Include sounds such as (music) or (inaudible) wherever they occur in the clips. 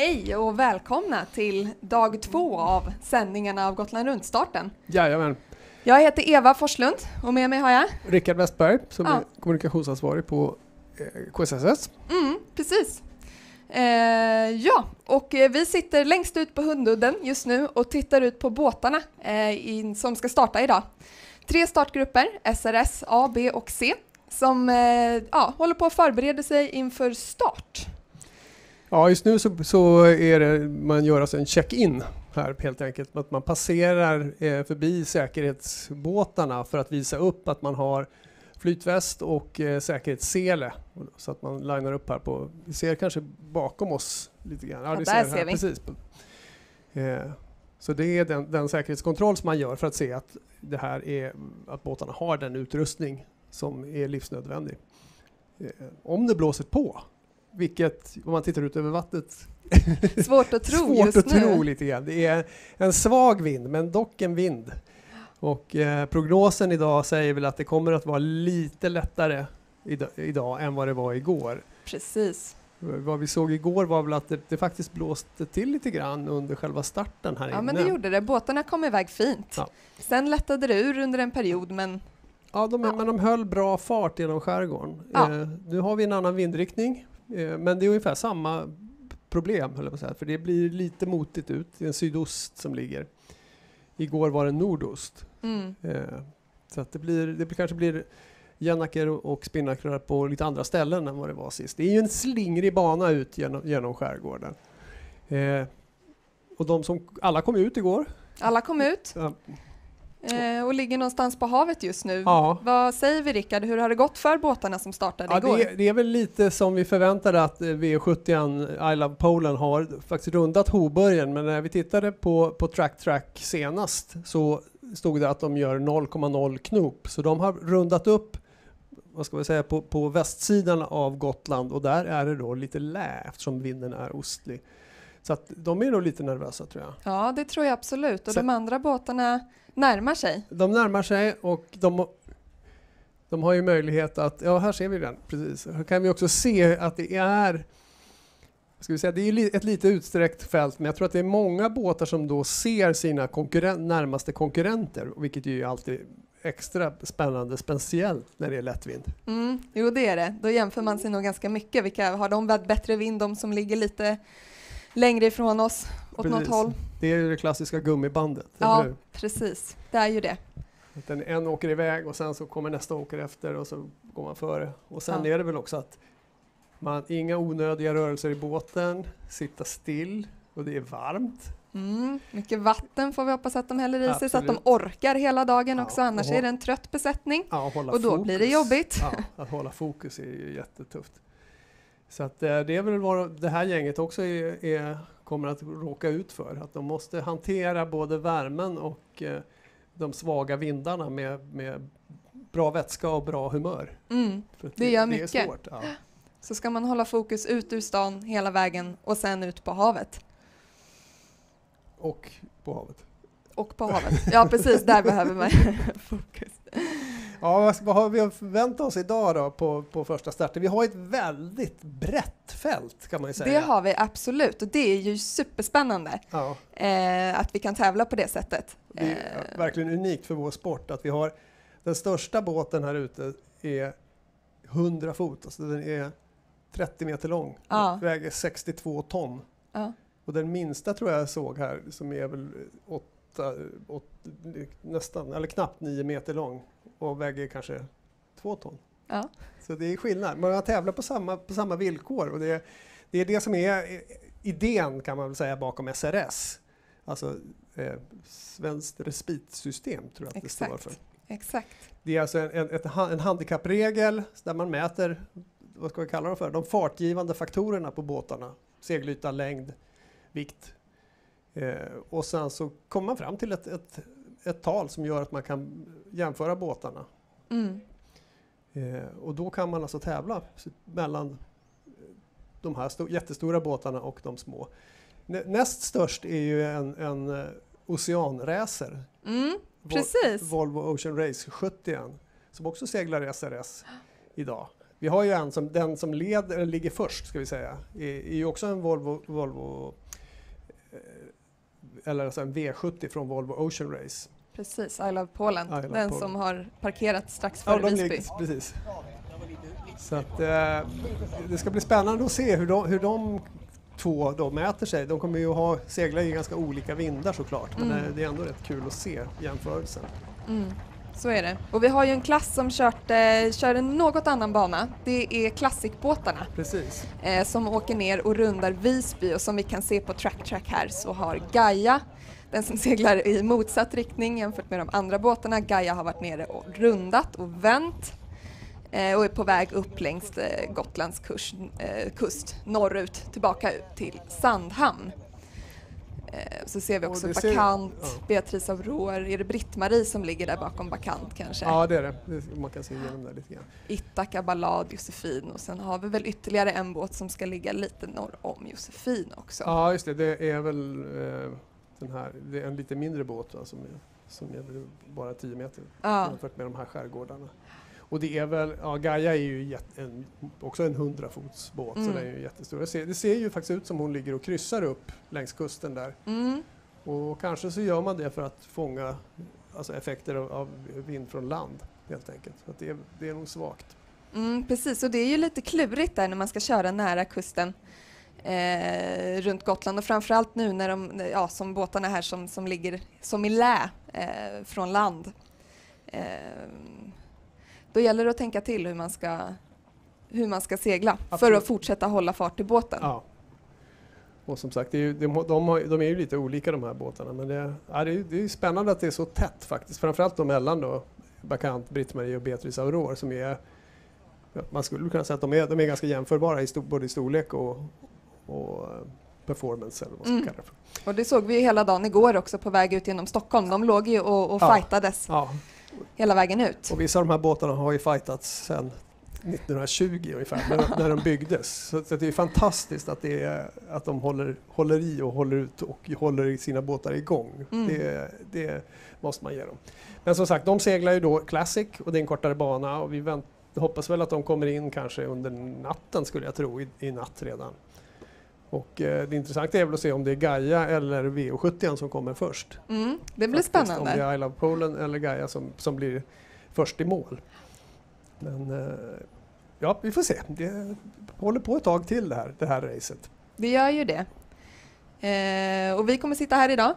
Hej och välkomna till dag två av sändningarna av Gotland Runt-starten. Jajamän. Jag heter Eva Forslund och med mig har jag... Rickard Westberg som Ja. är kommunikationsansvarig på eh, KSSS. Mm, precis. Eh, ja, och eh, vi sitter längst ut på Hundudden just nu och tittar ut på båtarna eh, in, som ska starta idag. Tre startgrupper, SRS, A, B och C, som eh, ja, håller på att förbereda sig inför start. Ja, just nu så, så är det, man gör alltså en check-in här helt enkelt. Att man passerar eh, förbi säkerhetsbåtarna för att visa upp att man har flytväst och eh, säkerhetssele. Så att man linar upp här på, vi ser kanske bakom oss lite grann. Ja, ni där här, ser vi. Precis. Eh, så det är den, den säkerhetskontroll som man gör för att se att det här är, att båtarna har den utrustning som är livsnödvändig. Eh, om det blåser på, vilket om man tittar ut över vattnet (laughs) Svårt att tro Svårt just att nu. tro lite grann. Det är en svag vind, men dock en vind. Och eh, prognosen idag säger väl att det kommer att vara lite lättare idag, idag än vad det var igår. Precis. Vad vi såg igår var väl att det, det faktiskt blåste till lite grann under själva starten här Ja, inne. men det gjorde det. Båtarna kom iväg fint. Ja. Sen lättade det ur under en period, men Ja, de, men de höll bra fart genom skärgården. Ja. Eh, nu har vi en annan vindriktning, eh, men det är ungefär samma problem, höll jag på att säga, för det blir lite motigt ut. Det är en sydost som ligger. Igår var det nordost. mm, Eh, så att det, blir, det kanske blir Janaker och och spinnakrar på lite andra ställen än vad det var sist. Det är ju en slingrig bana ut genom, genom skärgården. Eh, och de som, alla kom ut igår. alla kom ut Ja, eh, och ligger någonstans på havet just nu. ja. Vad säger vi Rickard, hur har det gått för båtarna som startade Ja, igår? det, är- det är väl lite som vi förväntade att eh, V70 I Love Poland har faktiskt rundat Hoburgen, men när vi tittade på, på Track Track senast så stod det att de gör 0,0 knop, så de har rundat upp vad ska vi säga, på, på västsidan av Gotland och där är det då lite lä eftersom vinden är ostlig. Så att de är nog lite nervösa tror jag. Ja, det tror jag absolut. Och Så- de andra båtarna närmar sig. De närmar sig och de, de har ju möjlighet att, ja här ser vi den, precis. Här kan vi också se att det är, ska vi säga, det är ett lite utsträckt fält, men jag tror att det är många båtar som då ser sina konkurren- närmaste konkurrenter, vilket ju alltid extra spännande, speciellt när det är lättvind. Mm, jo, det är det. Då jämför man sig nog ganska mycket. Vilka, har de bättre vind, de som ligger lite längre ifrån oss, åt något Precis. håll? Det är ju det klassiska gummibandet, Ja. eller? Precis, det är ju det. Den, en åker iväg och sen så kommer nästa åker efter och så går man före. Och sen Ja. är det väl också att man, inga onödiga rörelser i båten, sitta still och det är varmt. Mm, mycket vatten får vi hoppas att de häller i sig så att de Absolut. orkar hela dagen Ja, också, annars och- är det en trött besättning. Ja, hålla Och då fokus. blir det jobbigt. Ja, att hålla fokus är ju jättetufft. Så att eh, det är väl vad det här gänget också är, är, kommer att råka ut för. Att de måste hantera både värmen och eh, de svaga vindarna med, med bra vätska och bra humör. Mm. Att Det gör det mycket. är svårt. Ja. (gasps) Så ska man hålla fokus ut ur stan hela vägen och sen ut på havet. Och på havet. Och på havet. Ja, precis, där behöver man (laughs) fokus. Ja, vad, har vi att förvänta oss idag då på, på första starten? Vi har ett väldigt brett fält kan man ju säga. Det har vi absolut och det är ju superspännande ja, eh, att vi kan tävla på det sättet. det är Eh, verkligen unikt för vår sport att vi har den största båten här ute är 100 fot, alltså den är 30 meter lång, Ja. väger 62 ton. ja. Och den minsta tror jag jag såg här som är väl åtta, åt, nästan, eller knappt 9 meter lång och väger kanske 2 ton. Ja. Så det är skillnad. Man tävlar på samma, på samma villkor och det, det är det som är eh, idén kan man väl säga bakom SRS. Alltså eh, Svenskt respitsystem tror jag att det står Exakt. för. Exakt. Det är alltså en, en, en handikappregel där man mäter, vad ska vi kalla det för, de fartgivande faktorerna på båtarna. Segelyta, längd, vikt. Eh, och sen så kommer man fram till ett, ett, ett tal som gör att man kan jämföra båtarna. Mm. Eh, och då kan man alltså tävla mellan de här sto- jättestora båtarna och de små. Nä- Näst störst är ju en, en eh, oceanracer. Mm. Precis. Volvo Ocean Race 70 som också seglar SRS idag. Vi har ju en som, den som leder, eller ligger först ska vi säga, är, är ju också en Volvo, Volvo eller alltså en V70 från Volvo Ocean Race. Precis, I Love Poland. I Love den Poland. som har parkerat strax Ja, före de Visby. precis. Så att, eh, det ska bli spännande att se hur de, hur de två då mäter sig. De kommer ju ha segla i ganska olika vindar såklart, men Mm. det är ändå rätt kul att se jämförelsen. Mm, så är det. Och vi har ju en klass som kört, eh, kör en något annan bana. Det är klassikbåtarna Precis. eh, som åker ner och rundar Visby och som vi kan se på Track Track här så har Gaia, den som (laughs) seglar i motsatt riktning jämfört med de andra båtarna, Gaia har varit nere och rundat och vänt eh, och är på väg upp längs eh, Gotlands kurs, eh, kust norrut tillbaka till Sandhamn. Eh, så ser vi också ser- Bakant, ja. Beatrice Aurore, är det Britt-Marie som ligger där bakom Bakant kanske? Ja, det är det. Man kan se igenom det lite grann. Ithaca, Ballad, Josefin och sen har vi väl ytterligare en båt som ska ligga lite norr om Josefin också. Ja, just det. Det är väl eh, den här, det är en lite mindre båt va, som, är, som är bara 10 meter Ja. jämfört med de här skärgårdarna. Och det är väl, ja Gaia är ju jätte, en, också en 100 fots båt så Mm. den är ju jättestor. Det ser, det ser ju faktiskt ut som hon ligger och kryssar upp längs kusten där. Mm. Och kanske så gör man det för att fånga alltså effekter av, av vind från land helt enkelt. Så det, är, det är nog svagt. Mm, precis, och det är ju lite klurigt där när man ska köra nära kusten eh, runt Gotland och framförallt nu när de, ja, som båtarna här som, som ligger som i lä eh, från land. Eh, då gäller det att tänka till hur man ska, hur man ska segla för Absolut. att fortsätta hålla fart i båten. Ja. Och som sagt, ju, de, de, har, de är ju lite olika de här båtarna men det, ja, det, är, det är spännande att det är så tätt faktiskt. Framförallt de mellan då Bakant, Britt-Marie och Beatrice Aurore som är man skulle kunna säga att de är, de är ganska jämförbara i sto, både i storlek och, och eh, performance eller vad man Mm. det för. Och det såg vi ju hela dagen igår också på väg ut genom Stockholm. De låg ju och, och Ja. fightades Ja, hela vägen ut. och vissa av de här båtarna har ju fightats sedan 1920 ungefär, när, (laughs) när de byggdes. Så, så det är fantastiskt att, det är, att de håller, håller i och håller ut och håller sina båtar igång. Mm. Det, det måste man ge dem. Men som sagt, de seglar ju då Classic och det är en kortare bana och vi vänt, hoppas väl att de kommer in kanske under natten skulle jag tro, i, i natt redan. Och eh, det intressanta är väl att se om det är Gaia eller VO70 som kommer först. Mm, det blir Faktiskt, Om spännande. det är I Love Polen eller Gaia som, som blir först i mål. Men eh, ja, vi får se. Det håller på ett tag till det här, det här racet. Det gör ju det. Eh, och vi kommer sitta här idag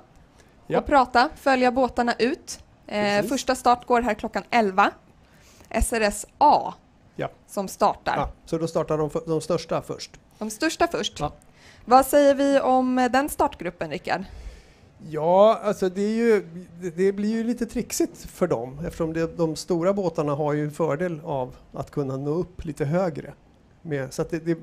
Ja. och prata, följa båtarna ut. Eh, första start går här klockan 11. SRS A Ja. som startar. Ja, så då startar de, de största först. De största först. Ja. Vad säger vi om den startgruppen, Rickard? Ja, alltså det, ju, det, blir ju lite trixigt för dem eftersom det, de stora båtarna har ju en fördel av att kunna nå upp lite högre. Med, så att det, det,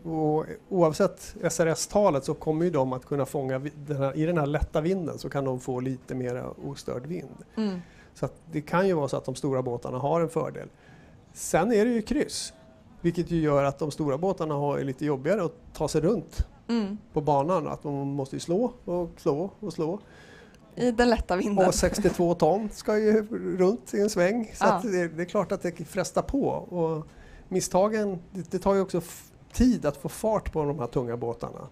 oavsett SRS-talet så kommer ju de att kunna fånga, den här, i den här lätta vinden så kan de få lite mera ostörd vind. Mm. Så det kan ju vara så att de stora båtarna har en fördel. Sen är det ju kryss, vilket ju gör att de stora båtarna har lite jobbigare att ta sig runt Mm. på banan. Att de måste ju slå och slå och slå. I den lätta vinden. Och 62 ton ska ju runt i en sväng. Så Ja. det, det är klart att det frestar på. Och misstagen, det, det tar ju också tid att få fart på de här tunga båtarna.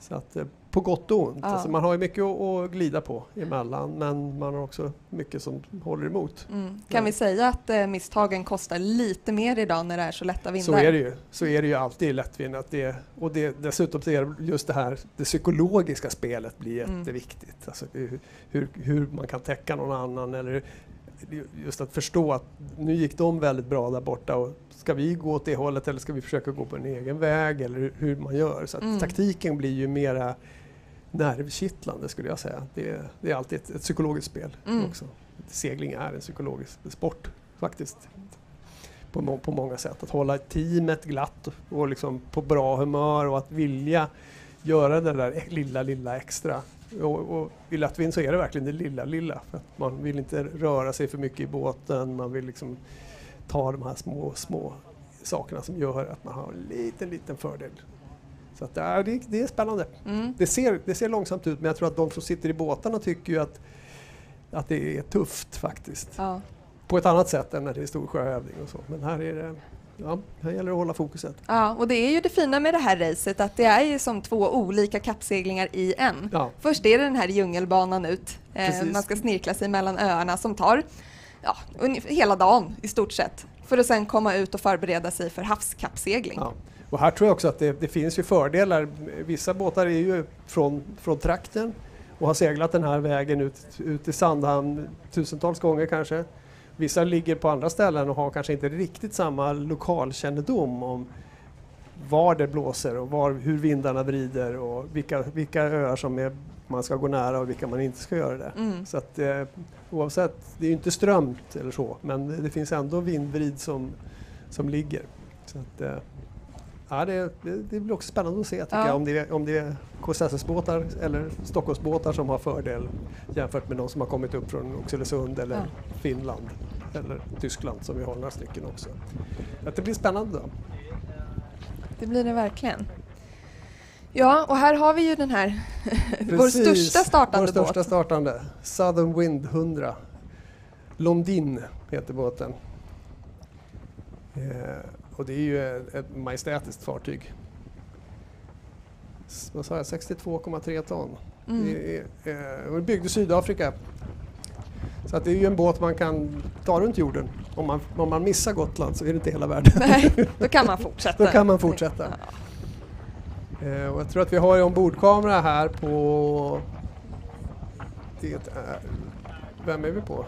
Så att, eh, på gott och ont. Ja. Alltså man har ju mycket att, glida på emellan men man har också mycket som håller emot. Mm. Kan vi säga att eh, misstagen kostar lite mer idag när det är så lätta vindar? Så är det ju. Så är det ju alltid i lättvind. Att det, och det, dessutom så är just det här, det psykologiska spelet blir Mm. jätteviktigt. Alltså hur, hur, man kan täcka någon annan eller just att förstå att nu gick de väldigt bra där borta och ska vi gå åt det hållet eller ska vi försöka gå på en egen väg eller hur- man gör. Så Mm. taktiken blir ju mera nervkittlande skulle jag säga. Det, det är alltid ett, ett psykologiskt spel Mm. också. Segling är en psykologisk sport faktiskt. På, på många sätt. Att hålla teamet glatt och liksom på bra humör och att vilja göra det där lilla, lilla extra. Och, och I lättvind så är det verkligen det lilla, lilla. För att man vill inte röra sig för mycket i båten. Man vill liksom ta de här små, små sakerna som gör att man har en liten, liten fördel. Så att, ja, det, det är spännande. Mm. Det ser, det ser långsamt ut men jag tror att de som sitter i båtarna tycker ju att, att det är tufft faktiskt. Ja. På ett annat sätt än när det är stor sjöövning och så. Men här är det, ja, här gäller det att hålla fokuset. Ja, och det är ju det fina med det här racet att det är ju som två olika kappseglingar i en. Ja. Först är det den här djungelbanan ut. Eh, man ska snirkla sig mellan öarna som tar ja, hela dagen i stort sett. För att sen komma ut och förbereda sig för havskappsegling. Ja. Och här tror jag också att det, det finns ju fördelar. Vissa båtar är ju från, från trakten och har seglat den här vägen ut, ut i Sandhamn tusentals gånger kanske. Vissa ligger på andra ställen och har kanske inte riktigt samma lokalkännedom om var det blåser och var, hur vindarna vrider och vilka, vilka öar som är, man ska gå nära och vilka man inte ska göra det. Mm. Så att eh, oavsett, det är ju inte strömt eller så, men det finns ändå vindvrid som, som ligger. Så att, eh, ja, det, det, det blir också spännande att se tycker Ja. jag, om det, är- om det är KSSS-båtar eller Stockholmsbåtar som har fördel jämfört med de som har kommit upp från Oxelösund eller Ja. Finland eller Tyskland som vi har några stycken också. Att det blir spännande då. Det blir det verkligen. Ja, och här har vi ju den här, (laughs) vår största startande Vår största båt. startande. Southern Wind 100. Londin heter båten. Eh, och det är ju ett, majestätiskt fartyg. Vad sa jag? 62,3 ton. Mm. Det är, eh, byggde i Sydafrika. Så att det är ju en båt man kan ta runt jorden. Om man, om man missar Gotland så är det inte hela världen. Nej, (laughs) då kan man fortsätta. Då kan man fortsätta. Ja. Eh, och jag tror att vi har en ombordkamera här på... Det är... Vem är vi på?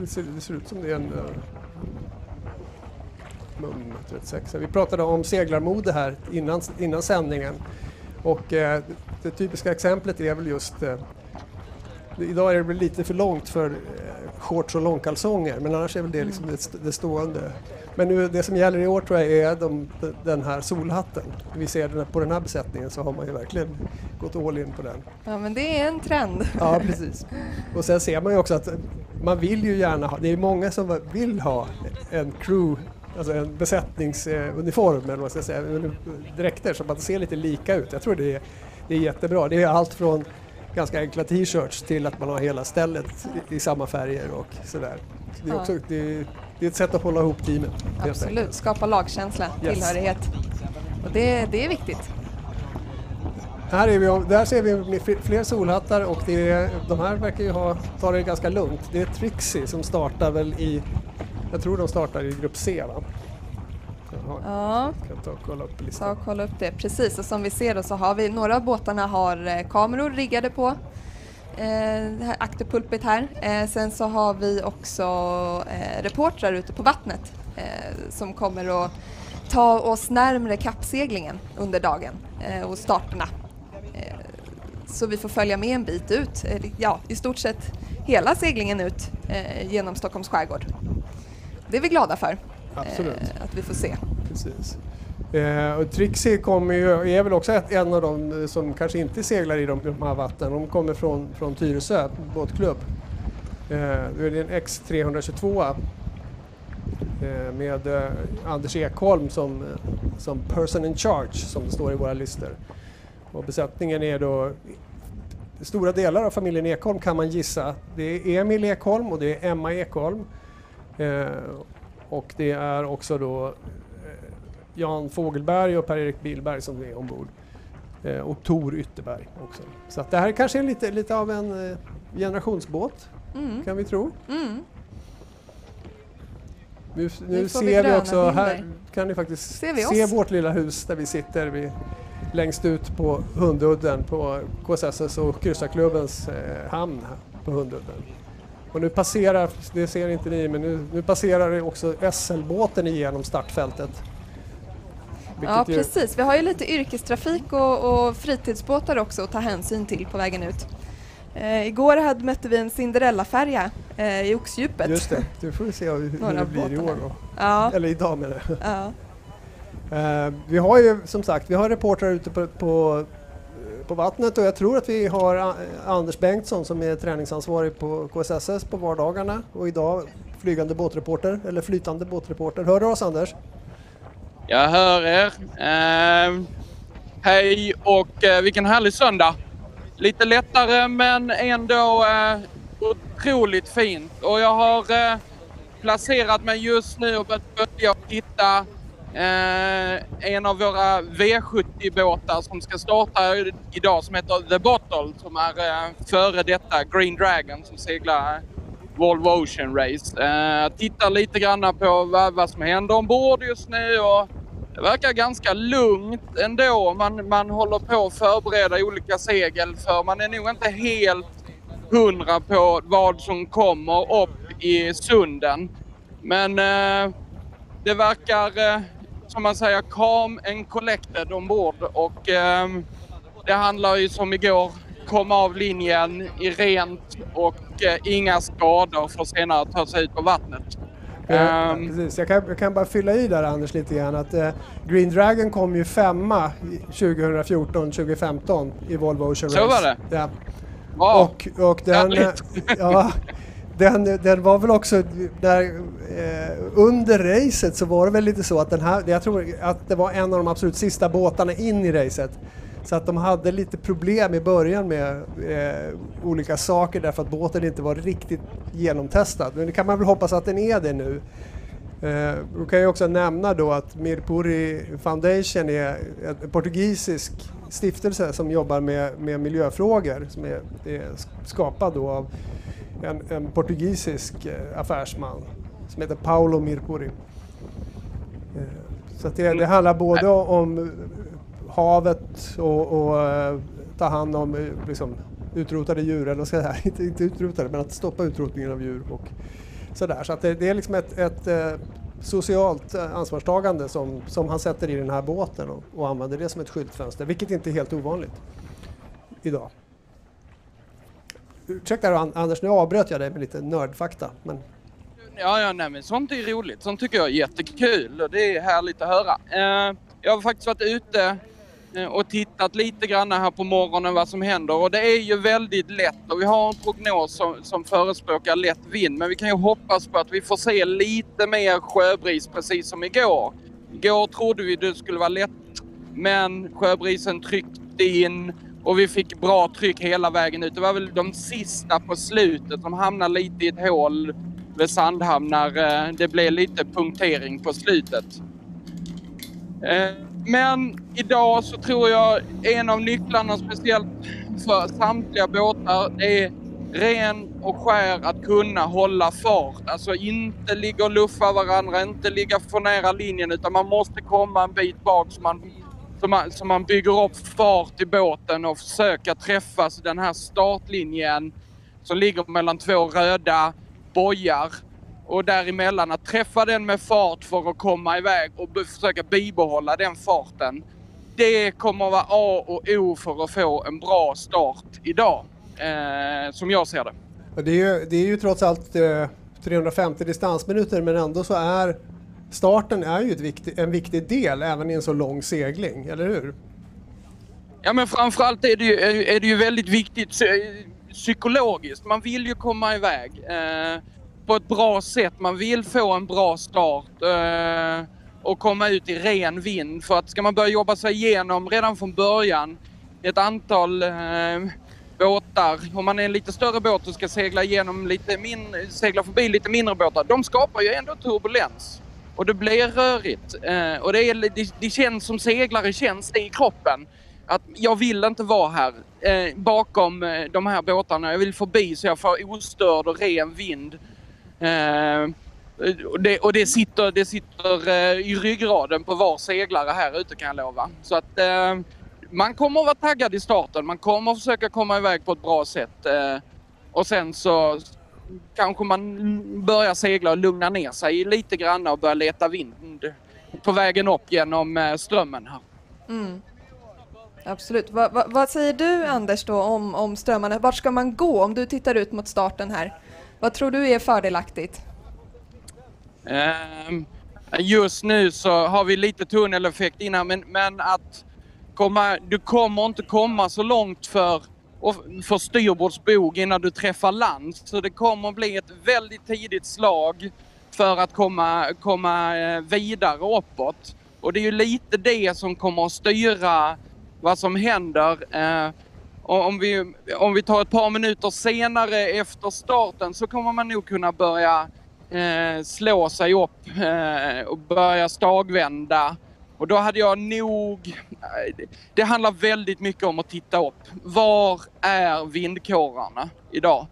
Det ser, det ser ut som det är en... Uh, MUM 36. Vi pratade om seglarmode här innan, innan sändningen. Och eh, det typiska exemplet är väl just... Eh, idag är det väl lite för långt för eh, shorts och långkalsonger men annars är väl det liksom det, st- det stående. Men nu, det som gäller i år tror jag är de, de, den här solhatten. Vi ser den här, på den här besättningen så har man ju verkligen gått all in på den. ja, men det är en trend. Ja, precis. Och sen ser man ju också att man vill ju gärna ha, det är många som vill ha en crew, alltså en besättningsuniform eller vad man ska säga, en- dräkter som att det ser lite lika ut. Jag tror det är, det är jättebra. Det är allt från ganska enkla t-shirts till att man har hela stället i, i samma färger och sådär. Så det, är också, det, det är ett sätt att hålla ihop teamet. Absolut, skapa lagkänsla, Yes. tillhörighet. Och det, det är viktigt. Här är vi, där ser vi fler solhattar och det är, de här verkar ju ha, ta det ganska lugnt. Det är Trixie som startar väl i, jag tror de startar i grupp C va? Jaha, Ja, kan ta och kolla upp ta och kolla upp det. Precis, och som vi ser då så har vi, några av båtarna har eh, kameror riggade på. Eh, akterpulpet här. Eh, sen så har vi också eh, reportrar ute på vattnet eh, som kommer att ta oss närmre kappseglingen under dagen eh, och starterna. Eh, så vi får följa med en bit ut, eh, ja i stort sett hela seglingen ut genom Stockholms skärgård. Det är vi glada för Absolut, eh, att vi får se. precis. Eh, och Trixie kommer ju, är väl också ett, en av de som kanske inte seglar i de, de här vattnen. De kommer från, från Tyresö båtklubb. Eh, det är en X322 eh, med eh, Anders Ekholm som, eh, som person in charge som det står i våra listor. Och besättningen är då stora delar av familjen Ekholm kan man gissa. Det är Emil Ekholm och det är Emma Ekholm. Eh, och det är också då eh, Jan Fogelberg och Per-Erik Bilberg som är ombord. Eh, och Tor Ytterberg också. Så det här kanske är lite, lite av en generationsbåt Mm. kan vi tro. Mm. Nu, Nu vi ser vi också, här kan ni faktiskt se vårt lilla hus där vi sitter vid, längst ut på Hundudden på KSSS och kryssarklubbens eh, hamn på Hundudden. Och nu passerar, det ser inte ni, men nu, nu passerar också SL-båten igenom startfältet. Ja, ju- precis. Vi har ju lite yrkestrafik och, och fritidsbåtar också att ta hänsyn till på vägen ut. Eh, igår hade, mötte vi en Cinderella-färja eh, i Oxdjupet. Just det, du får vi se hur, hur det blir i år då. Ja, Eller idag menar jag. ja. Eh, vi har ju som sagt, vi har reportrar ute på, på, på vattnet och jag tror att vi har Anders Bengtsson som är träningsansvarig på KSSS på vardagarna och idag flygande båtreporter, eller flytande båtreporter. Hör du oss Anders? Jag hör er. Eh, hej och eh, vilken härlig söndag. Lite lättare men ändå eh, otroligt fint. Och jag har eh, placerat mig just nu och börjat följa och titta. Eh, en av våra V70-båtar som ska starta idag som heter The Bottle som är eh, före detta Green Dragon som seglar Volvo Ocean Race. Eh, tittar lite grann på vad, vad som händer ombord just nu och det verkar ganska lugnt ändå. Man, man håller på att förbereda olika segel för man är nog inte helt hundra på vad som kommer upp i sunden. Men eh, det verkar, eh, som man säger, calm and collected ombord och eh, det handlar ju som igår, komma av linjen i rent och eh, inga skador för att senare ta sig ut på vattnet. Ja, Ehm, precis. Jag, kan, jag kan bara fylla i där Anders lite grann att eh, Green Dragon kom ju femma i 2014-2015 i Volvo Ocean Så Race. var det? Ja. bra. Och, och den, Härligt. ja, (laughs) den, den var väl också, där, eh, under racet så var det väl lite så att den här, jag tror att det var en av de absolut sista båtarna in i racet. Så att de hade lite problem i början med eh, olika saker därför att båten inte var riktigt genomtestad. Men det kan man väl hoppas att den är det nu. Eh, då kan jag också nämna då att Mirpuri Foundation är en portugisisk stiftelse som jobbar med, med miljöfrågor som är, är skapad då av en, en portugisisk eh, affärsman som heter Paulo Mirpuri. Eh, så det, det handlar både om havet och, och eh, ta hand om eh, liksom, utrotade djur, eller så här, (laughs) inte, inte utrotade men att stoppa utrotningen av djur och sådär. Så att det, det är liksom ett, ett eh, socialt eh, ansvarstagande som, som han sätter i den här båten och, och använder det som ett skyltfönster, vilket inte är helt ovanligt idag. Ursäkta Anders, nu avbröt jag dig med lite nördfakta. Men Ja, ja, nej, men sånt är roligt. Sånt tycker jag är jättekul och det är härligt att höra. Eh, jag har faktiskt varit ute eh, och tittat lite grann här på morgonen vad som händer och det är ju väldigt lätt och vi har en prognos som, som förespråkar lätt vind men vi kan ju hoppas på att vi får se lite mer sjöbris precis som igår. Igår trodde vi det skulle vara lätt men sjöbrisen tryckte in och vi fick bra tryck hela vägen ut. Det var väl de sista på slutet som hamnade lite i ett hål vid Sandhamn när eh, det blev lite punktering på slutet. Eh, men idag så tror jag en av nycklarna speciellt för samtliga båtar det är ren och skär att kunna hålla fart. Alltså inte ligga och luffa varandra, inte ligga för nära linjen utan man måste komma en bit bak så man, så man, så man bygger upp fart i båten och försöka träffa den här startlinjen som ligger mellan två röda bojar och däremellan att träffa den med fart för att komma iväg och försöka bibehålla den farten. Det kommer att vara A och O för att få en bra start idag, eh, som jag ser det. det, är ju, det är ju trots allt eh, 350 distansminuter men ändå så är starten är ju ett viktig, en viktig del även i en så lång segling, eller hur? Ja men framförallt är det ju, är det ju väldigt viktigt psykologiskt. Man vill ju komma iväg eh, på ett bra sätt. Man vill få en bra start eh, och komma ut i ren vind. För att ska man börja jobba sig igenom redan från början ett antal eh, båtar, om man är en lite större båt och ska segla igenom lite min, segla förbi lite mindre båtar, de skapar ju ändå turbulens. Och det blir rörigt. Eh, och det, är, det, det känns som seglare känns det i kroppen. Att jag vill inte vara här eh, bakom eh, de här båtarna. Jag vill förbi så jag får ostörd och ren vind. Eh, och det, och det sitter, det sitter eh, i ryggraden på var seglare här ute kan jag lova. Så att eh, man kommer att vara taggad i starten. Man kommer att försöka komma iväg på ett bra sätt. Eh, och sen så kanske man börjar segla och lugna ner sig lite grann och börja leta vind på vägen upp genom eh, strömmen här. Mm. Absolut. Va, va, vad säger du Anders då om, om strömmarna? Vart ska man gå om du tittar ut mot starten här? Vad tror du är fördelaktigt? Ehm, Just nu så har vi lite tunneleffekt innan men, men att komma, du kommer inte komma så långt för, och- för styrbordsbog innan du träffar land. Så det kommer bli ett väldigt tidigt slag för att komma, komma eh, vidare uppåt. Och det är ju lite det som kommer att styra vad som händer. Eh, om, vi, om vi tar ett par minuter senare efter starten så kommer man nog kunna börja eh, slå sig upp eh, och börja stagvända. Och då hade jag nog... Eh, det handlar väldigt mycket om att titta upp. Var är vindkårarna idag?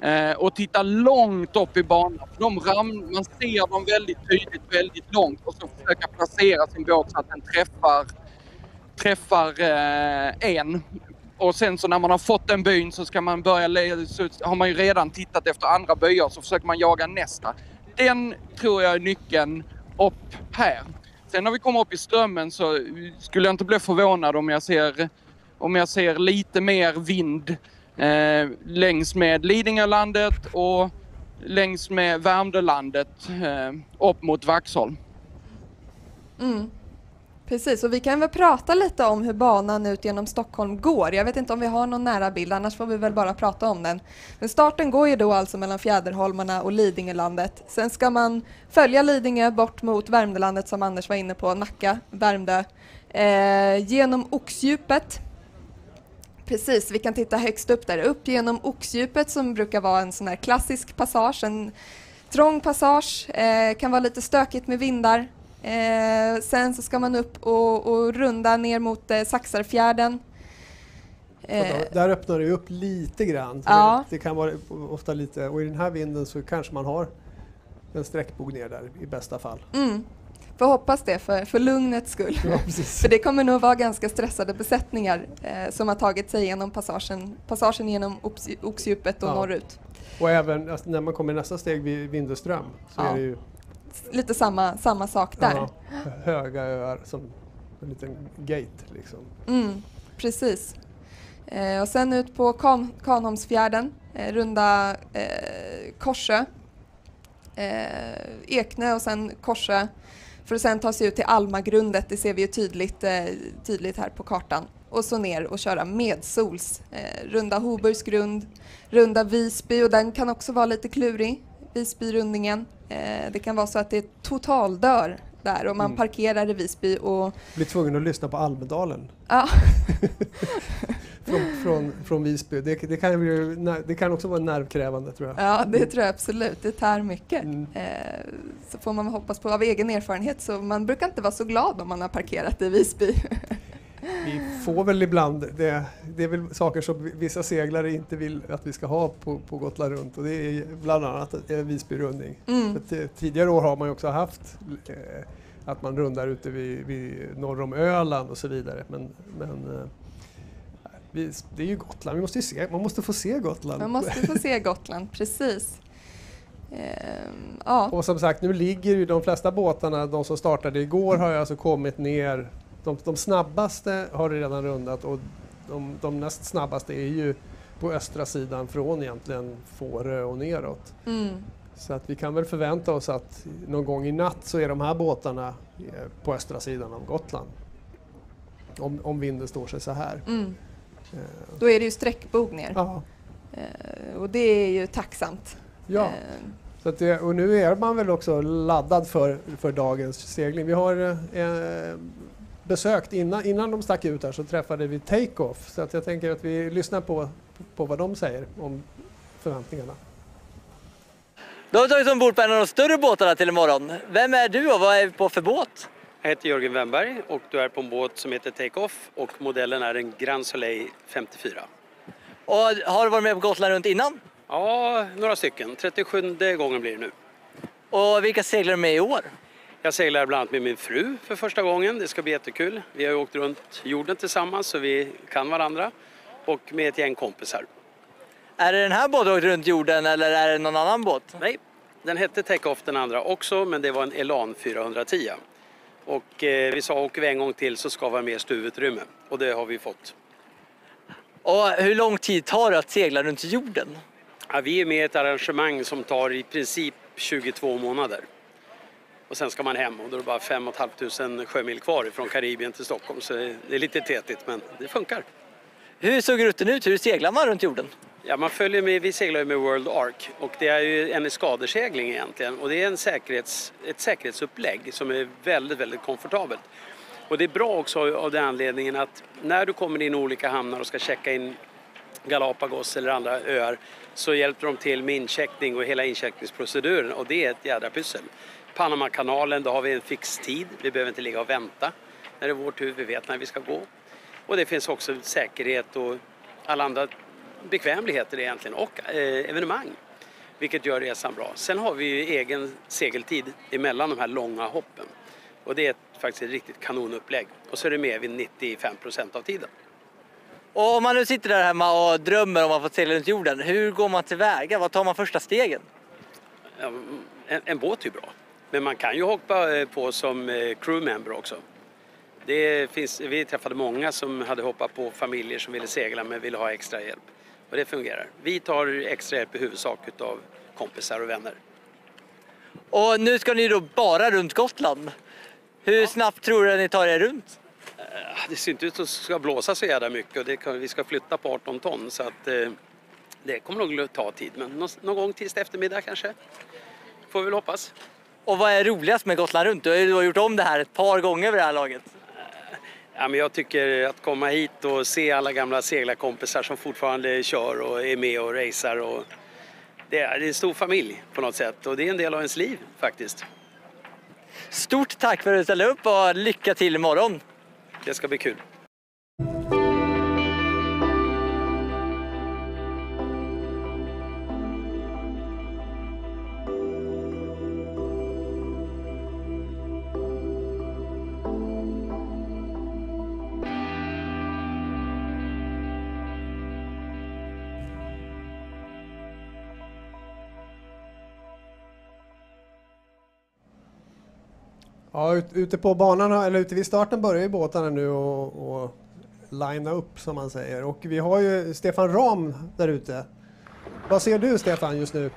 Eh, och titta långt upp i banan. De ram, man ser dem väldigt tydligt, väldigt långt och så försöka placera sin båt så att den träffar, träffar eh, en. Och sen så när man har fått den byn så ska man börja, så har man ju redan tittat efter andra byar så försöker man jaga nästa. Den tror jag är nyckeln upp här. Sen när vi kommer upp i strömmen så skulle jag inte bli förvånad om jag ser, om jag ser lite mer vind eh, längs med Lidingölandet och längs med Värmdölandet eh, upp mot Vaxholm. Mm. Precis, och vi kan väl prata lite om hur banan ut genom Stockholm går. Jag vet inte om vi har någon nära bild, annars får vi väl bara prata om den. Men starten går ju då alltså mellan Fjäderholmarna och Lidingölandet. Sen ska man följa Lidingö bort mot Värmdölandet som Anders var inne på, Nacka, Värmdö, eh, genom Oxdjupet. Precis, vi kan titta högst upp där, upp genom Oxdjupet som brukar vara en sån här klassisk passage, en trång passage, eh, kan vara lite stökigt med vindar. Eh, sen så ska man upp och, och runda ner mot eh, Saxarfjärden. Eh, då, där öppnar det upp lite grann. Ja. det, det kan vara ofta lite, och i den här vinden så kanske man har en sträckbog ner där i bästa fall. mm. Får hoppas det för, för lugnets skull. Ja. (laughs) För det kommer nog vara ganska stressade besättningar eh, som har tagit sig igenom passagen, passagen genom Ox, Oxdjupet och Ja. norrut. Och även alltså, när man kommer nästa steg vid Vindeström så Ja. är det ju Lite samma, samma sak där. ja, höga öar som en liten gate liksom. Mm, precis. Eh, och sen ut på kan Kanholmsfjärden, eh, runda eh, Korsö, eh, Eknö och sen Korsö för att sen ta sig ut till Almagrundet, det ser vi ju tydligt, eh, tydligt här på kartan. Och så ner och köra medsols, eh, runda Hoburgs grund, runda Visby och den kan också vara lite klurig, Visbyrundningen. Eh, det kan vara så att det totaldör där och man Mm. parkerar i Visby och Blir tvungen att lyssna på Almedalen ja, (laughs) från, från, från Visby. Det, det, kan ju, det kan också vara nervkrävande tror jag. Ja, det tror jag absolut. Det tär mycket. Mm. Eh, så får man hoppas på av egen erfarenhet så man brukar inte vara så glad om man har parkerat i Visby. (laughs) Vi får väl ibland, det, det är väl saker som vissa seglare inte vill att vi ska ha på, på Gotland runt och det är bland annat en Visbyrundning. Mm. Tidigare år har man ju också haft eh, att man rundar ute vid, vid norr om Öland och så vidare. Men, men eh, vi, det är ju Gotland, vi måste se, man måste få se Gotland. Man måste få se Gotland, (laughs) precis. Eh, ja, Och som sagt, nu ligger ju de flesta båtarna, de som startade igår, har ju alltså kommit ner. De, de snabbaste har redan rundat och de, de näst snabbaste är ju på östra sidan från egentligen Fårö och neråt. mm, Så att vi kan väl förvänta oss att någon gång i natt så är de här båtarna eh, på östra sidan av Gotland. Om, om vinden står sig så här. mm. Eh, Då är det ju sträckbog ner Ja, eh, och det är ju tacksamt. ja. Eh, Så det, och nu är man väl också laddad för, för dagens segling. Vi har eh, besökt, innan, innan de stack ut här så träffade vi Take-Off. Så att jag tänker att vi lyssnar på, på vad de säger om förväntningarna. Då har vi tagit ombord på en av de större båtarna till imorgon. Vem är du och vad är vi på för båt? Jag heter Jörgen Wennberg och du är på en båt som heter Take-Off och modellen är en Grand Soleil 54. Och har du varit med på Gotland runt innan? Ja, några stycken. 37 gången blir det nu. Och vilka seglar du med i år? Jag seglar bland annat med min fru för första gången. Det ska bli jättekul. Vi har ju åkt runt jorden tillsammans så vi kan varandra. Och med ett gäng kompisar. Är det den här båten åkt runt jorden eller är det någon annan båt? Nej, den hette Take-Off den andra också men det var en Elan 410. Och eh, vi sa åker vi en gång till så ska vi ha mer stuvutrymme. Och det har vi fått. Och hur lång tid tar det att segla runt jorden? Ja, vi är med i ett arrangemang som tar i princip 22 månader. Och sen ska man hem och då är det bara 5 500 sjömil kvar från Karibien till Stockholm. Så det är lite tetigt men det funkar. Hur såg rutten ut? Hur seglar man runt jorden? Ja, man följer med, vi seglar med World Ark och det är ju en skadesegling egentligen. Och det är en säkerhets, ett säkerhetsupplägg som är väldigt, väldigt komfortabelt. Och det är bra också av den anledningen att när du kommer in i olika hamnar och ska checka in Galapagos eller andra öar så hjälper de till med incheckning och hela incheckningsproceduren och det är ett jädra pyssel. Panamakanalen, då har vi en fix tid. Vi behöver inte ligga och vänta när det är vår tur. Vi vet när vi ska gå. Och det finns också säkerhet och alla andra bekvämligheter egentligen och eh, evenemang. Vilket gör resan bra. Sen har vi ju egen segeltid emellan de här långa hoppen. Och det är faktiskt ett riktigt kanonupplägg. Och så är det med vid 95 procent av tiden. Och om man nu sitter där hemma och drömmer om att få segla runt jorden, hur går man tillväga? Vad tar man första stegen? En, en båt är bra. Men man kan ju hoppa eh, på som eh, crewmember också. Det finns, vi träffade många som hade hoppat på familjer som ville segla men ville ha extra hjälp. Och det fungerar. Vi tar extra hjälp i huvudsak utav kompisar och vänner. Och nu ska ni då bara runt Gotland. Hur snabbt tror du att ni tar er runt? Det ser inte ut att det ska blåsa så jävla mycket och det kan, vi ska flytta på 18 ton så att eh, det kommer nog att ta tid. Men någon, någon gång tisdag eftermiddag kanske. Får vi väl hoppas. Och vad är roligast med Gotland runt? Du har ju gjort om det här ett par gånger vid det här laget. Ja, men jag tycker att komma hit och se alla gamla seglarkompisar som fortfarande kör och är med och racear. Och det, är, det är en stor familj på något sätt och det är en del av ens liv faktiskt. Stort tack för att du ställde upp och lycka till imorgon. Det ska bli kul. Ja, ut, ute på banan, eller ute vid starten börjar ju båtarna nu och, och linea upp som man säger. Och vi har ju Stefan Ram där ute. Vad ser du Stefan just nu?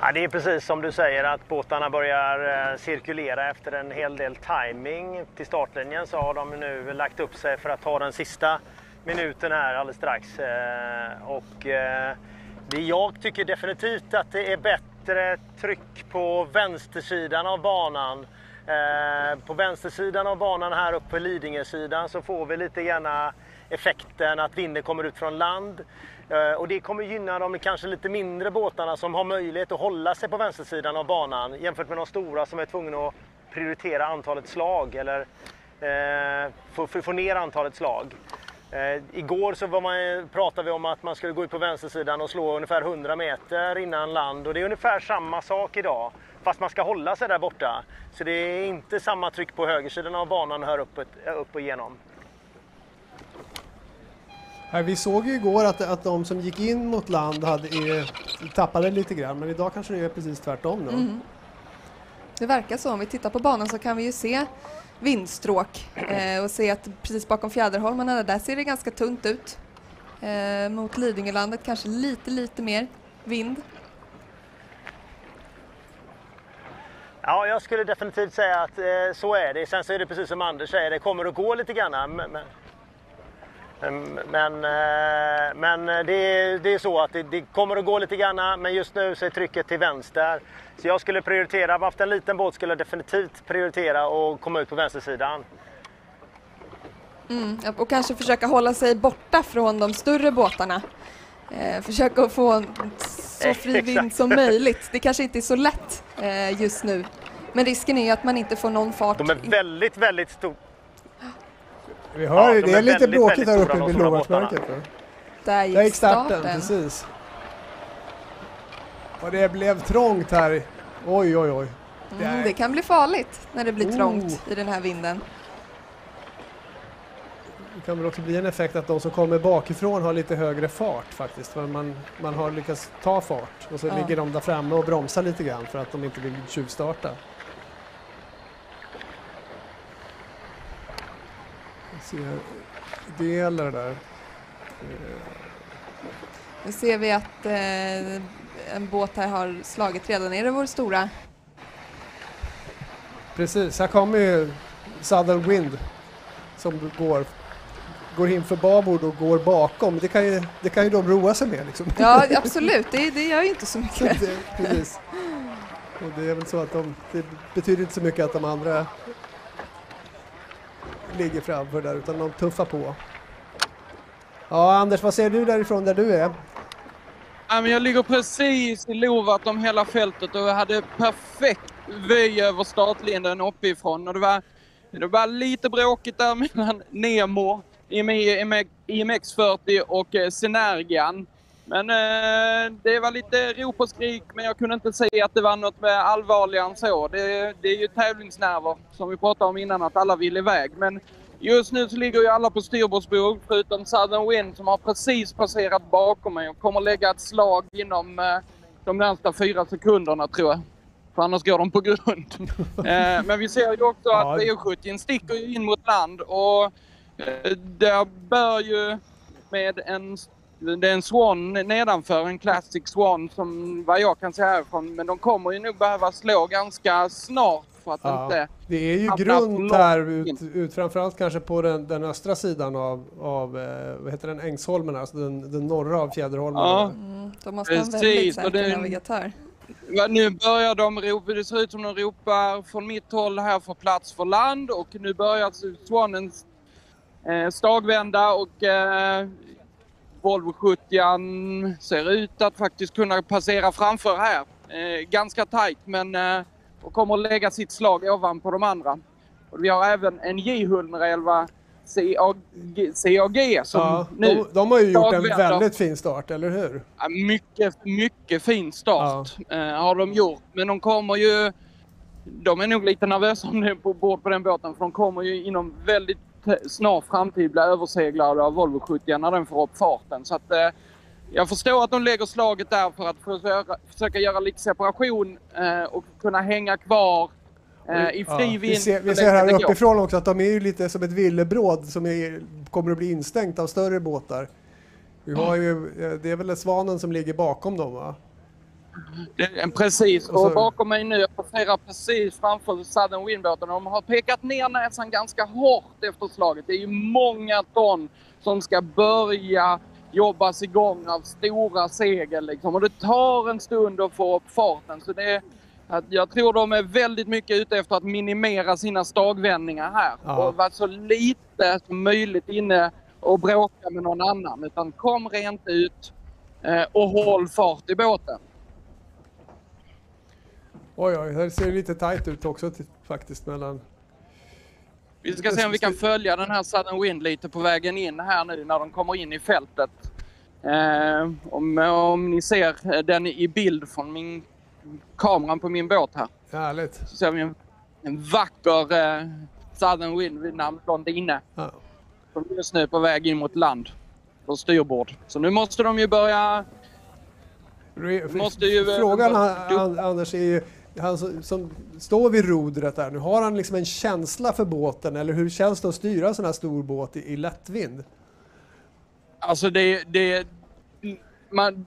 Ja, det är precis som du säger att båtarna börjar eh, cirkulera efter en hel del timing till startlinjen så har de nu lagt upp sig för att ta den sista minuten här alldeles strax. Eh, och eh, jag tycker definitivt att det är bättre tryck på vänstersidan av banan. Eh, på vänstersidan av banan här uppe på Lidingö-sidan så får vi lite grann effekten att vinden kommer ut från land. Eh, och det kommer gynna de kanske lite mindre båtarna som har möjlighet att hålla sig på vänstersidan av banan jämfört med de stora som är tvungna att prioritera antalet slag eller eh, få, få ner antalet slag. Eh, igår så var man, pratade vi om att man skulle gå ut på vänstersidan och slå ungefär 100 meter innan land och det är ungefär samma sak idag. Fast man ska hålla sig där borta. Så det är inte samma tryck på högersidan av banan här upp, upp och igenom. Här, vi såg ju igår att, att de som gick in mot land hade, eh, tappade lite grann, men idag kanske det är precis tvärtom då. Mm. Det verkar så. Om vi tittar på banan så kan vi ju se vindstråk eh, och se att precis bakom fjäderholmarna där ser det ganska tunt ut. Eh, mot Lidingölandet kanske lite, lite mer vind. Ja, jag skulle definitivt säga att eh, så är det. Sen så är det precis som Anders säger, det kommer att gå lite grann. Men, men, men, eh, men det, är, det är så att det, det kommer att gå lite grann, men just nu så är trycket till vänster. Så jag skulle prioritera, om jag haft en liten båt skulle jag definitivt prioritera och komma ut på vänstersidan. Mm, och kanske försöka hålla sig borta från de större båtarna. Eh, försöka få så fri vind som möjligt. Det kanske inte är så lätt eh, just nu. Men risken är ju att man inte får någon fart. De är väldigt, väldigt stora. Vi hör Ja, de det är är lite bråkigt stora, uppe vid va? Där gick, Där gick starten, starten. precis. Och det blev trångt här. Oj, oj, oj. Det Mm, det kan bli farligt när det blir Oh. trångt i den här vinden. Det kan väl också bli en effekt att de som kommer bakifrån har lite högre fart faktiskt. För man, man har lyckats ta fart och så Ja. ligger de där framme och bromsar lite grann för att de inte vill tjuvstarta. Jag ser delar där. Nu ser vi att eh, en båt här har slagit redan. Är det vår stora? Precis, här kommer ju Southern Wind som går, går in för babord och går bakom. Det kan ju, det kan ju de roa sig med liksom. Ja, absolut. Det, det gör ju inte så mycket. (laughs) det, precis. Och det är väl så att de, det betyder inte så mycket att de andra ligger framför där utan de tuffar på. Ja, Anders, vad säger du därifrån där du är? Ja, men jag ligger precis i lovat om hela fältet och jag hade perfekt vy över startlinjen uppifrån. Och det, var, det var lite bråkigt där (laughs) mellan Nemo, IMX40 och eh, Synergian. Men eh, det var lite rop och skrik, men jag kunde inte säga att det var något med allvarligare än så. Det, det är ju tävlingsnerver, som vi pratade om innan, att alla vill iväg. Men just nu så ligger ju alla på styrbordsbog, förutom Southern Wind som har precis passerat bakom mig och kommer lägga ett slag inom eh, de närmsta fyra sekunderna, tror jag. För annars går de på grund. (laughs) eh, men vi ser ju också att V70 sticker in mot land och eh, det bör ju med en det är en Swan nedanför, en Classic Swan som vad jag kan säga härifrån. Men de kommer ju nog behöva slå ganska snart för att ja, inte... Det är ju grunt här ut, ut framförallt kanske på den, den östra sidan av, av eh, vad heter den, Ängsholmen, alltså den, den norra av Fjäderholmen. Ja, mm, de måste ha en väldigt säker navigatör. Nu börjar de ropa, det ser ut som de ropar från mitt håll här för plats för land och nu börjar Swanen eh, stagvända och eh, Volvo 70 ser ut att faktiskt kunna passera framför här. Eh, ganska tajt men eh, och kommer att lägga sitt slag ovanpå de andra. Och vi har även en J111 CAG, CAG som ja, nu... De, de, har ju gjort en väldigt fin start, eller hur? Ja, mycket, mycket fin start ja. eh, har de gjort. Men de kommer ju... De är nog lite nervösa om det på bord på den båten för de kommer ju inom väldigt snar framtid bli överseglade av Volvo 70 när den får upp farten. Så att, eh, jag förstår att de lägger slaget där för att försöka, försöka göra lite separation eh, och kunna hänga kvar eh, i fri ja, vind. Vi ser, vi ser här uppifrån också att de är ju lite som ett villebråd som är, kommer att bli instängt av större båtar. Vi har ju, eh, det är väl Svanen som ligger bakom dem va? Det, precis, och, bakom mig nu, jag passerar precis framför Southern Windbåten. De har pekat ner näsan ganska hårt efter slaget. Det är ju många ton som ska börja jobbas igång av stora segel liksom. Och det tar en stund att få upp farten. Så det jag tror de är väldigt mycket ute efter att minimera sina stagvändningar här. Ja. Och vara så lite som möjligt inne och bråka med någon annan. Utan kom rent ut eh, och håll fart i båten. Oj, oj, det ser lite tajt ut också faktiskt mellan... Vi ska se om vi kan följa den här Southern Wind lite på vägen in här nu när de kommer in i fältet. Eh, om, om ni ser den i bild från min kameran på min båt här. Härligt. Så ser vi en, en vacker eh, Southern Wind vid namn Blondine. Ja. Som just nu är på väg in mot land. På styrbord. Så nu måste de ju börja... Måste ju, eh, Frågan Anders är ju han som, står vid rodret där nu, har han liksom en känsla för båten eller hur känns det att styra en sån här stor båt i, i lättvind? Alltså det, det, man,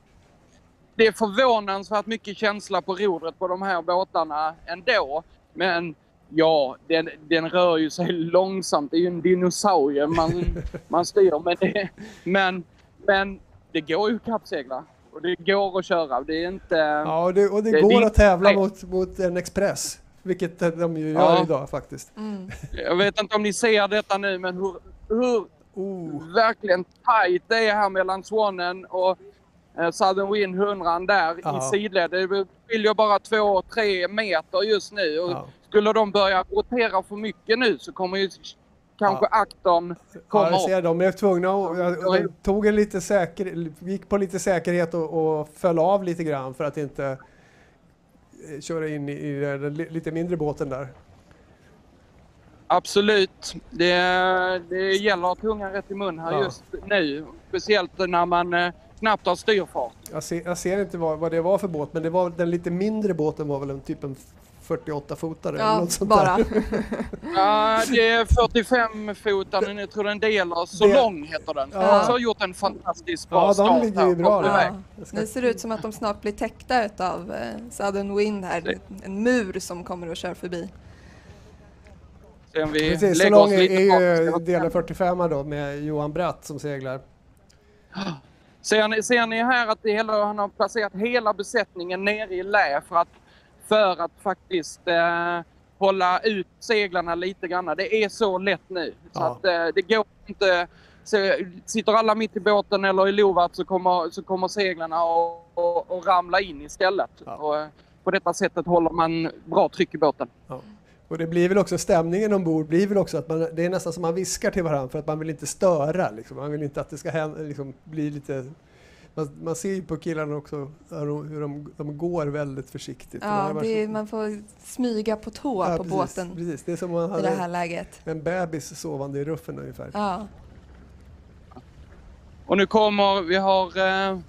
det är förvånansvärt mycket känsla på rodret på de här båtarna ändå. Men ja, den, den rör ju sig långsamt. Det är ju en dinosaurie man, (laughs) man styr. Men det, men, men det går ju att kappsegla. Och det går att köra. Det är inte... Ja, och det, och det, det går det, att tävla mot, mot en Express. Vilket de ju gör ja. idag faktiskt. Mm. Jag vet inte om ni ser detta nu, men hur, hur oh. verkligen tight det är här mellan Swanen och eh, Southern Wind 100 där ja. i sidled. Det skiljer bara 2-3 meter just nu. Och ja. Skulle de börja rotera för mycket nu så kommer ju kanske ja. aktorn kommer Ja, jag ser. De är tvungna att... De tog en lite säker, gick på lite säkerhet och, och föll av lite grann för att inte eh, köra in i, i den lite mindre båten där. Absolut. Det, det gäller att tungan rätt i mun här ja. just nu. Speciellt när man eh, knappt har styrfart. Jag ser, jag ser inte vad, vad, det var för båt, men det var, den lite mindre båten var väl en typ en 48-fotare ja, eller något sånt bara. där. (laughs) ja, det är 45-fotaren, jag tror den delar. Så det... lång heter den. Ja. Så har gjort en fantastiskt bra ja, start ligger ju bra. Ja. Det ser ut som att de snart blir täckta av eh, Southern Wind här. En mur som kommer och kör förbi. Sen vi Precis, så lång är, är ju delen 45 då med Johan Bratt som seglar. Ser ni, ser ni här att det hela, han har placerat hela besättningen nere i lä för att för att faktiskt eh, hålla ut seglarna lite grann. Det är så lätt nu. Så att, eh, det går inte så sitter alla mitt i båten eller i lovat så kommer, så kommer seglarna att och, och ramla in istället. Ja. Och, eh, på detta sättet håller man bra tryck i båten. Och det blir väl också stämningen ombord blir väl också att man, det är nästan som man viskar till varandra för att man vill inte störa. Liksom. Man vill inte att det ska hända, liksom, bli lite... Man, man ser ju på killarna också hur de, hur de, de går väldigt försiktigt. Ja, det är, man får smyga på tå Ja, på precis, båten Precis, det är som om man i det här hade läget. en bebis sovande i ruffen ungefär. Ja. Och nu kommer, vi har... Eh,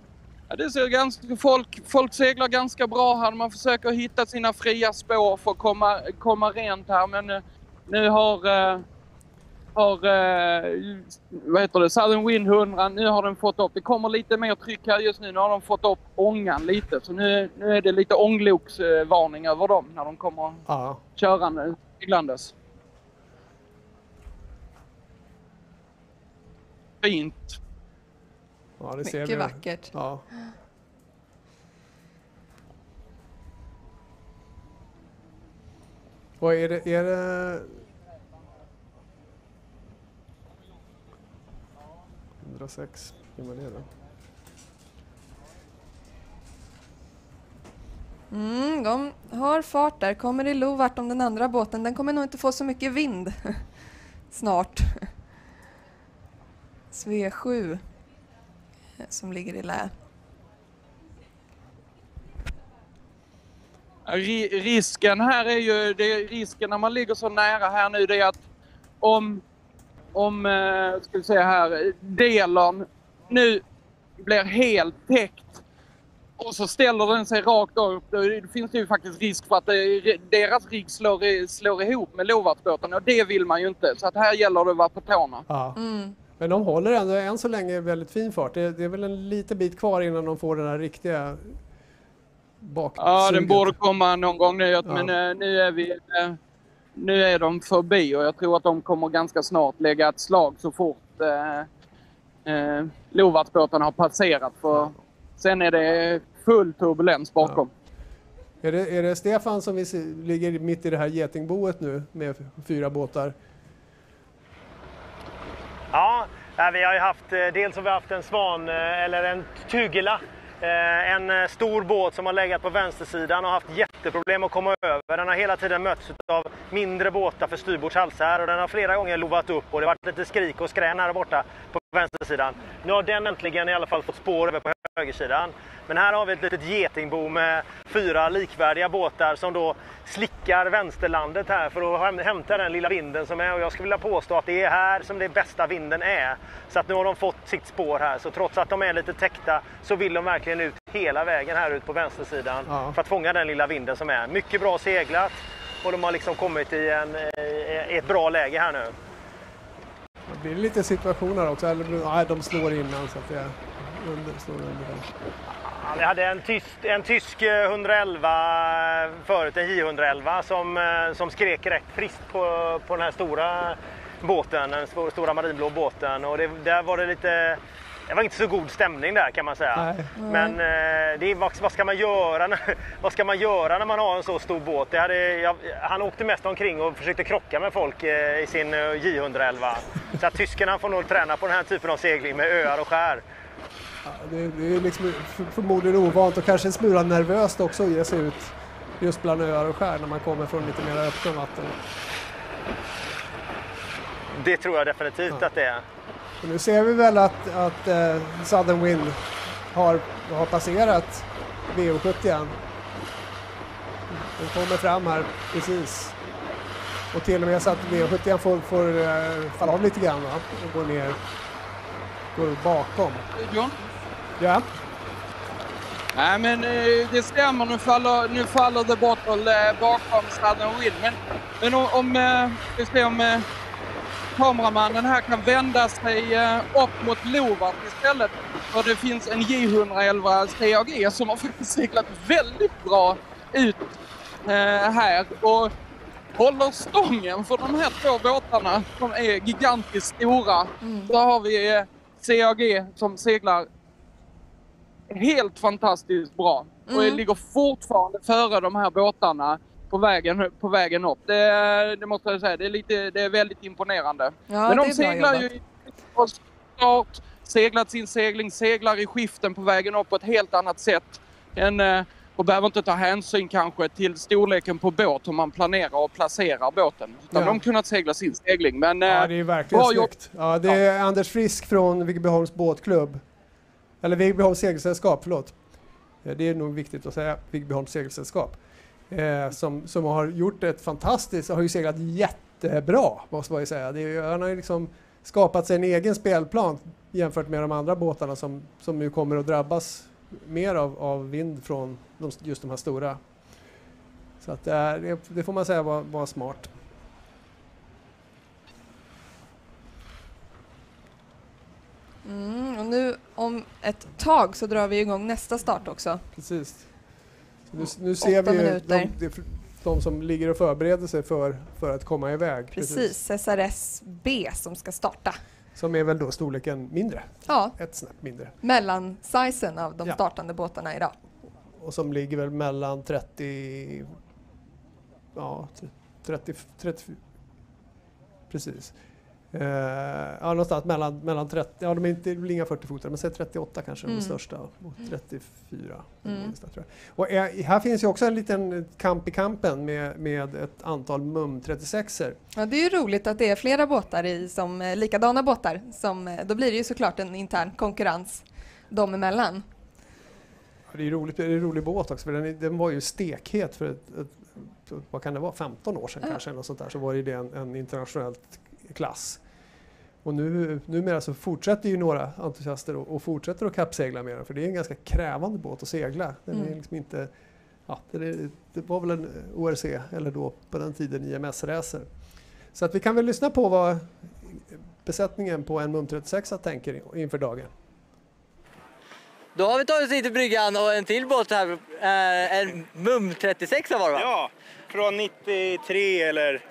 ja, det ser ganska, folk, folk seglar ganska bra här. Man försöker hitta sina fria spår för att komma, komma rent här. Men eh, nu har... Eh, har eh, vad heter det, Southern Wind 100, nu har den fått upp, det kommer lite mer tryck här just nu, nu har de fått upp ångan lite. Så nu, nu är det lite ångloksvarning över dem när de kommer Ja, körande, seglandes. Fint. ja det ser Mycket vi. vackert. Ja. Och är det, är det... 106, hur var det då? Mm, de har fart där. Kommer i lovart om den andra båten. Den kommer nog inte få så mycket vind (laughs) snart. SV7 eh, som ligger i lä. Ri- Risken här är ju, det är risken när man ligger så nära här nu det är att om, om eh, ska vi säga här, delen nu blir helt täckt och så ställer den sig rakt upp, då finns det ju faktiskt risk för att det, deras rigg slår, slår ihop med lovartsbåten och det vill man ju inte. Så att här gäller det att vara på tårna. Ja. Mm. Men de håller ändå än så länge väldigt fin fart. Det, det är väl en liten bit kvar innan de får den här riktiga bak Ja, den borde komma någon gång nu, Ja. men eh, nu är vi... Nu är de förbi och jag tror att de kommer ganska snart lägga ett slag så fort eh, eh, Lovartsbåten har passerat. För sen är det full turbulens bakom. Är det, är det Stefan som vi ligger mitt i det här getingboet nu med fyra båtar? Ja, vi har ju haft, eh, dels har vi haft en svan, eh, eller en tygela. Eh, en eh, stor båt som har legat på vänstersidan och haft jätteproblem att komma över. Den har hela tiden mötts av mindre båtar för styrbords halsar och den har flera gånger lovat upp och det har varit lite skrik och skrän här borta på vänstersidan. Nu har den äntligen i alla fall fått spår över på högersidan. Men här har vi ett litet getingbo med fyra likvärdiga båtar som då slickar vänsterlandet här för att häm- hämta den lilla vinden som är. Och jag skulle vilja påstå att det är här som den bästa vinden är. Så att nu har de fått sitt spår här. Så trots att de är lite täckta så vill de verkligen ut hela vägen här ut på vänstersidan Ja. för att fånga den lilla vinden som är. Mycket bra seglat och de har liksom kommit i, en, eh, i ett bra läge här nu. Det blir lite situationer också. Eller, nej, de slår innan så att det under, slår under den. Ja, vi hade en tysk, en tysk eh, 111 förut, en J111 som, eh, som skrek rätt friskt på, på den här stora båten, den stora marinblå båten. Och det, där var det lite, det var inte så god stämning där kan man säga. Nej. Men eh, det är, vad, vad, ska man göra, när- vad ska man göra när man har en så stor båt? Det hade, jag, han åkte mest omkring och försökte krocka med folk eh, i sin eh, J111. Så att tyskarna får nog träna på den här typen av segling med öar och skär. Ja, det, det är liksom för, förmodligen ovant och kanske en smula nervöst också att ge sig ut just bland öar och skär när man kommer från lite mer öppna vatten. Det tror jag definitivt Ja. att det är. Och nu ser vi väl att, att eh, Southern Wind har, har passerat VO70. Den kommer fram här precis. Och till och med så att VO70 får, får eh, falla av lite grann va? och gå ner, går bakom. John? Ja, Nej men eh, det stämmer, nu faller, nu faller The Bottle eh, bakom Southern Wind. Men, men om, om, vi ser om kameramannen här kan vända sig eh, upp mot Lovart istället. För det finns en J111 CAG som har (laughs) faktiskt seglat väldigt bra ut eh, här och håller stången för de här två båtarna som är gigantiskt stora. Mm. Då har vi eh, CAG som seglar helt fantastiskt bra och Mm. ligger fortfarande före de här båtarna på vägen, på vägen upp. Det, det måste jag säga, det är, lite, det är väldigt imponerande. Ja, Men de seglar ju och start, seglat sin segling, seglar i skiften på vägen upp på ett helt annat sätt än, eh, och behöver inte ta hänsyn kanske till storleken på båt, hur man planerar och placerar båten. Utan Ja. de har kunnat segla sin segling. Men Ja, eh, det är verkligen snyggt. Ja, det är Anders Frisk från Vigbyholms båtklubb. Eller Vigbyholms segelsällskap, förlåt. Eh, Det är nog viktigt att säga Vigbyholms segelsällskap. Eh, som, som har gjort ett fantastiskt, har ju seglat jättebra måste man ju säga. Det han har ju liksom skapat sig en egen spelplan jämfört med de andra båtarna som, som nu kommer att drabbas mer av, av vind från de, just de här stora. Så att det, är, det, det får man säga var, var smart. Mm, och nu om ett tag så drar vi igång nästa start också. Precis. Nu, nu ser vi minuter. de, de, de som ligger och förbereder sig för, för att komma iväg. Precis, SRS B som ska starta. Som är väl då storleken mindre, Ja, ett snäpp mindre. mellan sizen av de Ja. startande båtarna idag. Och som ligger väl mellan 30... Ja, 30... 30 precis. Eh, ja, någonstans mellan, mellan 30, ja de är inte, inga 40 fotare men säg 38 kanske Mm. de största och 34 den Mm. minsta, tror jag. Och eh, här finns ju också en liten kamp i kampen med, med ett antal MUM 36 er Ja, det är ju roligt att det är flera båtar i som eh, likadana båtar. Som, eh, då blir det ju såklart en intern konkurrens dem emellan. Ja, Det är roligt, det är en rolig båt också för den, är- den var ju stekhet för ett, ett, vad kan det vara, 15 år sedan Ja. kanske eller något sånt där så var ju det en, en internationellt klass. Och nu, numera så fortsätter ju några entusiaster och, och fortsätter att kappsegla med den för det är en ganska krävande båt att segla. Den är Mm. liksom inte, ja, det, är- det var väl en ORC eller då på den tiden IMS-racer. Så att vi kan väl lyssna på vad besättningen på en MUM 36 tänker inför dagen. Då har vi tagit oss hit till bryggan och en till båt här. Eh, en MUM 36 var det va? Ja, från 93 eller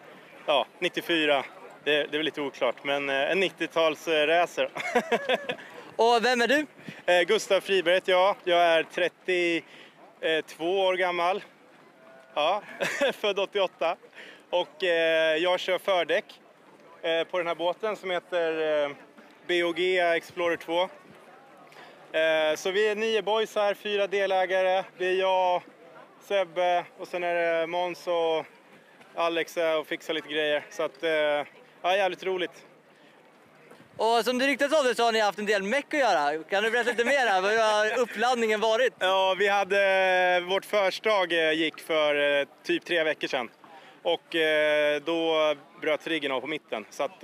ja, 94. Det, det är lite oklart, men eh, en 90-talsracer. (laughs) Och vem är du? Eh, Gustav Friberg heter jag. Jag är 32 år gammal. Ja, (laughs) född 88. Och eh, jag kör fördäck eh, på den här båten som heter eh, BOG Explorer 2. Eh, så vi är nio boys här, fyra delägare. Det är jag, Sebbe och sen är det Måns och Alex och fixar lite grejer. Så att, ja, jävligt roligt. Och som det ryktas om det så har ni haft en del meck att göra. Kan du berätta lite mer? här? Hur har uppladdningen varit? Ja, vi hade, vårt förstag eh, gick för eh, typ tre veckor sedan. Och eh, då bröt riggen av på mitten. Så att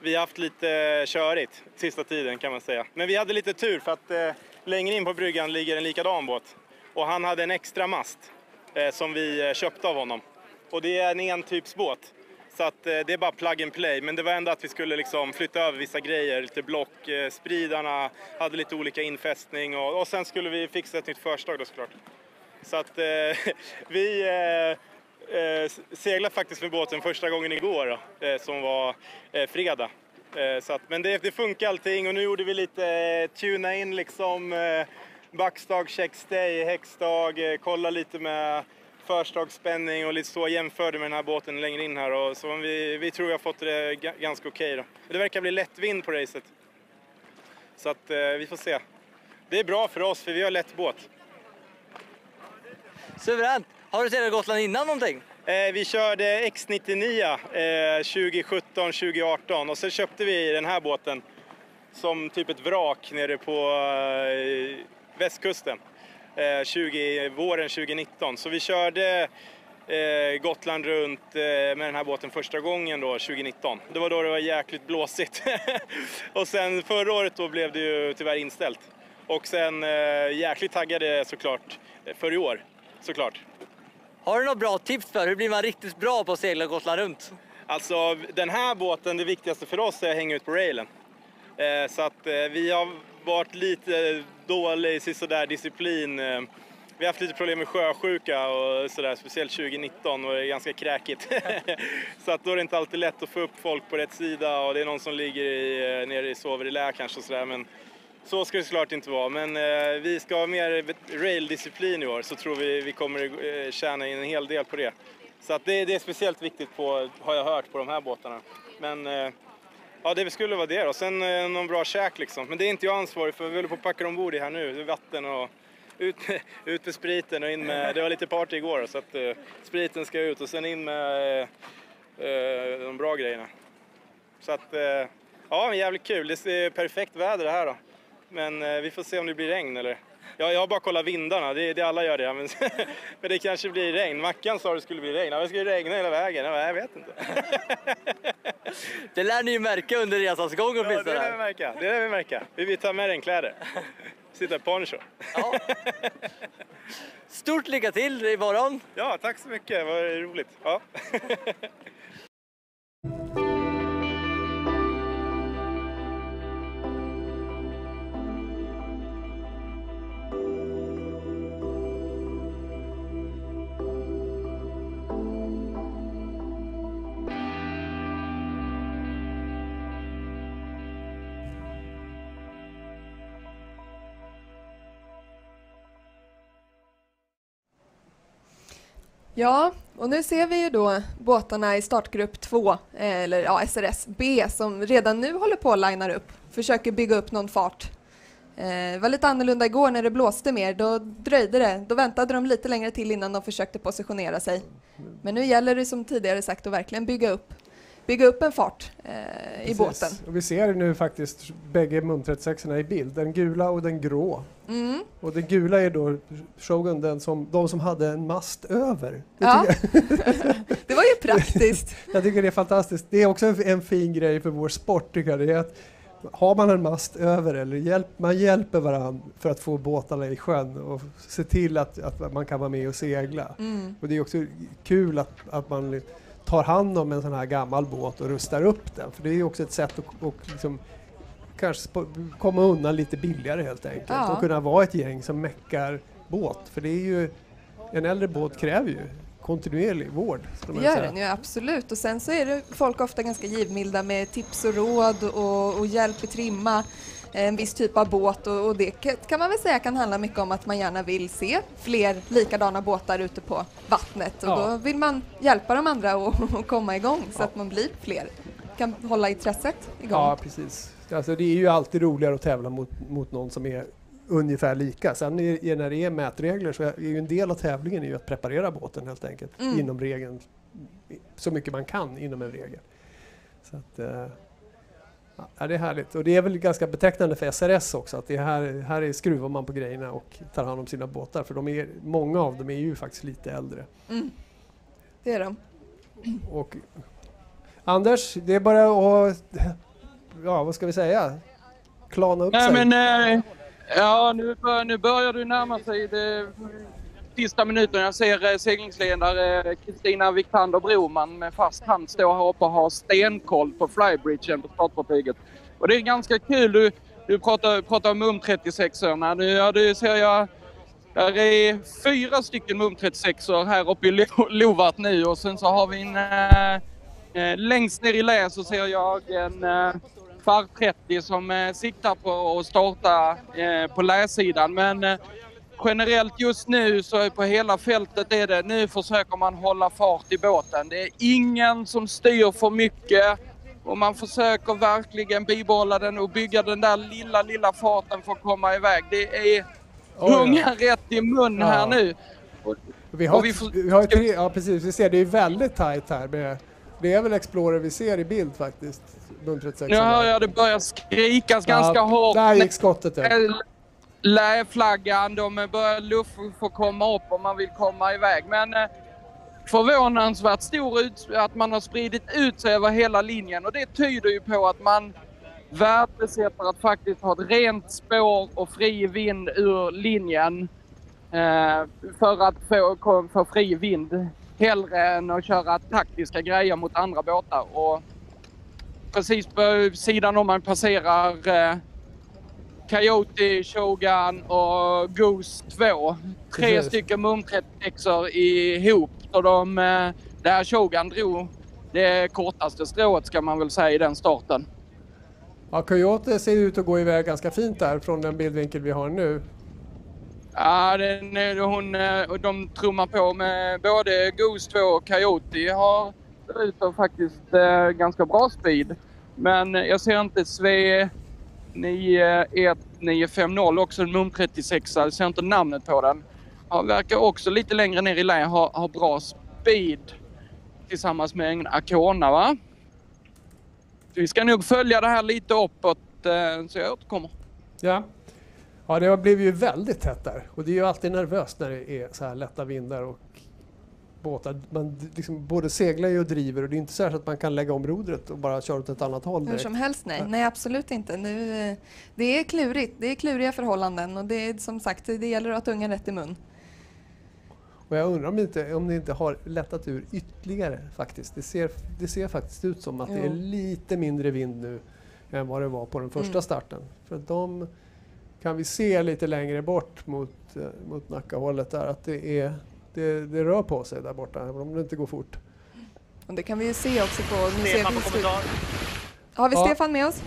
vi har haft lite körigt sista tiden kan man säga. Men vi hade lite tur för att längre in på bryggan ligger en likadan båt. Och han hade en extra mast som vi köpte av honom. Och det är en entypsbåt. Så att eh, det är bara plug and play. Men det var ändå att vi skulle liksom flytta över vissa grejer, lite block. Eh, spridarna hade lite olika infästning och, och sen skulle vi fixa ett nytt förslag då såklart. Så att eh, (laughs) vi eh, eh, seglade faktiskt med båten första gången igår då, eh, som var eh, fredag. Eh, så att, men det, det funkar allting och nu gjorde vi lite eh, tuna in liksom eh, backstag, checkstay, häckstag, eh, kolla lite med förstagsspänning och lite så jämförde med den här båten längre in här och så vi, vi tror vi har fått det ga- ganska okej då. Det verkar bli lätt vind på racet. Så att eh, vi får se. Det är bra för oss för vi har lätt båt. Suveränt! Har du seglat Gotland innan någonting? Eh, vi körde X99 eh, 2017-2018 och sen köpte vi den här båten som typ ett vrak nere på eh, västkusten 20, våren 2019. Så vi körde eh, Gotland runt eh, med den här båten första gången då 2019. Det var då det var jäkligt blåsigt. (laughs) och sen förra året då blev det ju tyvärr inställt. Och sen eh, jäkligt taggade såklart eh, för i år, såklart. Har du något bra tips för hur blir man riktigt bra på att segla Gotland runt? Alltså den här båten, det viktigaste för oss är att hänga ut på railen. Eh, så att eh, vi har varit lite dålig sådär disciplin. Eh, vi har haft lite problem med sjösjuka och sådär, speciellt 2019 och det är ganska kräkigt. (laughs) så att då är det inte alltid lätt att få upp folk på rätt sida och det är någon som ligger i, eh, nere i sover i lä kanske och sådär. Men så ska det såklart inte vara. Men eh, vi ska ha mer raildisciplin i år så tror vi vi kommer eh, tjäna in en hel del på det. Så att det, det är speciellt viktigt på, har jag hört, på de här båtarna. Men eh, Ja, det skulle vara det då. Sen eh, någon bra käk liksom. Men det är inte jag ansvarig för. Vi håller på att packa ombord i här nu. Det är vatten och ut med, (laughs) ut med spriten och in med... Det var lite party igår så att eh, spriten ska ut och sen in med eh, eh, de bra grejerna. Så att, eh, ja, men jävligt kul. Det är perfekt väder det här då. Men eh, vi får se om det blir regn eller? Ja, jag har bara kollat vindarna, det, det alla gör det. Men, (laughs) men det kanske blir regn. Mackan sa det skulle bli regn. Ja, det skulle regna hela vägen. Ja, jag vet inte. (laughs) Det lär ni ju märka under resans gång Ja, det lär vi märka. Det lär vi märka. Vi vill ta med regnkläder. Sitta i poncho. Ja. Stort lycka till imorgon! Ja, tack så mycket. Vad roligt. Ja. (laughs) Ja, och nu ser vi ju då båtarna i startgrupp 2, eh, eller ja, SRS B, som redan nu håller på att linar upp, försöker bygga upp någon fart. Eh, det var lite annorlunda igår när det blåste mer, då dröjde det. Då väntade de lite längre till innan de försökte positionera sig. Men nu gäller det som tidigare sagt att verkligen bygga upp, bygga upp en fart eh, i Precis. båten. Och vi ser nu faktiskt bägge MUM 36 i bild, den gula och den grå. Mm. Och den gula är då Shogun, den som, de som hade en mast över. Det Ja. (laughs) Det var ju praktiskt. (laughs) jag tycker det är fantastiskt. Det är också en, en fin grej för vår sport tycker jag. Det är att har man en mast över eller hjälp, man hjälper varandra för att få båtarna i sjön och se till att, att man kan vara med och segla. Mm. Och det är också kul att, att man tar hand om en sån här gammal båt och rustar upp den. För det är ju också ett sätt att, att liksom, kanske komma undan lite billigare helt enkelt. Ja. Och kunna vara ett gäng som meckar båt. För det är ju, en äldre båt kräver ju kontinuerlig vård. Det gör den ju absolut och sen så är det folk ofta ganska givmilda med tips och råd och, och hjälp att trimma en viss typ av båt och, och det ka- kan man väl säga kan handla mycket om att man gärna vill se fler likadana båtar ute på vattnet och Ja. då vill man hjälpa de andra (laughs) att komma igång så Ja. att man blir fler. Kan hålla intresset igång. Ja, precis. Alltså, det är ju alltid roligare att tävla mot, mot någon som är ungefär lika. Sen är, är när det är mätregler så är ju en del av tävlingen ju att preparera båten helt enkelt Mm. inom regeln. Så mycket man kan inom en regel. Så att, eh, ja, det är härligt. Och det är väl ganska betecknande för SRS också att det är här, här är skruvar man på grejerna och tar hand om sina båtar. För de är, många av dem är ju faktiskt lite äldre. Mm. Det är de. Och Anders, det är bara att, ja vad ska vi säga, klana upp Nej sig. men, eh, ja nu, bör, nu börjar det närma sig det sista minuten. Jag ser eh, seglingsledare eh, Kristina Wiktander Broman med fast hand stå här uppe och ha stenkoll på flybridgen på startfartyget. Och det är ganska kul. Du, du pratar, pratar om MUM 36orna. Nu ja, det ser jag där är fyra stycken MUM 36or här uppe i Lo- Lovart nu och sen så har vi en eh, eh, längst ner i lä så ser jag en eh, FAR 30 som eh, siktar på att starta eh, på läsidan. Men eh, generellt just nu så är på hela fältet är det nu försöker man hålla fart i båten. Det är ingen som styr för mycket och man försöker verkligen bibehålla den och bygga den där lilla, lilla farten för att komma iväg. Det är tungan rätt i mun Ja. här nu. Vi har, vi får- vi har tre, ja precis, vi ser det är väldigt tajt här med, det är väl Explorer vi ser i bild faktiskt, Bund 36. Nu hör jag det börjar skrikas ganska hårt. Där gick skottet ja. Läflaggan, de börjar luft få komma upp om man vill komma iväg. Men eh, förvånansvärt stor ut, att man har spridit ut sig över hela linjen och det tyder ju på att man värdesätter att faktiskt ha ett rent spår och fri vind ur linjen eh, för att få, få fri vind hellre än att köra taktiska grejer mot andra båtar. Och precis på sidan om man passerar eh, Coyote, Shogun och Goose 2. Tre Precis. stycken MUM 36 ihop. Och de, eh, där Shogun drog det kortaste strået ska man väl säga i den starten. ja. Coyote ser ut att gå iväg ganska fint där från den bildvinkel vi har nu. Ja, den, eh, hon, eh, och de trummar på med både Goose 2 och Coyote har ut att faktiskt eh, ganska bra speed. Men jag ser inte Sve 91950 också en MUM 36. Jag ser inte namnet på den. Han verkar också lite längre ner i lä ha, ha bra speed tillsammans med en Akona va? Så vi ska nog följa det här lite uppåt eh, så jag återkommer. Ja. ja, det har blivit ju väldigt tätt där och det är ju alltid nervöst när det är så här lätta vindar och båtar. Man liksom både seglar ju och driver och det är inte så att man kan lägga om rodret och bara köra åt ett annat håll. Hur direkt. som helst nej. Nej absolut inte. Nu, det är klurigt. Det är kluriga förhållanden och det är som sagt det gäller att ha ungen rätt i mun. Och jag undrar om, inte, om det inte har lättat ur ytterligare faktiskt. Det ser, det ser faktiskt ut som att det är Jo. lite mindre vind nu än vad det var på den första Mm. starten. För att de kan vi se lite längre bort mot, eh, mot Nackahållet där att det, är, det, det rör på sig där borta även om det inte går fort. Och det kan vi ju se också på... Stefan vi på kommentar. Har vi Ja. Stefan med oss?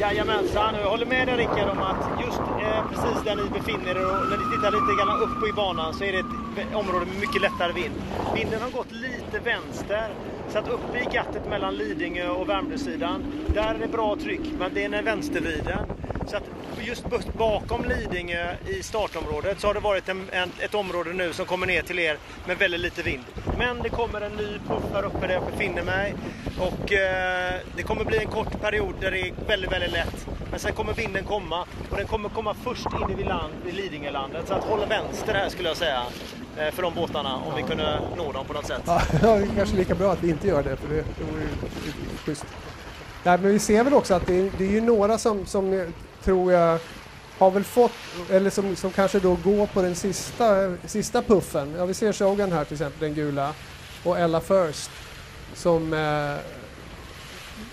Jajamensan, jag håller med dig Rickard om att just eh, precis där ni befinner er och när ni tittar lite grann upp i banan så är det ett område med mycket lättare vind. Vinden har gått lite vänster så att uppe i gattet mellan Lidingö och Värmdösidan där är det bra tryck men den är vänstervriden. Så att just bakom Lidingö i startområdet så har det varit en, en, ett område nu som kommer ner till er med väldigt lite vind. Men det kommer en ny puff här uppe där jag befinner mig och eh, det kommer bli en kort period där det är väldigt, väldigt lätt. Men sen kommer vinden komma och den kommer komma först in i land, i Lidingölandet. Så att hålla vänster här skulle jag säga för de båtarna om vi kunde nå dem på något sätt. (laughs) Ja, det är kanske lika bra att vi inte gör det för det, det vore ju schysst. Nej, men vi ser väl också att det är, det är ju några som, som eh, tror jag har väl fått, eller som, som kanske då går på den sista, sista puffen. Ja, vi ser Shogun här till exempel, den gula, och Ella First som, eh,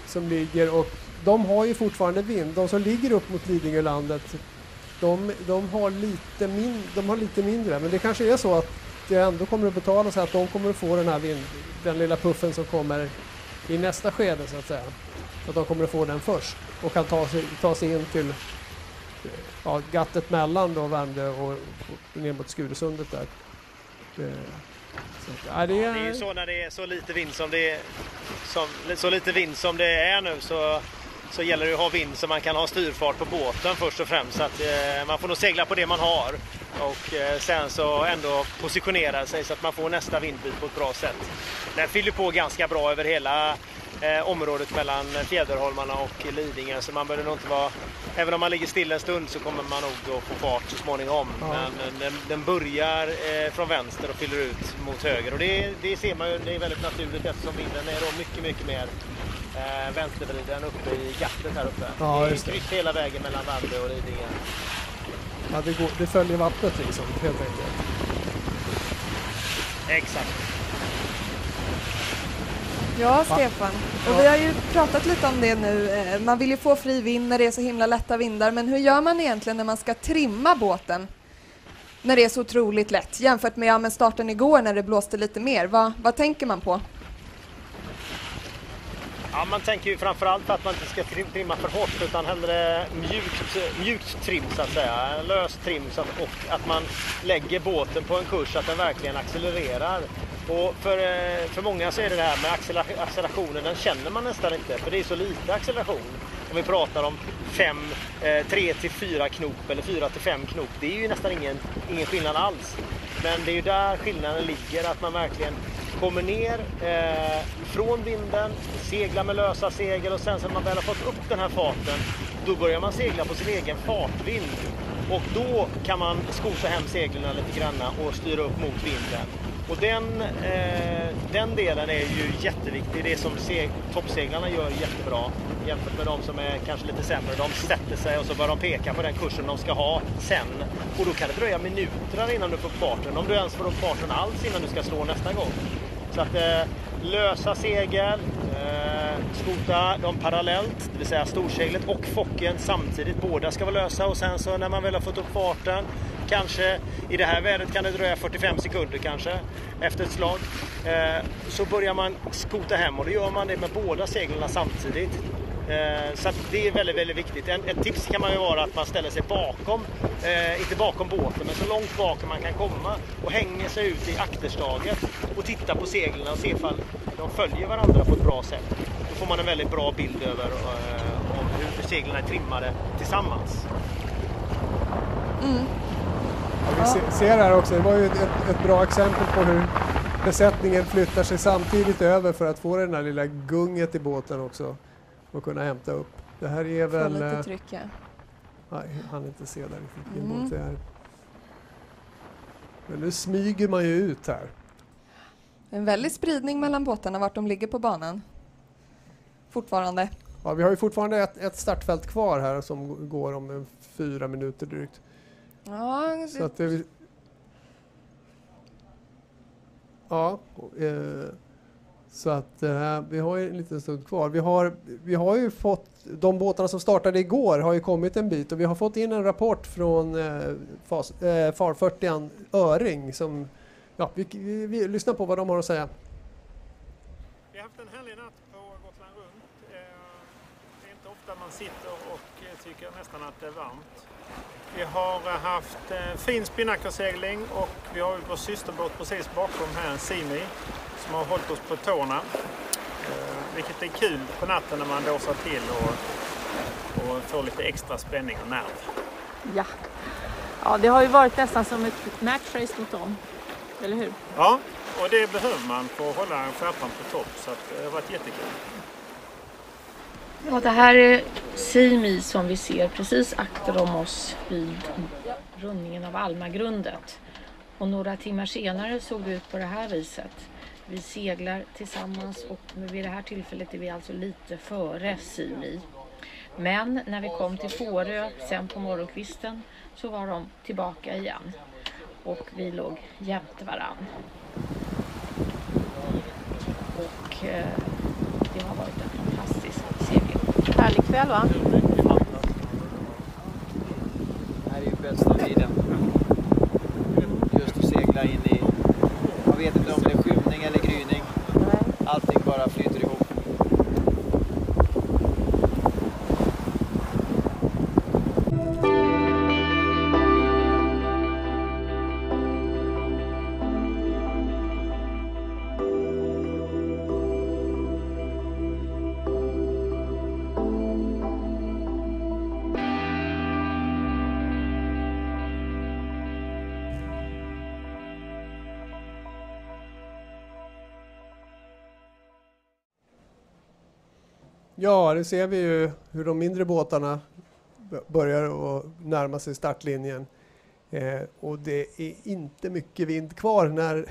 som ligger och de har ju fortfarande vind. De som ligger upp mot Lidingölandet, de, de, har lite min, de har lite mindre, men det kanske är så att det ändå kommer att betala sig att de kommer att få den här vind, den lilla puffen som kommer i nästa skede så att säga. Att de kommer att få den först och kan ta sig, ta sig in till ja, gattet mellan då Värmdö och, och ner mot Skuresundet där. Eh, Så, ja, det Det är är, ju så när det är så lite vind som det är, som, så lite vind som det är nu så, så gäller det att ha vind så man kan ha styrfart på båten först och främst. Så att, eh, man får nog segla på det man har och eh, sen så ändå positionera sig så att man får nästa vindbyte på ett bra sätt. Den fyller på ganska bra över hela eh, området mellan Fjäderholmarna och Lidingö så man behöver nog inte vara Även om man ligger still en stund så kommer man nog att få fart så småningom. Ja. Men den, den börjar eh, från vänster och fyller ut mot höger. Och det, det ser man ju, det är väldigt naturligt eftersom vinden är då mycket, mycket mer eh, vänstervriden uppe i gattet här uppe. Ja, det är just det. kryss hela vägen mellan Värmdö och Lidingö. ja, det, går, det följer vattnet liksom helt enkelt. Exakt. Ja, Stefan. Och Ja. vi har ju pratat lite om det nu. Eh, Man vill ju få fri vind när det är så himla lätta vindar, men hur gör man egentligen när man ska trimma båten? När det är så otroligt lätt jämfört med ja, men starten igår när det blåste lite mer. Va, vad tänker man på? Ja, man tänker ju framförallt att man inte ska trim- trimma för hårt utan hellre mjukt, mjukt trim så att säga. Löst trim så att, och att man lägger båten på en kurs så att den verkligen accelererar. Och för, eh, för många så är det det här med accelerationen, den känner man nästan inte för det är så lite acceleration. Om vi pratar om 3 eh, till 4 knop eller 4 till 5 knop, det är ju nästan ingen, ingen skillnad alls. Men det är ju där skillnaden ligger, att man verkligen kommer ner eh, från vinden, seglar med lösa segel och sen när man väl har fått upp den här farten, då börjar man segla på sin egen fartvind. Och då kan man skosa hem seglen lite granna och styra upp mot vinden. Och den, eh, den delen är ju jätteviktig. Det som seg- toppseglarna gör jättebra jämfört med de som är kanske lite sämre. De sätter sig och så börjar de peka på den kursen de ska ha sen. Och då kan det dröja minuter innan du får upp farten. Om du ens får upp farten alls innan du ska slå nästa gång. Så att eh, lösa segel, Eh, skota dem parallellt, det vill säga storseglet och focken samtidigt. Båda ska vara lösa och sen så när man väl har fått upp farten, kanske i det här vädret kan det dröja 45 sekunder kanske efter ett slag. Eh, så börjar man skota hem och då gör man det med båda seglen samtidigt. Eh, Så att det är väldigt, väldigt viktigt. En, ett tips kan man ju vara att man ställer sig bakom, eh, inte bakom båten, men så långt bak man kan komma och hänger sig ut i akterstaget och tittar på seglen och ser ifall de följer varandra på ett bra sätt. Då får man en väldigt bra bild över eh, om hur seglen är trimmade tillsammans. Vi se- ser här också, det var ju ett, ett bra exempel på hur besättningen flyttar sig samtidigt över för att få den där lilla gunget i båten också och kunna hämta upp. Det här är Få väl... lite eh, tryck ja. Nej, han inte se där riktigt vilken Mm. båt det är. Men nu smyger man ju ut här. En väldig spridning mellan båtarna vart de ligger på banan. Fortfarande. Ja, vi har ju fortfarande ett, ett startfält kvar här som går om en fyra minuter drygt. Ja, Så att det, ja, eh, så att eh, vi har ju en liten stund kvar. Vi har, vi har ju fått, de båtarna som startade igår har ju kommit en bit och vi har fått in en rapport från eh, fas, eh, FAR 40 Öring som, ja, vi, vi, vi lyssnar på vad de har att säga. Vi har haft en härlig natt på Gotland runt. Eh, Det är inte ofta man sitter och eh, tycker nästan att det är varmt. Vi har haft eh, fin spinnakersegling och vi har ju vår systerbåt precis bakom här, Simi, som har hållit oss på tårna. Eh, Vilket är kul på natten när man dåsar till och, och får lite extra spänning och nerv. Ja. ja, det har ju varit nästan som ett matchrace mot dem. Eller hur? Ja, och det behöver man för att hålla skärpan på topp så att det har varit jättekul. Ja, det här är Simi som vi ser precis akter om oss vid rundningen av Almagrundet. Och några timmar senare såg det ut på det här viset. Vi seglar tillsammans och vid det här tillfället är vi alltså lite före Simi. Men när vi kom till Fårö sen på morgonkvisten så var de tillbaka igen. Och vi låg jämte varann. Och eh, det har varit en fantastisk segel. Härlig kväll va? Det här är ju bästa tiden. Just att segla in i, man vet inte om det är skymning eller. Allting bara flyter ihop. Ja, nu ser vi ju hur de mindre båtarna börjar att närma sig startlinjen. Eh, och det är inte mycket vind kvar när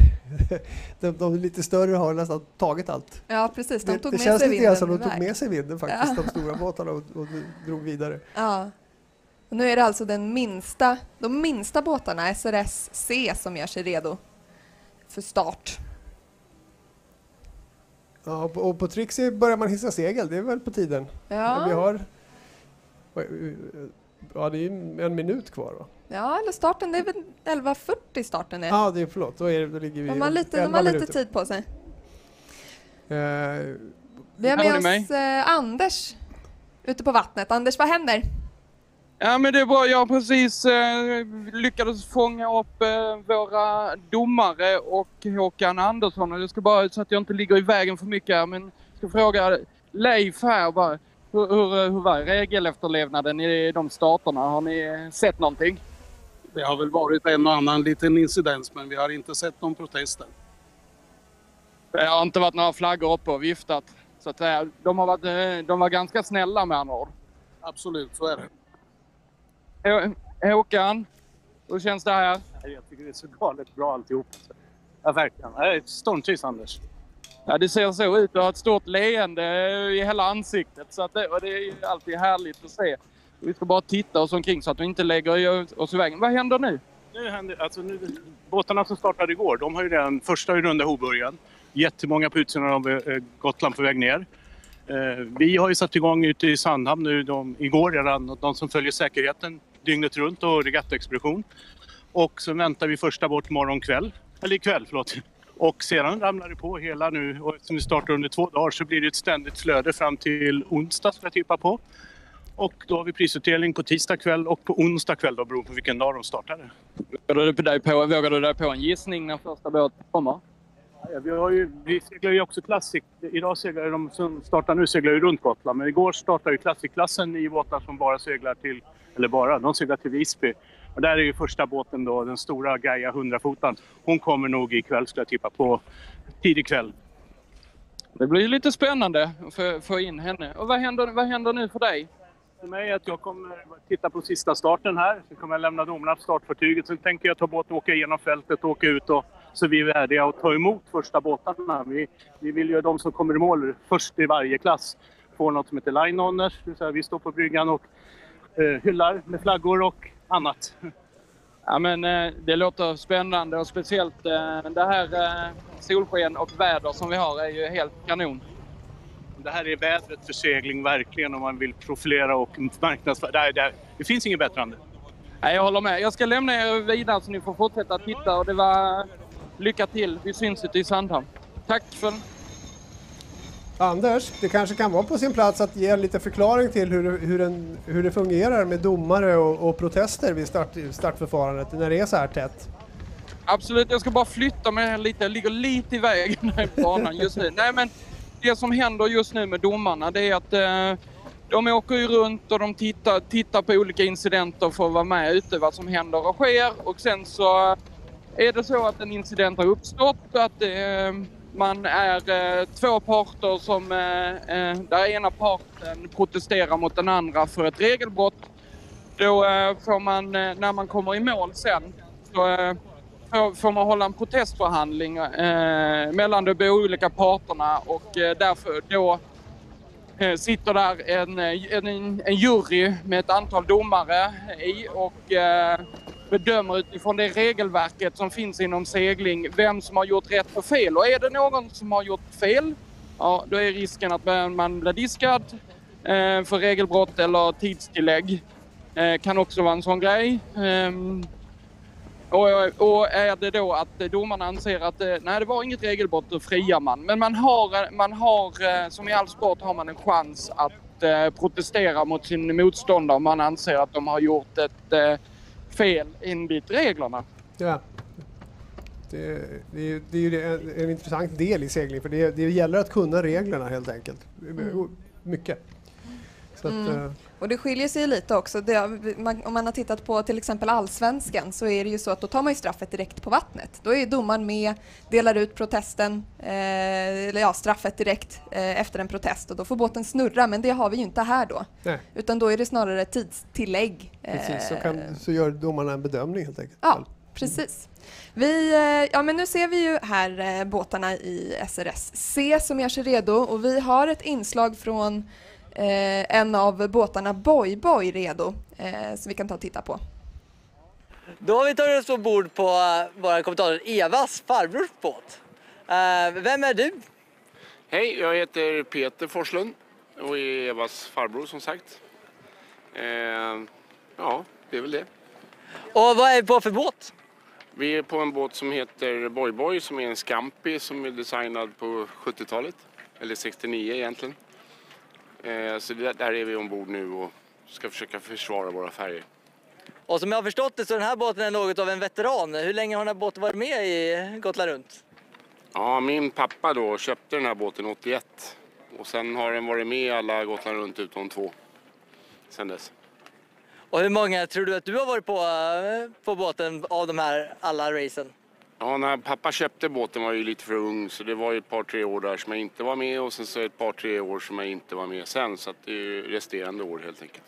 (laughs) de, de lite större har nästan tagit allt. Ja, precis. De det tog det med känns sig lite grann vinden som de tog med sig vinden faktiskt, Ja. de stora båtarna och, och drog vidare. Ja. Och nu är det alltså den minsta, de minsta båtarna, SRS C, som gör sig redo för start. Ja, och på, och på Trixie börjar man hissa segel, det är väl på tiden. Ja. Vi har ja, det är en minut kvar va? Ja, eller starten, det är väl 11.40 starten är. Ja, det är förlåt, då, är det, då ligger vi de har lite, de 11 har lite minuter. tid på sig. Eh, Vi har med oss eh, Anders ute på vattnet. Anders, vad händer? Ja men det är bra. Jag har precis eh, lyckades fånga upp eh, våra domare och Håkan Andersson. Jag ska bara, så att jag inte ligger i vägen för mycket här, men jag ska fråga Leif här bara. Hur, hur, hur var regelefterlevnaden i de staterna? Har ni sett någonting? Det har väl varit en och annan liten incidens men vi har inte sett någon protester. Det har inte varit några flaggor uppe och viftat. Så att, eh, de, har varit, eh, de var ganska snälla med andra ord. Absolut, så är det. Hå- Håkan, hur känns det här? Jag tycker det är så galet bra alltihop. Ja, verkligen. Stormtrivs Anders. Ja, det ser så ut. Du har ett stort leende i hela ansiktet. Så att det, och det är alltid härligt att se. Vi ska bara titta oss omkring så att vi inte lägger oss i vägen. Vad händer nu? Nu händer, alltså nu, båtarna som startade igår, de har ju redan första i runda Hovbörjan. Jättemånga på utsidan av eh, Gotland på väg ner. Eh, vi har ju satt igång ute i Sandhamn nu de, igår redan, de som följer säkerheten dygnet runt och regattaexpedition. Och så väntar vi första båt morgon kväll, eller ikväll förlåt. Och sedan ramlar det på hela nu och eftersom vi startar under två dagar så blir det ett ständigt flöde fram till onsdag ska jag tippa på. Och då har vi prisutdelning på tisdag kväll och på onsdag kväll då beroende på vilken dag de startade. Vågar du dig på, vågar du dig på en gissning när första båten kommer? Vi, har ju, vi seglar ju också Classic. Idag seglar de som startar nu seglar ju runt Gotland. Men igår startade ju Classic-klassen nio båtar som bara seglar till, eller bara, de seglar till Visby. Och där är ju första båten då, den stora Gaia 100-fotan. Hon kommer nog ikväll skulle jag tippa på, tidig kväll. Det blir lite spännande att få- in henne. Och vad händer, vad händer nu för dig? För mig att jag kommer titta på sista starten här. Sen kommer jag lämna domarna på startfartyget. Sen tänker jag ta båten, åka igenom fältet, åka ut och så vi är färdiga att ta emot första båtarna. Vi, vi vill ju de som kommer i mål först i varje klass få något som heter line honors. Det vill säga vi står på bryggan och eh, hyllar med flaggor och annat. Ja, men, eh, det låter spännande och speciellt eh, det här eh, solsken och väder som vi har är ju helt kanon. Det här är vädret för segling verkligen om man vill profilera och marknadsföra. Det, det, det finns inget bättre än det. Nej, jag håller med. Jag ska lämna er vidare så ni får fortsätta titta och det var lycka till. Vi syns ute i Sandhamn. Tack för Anders, det kanske kan vara på sin plats att ge en lite förklaring till hur, hur, en, hur det fungerar med domare och, och protester vid start, startförfarandet när det är så här tätt. Absolut, jag ska bara flytta mig lite. Jag ligger lite i vägen här på banan just nu. Nej, men det som händer just nu med domarna det är att eh, de åker ju runt och de tittar, tittar på olika incidenter för att vara med ute vad som händer och sker. Och sen så är det så att en incident har uppstått, att eh, man är eh, två parter som, eh, eh, där ena parten protesterar mot den andra för ett regelbrott. Då eh, får man, eh, när man kommer i mål sen, så eh, får, man hålla en protestförhandling eh, mellan de olika parterna och eh, därför då eh, sitter där en, eh, en, en jury med ett antal domare i och eh, bedömer utifrån det regelverket som finns inom segling vem som har gjort rätt och fel. Och är det någon som har gjort fel, ja, då är risken att man blir diskad eh, för regelbrott eller tidstillägg. Eh, kan också vara en sån grej. Eh, och, och är det då att domarna anser att eh, nej, det var inget regelbrott, då friar man. Men man har, eh, man har, eh, som i all sport, har man en chans att eh, protestera mot sin motståndare om man anser att de har gjort ett fel enligt reglerna. Ja. Det, det, är ju- det är ju en, en intressant del i segling för det, det gäller att kunna reglerna helt enkelt. Mycket. Att, Mm. eh, Och det skiljer sig lite också. Det, man, om man har tittat på till exempel allsvenskan så är det ju så att då tar man ju straffet direkt på vattnet. Då är ju domaren med, delar ut protesten, eh, eller ja, straffet direkt eh, efter en protest och då får båten snurra men det har vi ju inte här då. Nej. Utan då är det snarare tidstillägg. precis, så, eh, kan, så gör domarna en bedömning helt enkelt. Ja, precis. Vi, eh, ja, men nu ser vi ju här eh, båtarna i SRS C som gör sig redo och vi har ett inslag från en av båtarna Boy Boy redo eh, som vi kan ta och titta på. Då har vi tagit oss ombord på uh, vår kommentator Evas farbrors båt. Eh, vem är du? Hej, jag heter Peter Forslund och är Evas farbror som sagt. Eh, ja, det är väl det. Och vad är vi på för båt? Vi är på en båt som heter Boy Boy som är en Scampi som är designad på 70-talet. Eller 69 egentligen. Eh, så där, är vi ombord nu och ska försöka försvara våra färger. Och som jag har förstått det så den här båten är något av en veteran. Hur länge har den här båten varit med i Gotland runt? Ja, min pappa då köpte den här båten 81 och sen har den varit med alla Gotland runt utom två sen dess. Och hur många tror du att du har varit på, eh, på båten av de här alla racen? Ja, när pappa köpte båten var jag ju lite för ung så det var ju ett par tre år där som jag inte var med och sen så ett par tre år som jag inte var med sen så det är resterande år helt enkelt.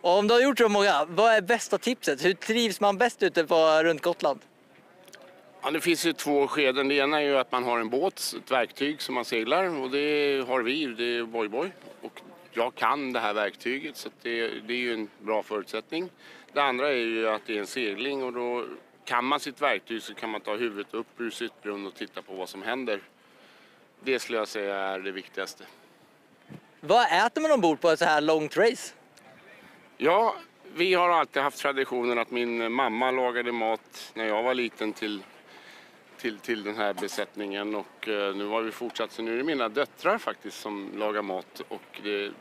Och om du har gjort så många, vad är bästa tipset? Hur trivs man bäst ute på, runt Gotland? Ja, det finns ju två skeden. Det ena är ju att man har en båt, ett verktyg som man seglar och det har vi, det är Boy Boy. Och jag kan det här verktyget så det, det är ju en bra förutsättning. Det andra är ju att det är en segling och då kan man sitt verktyg så kan man ta huvudet upp ur sitt brunn och titta på vad som händer. Det skulle jag säga är det viktigaste. Vad äter man ombord på ett så här långt race? Ja, vi har alltid haft traditionen att min mamma lagade mat när jag var liten till, till, till den här besättningen och eh, nu har vi fortsatt. Så nu är det mina döttrar faktiskt som lagar mat och det,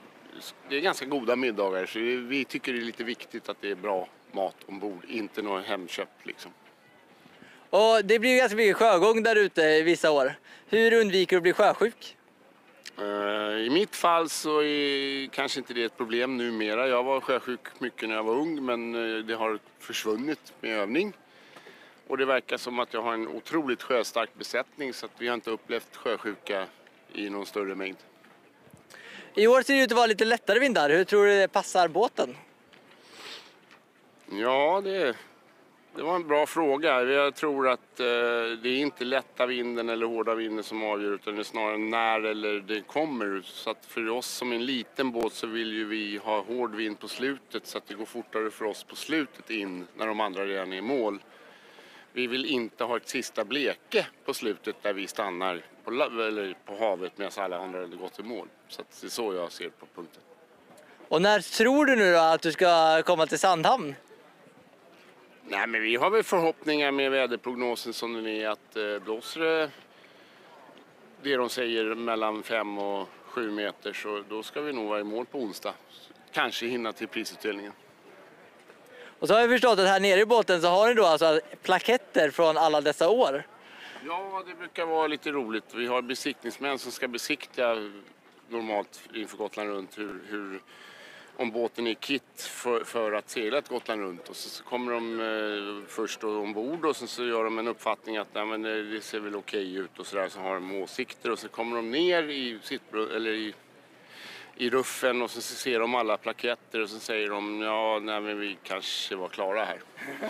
det är ganska goda middagar så vi tycker det är lite viktigt att det är bra mat ombord, inte något hemköpt liksom. Och det blir ganska mycket sjögång där ute i vissa år. Hur undviker du att bli sjösjuk? Eh, I mitt fall så är kanske inte det ett problem numera. Jag var sjösjuk mycket när jag var ung men eh, det har försvunnit med övning. Och det verkar som att jag har en otroligt sjöstark besättning så att vi har inte upplevt sjösjuka i någon större mängd. I år ser det ut att vara lite lättare vindar. Hur tror du det passar båten? Ja, det, det var en bra fråga. Jag tror att eh, det är inte lätta vinden eller hårda vinden som avgör utan det är snarare när eller det kommer. Så att för oss som en liten båt så vill ju vi ha hård vind på slutet så att det går fortare för oss på slutet in när de andra redan är i mål. Vi vill inte ha ett sista bleke på slutet där vi stannar på, eller på havet medan alla andra har gått i mål. Så att det är så jag ser på punkten. Och när tror du nu då att du ska komma till Sandhamn? Nej, men vi har väl förhoppningar med väderprognosen som den är att eh, blåser det det de säger mellan 5 och 7 meter så då ska vi nog vara i mål på onsdag. Kanske hinna till prisutdelningen. Och så har jag förstått att här nere i båten så har ni då alltså plaketter från alla dessa år. Ja, det brukar vara lite roligt. Vi har besiktningsmän som ska besiktiga normalt inför Gotland runt hur, hur om båten är kit för, för att segla ett Gotland runt. Och så, så kommer de eh, först ombord och sen så gör de en uppfattning att nej, men det, det ser väl okej ut och sådär. Så har de åsikter och så kommer de ner i, sittbro- eller i, i ruffen och så, så ser de alla plaketter och så säger de ja, nej, men vi kanske var klara här. (laughs)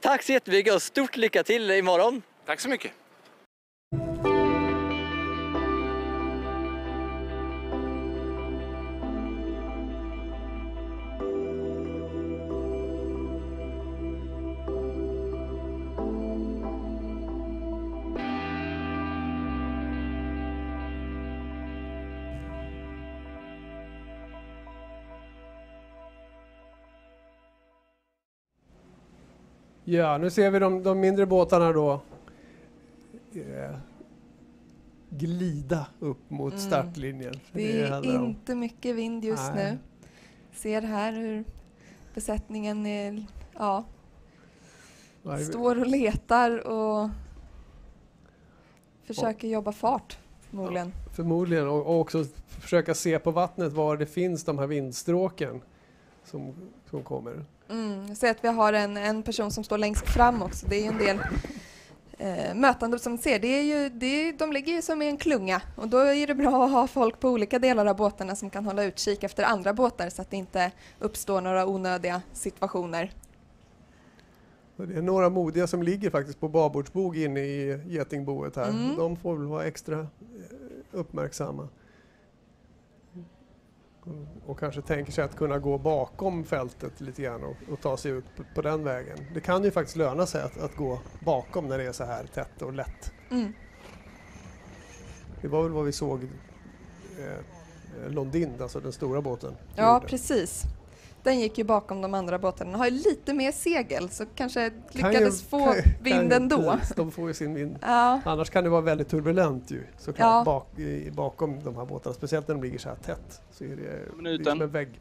Tack så jättemycket och stort lycka till imorgon. Tack så mycket. Ja, nu ser vi de, de mindre båtarna då eh, glida upp mot Mm. startlinjen. Det är om- inte mycket vind just Nej. nu. Ser här hur besättningen är, ja, Ja, det- står och letar och försöker jobba fart förmodligen. Förmodligen, och, och också försöka se på vattnet var det finns de här vindstråken som, som kommer. Mm. Ser att vi har en, en person som står längst fram också. Det är en del eh, mötande som ser. Det är ju, det är, de ligger ju som i en klunga och då är det bra att ha folk på olika delar av båtarna som kan hålla utkik efter andra båtar så att det inte uppstår några onödiga situationer. Det är några modiga som ligger faktiskt på babordsbog inne i getingboet här. Mm. De får väl vara extra eh, uppmärksamma. Och kanske tänker sig att kunna gå bakom fältet lite grann och, och ta sig ut på, på den vägen. Det kan ju faktiskt löna sig att, att gå bakom när det är så här tätt och lätt. Mm. Det var väl vad vi såg eh, Londin, alltså den stora båten. Ja, gjorde. precis. Den gick ju bakom de andra båtarna. Den har ju lite mer segel så kanske Kan lyckades ju- få kan- kan vind ju- ändå. precis, (laughs) De får ju sin vind. Ja. Annars kan det vara väldigt turbulent ju såklart Ja. bak, i, bakom de här båtarna. Speciellt när de ligger så här tätt. Så är det, det är Minuten. som en vägg.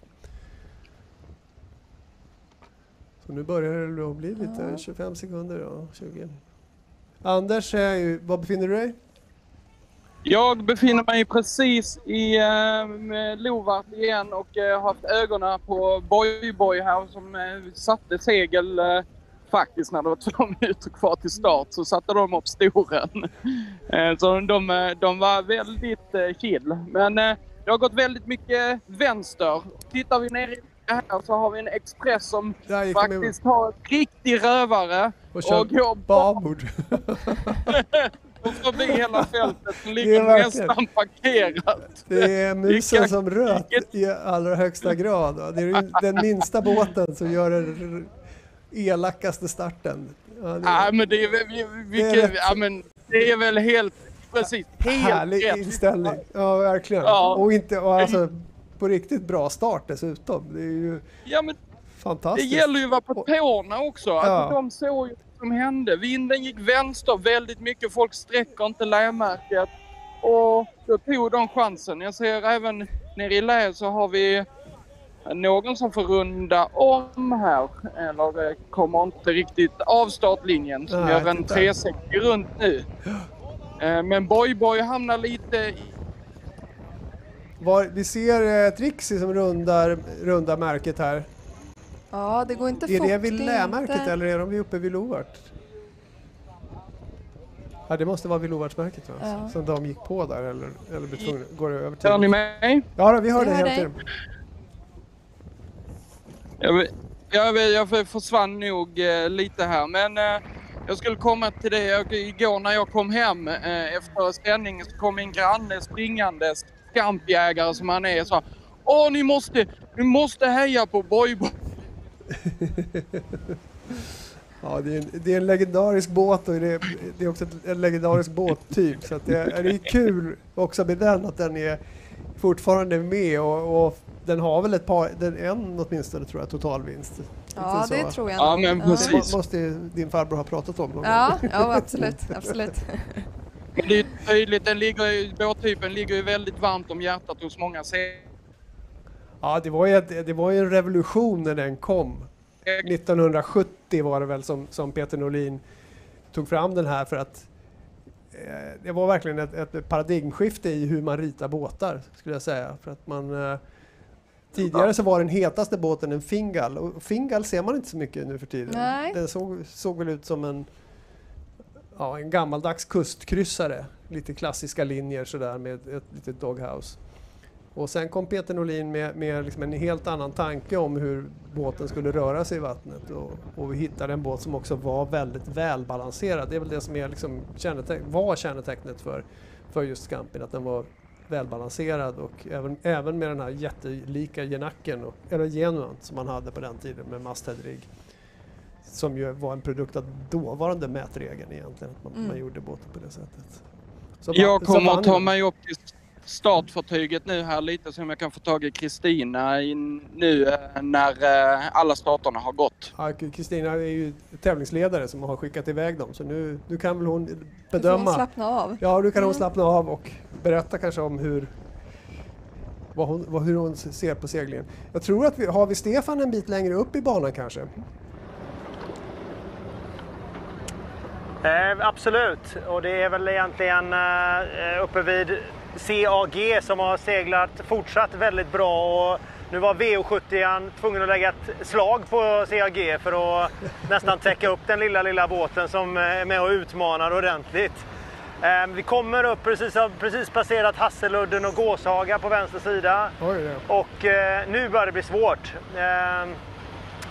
Så nu börjar det att bli lite Ja. 25 sekunder och 20. Anders, är ju, var befinner du dig? Jag befinner mig precis i eh, Lovart igen och eh, har haft ögonen på Boy-Boy här som eh, satte segel eh, faktiskt när det var två (laughs) minuter kvar till start så satte de upp storen. (laughs) Eh, så de, eh, de var väldigt eh, chill. Men eh, det har gått väldigt mycket vänster. Tittar vi ner i här så har vi en Express som faktiskt har en riktig rövare Och och går babord. (laughs) och förbi hela fältet som Det ligger är nästan parkerat. Det är musen Vilka- som röt i allra högsta grad. va? Det är den minsta båten som gör den elakaste starten. Ja, det Ja, men det är vi- vilket, rätt. ja, men det är väl helt precis. Helt Härlig rätt. inställning. Ja, verkligen. Ja. Och, inte, och alltså, på riktigt bra start dessutom. Det är ju Ja, men det fantastiskt. gäller ju att vara på tårna också. Ja. Alltså, de såg ju så som hände. Vinden gick vänster väldigt mycket. Folk sträcker inte lämärket. Och då tog de chansen. Jag ser även nere i lä så har vi någon som får runda om här. Eller eh, kommer inte riktigt av startlinjen. Som gör en titta. 360 runt nu. Eh, Men Boy Boy hamnar lite i Var, vi ser eh, Trixie som rundar, rundar märket här. Ja, det går inte Är fort. det vid är lämärket inte- eller är de uppe vid Lovart? Ja, det måste vara vid Lovartsmärket va? Ja. Som de gick på där eller, eller tvungna, går över till. Hör ni mig? Ja, då, vi hör dig hela tiden. Jag, vet- jag, jag försvann nog eh, lite här men eh, jag skulle komma till det. Jag, igår när jag kom hem eh, efter sändningen så kom min granne springandes, skampjägare som han är, och sa Åh, ni måste, ni måste heja på Boy Boy. Ja, det är, en, det är en legendarisk båt och det är, det är också ett- en legendarisk båttyp. Så att det, är, det är kul också med den att den är fortfarande med och, och den har väl ett par, den, en åtminstone tror jag, totalvinst. Ja, det tror jag Ja, men Ja. Det må- måste din farbror ha pratat om någon Ja, gång. ja absolut. absolut. Men det är tydligt, den ligger, ju- båttypen ligger ju väldigt varmt om hjärtat hos många seglare. Ja, det var, ju, ett- det var ju en revolution när den kom. 1970 var det väl som, som Peter Norlin tog fram den här för att eh, det var verkligen ett, ett paradigmskifte i hur man ritar båtar skulle jag säga. För att man, eh, tidigare så var den hetaste båten en Fingal och Fingal ser man inte så mycket nu för tiden. Nej. Den såg, såg väl ut som en, ja, en gammaldags kustkryssare. Lite klassiska linjer sådär med ett litet doghouse. Och sen kom Peter Norlin med, med liksom en helt annan tanke om hur båten skulle röra sig i vattnet och, och vi hittade en båt som också var väldigt välbalanserad. Det är väl det som är liksom känneteck- var kännetecknet för, för just Scampin, att den var välbalanserad och även, även med den här jättelika genacken, och, eller genuan som man hade på den tiden med masthead rigg. Som ju var en produkt av dåvarande mätregeln egentligen, att man, Mm. man gjorde båten på det sättet. Så Jag kommer att ta mig upp till startfartyget nu här lite så om jag kan få tag i Kristina in- nu eh, när eh, alla starterna har gått. Ja, Kristina är ju tävlingsledare som har skickat iväg dem så nu, nu kan väl hon Nu får hon bedöma. slappna av. Ja, nu kan hon Mm. slappna av och berätta kanske om hur, vad hon, vad, hur hon ser på seglingen. Jag tror att vi har vi Stefan en bit längre upp i banan kanske. Eh, absolut, och det är väl egentligen eh, uppe vid CAG som har seglat fortsatt väldigt bra. Och nu var VO70 tvungen att lägga ett slag på CAG för att nästan täcka upp den lilla, lilla båten som är med och utmanar ordentligt. Eh, vi kommer upp precis, har precis passerat Hasseludden och Gåshaga på vänster sida. Oj, ja. Och eh, nu börjar det bli svårt. Eh,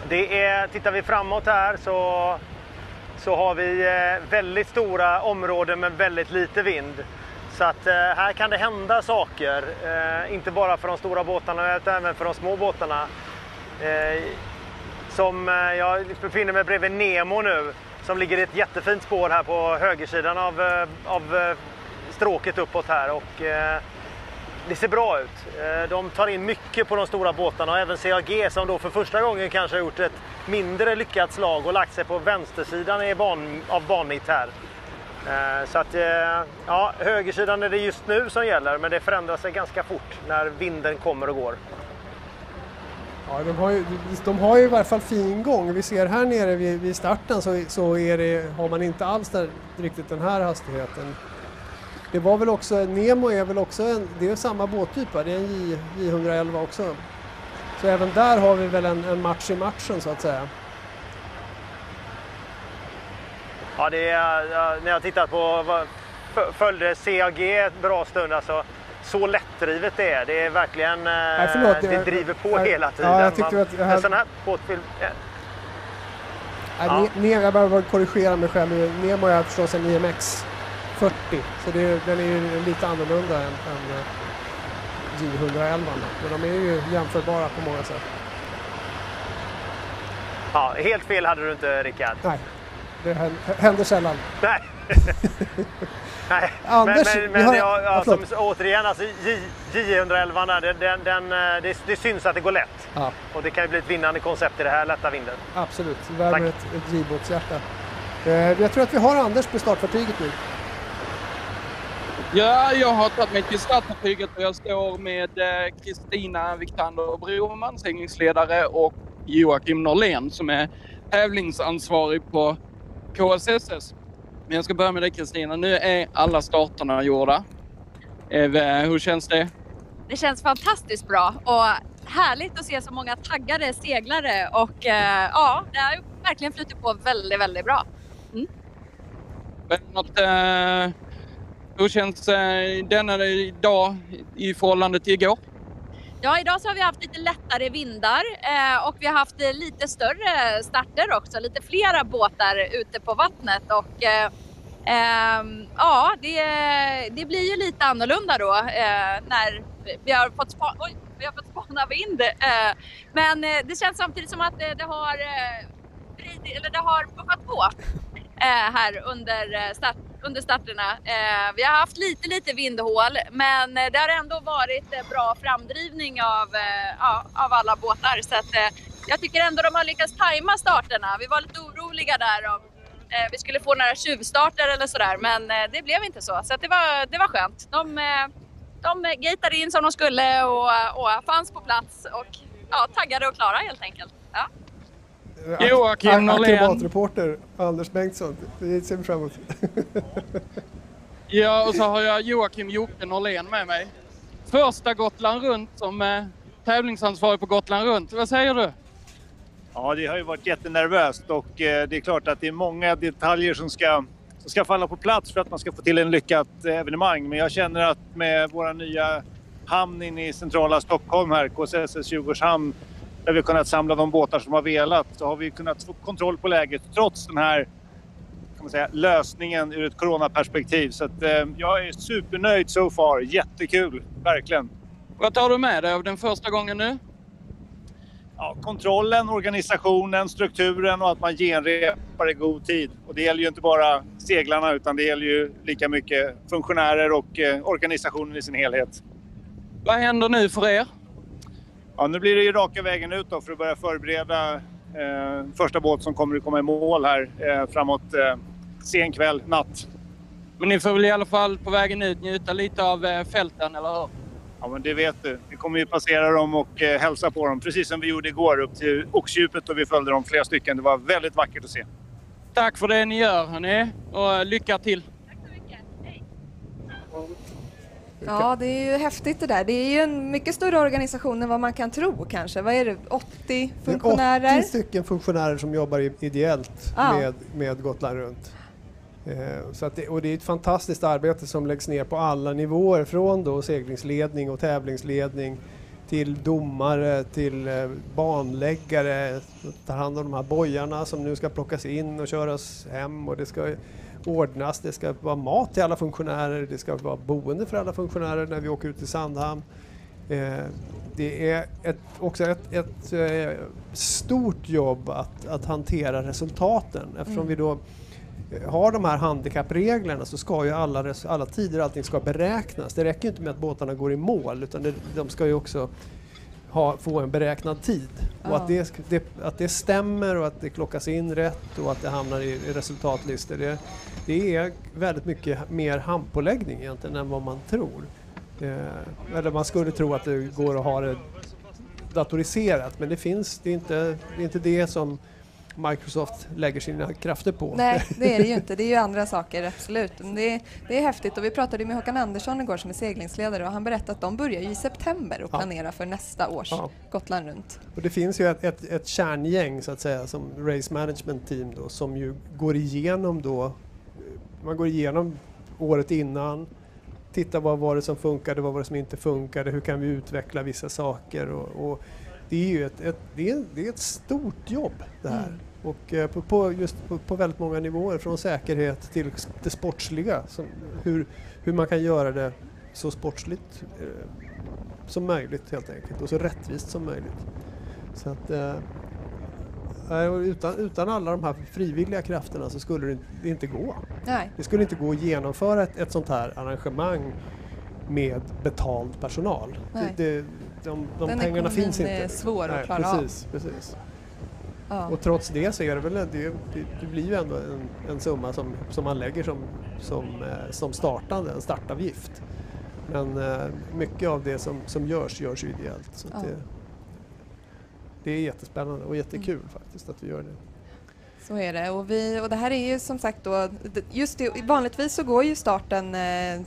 det är, tittar vi framåt här så, så har vi eh, väldigt stora områden med väldigt lite vind. Så att eh, här kan det hända saker. Eh, inte bara för de stora båtarna utan även för de små båtarna. Eh, som eh, jag befinner mig bredvid Nemo nu som ligger i ett jättefint spår här på högersidan av, eh, av eh, stråket uppåt här. Och, eh, det ser bra ut. Eh, de tar in mycket på de stora båtarna och även CAG som då för första gången kanske har gjort ett mindre lyckat slag och lagt sig på vänstersidan i ban, av banmitt här. Eh, så att, eh, ja, högersidan är det just nu som gäller men det förändrar sig ganska fort när vinden kommer och går. Ja, de, har ju, de har ju i varje fall fin gång. Vi ser här nere vid, vid starten så, så är det, har man inte alls där, riktigt den här hastigheten. Det var väl också, Nemo är väl också en, det är samma båttyp va? Det är en J, J111 också. Så även där har vi väl en, en match i matchen så att säga. Ja, det är, när jag tittat på, följde CAG ett bra stund alltså. Så lättdrivet det är. Det är verkligen, eh, förlåt, det jag- driver på jag- hela tiden. ja, jag tyckte Man, att här- En sån här båtfilm, Ja. Ja. Jag behöver korrigera mig själv. Nemo är förstås en IMX 40 så det, är- den är ju lite annorlunda än, än eh, J111. Men de är ju jämförbara på många sätt. ja, helt fel hade du inte Rickard. Nej, det hän- händer sällan. Nej. (laughs) Nej. Anders, men vi men, har- men jag, ja, ja, återigen, alltså, J, J111 där, den, den, den, eh, det, det syns att det går lätt. Ja, Och det kan ju bli ett vinnande koncept i det här lätta vinden. absolut. Det värmer ett, ett J-båtshjärta. Eh, jag tror att vi har Anders på startfartyget nu. Ja, jag har tagit mig till startfartyget och jag står med eh, Kristina Viktander Broman, seglingsledare och Joakim Norlén som är tävlingsansvarig på KSSS. Men jag ska börja med dig Kristina. Nu är alla starterna gjorda. Eh, hur känns det? Det känns fantastiskt bra och härligt att se så många taggade seglare och eh, ja, det har verkligen flutit på väldigt, väldigt bra. Mm. Något, eh, hur känns denna dag i förhållande till igår? Ja, idag så har vi haft lite lättare vindar eh, och vi har haft eh, lite större starter också, lite flera båtar ute på vattnet och eh, ehm, ja, det, det blir ju lite annorlunda då eh, när vi har fått, spa oj, vi har fått spana vind. Eh, men det känns samtidigt som att det har, eller det har puffat på Eh, här under eh, start under starterna. Eh, vi har haft lite, lite vindhål, men eh, det har ändå varit bra framdrivning av, eh, ja, av alla båtar. Så att, eh, jag tycker ändå de har lyckats tajma starterna. Vi var lite oroliga där om eh, vi skulle få några tjuvstarter eller sådär, men eh, det blev inte så. Så det, var, det var skönt. De, de gatade in som de skulle och, och fanns på plats och ja, taggade och klara helt enkelt. Ja. Joakim Norlén. Akrobatreporter Anders Bengtsson. Det ser vi fram emot. ja, och så har jag Joakim Jocke Norlén med mig. Första Gotland runt som eh, tävlingsansvarig på Gotland runt. Vad säger du? Ja, det har ju varit jättenervöst och eh, det är klart att det är många detaljer som ska, som ska falla på plats för att man ska få till en lyckat eh, evenemang. Men jag känner att med våra nya hamn inne i centrala Stockholm här, KSSS Djurgårdshamn, där vi kunnat samla de båtar som har velat så har vi kunnat få kontroll på läget trots den här kan man säga, lösningen ur ett coronaperspektiv. Så att, eh, jag är supernöjd so far. Jättekul, verkligen. Vad tar du med dig av den första gången nu? Ja, kontrollen, organisationen, strukturen och att man genrepar i god tid. Och det gäller ju inte bara seglarna utan det gäller ju lika mycket funktionärer och eh, organisationen i sin helhet. Vad händer nu för er? Ja, nu blir det ju raka vägen ut då för att börja förbereda eh, första båt som kommer att komma i mål här eh, framåt eh, sen kväll, natt. Men ni får väl i alla fall på vägen ut njuta lite av eh, fälten, eller hur? Ja, men det vet du. Vi kommer ju passera dem och eh, hälsa på dem, precis som vi gjorde igår upp till Oxdjupet och vi följde dem flera stycken. Det var väldigt vackert att se. Tack för det ni gör, hörni, och lycka till! Ja, det är ju häftigt det där. Det är ju en mycket större organisation än vad man kan tro kanske. Vad är det, 80 funktionärer? Det är 80 stycken funktionärer som jobbar ideellt ja. med, med Gotland runt. Eh, så det, och det är ett fantastiskt arbete som läggs ner på alla nivåer från då seglingsledning och tävlingsledning till domare, till eh, banläggare, tar hand om de här bojarna som nu ska plockas in och köras hem och det ska ordnas. Det ska vara mat till alla funktionärer, det ska vara boende för alla funktionärer när vi åker ut till Sandhamn. Eh, det är ett, också ett, ett eh, stort jobb att, att hantera resultaten eftersom mm. vi då eh, har de här handikappreglerna så ska ju alla, alla tider och allting ska beräknas. Det räcker inte med att båtarna går i mål utan det, de ska ju också ha, få en beräknad tid. Ja. Och att det, det, att det stämmer och att det klockas in rätt och att det hamnar i, i resultatlistor. Det, det är väldigt mycket mer handpåläggning egentligen än vad man tror. Eh, eller man skulle tro att det går att ha det datoriserat men det finns, det är inte det, är inte det som Microsoft lägger sina krafter på. Nej, det är det ju (laughs) inte. Det är ju andra saker, absolut. Men det, är, det är häftigt och vi pratade med Håkan Andersson igår som är seglingsledare och han berättade att de börjar i september och ja. för nästa års ja. Gotland runt. Och det finns ju ett, ett, ett kärngäng så att säga som Race Management Team då som ju går igenom då man går igenom året innan, tittar vad var det som funkade, vad var det som inte funkade, hur kan vi utveckla vissa saker och, och det är ju ett, ett, det är, det är ett stort jobb det här. Mm. Och eh, på, på, just på, på, väldigt många nivåer, från säkerhet till det sportsliga. Som, hur, hur man kan göra det så sportsligt eh, som möjligt helt enkelt och så rättvist som möjligt. Så att, eh, utan, utan alla de här frivilliga krafterna så skulle det inte gå. Nej. Det skulle inte gå att genomföra ett, ett sånt här arrangemang med betald personal. Det, de, de pengarna finns inte. är svår Nej, att klara precis, av. Precis. Ja. Och trots det så är det väl det, det, blir ju ändå en, en summa som, som man lägger som, som, eh, som startande, en startavgift. Men eh, mycket av det som, som görs, görs ju ideellt. Så Ja. det, det är jättespännande och jättekul faktiskt att vi gör det. Så är det. Och, vi, och det här är ju som sagt då, just det, vanligtvis så går ju starten eh,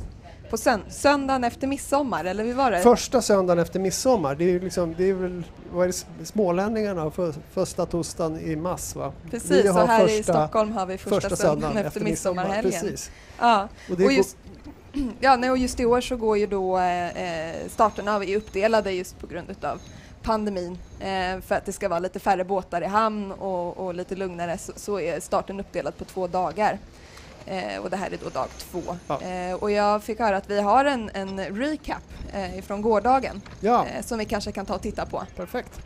på sön söndagen efter midsommar, eller hur var det? Första söndagen efter midsommar, det är ju liksom, det är väl, vad är det, smålänningarna, för, första torsdagen i mars va? Precis, och här i Stockholm har vi första, söndagen efter midsommarhelgen. Precis. Ja, Och det och just, (clears throat) ja, nej, och just i år så går ju då eh, eh, starterna är uppdelade just på grund utav pandemin. Eh, för att det ska vara lite färre båtar i hamn och, och lite lugnare så, så är starten uppdelad på två dagar. Eh, och det här är då dag två. Eh, och jag fick höra att vi har en, en recap eh, ifrån gårdagen Ja. eh, som vi kanske kan ta och titta på. Perfekt.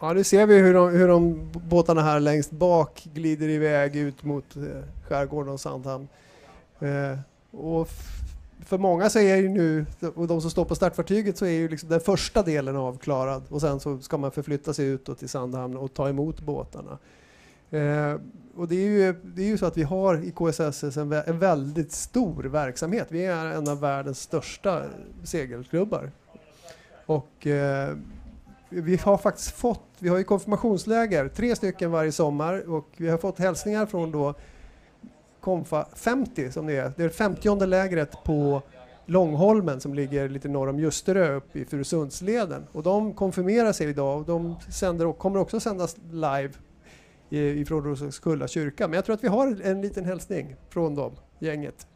Ja, nu ser vi hur de, hur de båtarna här längst bak glider iväg ut mot eh, skärgården och Sandhamn. Eh, och för många så är ju nu, och de som står på startfartyget, så är ju liksom den första delen avklarad och sen så ska man förflytta sig utåt till Sandhamn och ta emot båtarna. Eh, och det är, ju, det är ju så att vi har i KSSS en, vä- en väldigt stor verksamhet. Vi är en av världens största segelklubbar. Och eh, vi har faktiskt fått, vi har ju konfirmationsläger, tre stycken varje sommar och vi har fått hälsningar från då Konfa 50 som det är, det är det 50 lägret på Långholmen som ligger lite norr om Ljusterö uppe i Furusundsleden. Och de konfirmerar sig idag och de sänder, och kommer också sändas live ifrån Roslagskulla kyrka. Men jag tror att vi har en liten hälsning från dem, gänget.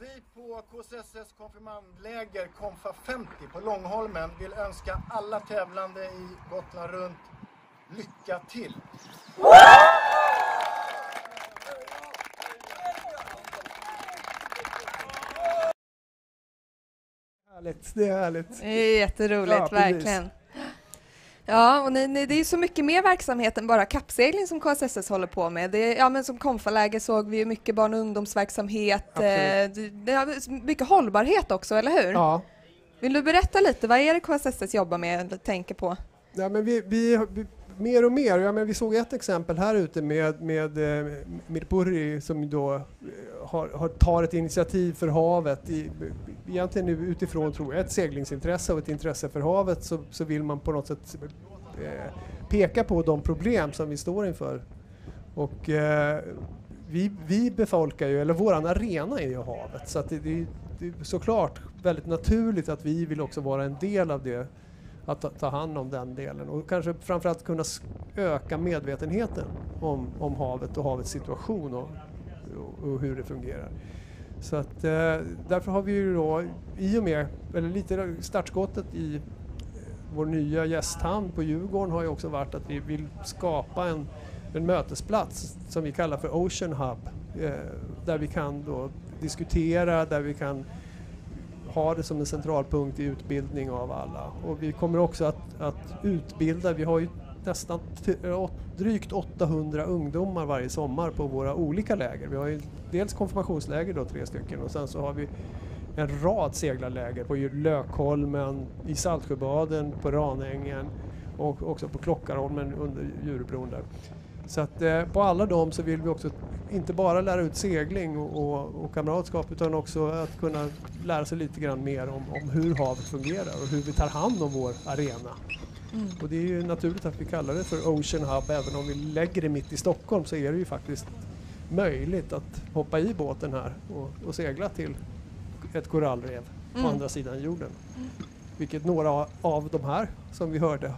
Vi på KSSS konfirmandläger Konfa 50 på Långholmen vill önska alla tävlande i Gotland runt lycka till. Härligt, det är härligt. Det är jätteroligt, Ja, precis. verkligen. Ja, och ni, ni, det är så mycket mer verksamhet än bara kappsegling som KSSS håller på med. Det ja, men som konfaläger såg vi ju mycket barn och ungdomsverksamhet. Eh, det, det mycket hållbarhet också, eller hur? Ja. Vill du berätta lite, vad är det KSSS jobbar med eller tänker på? Ja, men vi, vi, vi, mer och mer, ja, men vi såg ett exempel här ute med, med eh, Mirpuri som då eh, har, har, tar ett initiativ för havet. I, egentligen nu utifrån tror jag, ett seglingsintresse och ett intresse för havet så, så vill man på något sätt eh, peka på de problem som vi står inför. Och eh, vi, vi befolkar ju, eller våran arena är ju havet så att det, det, det är såklart väldigt naturligt att vi vill också vara en del av det att ta, ta hand om den delen och kanske framförallt kunna öka medvetenheten om, om havet och havets situation och, och, och hur det fungerar. Så att eh, därför har vi ju då i och med, eller lite startskottet i eh, vår nya gästhamn på Djurgården har ju också varit att vi vill skapa en, en mötesplats som vi kallar för Ocean Hub eh, där vi kan då diskutera, där vi kan ha det som en central punkt i utbildning av alla. Och vi kommer också att, att utbilda, vi har ju nästan drygt 800 ungdomar varje sommar på våra olika läger. Vi har ju dels konfirmationsläger då, tre stycken och sen så har vi en rad seglarläger på Lökholmen, i Saltsjöbaden, på Ranängen och också på Klockarholmen under Djuröbron. där. Så att eh, på alla dem så vill vi också inte bara lära ut segling och, och, och kamratskap utan också att kunna lära sig lite grann mer om, om hur havet fungerar och hur vi tar hand om vår arena. Mm. Och det är ju naturligt att vi kallar det för Ocean Hub även om vi lägger det mitt i Stockholm så är det ju faktiskt möjligt att hoppa i båten här och, och segla till ett korallrev på Mm. andra sidan jorden. Vilket några av de här som vi hörde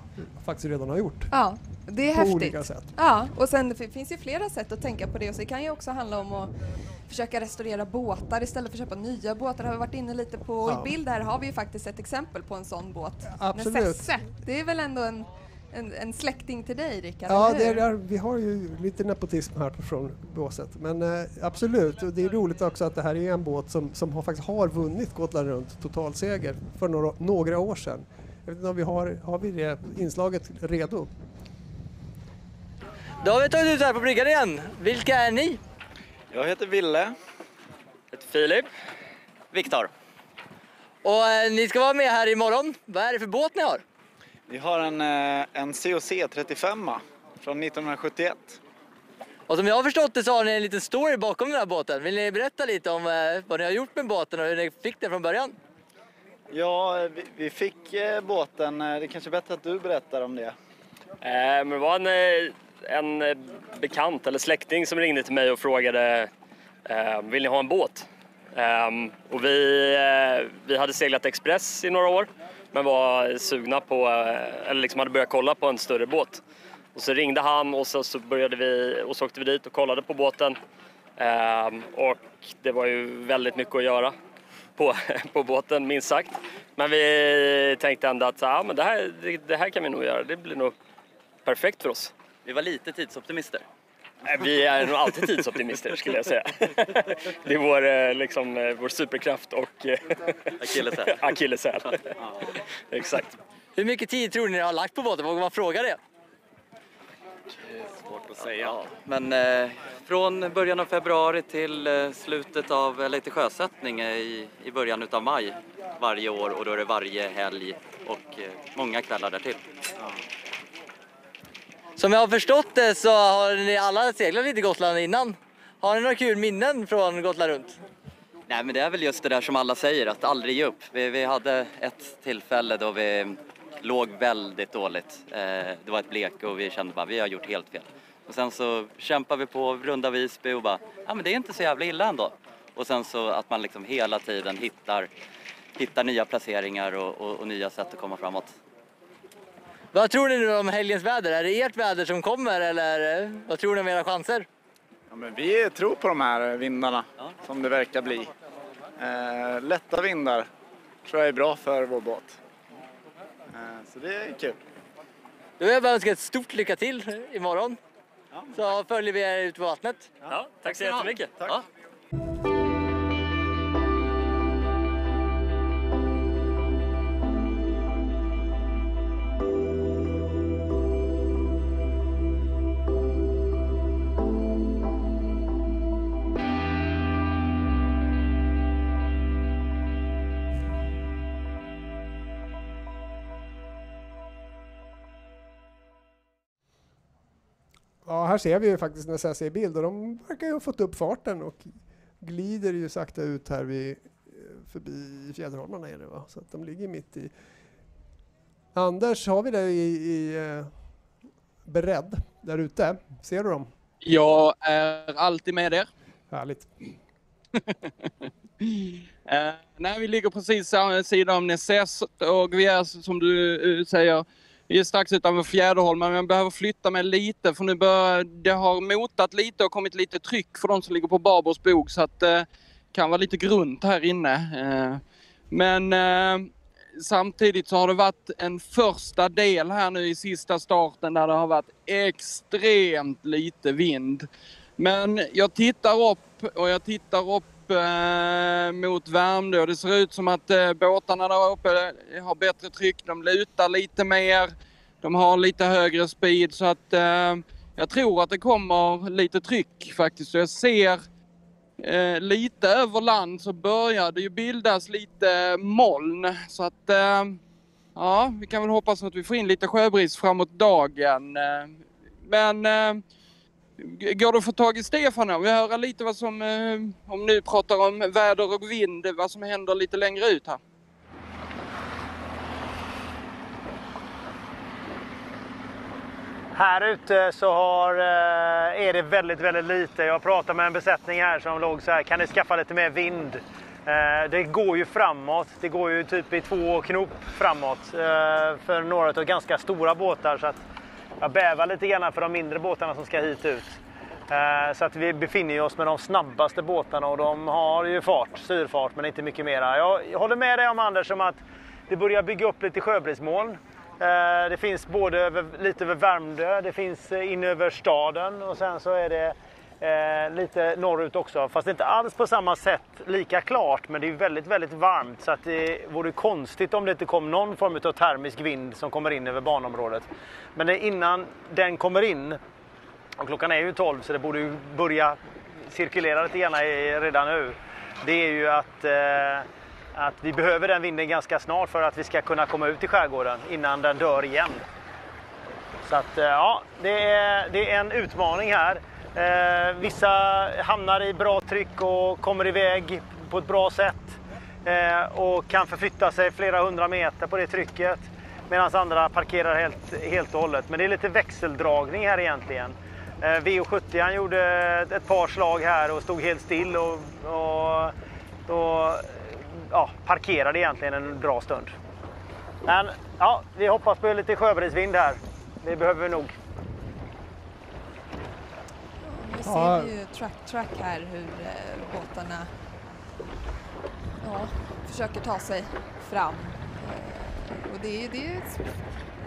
faktiskt redan har gjort. Ja, det är På häftigt. olika sätt. Ja, och sen det finns ju flera sätt att tänka på det och så det kan ju också handla om att försöka restaurera båtar istället för att köpa nya båtar. har vi varit inne lite på. Ja. I bild här har vi ju faktiskt ett exempel på en sån båt. Absolut. Necesse. Det är väl ändå en, en, en släkting till dig Rickard? Ja, det är, vi har ju lite nepotism här från båset. Men eh, absolut, och det är roligt också att det här är en båt som, som har, faktiskt har vunnit Gotland runt totalseger för några, några år sedan. Jag vet inte om vi har, har vi det inslaget redo? Då har vi tagit ut här på bryggan igen. Vilka är ni? Jag heter Ville. Jag heter Filip. Viktor. Och eh, ni ska vara med här imorgon. Vad är det för båt ni har? Vi har en, eh, en COC 35 från 1971. Och som jag har förstått det så har ni en liten story bakom den här båten. Vill ni berätta lite om eh, vad ni har gjort med båten och hur ni fick den från början? Ja, vi, vi fick eh, båten. eh, Det är kanske är bättre att du berättar om det. Eh, men det var en, eh, en eh, bekant eller släkting som ringde till mig och frågade eh, vill ni ha en båt? Ehm, och vi, eh, vi hade seglat Express i några år men var sugna på, eh, eller liksom hade börjat kolla på en större båt. Och så ringde han och så, så började vi och så åkte vi dit och kollade på båten. Ehm, och det var ju väldigt mycket att göra på, (laughs) på båten minst sagt. Men vi tänkte ändå att ja, men det, här, det, det här kan vi nog göra, det blir nog perfekt för oss. Vi var lite tidsoptimister. Vi är nog alltid tidsoptimister skulle jag säga. (laughs) Det är vår, eh, liksom, eh, vår superkraft och eh, Akilleshäl. (laughs) Exakt. Hur mycket tid tror ni ni har lagt på båten? Vågar man fråga det? Svårt att säga. Men eh, från början av februari till slutet av, eller till sjösättning i, i början utav maj varje år och då är det varje helg och eh, många kvällar därtill. Som jag har förstått det så har ni alla seglat lite Gotland innan. Har ni några kul minnen från Gotland runt? Nej men det är väl just det där som alla säger, att aldrig ge upp. Vi, vi hade ett tillfälle då vi låg väldigt dåligt. Eh, det var ett blek och vi kände bara vi har gjort helt fel. Och sen så kämpar vi på runda Visby och bara, ja men det är inte så jävla illa ändå. Och sen så att man liksom hela tiden hittar, hittar nya placeringar och, och, och nya sätt att komma framåt. Vad tror ni nu om helgens väder? Är det ert väder som kommer eller eh, vad tror ni om era chanser? Ja, men vi tror på de här vindarna som det verkar bli. Eh, lätta vindar tror jag är bra för vår båt. Eh, så det är kul. Då vill jag bara önska ett stort lycka till imorgon. Så följer vi er ut på vattnet. Ja, tack så jättemycket. Ja. Ja, här ser vi ju faktiskt när jag ser bild och de verkar ju ha fått upp farten och glider ju sakta ut här vid, eh, förbi Fjäderholmarna är det va? Så att de ligger mitt i. Anders, har vi det i, i eh, beredd där ute? Ser du dem? Jag är alltid med er. Härligt. (laughs) Eh, nej, vi ligger precis samma sida om Nesses och vi är som du eh, säger, vi är strax utanför Fjäderholmen men jag behöver flytta mig lite för nu börjar det har motat lite och kommit lite tryck för de som ligger på Barbros bog så att eh, det kan vara lite grunt här inne. Eh, men eh, samtidigt så har det varit en första del här nu i sista starten där det har varit extremt lite vind. Men jag tittar upp och jag tittar upp eh, mot Värmdö och det ser ut som att eh, båtarna där uppe eh, har bättre tryck. De lutar lite mer. De har lite högre speed så att eh, jag tror att det kommer lite tryck faktiskt. Så jag ser eh, lite över land så börjar det ju bildas lite moln. Så att eh, ja, vi kan väl hoppas att vi får in lite sjöbris framåt dagen. Eh, men eh, går det att få tag i Stefan här? Vi höra lite vad som, eh, om nu pratar om väder och vind, vad som händer lite längre ut här. Här ute så har, eh, är det väldigt, väldigt lite. Jag pratade med en besättning här som låg så här, kan ni skaffa lite mer vind? Eh, Det går ju framåt. Det går ju typ i två knop framåt eh, för några av ganska stora båtar. Så att jag bävar lite grann för de mindre båtarna som ska hit ut. Eh, så att vi befinner oss med de snabbaste båtarna och de har ju fart, syrfart, men inte mycket mera. Jag håller med dig om Anders om att det börjar bygga upp lite sjöbrismoln. Eh, det finns både över, lite över Värmdö, det finns eh, in över staden och sen så är det eh, lite norrut också. Fast inte alls på samma sätt lika klart, men det är väldigt, väldigt varmt. Så att det vore konstigt om det inte kom någon form av termisk vind som kommer in över banområdet. Men innan den kommer in, och klockan är ju 12 så det borde ju börja cirkulera lite grann redan nu. Det är ju att eh, att vi behöver den vinden ganska snart för att vi ska kunna komma ut i skärgården innan den dör igen. Så att eh, ja, det är, det är en utmaning här. Eh, vissa hamnar i bra tryck och kommer iväg på ett bra sätt eh, och kan förflytta sig flera hundra meter på det trycket medan andra parkerar helt, helt och hållet. Men det är lite växeldragning här egentligen. Eh, VO70 han gjorde ett par slag här och stod helt still och, och, och ja, parkerade egentligen en bra stund. Men ja, vi hoppas på lite sjöbrisvind här. Det behöver vi nog. Nu Ja. ser vi ju track, track här hur eh, båtarna ja, försöker ta sig fram. Eh, och det är, det är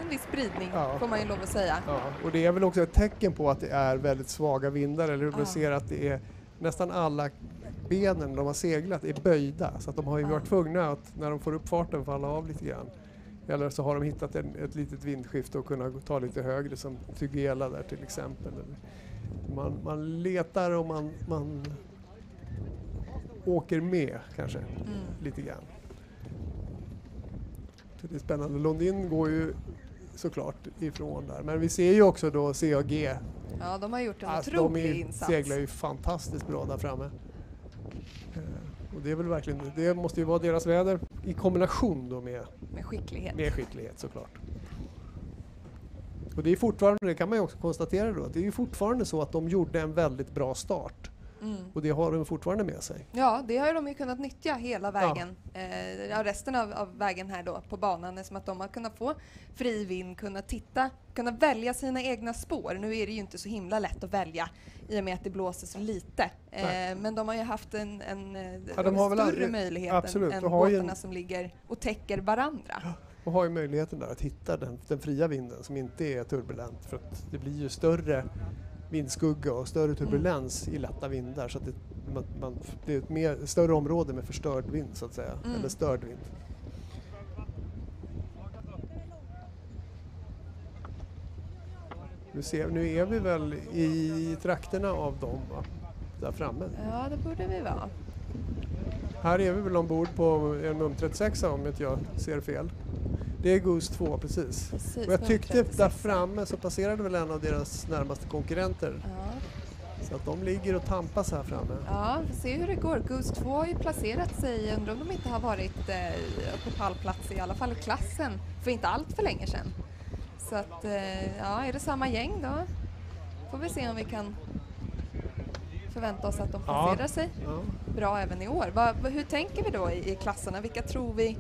en viss spridning Ja. får man ju lov att säga. Ja, och det är väl också ett tecken på att det är väldigt svaga vindar, eller hur? Ja. Man ser att det är nästan alla benen de har seglat är böjda, så att de har ju varit tvungna att, när de får upp farten, falla av lite grann. Eller så har de hittat en, ett litet vindskifte och kunna ta lite högre som Tygela där till exempel. Man, man letar och man, man åker med kanske lite grann. Så det är spännande. Lundin går ju såklart ifrån där. Men vi ser ju också då CAG. Ja, de har gjort en Alltså, de otrolig är, insats. seglar ju fantastiskt bra där framme. Eh, Och det är väl verkligen, det måste ju vara deras väder i kombination då med, Med skicklighet. med skicklighet såklart. Och det är fortfarande, det kan man ju också konstatera då, det är ju fortfarande så att de gjorde en väldigt bra start. Mm. Och det har de fortfarande med sig. Ja, det har de ju kunnat nyttja hela vägen. Eh, ja, resten av, av vägen här då på banan som att de har kunnat få fri vind, kunna titta, kunna välja sina egna spår. Nu är det ju inte så himla lätt att välja i och med att det blåser så lite. Eh, men de har ju haft en, en, eh, Ja, väl större aldrig- möjlighet absolut, än, än båtarna en- som ligger och täcker varandra. Och har ju möjligheten där att hitta den, den fria vinden som inte är turbulent. För att det blir ju större vindskugga och större turbulens i lätta vindar. Så att det, man, man, det är ett mer, större område med förstörd vind så att säga. Mm. Eller störd vind. Nu, ser, nu är vi väl i trakterna av dem va? Där framme. Ja, det borde vi vara. Här är vi väl ombord på en NUM 36 om inte jag ser fel. Det är Goose 2 precis. Precis, och jag tyckte 36. där framme så passerade väl en av deras närmaste konkurrenter. Ja. Så att de ligger och tampas här framme. Ja, vi får se hur det går. Goose 2 har ju placerat sig, undrar om de inte har varit eh, på pallplats i alla fall i klassen för inte allt för länge sedan. Så att, eh, ja, är det samma gäng då får vi se om vi kan förvänta oss att de Ja. placerar sig Ja. bra även i år. Va, hur tänker vi då i, i klasserna? Vilka tror vi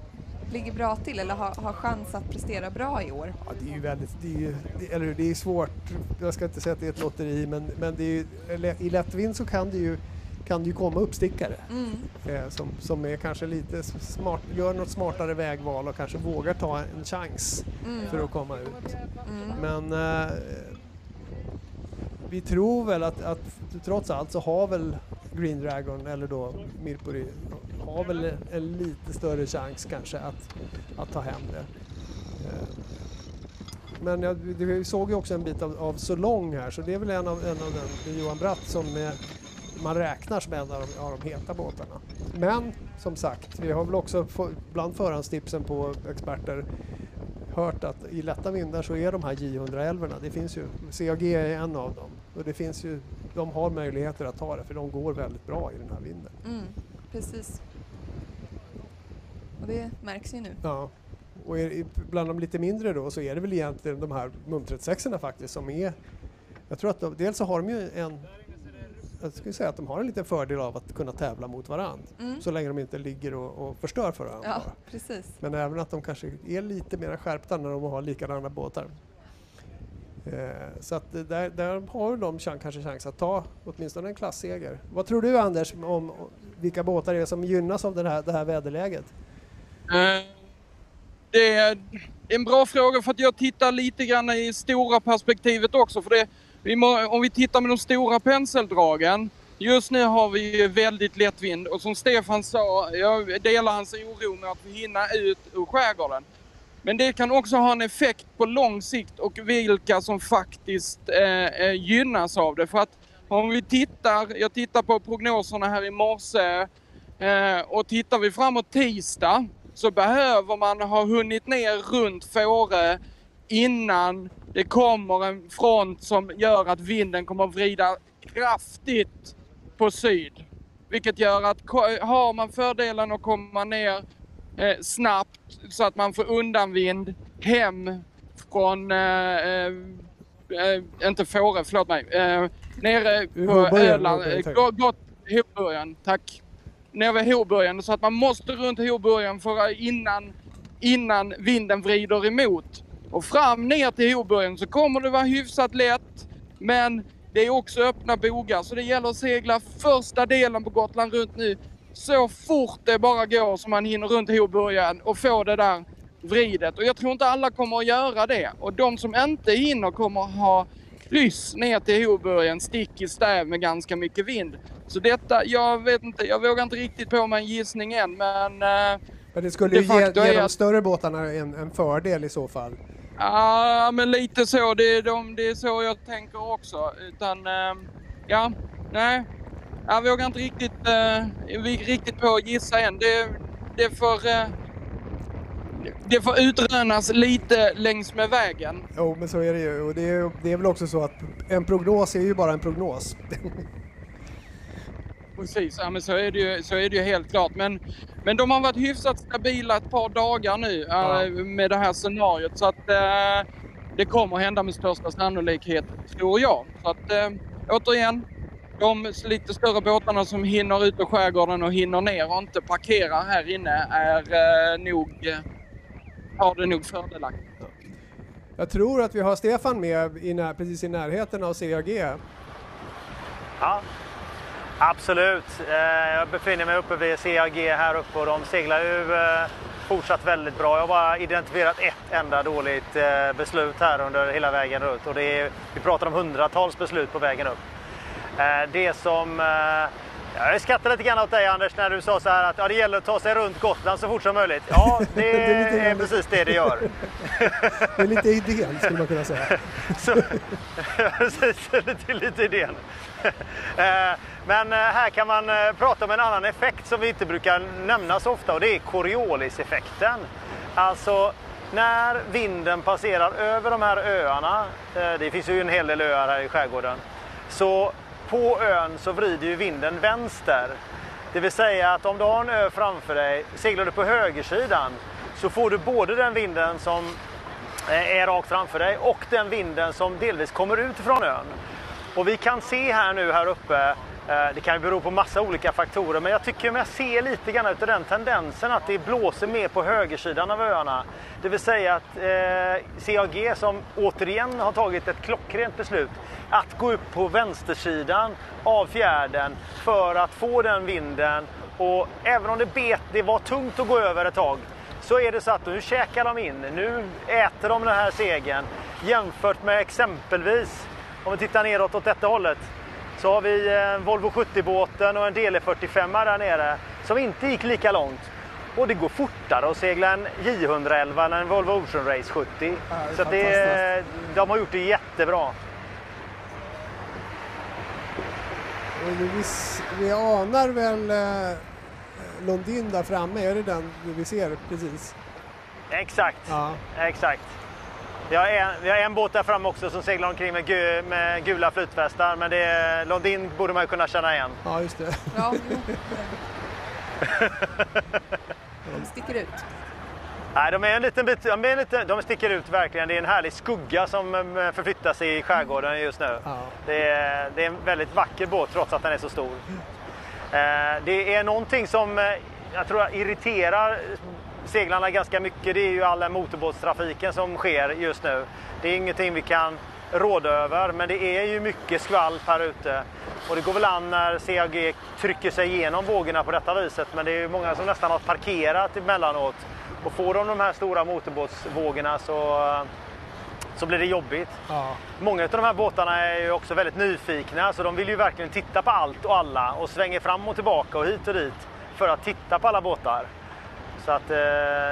ligger bra till eller har, har chans att prestera bra i år? Ja, det är ju väldigt, det är, ju, det, eller det är svårt, jag ska inte säga att det är ett lotteri men, men det är ju, i lättvind så kan det ju, kan det ju komma uppstickare. Mm. Eh, som, som är kanske lite smart, gör något smartare vägval och kanske vågar ta en chans Mm. för att komma ut. Mm. Men eh, vi tror väl att, att trots allt så har väl Green Dragon eller då Mirpuri har väl en lite större chans kanske att, att ta hem det. Eh, men jag, vi såg ju också en bit av, av Solong här så det är väl en av, en av den, det är Johan Bratt som är, man räknar som en av de, av de heta båtarna. Men som sagt, vi har väl också få, bland förhandstipsen på experter hört att i lätta vindar så är de här J111, det finns ju, CAG är en av dem och det finns ju, de har möjligheter att ta det för de går väldigt bra i den här vinden. Mm, precis. Och det märks ju nu. Ja. Och är, bland de lite mindre då så är det väl egentligen de här MUM 36 faktiskt som är... Jag tror att de, dels så har de ju en... Jag skulle säga att de har en liten fördel av att kunna tävla mot varandra. Mm. Så länge de inte ligger och, och förstör för varandra. Ja, precis. Men även att de kanske är lite mer skärpta när de har likadana båtar. Eh, så att där, där har de chans, kanske chans att ta åtminstone en klassseger. Vad tror du Anders om, om vilka båtar det är som gynnas av det här, det här väderläget? Eh, det är en bra fråga för att jag tittar lite grann i stora perspektivet också. För det, vi må, om vi tittar med de stora penseldragen. Just nu har vi väldigt lätt vind och som Stefan sa, jag delar hans oro med att vi hinner ut ur skärgården. Men det kan också ha en effekt på lång sikt och vilka som faktiskt eh, eh, gynnas av det. För att om vi tittar, jag tittar på prognoserna här i morse eh, och tittar vi framåt tisdag så behöver man ha hunnit ner runt Fårö innan det kommer en front som gör att vinden kommer att vrida kraftigt på syd. Vilket gör att har man fördelen att komma ner eh, snabbt så att man får undanvind hem från, eh, eh, eh inte Fårö, förlåt mig, eh, nere på Öland, eh, gott Horburgen, tack. Nere vid Horburgen så att man måste runt Horburgen för innan, innan vinden vrider emot. Och fram ner till Horburgen så kommer det vara hyfsat lätt men det är också öppna bogar så det gäller att segla första delen på Gotland runt nu så fort det bara går så man hinner runt Horburgen och få det där vridet. Och jag tror inte alla kommer att göra det. Och de som inte hinner kommer att ha kryss ner till Horburgen stick i stäv med ganska mycket vind. Så detta, jag vet inte, jag vågar inte riktigt på mig en gissning än men... Uh, men det skulle ju ge, ge de större båtarna en, en fördel i så fall. Ja, men lite så. Det är, de, det är så jag tänker också. Utan, uh, ja, nej. Jag vågar inte riktigt, uh, riktigt på att gissa än. Det, det får... Uh, det får utrönas lite längs med vägen. Jo, men så är det ju. Och det är, det är väl också så att en prognos är ju bara en prognos. (laughs) Precis, ja, men så, är det ju, så är det ju helt klart. Men, men de har varit hyfsat stabila ett par dagar nu ja. äh, med det här scenariot. Så att äh, det kommer hända med största sannolikhet, tror jag. Så att äh, återigen, de lite större båtarna som hinner ut på skärgården och hinner ner och inte parkerar här inne är äh, nog, har det nog fördelaktigt. Jag tror att vi har Stefan med i när, precis i närheten av CAG. Ja, Absolut. Eh, jag befinner mig uppe vid CAG här uppe och de seglar ju eh, fortsatt väldigt bra. Jag har bara identifierat ett enda dåligt eh, beslut här under hela vägen runt och det är, vi pratar om hundratals beslut på vägen upp. Det som jag skrattade lite grann åt dig Anders när du sa så här att ja, det gäller att ta sig runt Gotland så fort som möjligt. Ja, (laughs) det, det är, är precis det det gör. (laughs) det är lite idén skulle man kunna säga. (laughs) så, precis, lite, lite idén. Men eh, här kan man eh, prata om en annan effekt som vi inte brukar nämna så ofta och det är Corioliseffekten. Alltså när vinden passerar över de här öarna, eh, det finns ju en hel del öar här i skärgården, så på ön så vrider ju vinden vänster. Det vill säga att om du har en ö framför dig, seglar du på högersidan så får du både den vinden som eh, är rakt framför dig och den vinden som delvis kommer ut från ön. Och vi kan se här nu här uppe eh, det kan ju bero på massa olika faktorer, men jag tycker mig se lite grann av den tendensen att det blåser mer på högersidan av öarna. Det vill säga att eh, CAG som återigen har tagit ett klockrent beslut att gå upp på vänstersidan av fjärden för att få den vinden. Och även om det bet, det var tungt att gå över ett tag, så är det så att nu käkar de in, nu äter de den här segern jämfört med exempelvis, om vi tittar neråt åt detta hållet, så har vi en Volvo 70-båten och en DL45 där nere som inte gick lika långt. Och det går fortare att segla en J111 än en Volvo Ocean Race 70. det så att det, de har gjort det jättebra. Vi, vi anar väl eh, Lundin där framme, är det den vi ser precis? Exakt. Ja. Exakt. Vi har, en, vi har en båt där framme också som seglar omkring med, gu, med gula flytvästar. Men det, Lundin borde man ju kunna känna igen. Ja, just det. Ja. (laughs) (laughs) De sticker ut. Nej, de är en liten bit, de, är en liten, de sticker ut verkligen. Det är en härlig skugga som eh, förflyttar sig i skärgården just nu. Det, är, det är en väldigt vacker båt trots att den är så stor. Eh, Det är någonting som eh, jag tror irriterar seglarna ganska mycket. Det är ju all den motorbåtstrafiken som sker just nu. Det är ingenting vi kan råda över, men det är ju mycket skvalp här ute. Och det går väl an när CAG trycker sig igenom vågorna på detta viset, men det är ju många som nästan har parkerat emellanåt. Och får de de här stora motorbåtsvågorna så, så blir det jobbigt. Många av de här båtarna är ju också väldigt nyfikna, så de vill ju verkligen titta på allt och alla och svänger fram och tillbaka och hit och dit för att titta på alla båtar. Så att eh,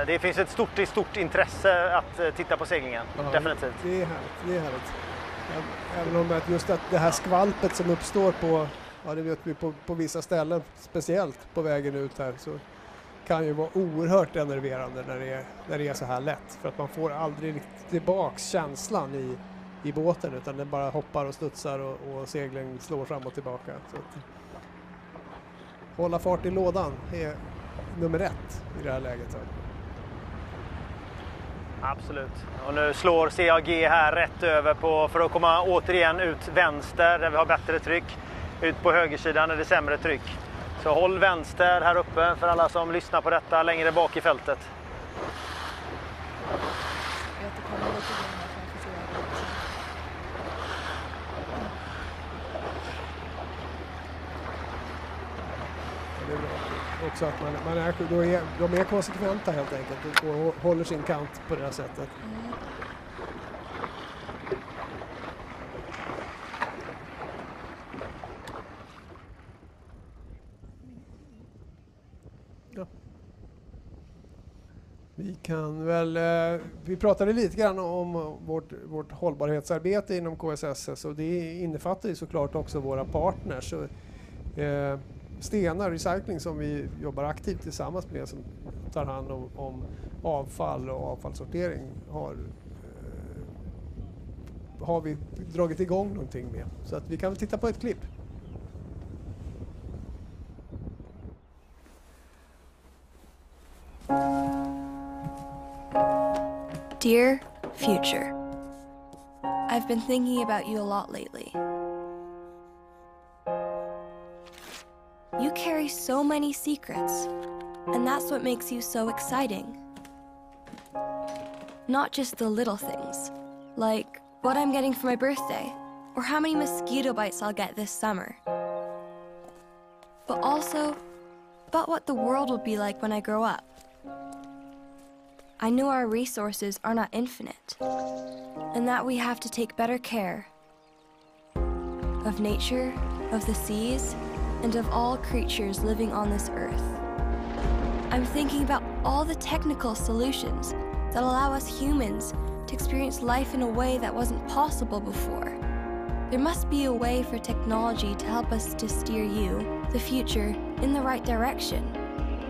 det finns ett stort, stort intresse att eh, titta på seglingen, Ja, definitivt. Det är härligt. Det är härligt. Även om att just att det här skvalpet som uppstår på, ja det vet vi på, på vissa ställen, speciellt på vägen ut här, så kan ju vara oerhört enerverande när det är, när det är så här lätt. För att man får aldrig tillbaks känslan i, i båten utan den bara hoppar och studsar och, och seglen slår fram och tillbaka. Så att, hålla fart i lådan är nummer ett i det här läget. Absolut. Och nu slår CAG här rätt över på, för att komma återigen ut vänster där vi har bättre tryck. Ut på högersidan är det sämre tryck. Så håll vänster här uppe för alla som lyssnar på detta längre bak i fältet. Det är bra. Också att man, man är, då är, de är konsekventa helt enkelt och, håller sin kant på det här sättet. Ja. Vi kan väl, eh, vi pratade lite grann om vårt, vårt hållbarhetsarbete inom KSSS och det innefattar ju såklart också våra partners. Så, eh, Stena Recycling som vi jobbar aktivt tillsammans med som tar hand om, om avfall och avfallssortering har, eh, har vi dragit igång någonting med. Så att vi kan väl titta på ett klipp. Dear future, I've been thinking about you a lot lately. You carry so many secrets, and that's what makes you so exciting. Not just the little things, like what I'm getting for my birthday, or how many mosquito bites I'll get this summer, but also about what the world will be like when I grow up. I know our resources are not infinite, and that we have to take better care of nature, of the seas, and of all creatures living on this earth. I'm thinking about all the technical solutions that allow us humans to experience life in a way that wasn't possible before. There must be a way for technology to help us to steer you, the future, in the right direction.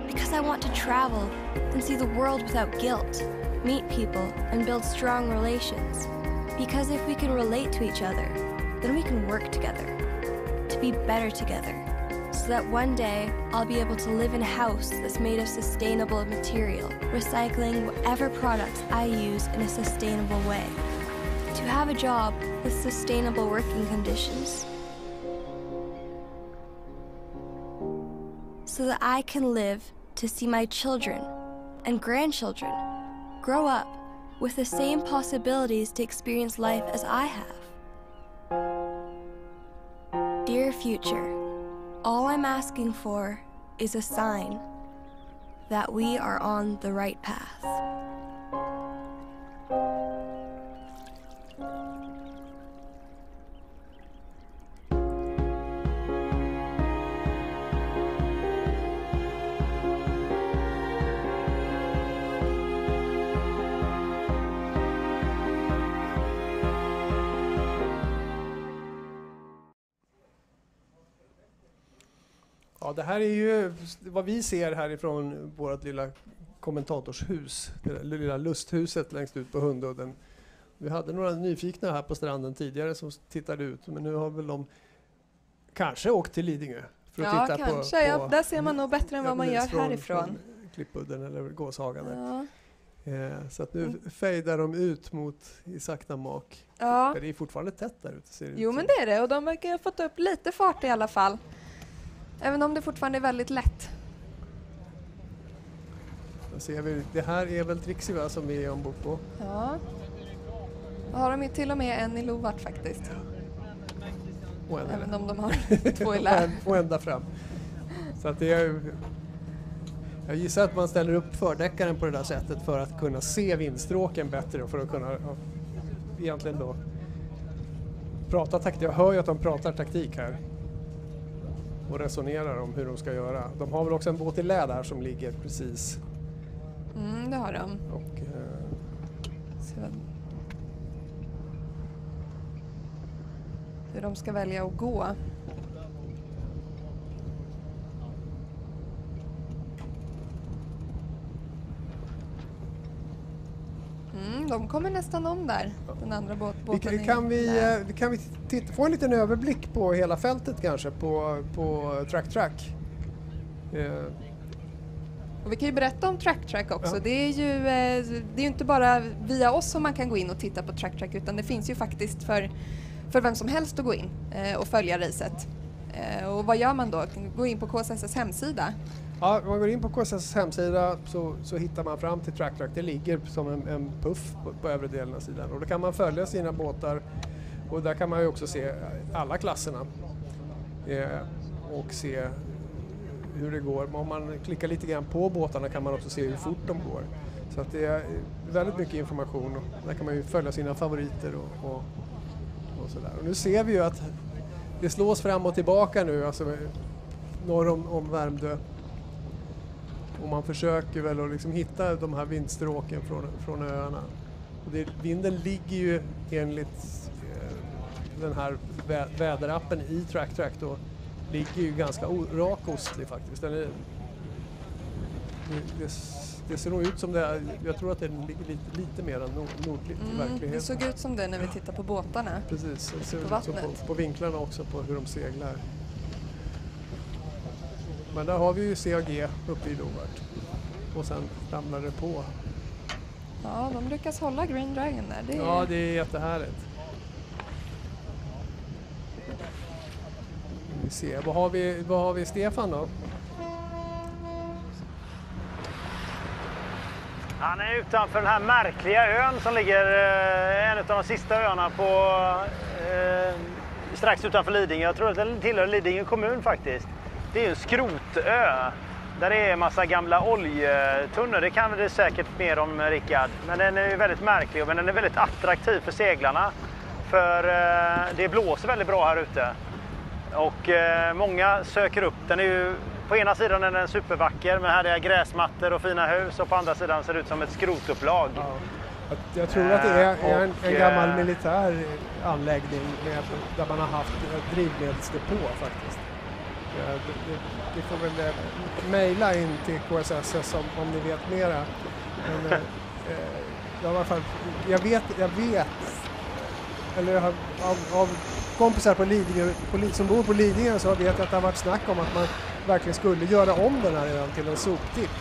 Because I want to travel and see the world without guilt, meet people, and build strong relations. Because if we can relate to each other, then we can work together to be better together. So that one day I'll be able to live in a house that's made of sustainable material, recycling whatever products I use in a sustainable way. To have a job with sustainable working conditions. so that I can live to see my children and grandchildren grow up with the same possibilities to experience life as I have. Dear future, all I'm asking for is a sign that we are on the right path. Ja, det här är ju vad vi ser härifrån vårt lilla kommentatorshus, det lilla lusthuset längst ut på Hundudden. Vi hade några nyfikna här på stranden tidigare som tittade ut, men nu har väl de kanske åkt till Lidingö för att Ja, titta kanske. på, ja, på där ser man nog bättre än vad man gör från- härifrån. från Klippudden eller Gåshagen. där. Ja. Eh, så att nu Mm. fejdar de ut mot i sakta mak. Ja. Det är fortfarande tätt där ute Jo men det är det och de verkar ha fått upp lite fart i alla fall. Även om det fortfarande är väldigt lätt. Då ser vi, det här är väl Trixie va, som vi är ombord på. Ja. Då har de ju till och med en i Lovart faktiskt. En- Även om de har (laughs) två i lä. och, ända fram. Så att det är, jag gissar att man ställer upp fördäckaren på det där sättet för att kunna se vindstråken bättre och för att kunna ja, egentligen då prata taktik. Jag hör ju att de pratar taktik här och resonerar om hur de ska göra. De har väl också en båt i lä där som ligger precis Mm, det har de. och eh, Hur de ska välja att gå. Mm, de kommer nästan om där, den andra båt, Vi, båten. i kan, vi, lä. eh, kan vi titta, få en liten överblick på hela fältet kanske på, på Track Track? Eh, Och vi kan ju berätta om Track Track också. Ja. Det, är ju, eh, det är inte bara via oss som man kan gå in och titta på Track Track utan det finns ju faktiskt för, för vem som helst att gå in eh, och följa racet. Och vad gör man då? Gå in på KSSs hemsida. Ja, om man går in på KSS hemsida så, så hittar man fram till TrackTrack. Track. Det ligger som en, en puff på, på övre delen av sidan och då kan man följa sina båtar och där kan man ju också se alla klasserna eh, och se hur det går. Om man klickar lite grann på båtarna kan man också se hur fort de går. Så att det är väldigt mycket information och där kan man ju följa sina favoriter och, och, och sådär. Och nu ser vi ju att det slås fram och tillbaka nu, alltså norr om, om Värmdö. Och man försöker väl att liksom hitta de här vindstråken från, från öarna. Och det, vinden ligger ju enligt eh, den här vä väderappen i Track Track då, ligger ju ganska rak ostlig faktiskt. Den är, det, det, det ser nog ut som det är, jag tror att den ligger lite, lite mer nord, nordligt i Mm, det verkligheten. såg ut som det när vi tittar på båtarna. Precis, det ser på ut vattnet. på, på vinklarna också på hur de seglar. Men där har vi ju CAG uppe i Lovart. Och sen ramlar det på. Ja, de lyckas hålla Green Dragon där. Det är... Ja, det är jättehärligt. Vi ser. Vad har vi, vad har vi Stefan då? Han är utanför den här märkliga ön som ligger, eh, en av de sista öarna på, eh, strax utanför Lidingö. Jag tror att den tillhör Lidingö kommun faktiskt. Det är en skrotö. Där är en massa gamla oljetunnor. Det kan du säkert mer om Rickard. Men den är väldigt märklig men den är väldigt attraktiv för seglarna. För eh, det blåser väldigt bra här ute. Och eh, många söker upp den. Är ju, på ena sidan är den supervacker men här är gräsmattor och fina hus och på andra sidan ser det ut som ett skrotupplag. Jag, jag tror att det är, är en, Och, en gammal eh, militär anläggning med, där man har haft eh, drivmedelsdepå faktiskt. Eh, ni får väl eh, mejla in till KSSS om, om ni vet mera. Men, eh, jag, i alla fall, jag, vet, jag vet, eller jag har, av, av kompisar på Lidingö, på, som bor på Lidingö så vet jag att det har varit snack om att man verkligen skulle göra om den här ön till en soptipp.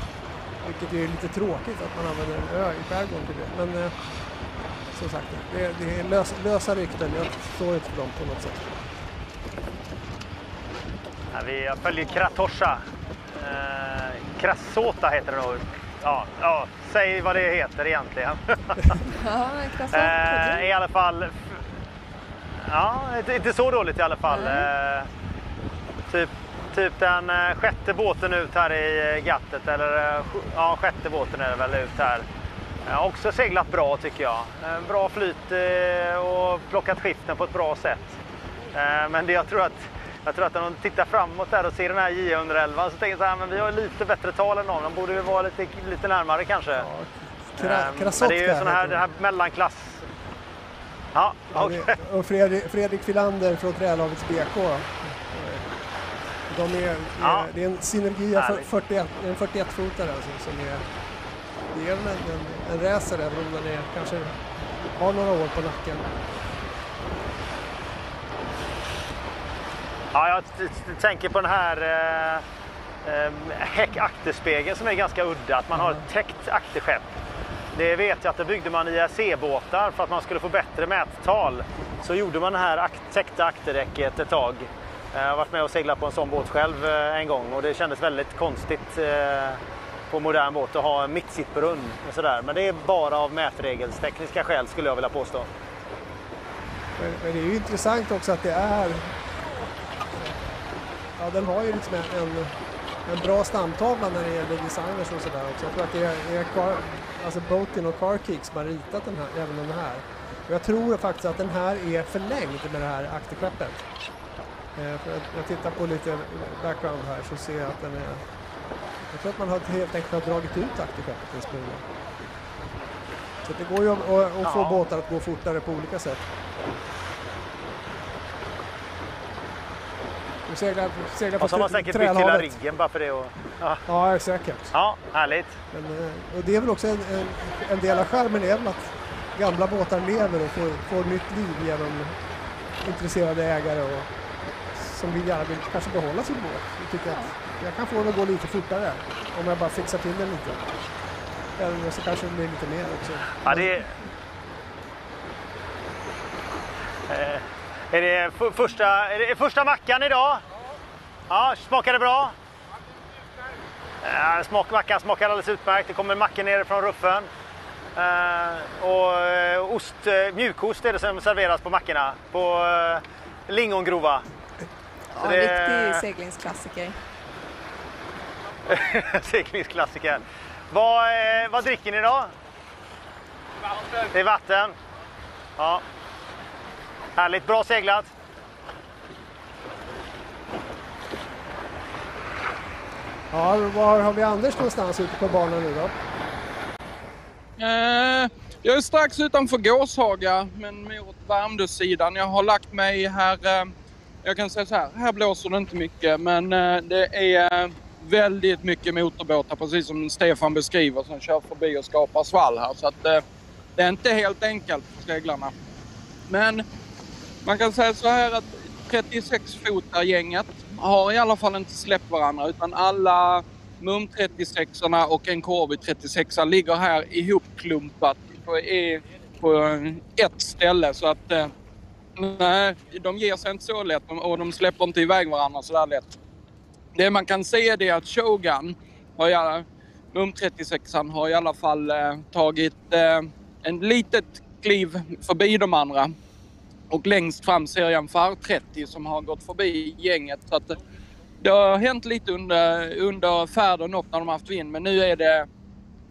Vilket är lite tråkigt att man använder en ö i skärgården till det. Men eh, som sagt, det, det är lösa, lösa rykten. Jag står inte för dem på något sätt. Ja, vi följer Kratosha. Eh, Krasota heter det nog. Ja, ja, säg vad det heter egentligen. (laughs) Ja, eh, I alla fall. Ja, inte, så dåligt i alla fall. Eh, typ, typ den sjätte båten ut här i gattet. Eller ja, sjätte båten är det väl ut här. Eh, också seglat bra tycker jag. Bra flyt och plockat skiften på ett bra sätt. Men det jag tror att jag tror att när de tittar framåt där och ser den här J111 så tänker jag så här, men vi har lite bättre tal än dem. De borde ju vara lite, lite närmare kanske. Kra- Eh, men Krasotka det är ju sån här, den här mellanklass. Ja, Ja, det- Och Fredrik, Fredrik Filander från Trälagets BK. De är, Ja. Det är en synergi av Härligt. 41, en 41-fotare alltså, som är... Det är en, en, en racer även om den är, kanske har några år på nacken. Ja, jag tänker på den här eh, eh, häck-akterspegeln som är ganska udda. Att man har ett täckt akterskepp. Det vet jag att det byggde man IRC-båtar för att man skulle få bättre mättal. Så gjorde man det här akt- täckta akterdäcket ett tag. Eh, Jag har varit med och seglat på en sån båt själv eh, en gång och det kändes väldigt konstigt eh, på modern båt att ha en mittsittbrunn och sådär. Men det är bara av mätregelstekniska skäl skulle jag vilja påstå. Men, men det är ju intressant också att det är... Ja, den har ju liksom en, en, bra stamtavla när det gäller designers och sådär också. Jag tror att det är, är car, alltså Boatin och Carkeek som har ritat den här, även den här. Och jag tror faktiskt att den här är förlängd med det här akterskeppet. Eh, för jag tittar på lite background här så ser jag att den är... Jag tror att man har helt enkelt har dragit ut akterskeppet en smula. Så det går ju att, att, att få Ja. båtar att gå fortare på olika sätt. Du seglar, seglar Och så har man säkert byggt hela riggen bara för det. Och, ja. Ja, säkert. ja, härligt. Men, eh, och det är väl också en, en, en del av skärmen är väl att gamla båtar lever och får, får nytt liv genom intresserade ägare och som vill gärna vill kanske behålla sin båt. Jag tycker att jag kan få den att gå lite fortare om jag bara fixar till den lite. Eller så kanske det blir lite mer också. Ja, det är... Är det första, är det första mackan idag? Ja, smakar det bra? Ja, smak, mackan smakar alldeles utmärkt. Det kommer mackor ner från ruffen. Eh, och eh, ost, eh, mjukost är det som serveras på mackorna. På eh, lingongrova. Ja, Så en det- riktig seglingsklassiker. (laughs) Seglingsklassiker. Vad, vad dricker ni idag? Vatten. Det är vatten. Ja. Härligt, bra seglat. Ja, var har vi Anders någonstans ute på banan nu då? Eh, jag är strax utanför Gåshaga, men mot Värmdössidan. Jag har lagt mig här. Eh, jag kan säga så här, här blåser det inte mycket, men eh, det är väldigt mycket motorbåtar, precis som Stefan beskriver, som kör förbi och skapar svall här. Så att, eh, det är inte helt enkelt för seglarna. Men man kan säga så här att 36-fotar-gänget har i alla fall inte släppt varandra utan alla MUM 36 och en Corby 36 ligger här ihopklumpat på, i- på ett ställe så att eh, nej, de ger sig inte så lätt och de släpper inte iväg varandra så där lätt. Det man kan se är att Shogun, har MUM 36 har i alla fall eh, tagit eh, en litet kliv förbi de andra. Och längst fram ser jag en FAR 30 som har gått förbi gänget. Så att det har hänt lite under, under färden upp när de har haft vind men nu är det,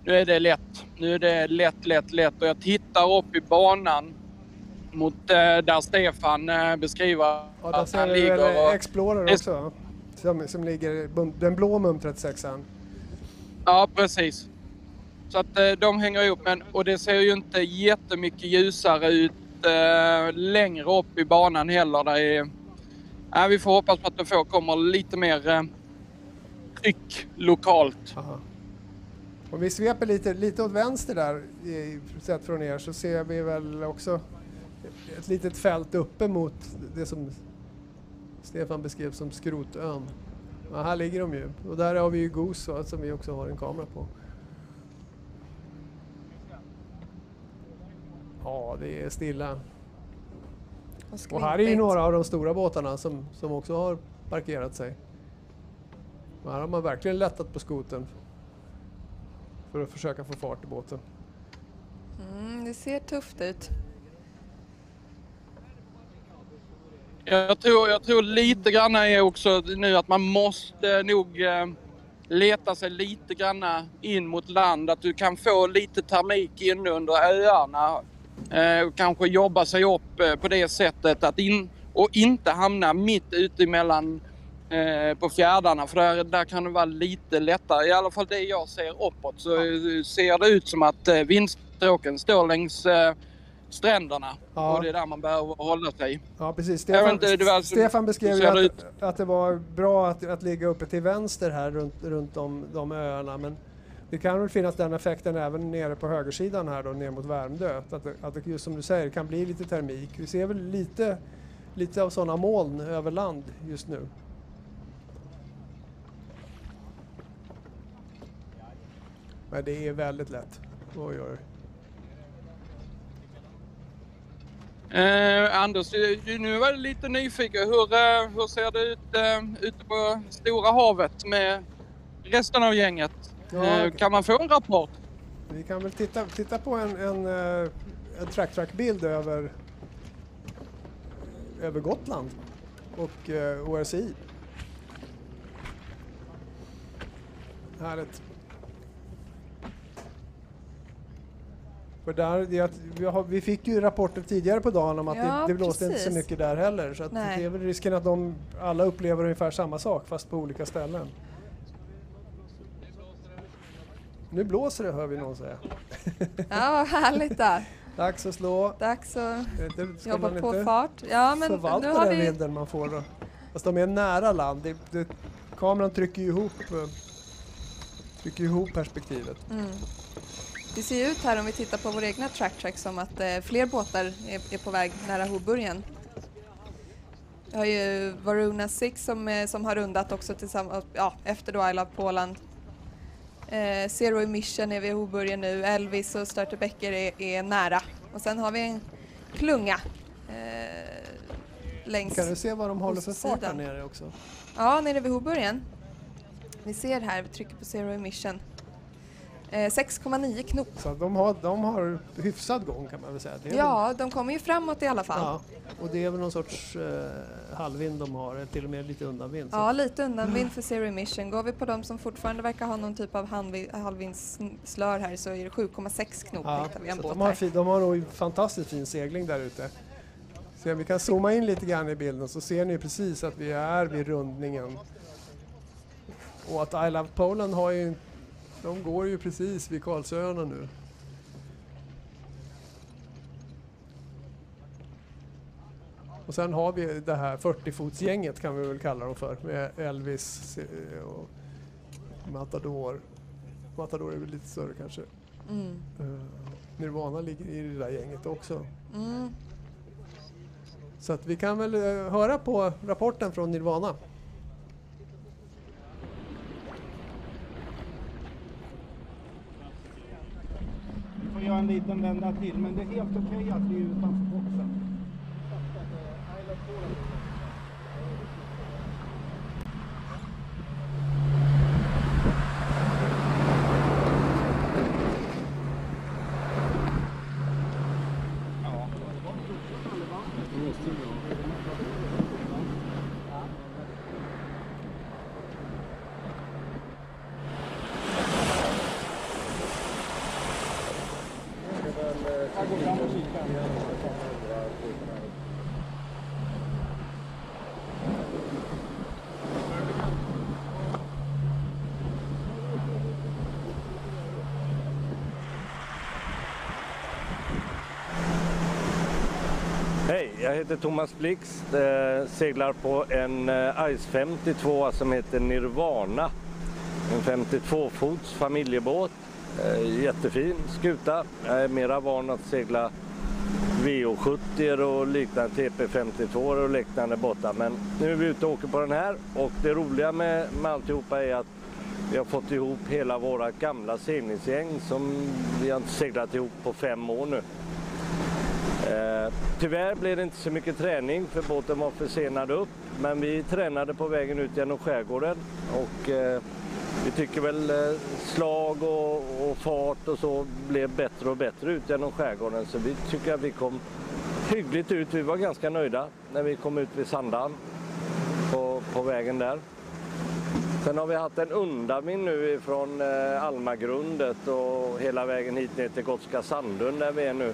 nu är det lätt. Nu är det lätt, lätt, lätt och jag tittar upp i banan mot eh, där Stefan eh, beskriver Ja, där att ser han ligger och... Explorer också? Som, som ligger, den blå MUM 36 an Ja, precis. Så att eh, de hänger ihop. Men, och det ser ju inte jättemycket ljusare ut Eh, längre upp i banan heller. Där är, ja, vi får hoppas på att det får, kommer lite mer eh, tryck lokalt. Om vi sveper lite, lite åt vänster där, i, sett från er, så ser vi väl också ett litet fält uppe mot det som Stefan beskrev som skrotön. Ja, här ligger de ju. Och där har vi ju Goose som vi också har en kamera på. Ja, det är stilla. Och här är ju några av de stora båtarna som, som också har parkerat sig. Och här har man verkligen lättat på skoten för att försöka få fart i båten. Mm, det ser tufft ut. Jag tror, jag tror lite grann är också nu att man måste nog eh, leta sig lite grann in mot land. Att du kan få lite termik inne under öarna. Eh, kanske jobba sig upp eh, på det sättet att in, och inte hamna mitt ute emellan eh, på fjärdarna för där, där kan det vara lite lättare. I alla fall det jag ser uppåt så eh, ser det ut som att eh, vindstråken står längs, eh, stränderna. Ja. Och det är där man behöver hålla sig. Ja, precis. Stefan, inte, det var så- Stefan beskrev ju att, att det var bra att, att ligga uppe till vänster här runt, runt om de öarna. Men det kan väl finnas den effekten även nere på högersidan här då, ner mot Värmdö. Att det, att det just som du säger kan bli lite termik. Vi ser väl lite, lite av sådana moln över land just nu. Men det är väldigt lätt. Oj, oj. Eh, Anders, nu var jag lite nyfiken. Hur, eh, hur ser det ut eh, ute på Stora havet med resten av gänget? Ja, eh. Kan man få en rapport? Vi kan väl titta, titta på en, en, eh, en track-track-bild över, över Gotland och eh, OSI. Härligt. För där, det att vi, har, vi fick ju rapporter tidigare på dagen om att Ja, det, det blåste inte så mycket där heller. Så det är väl risken att de alla upplever ungefär samma sak fast på olika ställen. Nu blåser det hör vi någon säga. Ja, vad härligt där. Dags att slå. Dags att Det- jobba på fart. Ja, men förvalta nu har den vi... bilden man får då. Fast de är nära land. Det, det, kameran trycker ihop, eh, trycker ihop perspektivet. Mm. Det ser ut här om vi tittar på vår egna track track som att eh, fler båtar är, är på väg nära Hoburgen. Vi har ju Varuna Six som, eh, som har rundat också tillsammans, ja, efter då I Love Poland. Eh, Zero Emission är vid Hoburgen nu, Elvis och Störtebecker är, är nära. Och sen har vi en klunga eh, längs Kan du se vad de håller för fart där nere också? Ja, nere vid Hoburgen. Vi ser här, vi trycker på Zero Emission. Eh, 6,9 knop. Så de, har, de har hyfsad gång kan man väl säga. Ja, de kommer ju framåt i alla väl, fall. ja, och det är väl någon sorts eh, halvvind de har, eller till och med lite undanvind. Ja, lite undanvind för Zero Emission. Går vi på de som fortfarande verkar ha någon typ av halvvindslör här så är det 7,6 knop Ja, hittar vi en så båt de, har här. de har nog fantastiskt fin segling där ute. Se, vi kan zooma in lite grann i bilden så ser ni precis att vi är vid rundningen. Och att I Love Poland har ju, de går ju precis vid Karlsöarna nu. Och sen har vi det här 40-fotsgänget kan vi väl kalla dem för med Elvis eh, och Matador. Matador är väl lite större kanske. Mm. Eh, Nirvana ligger i det där gänget också. Mm. Så att vi kan väl eh, höra på rapporten från Nirvana. Göra en liten vända till, men det är helt okej att vi är utanför boxen. Hej, jag heter Thomas Blix. Seglar på en eh, Ice 52 som heter Nirvana. En 52-fots familjebåt. Eh, jättefin skuta. Jag är mera van att segla VO70 och liknande TP52 och liknande båtar. Men nu är vi ute och åker på den här och det roliga med, med alltihopa är att vi har fått ihop hela våra gamla seglingsgäng som vi har inte seglat ihop på fem år nu. Eh, tyvärr blev det inte så mycket träning för båten var försenad upp. Men vi tränade på vägen ut genom skärgården och eh, vi tycker väl eh, slag och, och fart och så blev bättre och bättre ut genom skärgården. Så vi tycker att vi kom hyggligt ut. Vi var ganska nöjda när vi kom ut vid Sandhamn på, på vägen där. Sen har vi haft en undanvind nu från eh, Almagrundet och hela vägen hit ner till Gotska Sandön där vi är nu.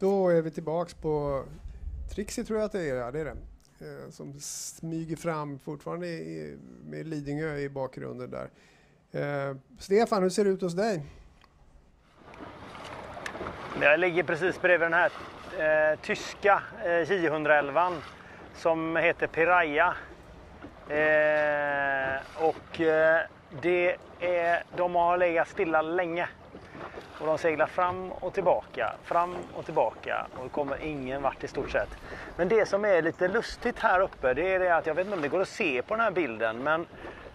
Då är vi tillbaks på Trixie tror jag att det är, ja det är det. Eh, som smyger fram fortfarande i, med Lidingö i bakgrunden där. Eh, Stefan, hur ser det ut hos dig? Jag ligger precis bredvid den här eh, tyska eh, J111 som heter Piraya. Eh, och eh, det är, de har legat stilla länge. Och de seglar fram och tillbaka, fram och tillbaka och det kommer ingen vart i stort sett. Men det som är lite lustigt här uppe det är det att jag vet inte om det går att se på den här bilden men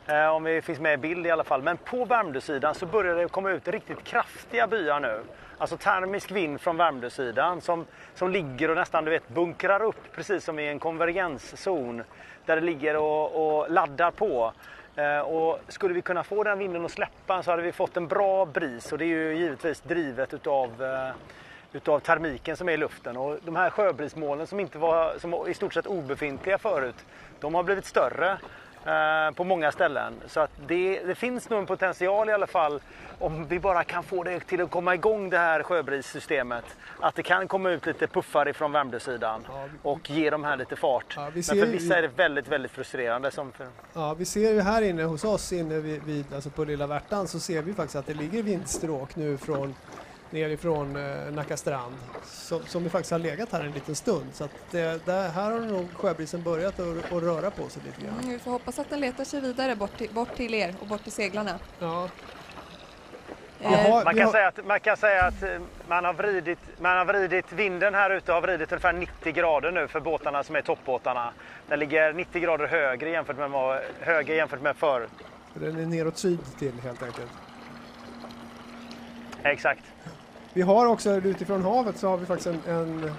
eh, om vi finns med i bild i alla fall. Men på Värmdösidan så börjar det komma ut riktigt kraftiga byar nu. Alltså termisk vind från Värmdösidan som, som ligger och nästan du vet bunkrar upp precis som i en konvergenszon där det ligger och, och laddar på. Eh, och skulle vi kunna få den vinden att släppa så hade vi fått en bra bris och det är ju givetvis drivet utav, eh, utav termiken som är i luften. Och de här sjöbrismolnen som, inte var, som var i stort sett obefintliga förut, de har blivit större eh, på många ställen. Så att det, det finns nog en potential i alla fall om vi bara kan få det till att komma igång det här sjöbrissystemet. Att det kan komma ut lite puffar ifrån Värmdösidan och ge de här lite fart. vi Men för ju- vissa är det väldigt, väldigt frustrerande. Som för... Ja, vi ser ju här inne hos oss inne vid, vid, alltså på Lilla Värtan så ser vi faktiskt att det ligger vindstråk nu från nerifrån eh, Nacka strand som, som vi faktiskt har legat här en liten stund. Så att det, där, här har nog sjöbrisen börjat att, röra på sig lite grann. Mm, vi får hoppas att den letar sig vidare bort till, bort till er och bort till seglarna. Ja. Eh, man, kan säga att, man kan säga att eh, man har, vridit, man har vridit vinden här ute har vridit ungefär 90 grader nu för båtarna som är toppbåtarna. Den ligger 90 grader högre jämfört med, högre jämfört med förr. Den är neråt syd till helt enkelt. Exakt. Vi har också utifrån havet så har vi faktiskt en, en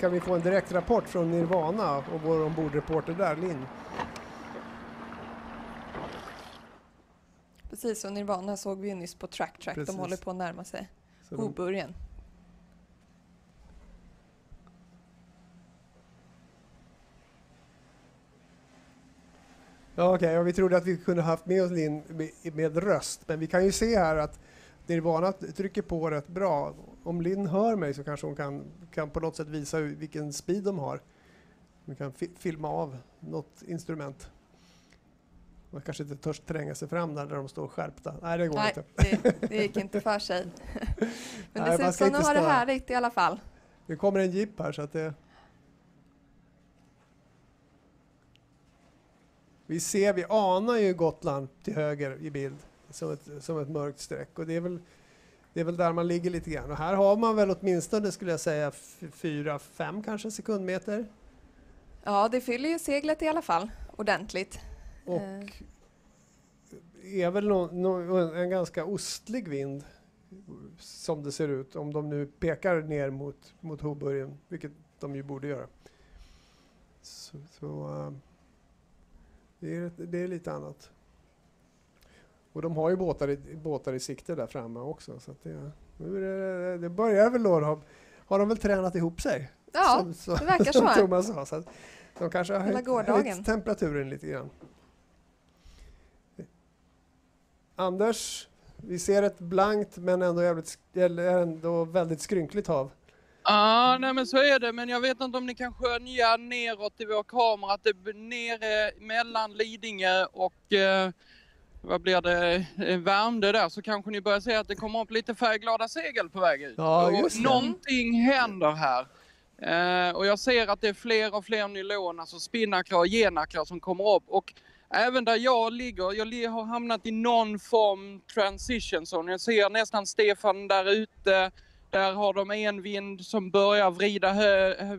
kan vi få en direkt rapport från Nirvana och vår ombordreporter där, Linn. Precis, och Nirvana såg vi ju nyss på Track Track. Precis. De håller på att närma sig Hoburgen. Ja, okej, ja, vi trodde att vi kunde haft med oss Linn med, med röst, men vi kan ju se här att Nirvana trycker på rätt bra. Om Linn hör mig så kanske hon kan, kan på något sätt visa vilken speed de har. Vi kan fi filma av något instrument. Man kanske inte törs tränga sig fram där, där de står skärpta. Nej, det går Nej, inte. det, det gick (laughs) inte för sig. (laughs) Men Nej, det ser ut som de har det härligt i alla fall. Det kommer en jeep här så att det... Vi ser, vi anar ju Gotland till höger i bild som ett, som ett mörkt streck och det är väl det är väl där man ligger lite grann. Och här har man väl åtminstone skulle jag säga fyra, fem kanske sekundmeter. Ja, det fyller ju seglet i alla fall ordentligt. Och är väl nå- nå- en ganska ostlig vind som det ser ut om de nu pekar ner mot, mot Hoburgen, vilket de ju borde göra. Så, så eh, det, är, det är lite annat. Och de har ju båtar i, båtar i sikte där framme också. Så att det, nu är det, det börjar väl då, har, har de väl tränat ihop sig? Ja, det verkar som så. Thomas sa. Så att de kanske har höjt, höjt temperaturen lite grann. Anders, vi ser ett blankt men ändå, jävligt, ändå väldigt skrynkligt hav. Ja, nej men så är det. Men jag vet inte om ni kan skönja neråt i vår kamera att det är nere mellan Lidingö och eh, vad blir det, eh, Värmdö där så kanske ni börjar se att det kommer upp lite färgglada segel på väg ut. Ja, just det. någonting händer här. Eh, och jag ser att det är fler och fler nylon, alltså spinnaklar och genaklar som kommer upp. Och även där jag ligger, jag har hamnat i någon form transition zone. Jag ser nästan Stefan där ute. Där har de en vind som börjar vrida, hö-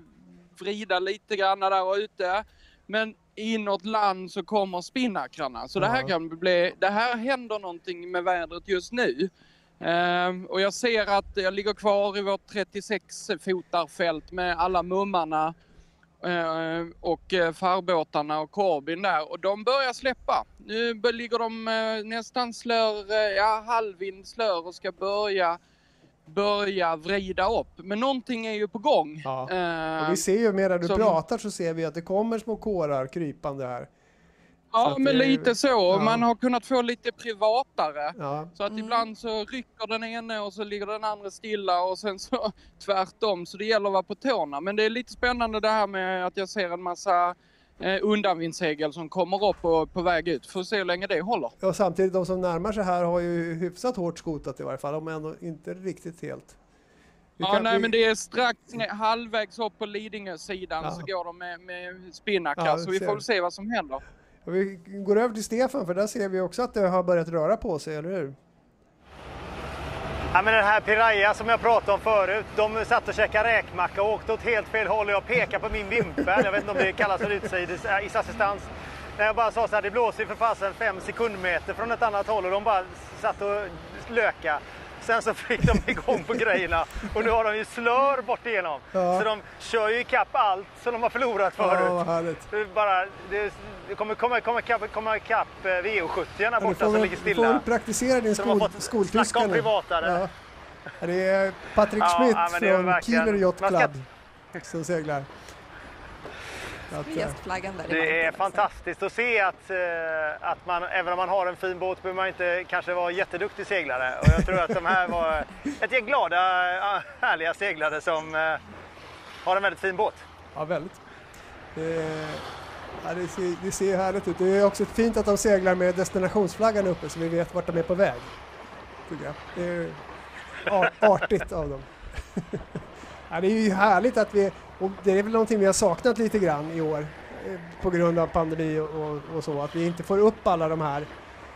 vrida lite grann där ute. Men inåt land så kommer spinnakrarna. Så det här kan bli, det här händer någonting med vädret just nu. Ehm, och jag ser att jag ligger kvar i vårt 36-fotarfält med alla mummarna eh, och eh, farbåtarna och korbin där och de börjar släppa. Nu ligger de eh, nästan slör, eh, ja halvvind slör och ska börja börja vrida upp. Men någonting är ju på gång. Ehm, Och vi ser ju medan du som- pratar så ser vi att det kommer små kårar krypande här. Ja, men det lite så. ja. Man har kunnat få lite privatare. Ja. Så att ibland så rycker den ene och så ligger den andra stilla och sen så (laughs) tvärtom. Så det gäller att vara på tårna. Men det är lite spännande det här med att jag ser en massa eh, undanvindssegel som kommer upp och på väg ut. Får se hur länge det håller. Och samtidigt de som närmar sig här har ju hyfsat hårt skotat i varje fall, om ändå inte riktigt helt. Vi Ja, nej vi- men det är strax halvvägs upp på Lidingö-sidan Ja. så går de med, med spinnaker. Ja, så vi får väl se vad som händer. Vi går över till Stefan för där ser vi också att det har börjat röra på sig, eller hur? Ja, men den här Piraya som jag pratade om förut, de satt och käkade räkmacka och åkte åt helt fel håll och jag pekade på min vimpel. Jag vet inte om det kallas för utsidesassistans. Äh, När jag bara sa så här, det blåser ju för fasen fem sekundmeter från ett annat håll och de bara satt och löka. Sen så fick de igång på grejerna och nu har de ju slör bort igenom. Ja. Så de kör ju ikapp allt som de har förlorat Ja, förut. härligt. Det, bara, det, det kommer komma, komma, ikapp, komma ikapp eh, VO70 där Ja, du borta som väl- ligger du får stilla. praktisera din skol, skoltyska snacka om privatare. Ja. Ja, Det är Patrik Ja, Schmidt ja, från Kieler Yacht man ska- Club som seglar. Så att, eh, Gästflaggan där i Det är fantastiskt att se att, eh, att man, även om man har en fin båt, behöver man inte kanske vara jätteduktig seglare. Och jag tror att de här var ett gäng glada, eh, härliga seglare som eh, har en väldigt fin båt. Ja, väldigt. Det, ja, det, ser, det ser härligt ut. Det är också fint att de seglar med destinationsflaggan uppe så vi vet vart de är på väg. Det är ar- artigt av dem. (laughs) ja, det är ju härligt att vi, och det är väl någonting vi har saknat lite grann i år eh, på grund av pandemi och, och, så, att vi inte får upp alla de här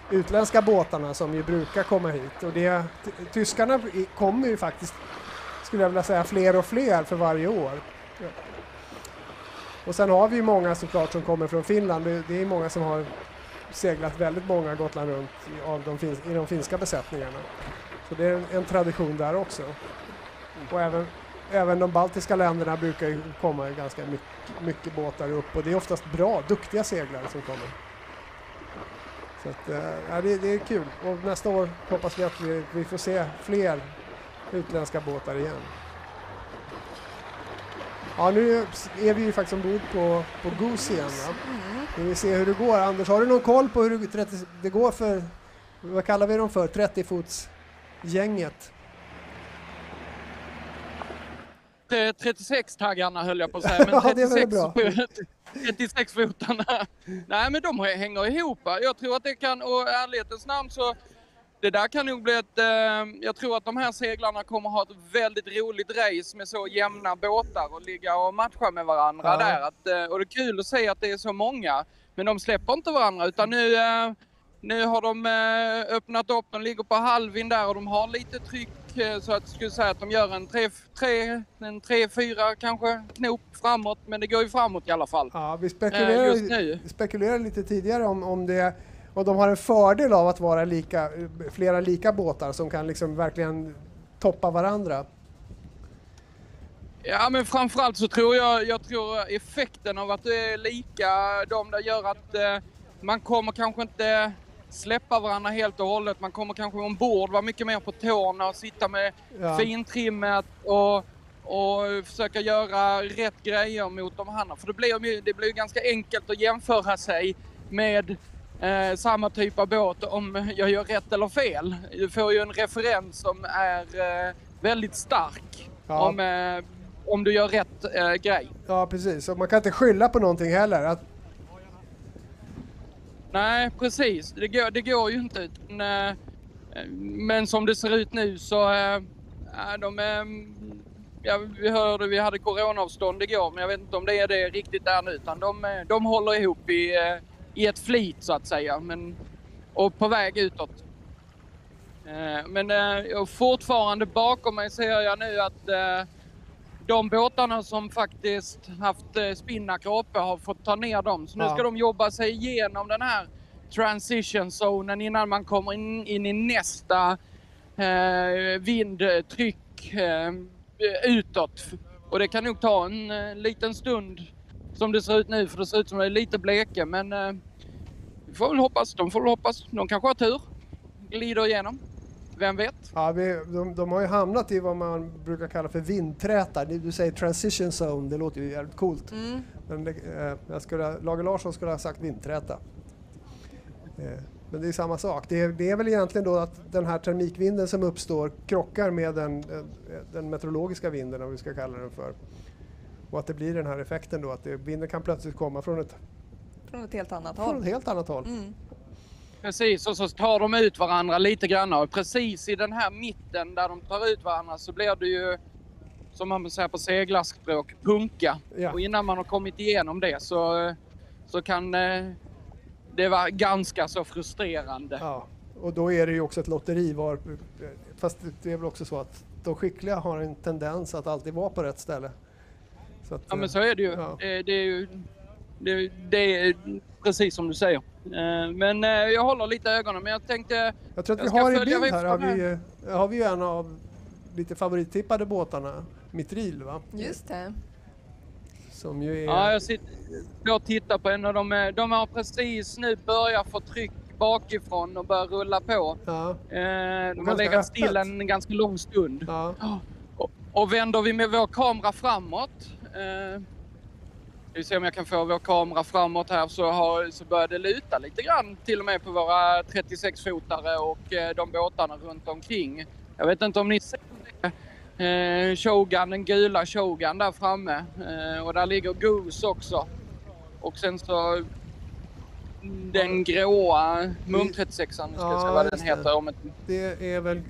utländska båtarna som ju brukar komma hit. Och det, tyskarna kommer ju faktiskt, skulle jag vilja säga, fler och fler för varje år. Ja. Och sen har vi ju många såklart som kommer från Finland. Det, det är många som har seglat väldigt många Gotland runt i, av de, fin, i de finska besättningarna. Så det är en, en tradition där också. Och även, även de baltiska länderna brukar ju komma ganska mycket, mycket båtar upp och det är oftast bra, duktiga seglare som kommer. Så att, eh, ja, det, det är kul och nästa år hoppas vi att vi, vi får se fler utländska båtar igen. Ja, nu är vi ju faktiskt ombord på, på Goose igen. Va? Vi vill se hur det går. Anders, har du någon koll på hur det, 30, det går för, vad kallar vi dem för, 30-fots-gänget? Eh, 36-taggarna höll jag på att säga, men (laughs) Ja, det är väl 36, bra. 36-fotarna. (laughs) Nej, men de hänger ihop. Jag tror att det kan, och ärlighetens namn så, det där kan nog bli ett, eh, jag tror att de här seglarna kommer ha ett väldigt roligt race med så jämna båtar och ligga och matcha med varandra Ja. där. Att, eh, och det är kul att se att det är så många, men de släpper inte varandra utan nu, eh, nu har de eh, öppnat upp, de ligger på halvvind där och de har lite tryck eh, så att jag skulle säga att de gör en 3-4 en tre, fyra kanske knop framåt, men det går ju framåt i alla fall. Ja, vi Eh, spekulerar, just nu. spekulerade lite tidigare om, om det och de har en fördel av att vara lika, flera lika båtar som kan liksom verkligen toppa varandra. Ja men framförallt så tror jag, jag tror effekten av att det är lika de där gör att eh, man kommer kanske inte släppa varandra helt och hållet. Man kommer kanske ombord vara mycket mer på tårna och sitta med Ja. fintrimmet och, och försöka göra rätt grejer mot de andra. För det blir ju det blir ganska enkelt att jämföra sig med eh, samma typ av båt om jag gör rätt eller fel. Du får ju en referens som är eh, väldigt stark Ja. om, eh, om du gör rätt eh, grej. Ja, precis. Och man kan inte skylla på någonting heller. Att, Nej, precis. Det går, det går ju inte. Men, eh, men som det ser ut nu så... Äh, ja, de, är, ja, vi hörde vi hade coronaavstånd igår, men jag vet inte om det är det riktigt där nu. Utan de, de håller ihop i, i ett flit så att säga. Men, och på väg utåt. Men fortfarande bakom mig ser jag nu att de båtarna som faktiskt haft eh, uppe har fått ta ner dem. Så nu Ja. ska de jobba sig igenom den här transition zonen innan man kommer in, in i nästa eh, vindtryck eh, utåt. Och det kan nog ta en eh, liten stund som det ser ut nu för det ser ut som det är lite bleke men eh, vi får väl hoppas. De får väl hoppas. De kanske har tur. Glider igenom. Vem vet? Ja, vi, de, de har ju hamnat i vad man brukar kalla för vindträta. Du säger transition zone, det låter ju jävligt coolt. Mm. Men eh, jag skulle, Lager Larsson skulle ha sagt vindträta. Eh, men det är samma sak. Det är, det är väl egentligen då att den här termikvinden som uppstår krockar med den, den, den meteorologiska vinden, om vi ska kalla den för. Och att det blir den här effekten då, att det, vinden kan plötsligt komma från ett, Från ett helt annat från håll. ett helt annat håll. Mm. Precis, och så tar de ut varandra lite grann. Och precis i den här mitten där de tar ut varandra så blir det ju, som man säger på seglarspråk, punka. Ja. Och innan man har kommit igenom det så, så kan eh, det vara ganska så frustrerande. Ja, och då är det ju också ett lotteri. Var, fast det är väl också så att de skickliga har en tendens att alltid vara på rätt ställe. Så att, Ja men så är det ju. Ja. Eh, Det är ju det, det är precis som du säger. Eh, Men eh, jag håller lite ögonen men jag tänkte... Jag tror att vi har i bild här, har vi, eh, har vi ju en av lite favorittippade båtarna, Mitril va? Just det. Som ju är... Ja, jag sitter och tittar på en och de, är- de har precis nu börjat få tryck bakifrån och börjar rulla på. Ja. De har legat still en ganska lång stund. Ja. Och, och vänder vi med vår kamera framåt. Vi ser om jag kan få vår kamera framåt här så, har, så börjar det luta lite grann till och med på våra 36-fotare och eh, de båtarna runt omkring. Jag vet inte om ni ser det. Eh, Shogun, den gula Shogun där framme. Eh, och där ligger Goose också. Och sen så den gråa Mum 36 nu ska säga vad den heter. Om ett, Det är väl...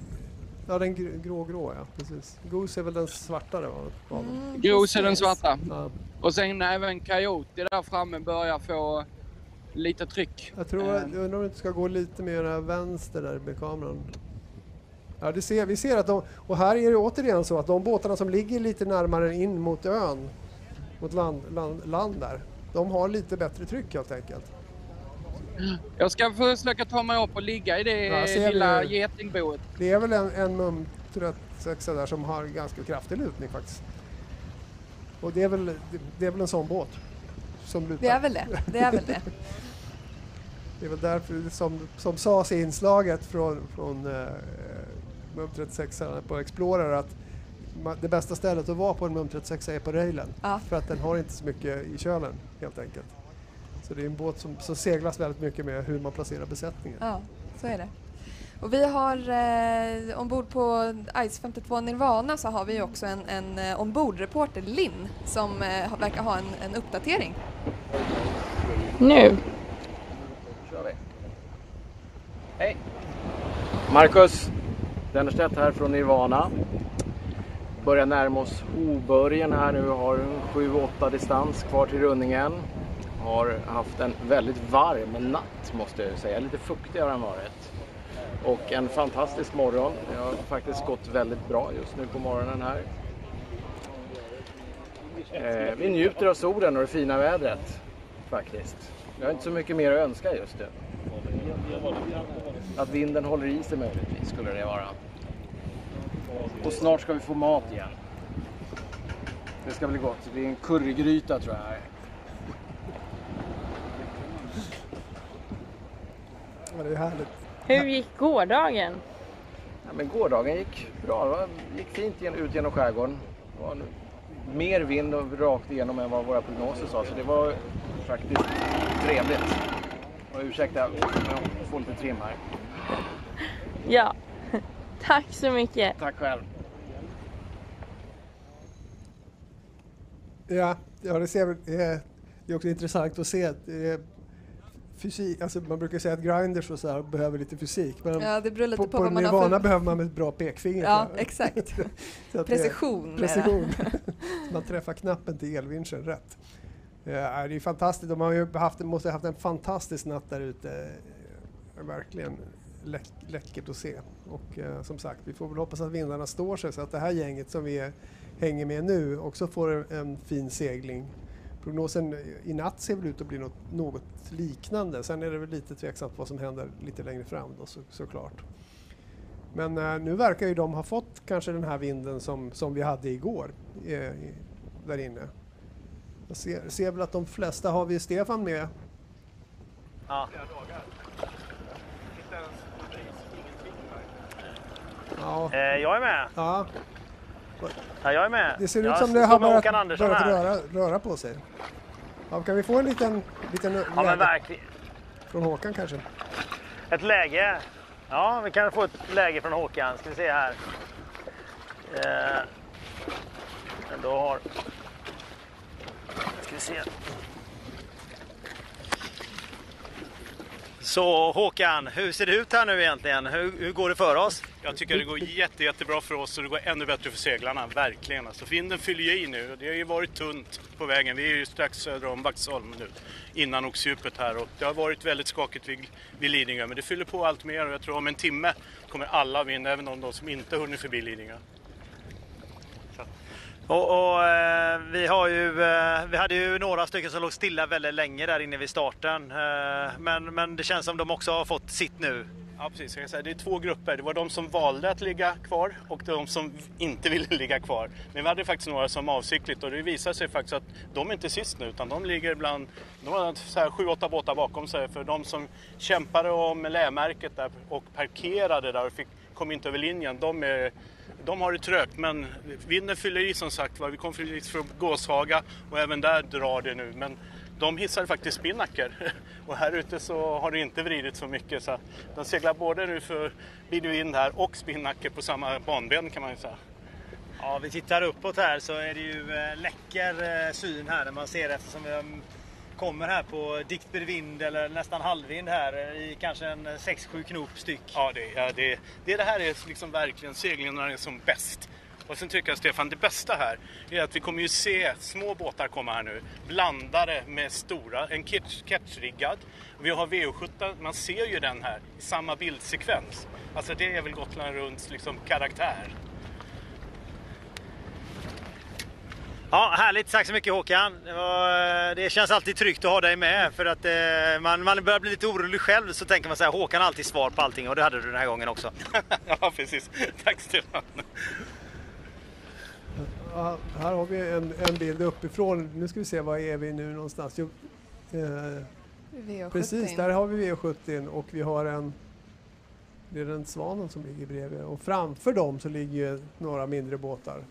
Ja, den gr- grå-grå ja, precis. Goose är väl den svartare va? dem. Gros är den svarta. Ja. Och sen även Coyote där framme börjar få lite tryck. Jag tror, Eh, jag undrar om det inte ska gå lite mer vänster där med kameran. Ja, det ser, vi ser att de, och här är det återigen så att de båtarna som ligger lite närmare in mot ön, mot land, land, land där, de har lite bättre tryck helt enkelt. Jag ska försöka ta mig upp och ligga i det Ja, lilla vi- getingboet. Det är väl en, en mum 36 där som har ganska kraftig lutning faktiskt. Och det är väl, det, det är väl en sån båt som lutar. Det är väl det. Det är väl det. (laughs) Det är väl därför som, som sades i inslaget från, från eh, MUM 36 på Explorer att det bästa stället att vara på en MUM 36 är på railen. Ja. För att den har inte så mycket i kölen helt enkelt. Så det är en båt som, som seglas väldigt mycket med hur man placerar besättningen. Ja, så är det. Och vi har eh, ombord på Ice 52 Nirvana så har vi också en, en eh, ombordreporter, Linn, som eh, verkar ha en, en uppdatering. Nu. kör vi. Hej! Marcus Dennerstedt här från Nirvana. Börjar närma oss Hoburgen här nu. Har 7-8 distans kvar till rundningen. Har haft en väldigt varm natt måste jag säga. Lite fuktigare än varit. Och en fantastisk morgon. Det har faktiskt gått väldigt bra just nu på morgonen här. Eh, vi njuter av solen och det fina vädret faktiskt. Jag har inte så mycket mer att önska just nu. Att vinden håller i sig möjligtvis skulle det vara. Och snart ska vi få mat igen. Det ska bli gott. Det blir en currygryta tror jag. Det är härligt. Hur gick gårdagen? Ja, men gårdagen gick bra. Det gick fint igen- ut genom skärgården. Det var mer vind och rakt igenom än vad våra prognoser sa. Så det var faktiskt trevligt. Och ursäkta, jag får lite trim här. Ja, tack så mycket. Tack själv. Ja, ja det, ser, vi- det, är, också intressant att se. att det är Fysik, alltså man brukar säga att grinders och så här behöver lite fysik. Men Ja, det beror lite på på vad man har för- behöver man ett bra pekfinger. Ja, exakt. (laughs) Precision. Precision. (laughs) Man träffar knappen till elvinschen rätt. Ja, det är fantastiskt. De har ju haft, måste ha haft en fantastisk natt där ute. Eh, Verkligen läck, läckert att se. Och eh, som sagt, vi får väl hoppas att vindarna står sig så att det här gänget som vi hänger med nu också får en, en fin segling. Prognosen i natt ser väl ut att bli något, något liknande. Sen är det väl lite tveksamt vad som händer lite längre fram då, så, såklart. Men eh, nu verkar ju de ha fått kanske den här vinden som, som vi hade igår eh, där inne. Jag ser, ser väl att de flesta har vi Stefan med. Ja. Ja. Eh, jag är med. Ja. Ja, jag är med. Det ser ut jag som står det har börjat, börjat röra, röra på sig. Ja, kan vi få en liten, liten Ja, men läge verkligen. från Håkan kanske? Ett läge. Ja, vi kan få ett läge från Håkan. Ska vi se här. Eh, då har... Ska vi se. Så Håkan, hur ser det ut här nu egentligen? Hur, hur går det för oss? Jag tycker det går jätte, jättebra för oss och det går ännu bättre för seglarna, verkligen. Alltså, vinden fyller ju i nu. och Det har ju varit tunt på vägen. Vi är ju strax söder om Vaxholm nu, innan oxdjupet här. Och det har varit väldigt skakigt vid, vid Lidingö, men det fyller på allt mer och jag tror om en timme kommer alla vinna, även om de som inte hunnit förbi Lidingö. Och, och eh, vi, har ju, eh, vi hade ju några stycken som låg stilla väldigt länge där inne vid starten. Eh, men, men det känns som de också har fått sitt nu. Ja, precis. Jag kan säga, det är två grupper. Det var de som valde att ligga kvar och de som inte ville (laughs) ligga kvar. Men vi hade faktiskt några som avsiktligt och det visar sig faktiskt att de är inte sist nu utan de ligger bland, de har så här sju, åtta båtar bakom sig. För de som kämpade om lämärket där och parkerade där och fick, kom inte över linjen, de, är, de har det trögt. Men vinden fyller i som sagt var. Vi kom precis från Gåshaga och även där drar det nu. Men de hissar faktiskt spinnaker (laughs) och här ute så har det inte vridit så mycket så de seglar både nu för vind här och spinnaker på samma banben kan man ju säga. Ja, vi tittar uppåt här så är det ju eh, läcker eh, syn här när man ser eftersom vi har kommer här på dikt vind eller nästan halvvind här i kanske en 6-7 knop styck. Ja, det, ja det, det, det här är liksom verkligen seglingen när den är som bäst. Och sen tycker jag Stefan, det bästa här är att vi kommer ju se små båtar komma här nu. Blandade med stora, en catchriggad. Vi har VO17, man ser ju den här i samma bildsekvens. Alltså det är väl Gotland Runds liksom karaktär. Ja, härligt. Tack så mycket Håkan. Det, var, eh, det känns alltid tryggt att ha dig med för att eh, man, man börjar bli lite orolig själv så tänker man så här, Håkan har alltid svar på allting och det hade du den här gången också. (laughs) ja, precis. Tack Stefan. Ja, här har vi en, en bild uppifrån. Nu ska vi se, var är vi nu någonstans? Jo, eh, VO70. precis, där har vi VO70 och vi har en det är den Svanen som ligger bredvid och framför dem så ligger ju några mindre båtar.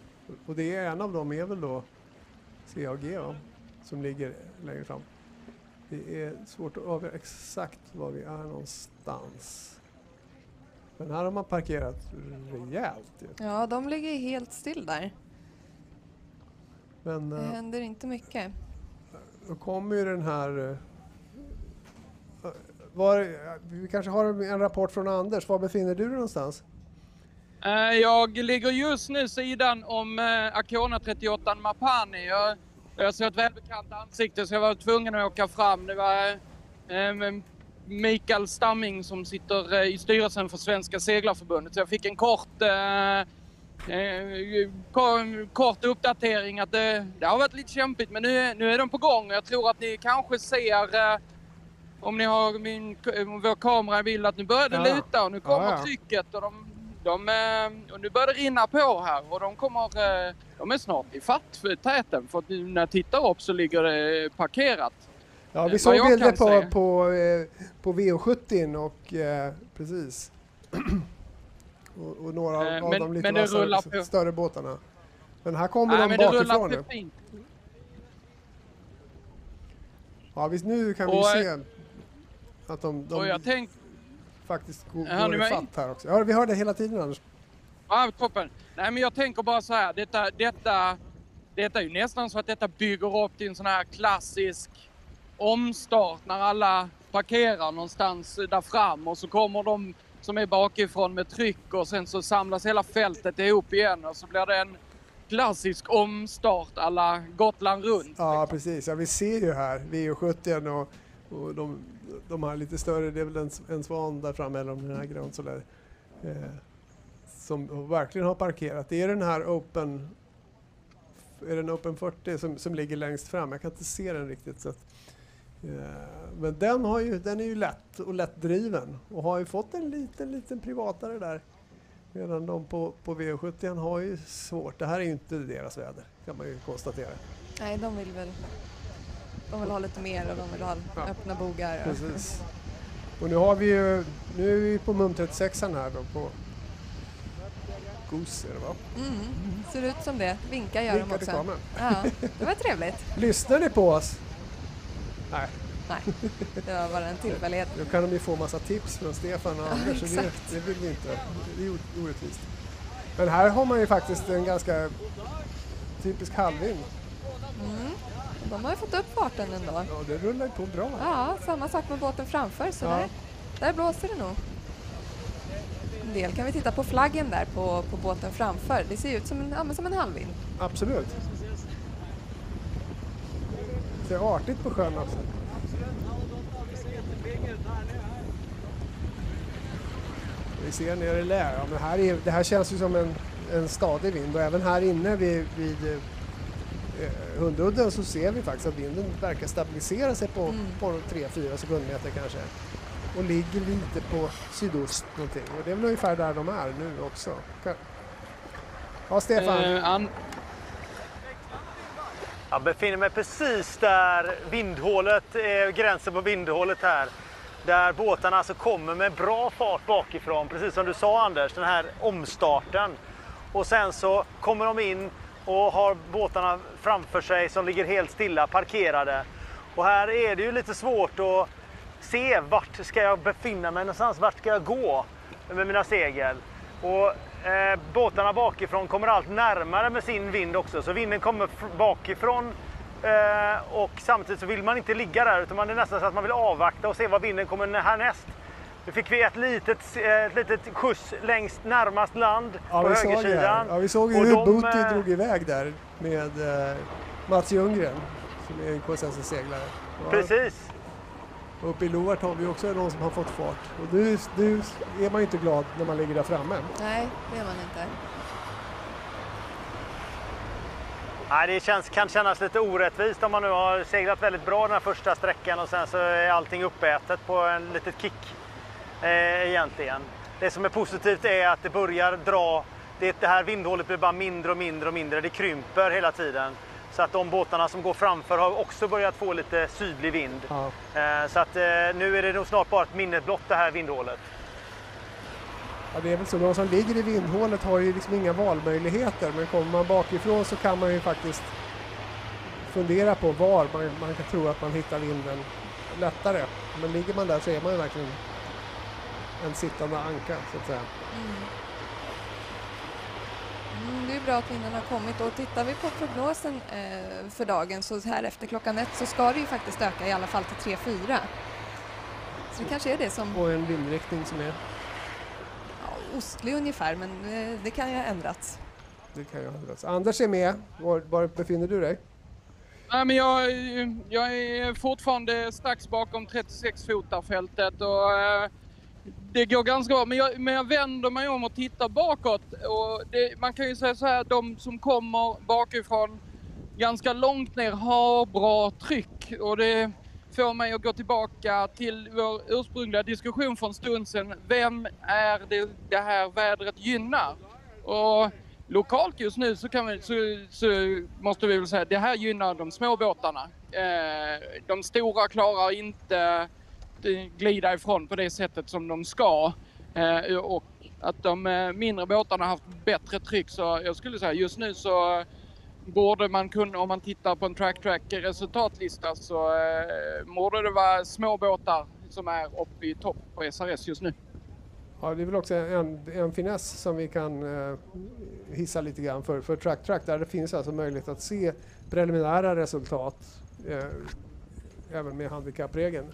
Och det är en av dem är väl då CAG va? som ligger längre fram. Det är svårt att avgöra exakt var vi är någonstans. Men här har man parkerat rejält ju. Ja, de ligger helt still där. Men Det eh, händer inte mycket. då kommer ju den här... eh, Var, vi kanske har en rapport från Anders. Var befinner du dig någonstans? Eh, Jag ligger just nu sidan om eh, Acona 38 Mapani. Jag, jag såg ett välbekant ansikte så jag var tvungen att åka fram. Det var eh, Mikael Stamming som sitter i styrelsen för Svenska Seglarförbundet. Så jag fick en kort, eh, ko- kort uppdatering att det, det har varit lite kämpigt men nu, är- nu är de på gång. Jag tror att ni kanske ser eh, om ni har min, vår kamera i bild att nu börjar det Ja. luta och nu kommer Ja, ja. trycket och de, de, eh, och nu börjar det rinna på här och de kommer, eh, de är snart i fatt för täten för att nu när jag tittar upp så ligger det parkerat. Ja, Eh, vi vad såg bilder på, på, eh, på VO70 och eh, precis. (clears throat) och, och några av- Eh, av men- de lite vassare- på. större båtarna. Men här kommer Nej, de bakifrån på nu. fint. Ja, visst, nu kan Och, vi eh, se att de, de Och jag tänk, faktiskt går, ni går ifatt här också. Ja, vi hör det hela tiden Anders. Ja, toppen. Nej, men jag tänker bara så här. Detta, detta, detta är ju nästan så att detta bygger upp till en sån här klassisk omstart när alla parkerar någonstans där fram och så kommer de som är bakifrån med tryck och sen så samlas hela fältet ihop igen och så blir det en klassisk omstart alla Gotland runt. Ja, precis. Ja, vi ser ju här VO70 och, och de, de här lite större, det är väl en, en svan där framme eller om den här grön eh, som verkligen har parkerat. Det är den här Open är den Open 40 som, som ligger längst fram. Jag kan inte se den riktigt. Så att, eh, men den, har ju, den är ju lätt och lättdriven och har ju fått en liten, liten privatare där Medan de på, på V70 har ju svårt. Det här är ju inte deras väder kan man ju konstatera. Nej, de vill väl de vill ha lite mer och de vill ha öppna bogar. och- Precis. Och nu har vi ju, nu är vi på mum 36 här då på Goose är det va? Mm, ser ut som det. Vinka gör Vinkar de till också. kameran. Ja, det var trevligt. (laughs) Lyssnar ni på oss? Nej. Nej, det var bara en tillfällighet. Då kan de ju få massa tips från Stefan och Ja, Anders så det, det vill vi inte. Det är orättvist. Men här har man ju faktiskt en ganska typisk halvvind. Mm. De har ju fått upp farten ändå. Ja, det rullar ju på bra. Ja, samma sak med båten framför. Så Ja. där, där blåser det nog. En del kan vi titta på flaggen där på, på båten framför. Det ser ut som en, ja, som en halvvind. Absolut. Ser artigt på sjön också. Vi ser nere i lä. Ja, men här är, det här känns ju som en, en stadig vind och även här inne vid, vid Hundudden så ser vi faktiskt att vinden verkar stabilisera sig på, Mm. på 3-4 sekundmeter kanske. Och ligger lite på sydost någonting. Och det är väl ungefär där de är nu också. Ja, Stefan. Eh, an- Jag befinner mig precis där vindhålet, är gränsen på vindhålet här. Där båtarna alltså kommer med bra fart bakifrån, precis som du sa Anders, den här omstarten. Och sen så kommer de in och har båtarna framför sig som ligger helt stilla, parkerade. Och här är det ju lite svårt att se vart ska jag befinna mig någonstans, vart ska jag gå med mina segel. Och eh, båtarna bakifrån kommer allt närmare med sin vind också, så vinden kommer bakifrån eh, och samtidigt så vill man inte ligga där utan man är nästan så att man vill avvakta och se vad vinden kommer härnäst. Nu fick vi ett litet, eh, ett litet skjuts längst närmast land Ja, på högersidan. ja, vi såg ju Och hur de, Booty eh, drog iväg där med eh, Mats Ljunggren som är en KSS-seglare. Ja, Precis. och Uppe i Lovart har vi också någon som har fått fart. Och nu, nu är man ju inte glad när man ligger där framme. Nej, det är man inte. Nej, det känns, kan kännas lite orättvist om man nu har seglat väldigt bra den här första sträckan och sen så är allting uppätet på en litet kick eh, egentligen. Det som är positivt är att det börjar dra, det, det här vindhålet blir bara mindre och mindre och mindre, det krymper hela tiden. Så att de båtarna som går framför har också börjat få lite sydlig vind. Ja. Eh, så att eh, nu är det nog snart bara ett minne blott det här vindhålet. Ja, det är väl så. De som ligger i vindhålet har ju liksom inga valmöjligheter. Men kommer man bakifrån så kan man ju faktiskt fundera på var man, man kan tro att man hittar vinden lättare. Men ligger man där så är man ju verkligen en sittande anka så att säga. Mm, det är bra att vinden har kommit och tittar vi på prognosen eh, för dagen så här efter klockan ett så ska det ju faktiskt öka i alla fall till 3-4. Så det kanske är det som Och en vindriktning som är, ja, ostlig ungefär men eh, det kan ju ha ändrats. det kan ju ändras. Anders är med. Var, var befinner du dig? Nej, men jag, jag är fortfarande strax bakom 36-fotarfältet och eh, det går ganska bra. Men jag, men jag vänder mig om och tittar bakåt. Och det, man kan ju säga så här, de som kommer bakifrån ganska långt ner har bra tryck. Och det får mig att gå tillbaka till vår ursprungliga diskussion för en stund sedan. Vem är det det här vädret gynnar? Och lokalt just nu så, kan vi, så, så måste vi väl säga att det här gynnar de små båtarna. Eh, de stora klarar inte Eh, glida ifrån på det sättet som de ska. Eh, och att de eh, mindre båtarna har haft bättre tryck så jag skulle säga just nu så borde man kunna, om man tittar på en track-track resultatlista så eh, borde det vara små båtar som är uppe i topp på SRS just nu. Ja, det är väl också en, en finess som vi kan eh, hissa lite grann för, för Track Track där det finns alltså möjlighet att se preliminära resultat eh, även med handikappregeln.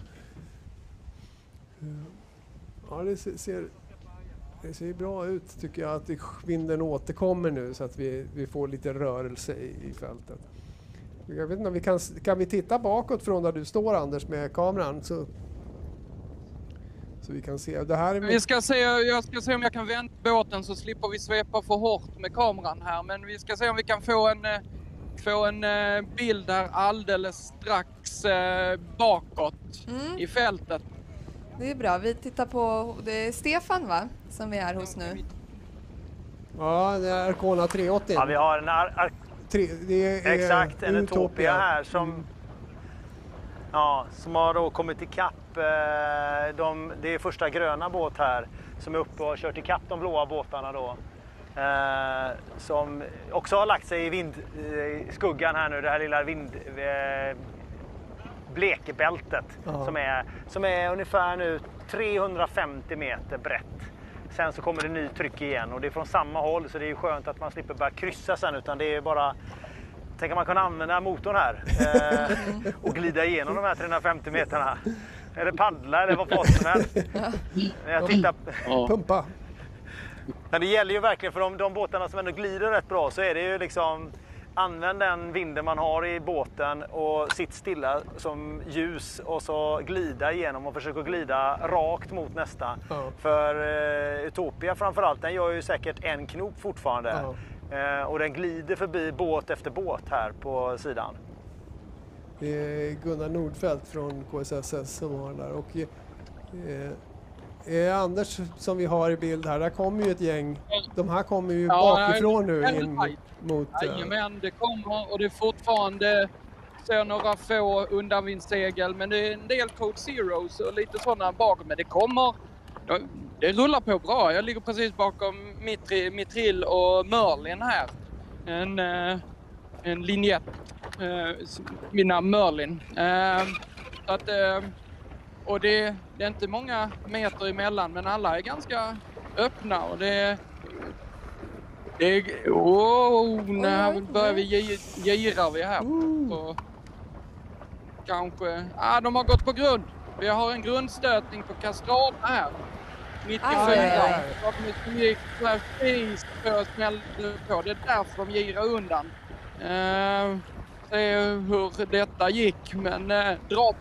Ja, det se- ser, det ser bra ut tycker jag att det- vinden återkommer nu så att vi, vi får lite rörelse i, i fältet. Jag vet inte om vi kan, kan vi titta bakåt från där du står Anders med kameran så, så vi kan se. Det här är Vi ska se, jag ska se om jag kan vända båten så slipper vi svepa för hårt med kameran här. Men vi ska se om vi kan få en, eh, få en eh, bild här alldeles strax eh, bakåt i fältet. Det är bra. Vi tittar på, det är Stefan va, som vi är hos nu. Ja, det är Arcona 380. Ja, vi har en ar- ar- Tre, det är Exakt, en Utopia, Utopia. här som, ja, som har då kommit ikapp. Eh, de, det är första gröna båt här som är uppe och har kört ikapp de blåa båtarna då. Eh, som också har lagt sig i vindskuggan här nu, det här lilla vind, eh, blekebältet Ja. som, är, som är ungefär nu 350 meter brett. Sen så kommer det ny tryck igen och det är från samma håll så det är ju skönt att man slipper börja kryssa sen utan det är bara Tänk om man kunna använda motorn här eh, och glida igenom de här 350 meterna. Eller paddla eller vad fasen som helst. När jag tittar... Pumpa. Men det gäller ju verkligen för de, de båtarna som ändå glider rätt bra så är det ju liksom Använd den vinden man har i båten och sitt stilla som ljus och så glida igenom och försöka glida rakt mot nästa. För eh, Utopia framförallt, den gör ju säkert en knop fortfarande. Eh, och den glider förbi båt efter båt här på sidan. Det är Gunnar Nordfeldt från KSSS som har den där. Och, eh, eh, Anders som vi har i bild här, där kommer ju ett gäng. De här kommer ju bakifrån nu in mot... eh, Jajamän, det kommer och det är fortfarande ser några få undanvindssegel men det är en del Code Zeros och lite sådana bakom. Men det kommer, det rullar på bra. Jag ligger precis bakom Mitri, Mitril och Merlin här. En, eh, en linjett, eh, mina Merlin. Så att, och det, det är inte många meter emellan men alla är ganska öppna och det det. Oh, när börjar vi gi- girar vi här? Så, kanske... Ah, de har gått på grund. Vi har en grundstötning på Kastrada här. 94. Aj, aj, aj. De gick precis på smällde på. Det är därför de girar undan. Uh, se hur detta gick, men uh, dra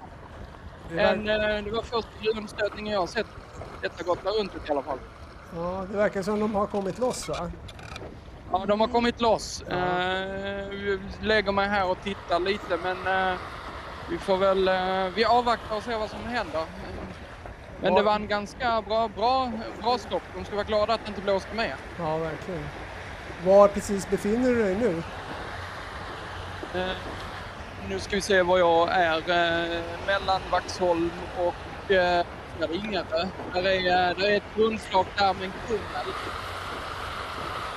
Det en, eh, Det var första grundstötningen jag har sett detta Gotland runt i alla fall. Ja, det verkar som de har kommit loss va? Ja, de har kommit loss. Eh, vi lägger mig här och tittar lite men eh, vi får väl... eh, vi avvaktar och ser vad som händer. Men det var en ganska bra, bra, bra stopp. De ska vara glada att det inte blåste med. Ja, verkligen. Var precis befinner du dig nu? Eh, nu ska vi se var jag är. Eh, mellan Vaxholm och eh, Ringare. Där är, eh, där är ett grundslag där med en tunnel.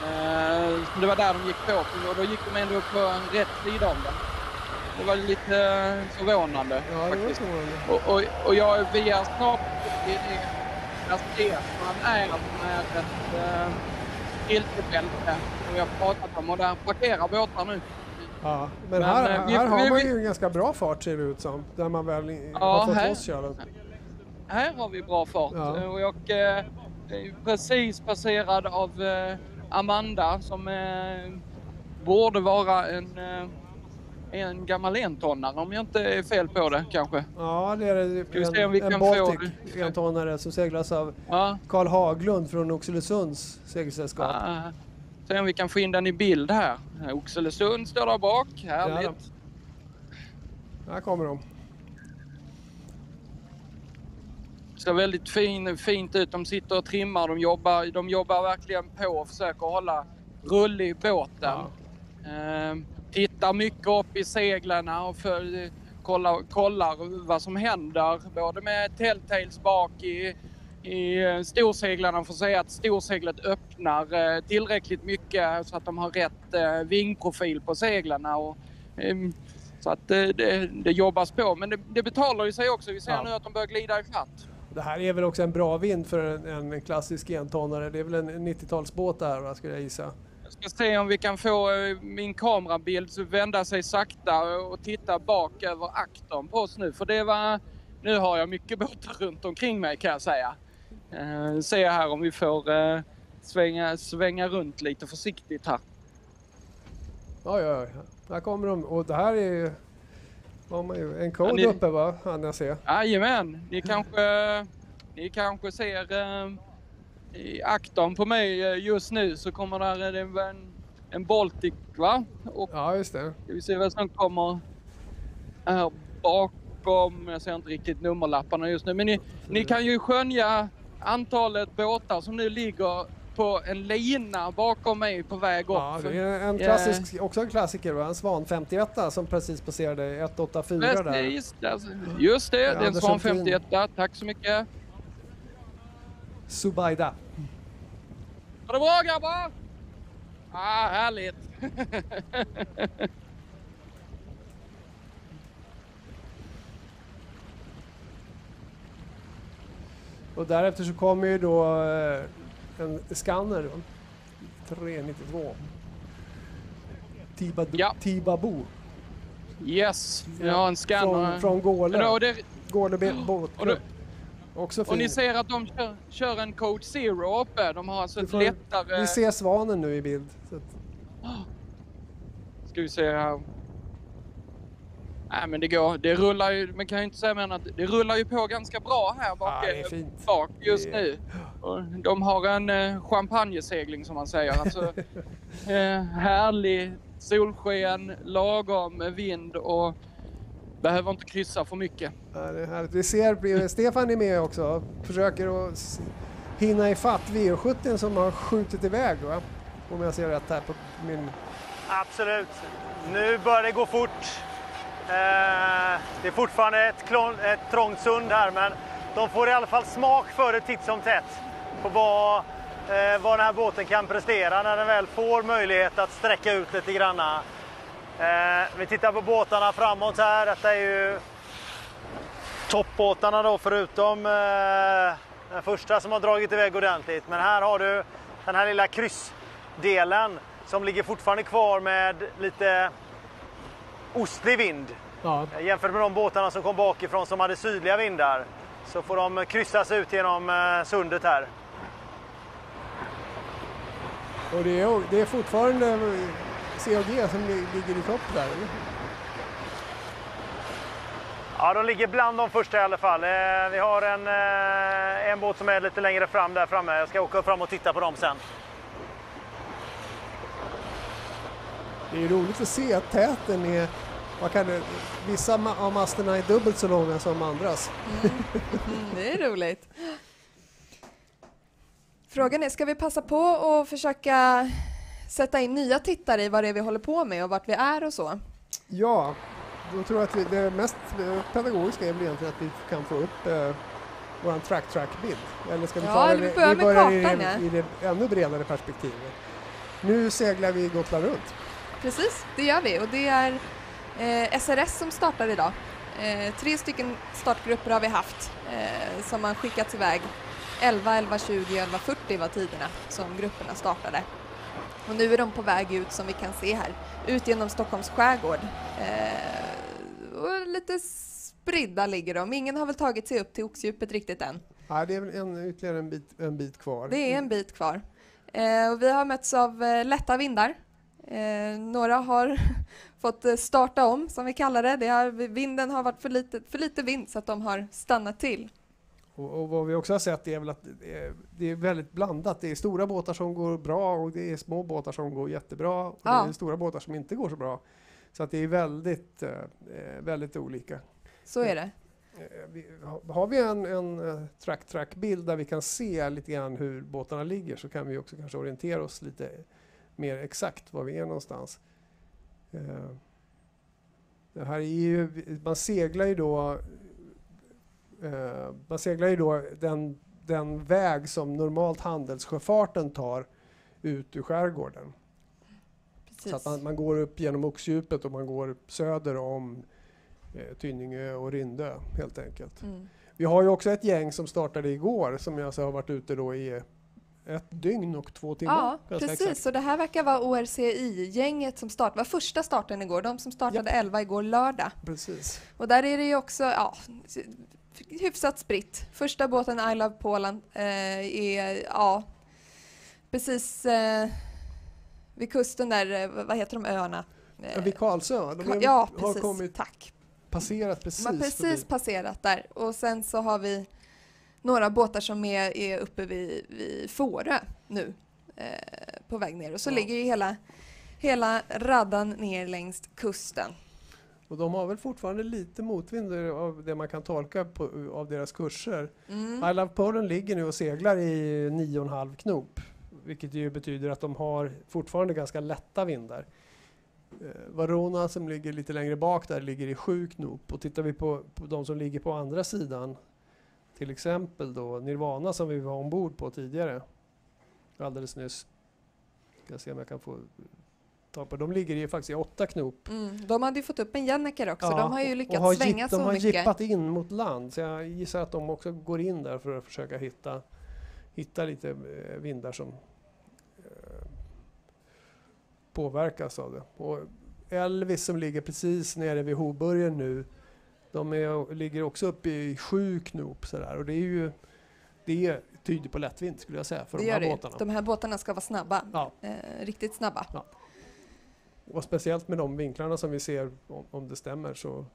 Eh, det var där de gick på och då gick de ändå på en rätt sida om den. Det var lite eh, förvånande Ja, faktiskt. Och, och, och jag, vi är snart där Stefan är med ett äh, filterbälte som vi har pratat om och där parkerar båtar nu. Ja, men, Men, här, eh, vi- här har vi- man vi- ju en ganska bra fart ser det ut som. Där man väl Ja, har fått här- loss kölen. Här har vi bra fart Ja. Eh, och jag eh, är precis passerad av eh, Amanda som eh, borde vara en, en gammal entonnare om jag inte är fel på det kanske. Ja, det är det. Ska vi se om vi En, få Baltic entonnare som seglas av Ja. Karl Haglund från Oxelösunds segelsällskap. Ah, se om vi kan få in den i bild här. Eh, Oxelösund står där bak, härligt. Ja, Här kommer de. Ser väldigt fin, fint ut. De sitter och trimmar. De jobbar, de jobbar verkligen på och försöker hålla rull i båten. Eh, tittar mycket upp i seglen och för, kollar, kollar vad som händer. Både med telltales bak i, i eh, storseglarna att se att storseglet öppnar eh, tillräckligt mycket så att de har rätt eh, vingprofil på seglarna. Och, ehm, så att det, det jobbas på. Men det, det betalar ju sig också. Vi ser Ja. nu att de börjar glida i fatt. Det här är väl också en bra vind för en, en klassisk entonnare. Det är väl en 90-talsbåt det här skulle jag gissa. Jag ska se om vi kan få min kamerabild så vända sig sakta och titta bak över aktorn på oss nu. För det var... Nu har jag mycket (laughs) båtar runt omkring mig kan jag säga. Eh, se här om vi får eh, svänga, svänga runt lite försiktigt här. Oj, oj, oj. Här kommer de. Och det här är ju... har man ju- En kod Ja, ni- uppe va, hann jag se. Jajamän, ni kanske, ni kanske ser eh, i aktorn på mig eh, just nu så kommer där en, en, en Baltic va? Och ja just det. Ska vi se vad som kommer här bakom. Jag ser inte riktigt nummerlapparna just nu men ni, ni kan ju skönja antalet båtar som nu ligger på en lina bakom mig på väg upp. Ja, det är en klassisk, också en klassiker, va? en Svan 51 som precis passerade 184 där. Precis, alltså, just det, det är en Svan Hultin. 51. Tack så mycket. Subaida. Ha det bra grabbar! Ah, härligt! (laughs) Och därefter så kommer ju då eh, en skanner, då. 392. Tibadu, Tibabu. Yes, vi har en scanner. Från, från Gåle. Ja, och det- Gåle båtklubb. det, Också och ni ser att de kör, kör en Code Zero uppe. De har alltså ett lättare... Vi ser svanen nu i bild. Så att, Ska vi se här. Nej men det går. Det rullar ju, man kan ju inte säga mer än att det rullar ju på ganska bra här bak, Ja, det är fint. bak just Det är- nu. Och de har en eh, champagnesegling som man säger. Alltså, (laughs) eh, härlig solsken, lagom med vind och behöver inte kryssa för mycket. ja, det är härligt. Vi ser, Stefan är med också. Försöker att hinna ifatt V70 som har skjutit iväg va? Om jag ser rätt här på min... Absolut. Nu börjar det gå fort. Eh, det är fortfarande ett, klon, ett trångt sund här, men de får i alla fall smak för det titt som tätt på vad, eh, vad den här båten kan prestera när den väl får möjlighet att sträcka ut lite granna. Eh, vi tittar på båtarna framåt här. Detta är ju toppbåtarna då, förutom eh, den första som har dragit iväg ordentligt. Men här har du den här lilla kryssdelen som ligger fortfarande kvar med lite ostlig vind. Ja. Eh, Jämfört med de båtarna som kom bakifrån som hade sydliga vindar så får de kryssa sig ut genom eh, sundet här. Och det är, det är fortfarande CAG som li- ligger i topp där. eller? Ja, de ligger bland de första i alla fall. Eh, Vi har en, eh, en båt som är lite längre fram där framme. Jag ska åka fram och titta på dem sen. Det är roligt att se att täten är... Vad kan det, vissa av masterna är dubbelt så långa som andras. Mm, det är roligt. (gasps) Frågan är, ska vi passa på och försöka sätta in nya tittare i vad det är vi håller på med och vart vi är och så? Ja, då tror jag att vi, det mest eh, pedagogiska är väl egentligen att vi kan få upp eh, vår track-track-bild. Eller ska vi Ja, ta det, vi börjar med börjar i, kartan, det- ja. i det ännu bredare perspektivet. Nu seglar vi Gotland runt. Precis, det gör vi och det är eh, SRS som startar idag. Eh, tre stycken startgrupper har vi haft eh, som har skickats iväg. 11, 11, 20, 11, 40 var tiderna som grupperna startade. Och nu är de på väg ut som vi kan se här, ut genom Stockholms skärgård. Eh, och lite spridda ligger de. Ingen har väl tagit sig upp till Oxdjupet riktigt än. Ja, det är en, ytterligare en bit, en bit kvar. Det är en bit kvar. Eh, och vi har mötts av eh, lätta vindar. Eh, några har (laughs) fått eh, starta om, som vi kallar det. det har, vinden har varit för lite, för lite vind så att de har stannat till. Och, och vad vi också har sett är väl att det är, det är väldigt blandat. Det är stora båtar som går bra och det är små båtar som går jättebra och Ja. det är stora båtar som inte går så bra. Så att det är väldigt, eh, eh, väldigt olika. Så är det. Eh, vi, har vi en, en track-track-bild där vi kan se lite grann hur båtarna ligger så kan vi också kanske orientera oss lite mer exakt var vi är någonstans. Eh, Det här är ju, man seglar ju då eh, man seglar ju då den, den väg som normalt handelssjöfarten tar ut ur skärgården. Så att man, man går upp genom Oxdjupet och man går söder om eh, Tynningö och Rindö helt enkelt. Mm. Vi har ju också ett gäng som startade igår som alltså har varit ute då i ett dygn och två timmar. Ja, precis. exakt. Så det här verkar vara ORCI-gänget som startade, var första starten igår. De som startade 11 igår lördag. Precis. Och där är det ju också ja, hyfsat spritt. Första båten I Love Poland eh, är ja, precis eh, vid kusten där, eh, vad heter de öarna? Ja, vid Karlsö, de är, ja, har precis. kommit Tack. passerat precis. De har precis förbi. passerat där. Och sen så har vi några båtar som är, är uppe vid, vid Fårö nu, eh, på väg ner. Och så ligger ju hela, hela raddan ner längs kusten. Och de har väl fortfarande lite motvind av det man kan tolka på, av deras kurser. Mm. I Love Poland ligger nu och seglar i 9,5 knop vilket ju betyder att de har fortfarande ganska lätta vindar. Eh, Varona som ligger lite längre bak där ligger i 7 knop och tittar vi på, på de som ligger på andra sidan till exempel då Nirvana som vi var ombord på tidigare alldeles nyss. Ska se om jag kan få tag på. De ligger ju faktiskt i 8 knop. Mm, de hade ju fått upp en Jenneker också. Ja, de har ju lyckats har svänga så De har mycket. jippat in mot land så jag gissar att de också går in där för att försöka hitta, hitta lite eh, vindar som eh, påverkas av det. Och Elvis som ligger precis nere vid Hoburgen nu, de är, ligger också uppe i sju knop sådär och det är ju det tyder på lättvind skulle jag säga för Det de här det. båtarna. De här båtarna ska vara snabba. Ja. Eh, riktigt snabba. Och speciellt med de vinklarna som vi ser, om, om det stämmer, så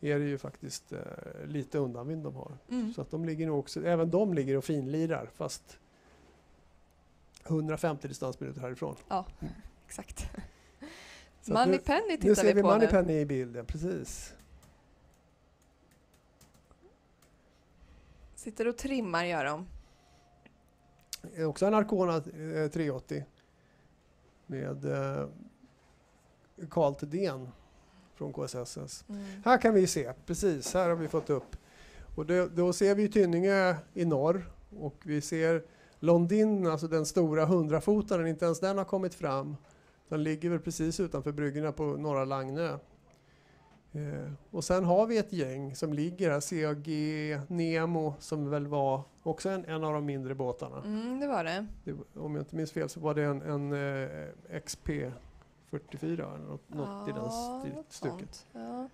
är det ju faktiskt eh, lite undanvind de har. Mm. Så att de ligger också, även de ligger och finlirar fast 150 distansminuter härifrån. Ja, exakt. Så att Money nu- Penny Nu tittar ser vi vi på Money nu. Penny i bilden, precis. Sitter och trimmar gör de. Det också en Arcona eh, 380 med eh, Carl Thedéen från KSSS. Mm. Här kan vi se, precis, här har vi fått upp. Och då, då ser vi Tynninge i norr och vi ser Londin, alltså den stora 100-fotaren, inte ens den har kommit fram. Den ligger väl precis utanför bryggorna på norra Lagnö. Eh, och sen har vi ett gäng som ligger här, CAG Nemo som väl var också en, en av de mindre båtarna. Mm, det var det. Det, om jag inte minns fel så var det en, en eh, XP 44 eller något, något i den Ja, stycket. Ja.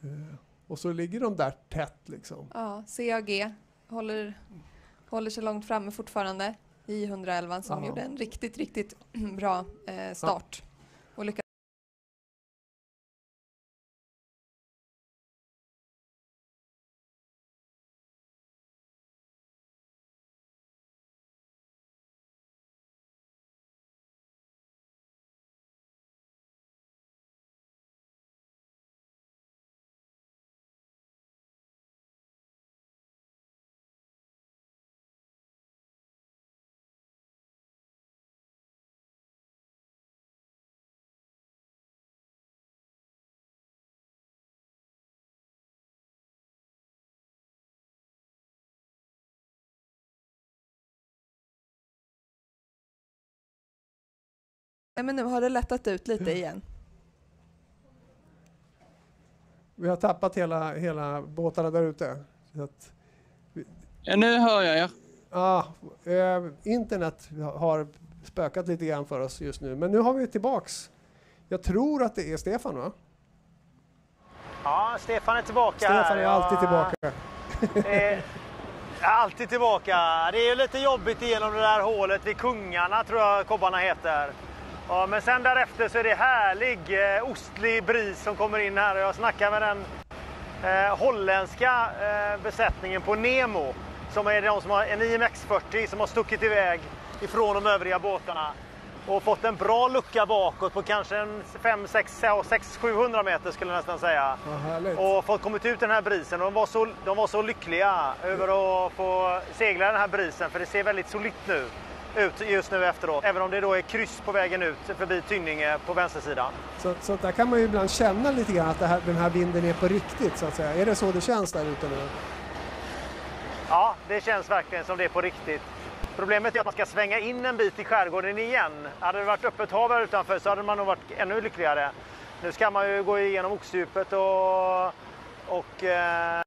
Eh, och så ligger de där tätt liksom. Ja, CAG håller, håller sig långt framme fortfarande i 111 som Ja. gjorde en riktigt, riktigt (clears throat) bra eh, start. Och Nej, men nu har det lättat ut lite igen. Vi har tappat hela, hela båtarna där ute. Ja, nu hör jag er. ah, eh, internet har spökat lite grann för oss just nu. Men nu har vi tillbaks. Jag tror att det är Stefan va? Ja, Stefan är tillbaka Stefan är Jag- alltid tillbaka. Eh, alltid tillbaka. Det är ju lite jobbigt igenom det där hålet vid Kungarna tror jag kobbarna heter. Ja, men sen därefter så är det härlig eh, ostlig bris som kommer in här och jag snackar med den eh, holländska eh, besättningen på Nemo som är de som har en IMX40 som har stuckit iväg ifrån de övriga båtarna och fått en bra lucka bakåt på kanske en 5-6-700 meter skulle jag nästan säga. Och fått kommit ut den här brisen. Och de, var så, de var så lyckliga över att få segla den här brisen för det ser väldigt solitt nu ut just nu efteråt. Även om det då är kryss på vägen ut förbi Tynninge på vänstersidan. Så, så där kan man ju ibland känna lite grann att det här, den här vinden är på riktigt så att säga. Är det så det känns där ute nu? Ja, det känns verkligen som det är på riktigt. Problemet är att man ska svänga in en bit i skärgården igen. Hade det varit öppet hav här utanför så hade man nog varit ännu lyckligare. Nu ska man ju gå igenom Oxdjupet och, och eh,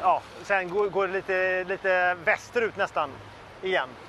ja, sen går, går det lite, lite västerut nästan igen.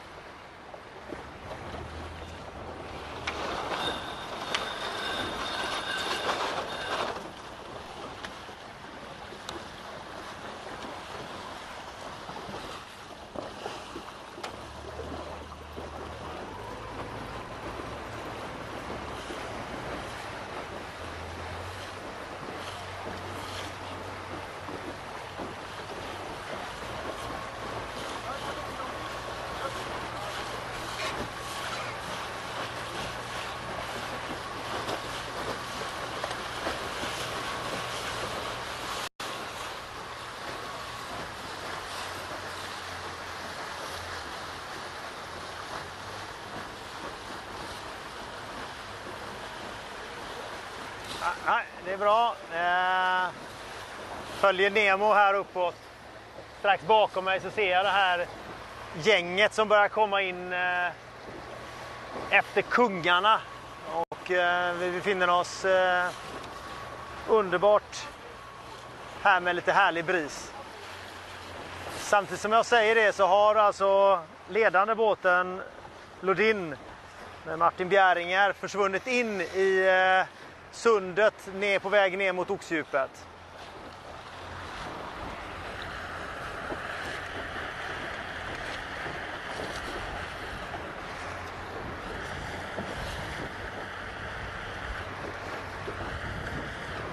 Följer Nemo här uppåt. Strax bakom mig så ser jag det här gänget som börjar komma in eh, efter kungarna. Och eh, vi befinner oss eh, underbart här med lite härlig bris. Samtidigt som jag säger det så har alltså ledande båten Lodin med Martin Bjäringer försvunnit in i eh, sundet ner på väg ner mot Oxdjupet.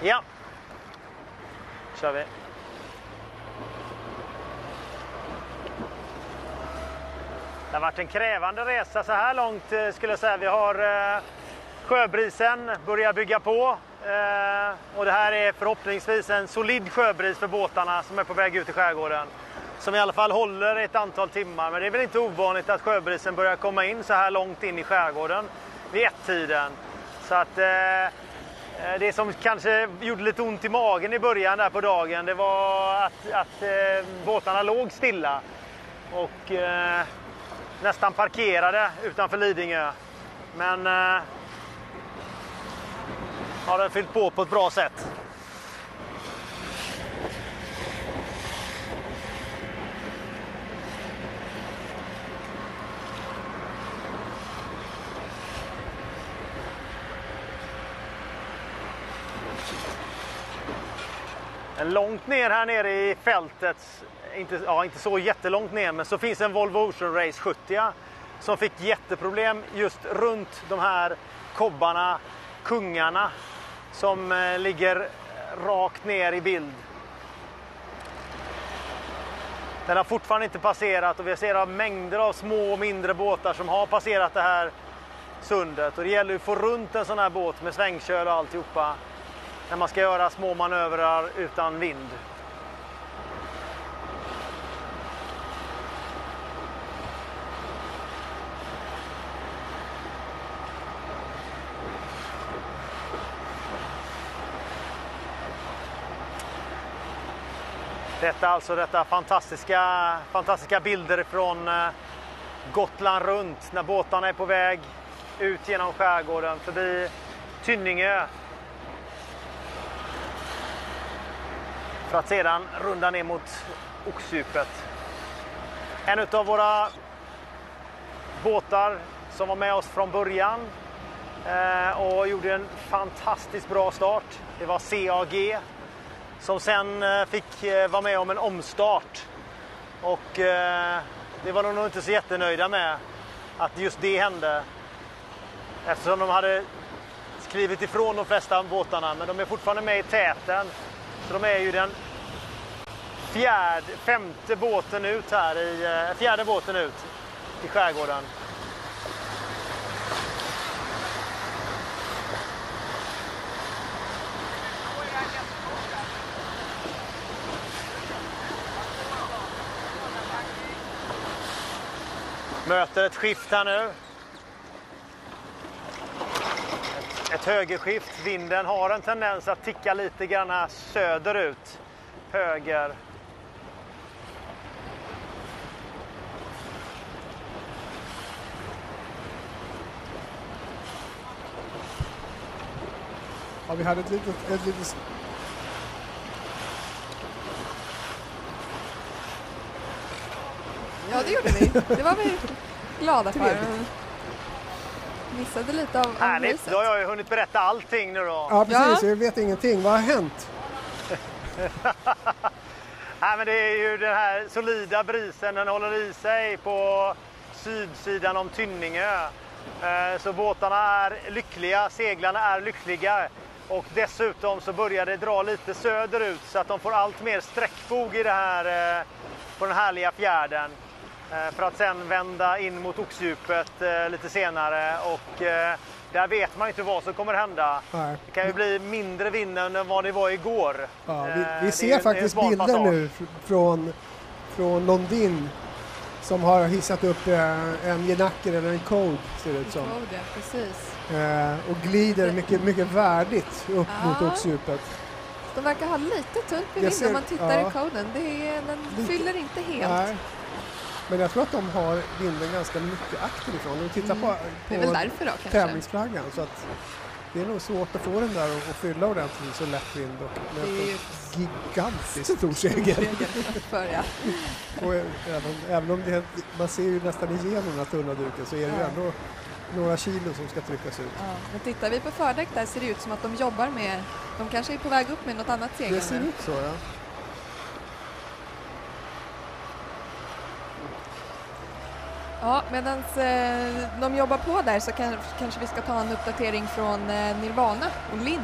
Ja, kör vi. Det har varit en krävande resa så här långt eh, skulle jag säga. Vi har eh, sjöbrisen börjar bygga på. Eh, och det här är förhoppningsvis en solid sjöbris för båtarna som är på väg ut i skärgården. Som i alla fall håller ett antal timmar. Men det är väl inte ovanligt att sjöbrisen börjar komma in så här långt in i skärgården vid ett-tiden. Så att eh, Eh, det som kanske gjorde lite ont i magen i början där på dagen det var att, att eh, båtarna låg stilla. Och eh, nästan parkerade utanför Lidingö. Men eh, har den fyllt på på ett bra sätt. Långt ner här nere i fältet, inte, ja, inte så jättelångt ner, men så finns en Volvo Ocean Race 70 som fick jätteproblem just runt de här kobbarna, kungarna, som eh, ligger rakt ner i bild. Den har fortfarande inte passerat och vi ser mängder av små och mindre båtar som har passerat det här sundet. Och det gäller att få runt en sån här båt med svängköl och alltihopa när man ska göra små manövrar utan vind. Detta alltså detta fantastiska, fantastiska bilder från eh, Gotland runt när båtarna är på väg ut genom skärgården förbi Tynningö. För att sedan runda ner mot Oxdjupet. En av våra båtar som var med oss från början eh, och gjorde en fantastiskt bra start. Det var CAG som sen eh, fick eh, vara med om en omstart. Och det var de nog inte så jättenöjda med att just det hände. Eftersom de hade skrivit ifrån de flesta båtarna, men de är fortfarande med i täten. Så de är ju den fjärde, femte båten ut här i, eh, fjärde båten ut i skärgården. Möter ett skift här nu. Ett, högerskift. Vinden har en tendens att ticka lite grann söderut. Höger. Ja, vi hade ett litet, ett litet Ja, det gjorde ni. Det var vi glada för. Missade lite av Härligt, då har jag ju hunnit berätta allting nu då. Ja, precis. Jag vet ingenting. Vad har hänt? (laughs) Nej, men det är ju den här solida brisen, den håller i sig på sydsidan om Tynningö. Eh, Så båtarna är lyckliga, seglarna är lyckliga. Och dessutom så börjar det dra lite söderut så att de får allt mer sträckbog i det här, eh, på den härliga fjärden. Eh, För att sen vända in mot Oxdjupet eh, lite senare. Och eh, där vet man inte vad som kommer hända. Nej. Det kan ju bli mindre vind än vad det var igår. Ja, vi, vi är ser en- faktiskt bilder nu fr- från, från Londin som har hissat upp en genacker eller en code ser det ut som. Code, ja, precis. Och glider mycket, mycket värdigt upp Ja. mot oxdjupet. De verkar ha lite tunt bevind ser- om man tittar ja. i koden. Det är, den Lite. fyller inte helt. Nej. Men jag tror att de har vinden ganska mycket akter ifrån. Om du tittar på, Mm. Det är på därför då, tävlingsflaggan. Så att det är nog svårt att få den där och fylla ordentligt med så lätt vind. Och med Det är ju en gigantiskt stor seger. (laughs) Och även, även om det, man ser ju nästan igenom den här tunna duken så är det ju Ja. ändå några kilo som ska tryckas ut. Ja. Men tittar vi på fördäck där ser det ut som att de jobbar med, de kanske är på väg upp med något annat segel Det ser ut så ja. Ja, medan eh, de jobbar på där så kan, kanske vi ska ta en uppdatering från eh, Nirvana och Linn.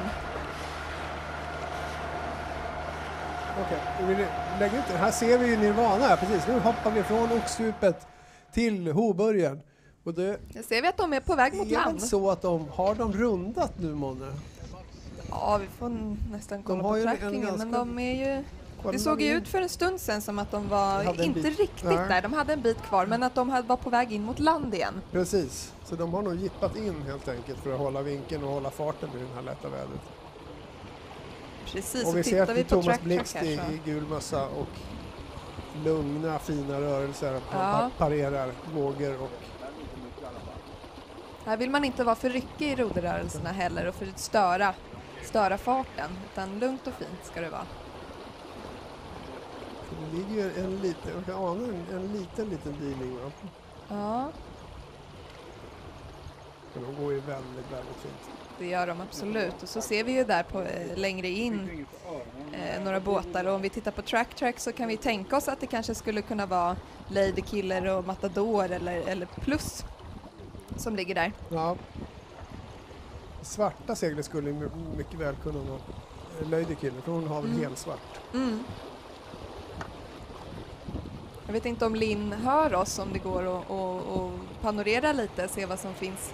Okej, vill lägga ut det. Här ser vi ju Nirvana här, precis. Nu hoppar vi från oxdjupet till Hoburgen. Och det Nu ser vi att de är på väg mot är land. så att de har de rundat nu månne? Ja, vi får nästan kolla har på trackingen, men de är ju... Det såg ju ut för en stund sedan som att de var inte bit. riktigt Nej. där, de hade en bit kvar, men att de hade- var på väg in mot land igen. Precis, så de har nog gippat in helt enkelt för att hålla vinkeln och hålla farten i det här lätta vädret. Precis, och vi ser att vi på Thomas Blixt i, i gul mössa och lugna fina rörelser. Ja. pa- parerar vågor och Här vill man inte vara för ryckig i roderrörelserna heller och för att störa, störa farten, utan lugnt och fint ska det vara. Det ligger en liten, jag kan ana en, en liten, liten dyning va? Ja, Men de går ju väldigt, väldigt fint. det gör de absolut. Och så ser vi ju där på, eh, längre in eh, några båtar och om vi tittar på track track så kan vi tänka oss att det kanske skulle kunna vara Lady Killer och Matador eller, eller Plus som ligger där. Ja. Svarta seglet skulle my- mycket väl kunna vara Lady Killer, för hon har väl Mm. helsvart. Mm. Jag vet inte om Linn hör oss, om det går att att- panorera lite, se vad som finns.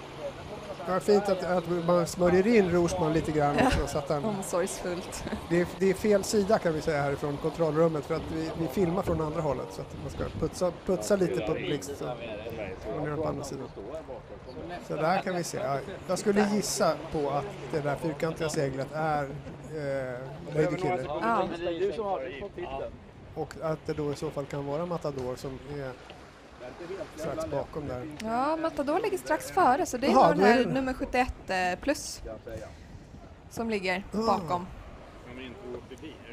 Det var fint att, att man smörjer in Rosman lite grann Ja. också. Så att han, Omsorgsfullt. det, är, det är fel sida kan vi säga härifrån kontrollrummet för att vi, vi filmar från andra hållet så att man ska putsa, putsa lite på Blixt så och ner på andra sidan. Så där kan vi se. Ja, Jag skulle gissa på att det där fyrkantiga seglet är eh, Lady Killer. Ja. Och att det då i så fall kan vara Matador som är strax bakom där. Ja, Matador ligger strax före så det är nog den är här det- nummer 71 eh, plus som ligger Ah. bakom.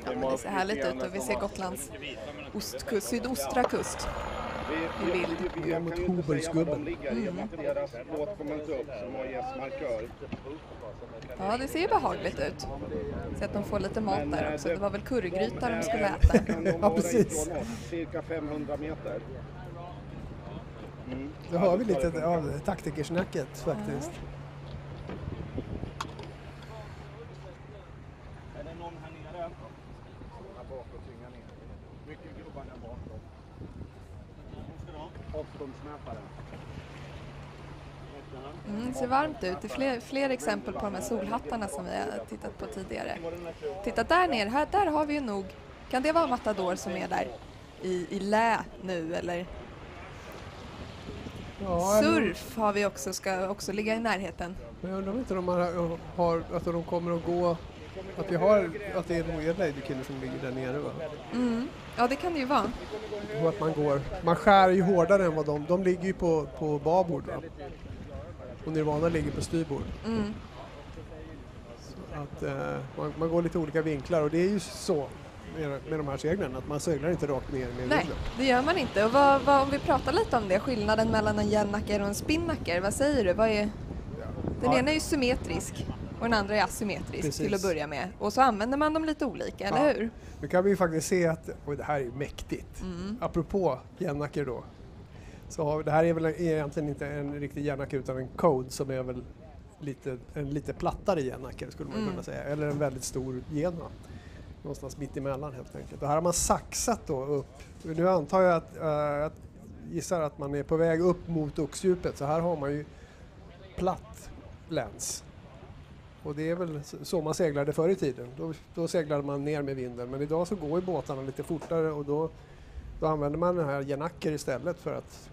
Ja, men det ser härligt ut och vi ser Gotlands ostkust, sydostra kust i bild. Vi är mot Hoburgsgubben. Mm. Deras båt kommer inte upp som har getts markör. Ja, det ser ju behagligt ut. Så att de får lite mat Men, där eh, också. det- var väl kurrgryta de skulle äta. Ja, precis. Cirka 500 meter. Mm. Då hör vi lite av taktikersnacket faktiskt. Är det någon här nere? Här bak och tynga ner. Mycket gubbar där bakom. Avståndsmätaren. Mm, det ser varmt ut. Det är fler, fler exempel på de här solhattarna som vi har tittat på tidigare. Titta där nere, här, där har vi ju nog, kan det vara Matador som är där i, i lä nu eller? Ja, Surf har vi också, ska också ligga i närheten. Men jag undrar om inte de har, har att de kommer att gå, att vi har, att det är nog är Lady Killer som ligger där nere va? Mm. Ja, det kan det ju vara. Och att man går, man skär ju hårdare än vad de, de ligger ju på, på babord va? Och Nirvana ligger på styrbord. Mm. Att eh, man, man går lite olika vinklar och det är ju så med, med de här seglen att man seglar inte rakt ner med Nej, vinden. det gör man inte. Och vad, vad, om vi pratar lite om det, skillnaden mellan en järnacker och en spinnacker, vad säger du? Vad är... Den Ja. ena är ju symmetrisk och den andra är asymmetrisk Precis. till att börja med. Och så använder man dem lite olika, eller Ja. hur? Nu kan vi ju faktiskt se att, och det här är ju mäktigt, Mm. apropå järnacker då. Så det här är väl egentligen inte en riktig järnacke utan en code som är väl lite, en lite plattare järnacke skulle man Mm. kunna säga. Eller en väldigt stor gena. Någonstans mitt emellan helt enkelt. Och här har man saxat då upp. Nu antar jag att, uh, att gissar att man är på väg upp mot oxdjupet så här har man ju platt läns. Och det är väl så man seglade förr i tiden. Då, då seglade man ner med vinden men idag så går ju båtarna lite fortare och då Då använder man den här Janacker istället för att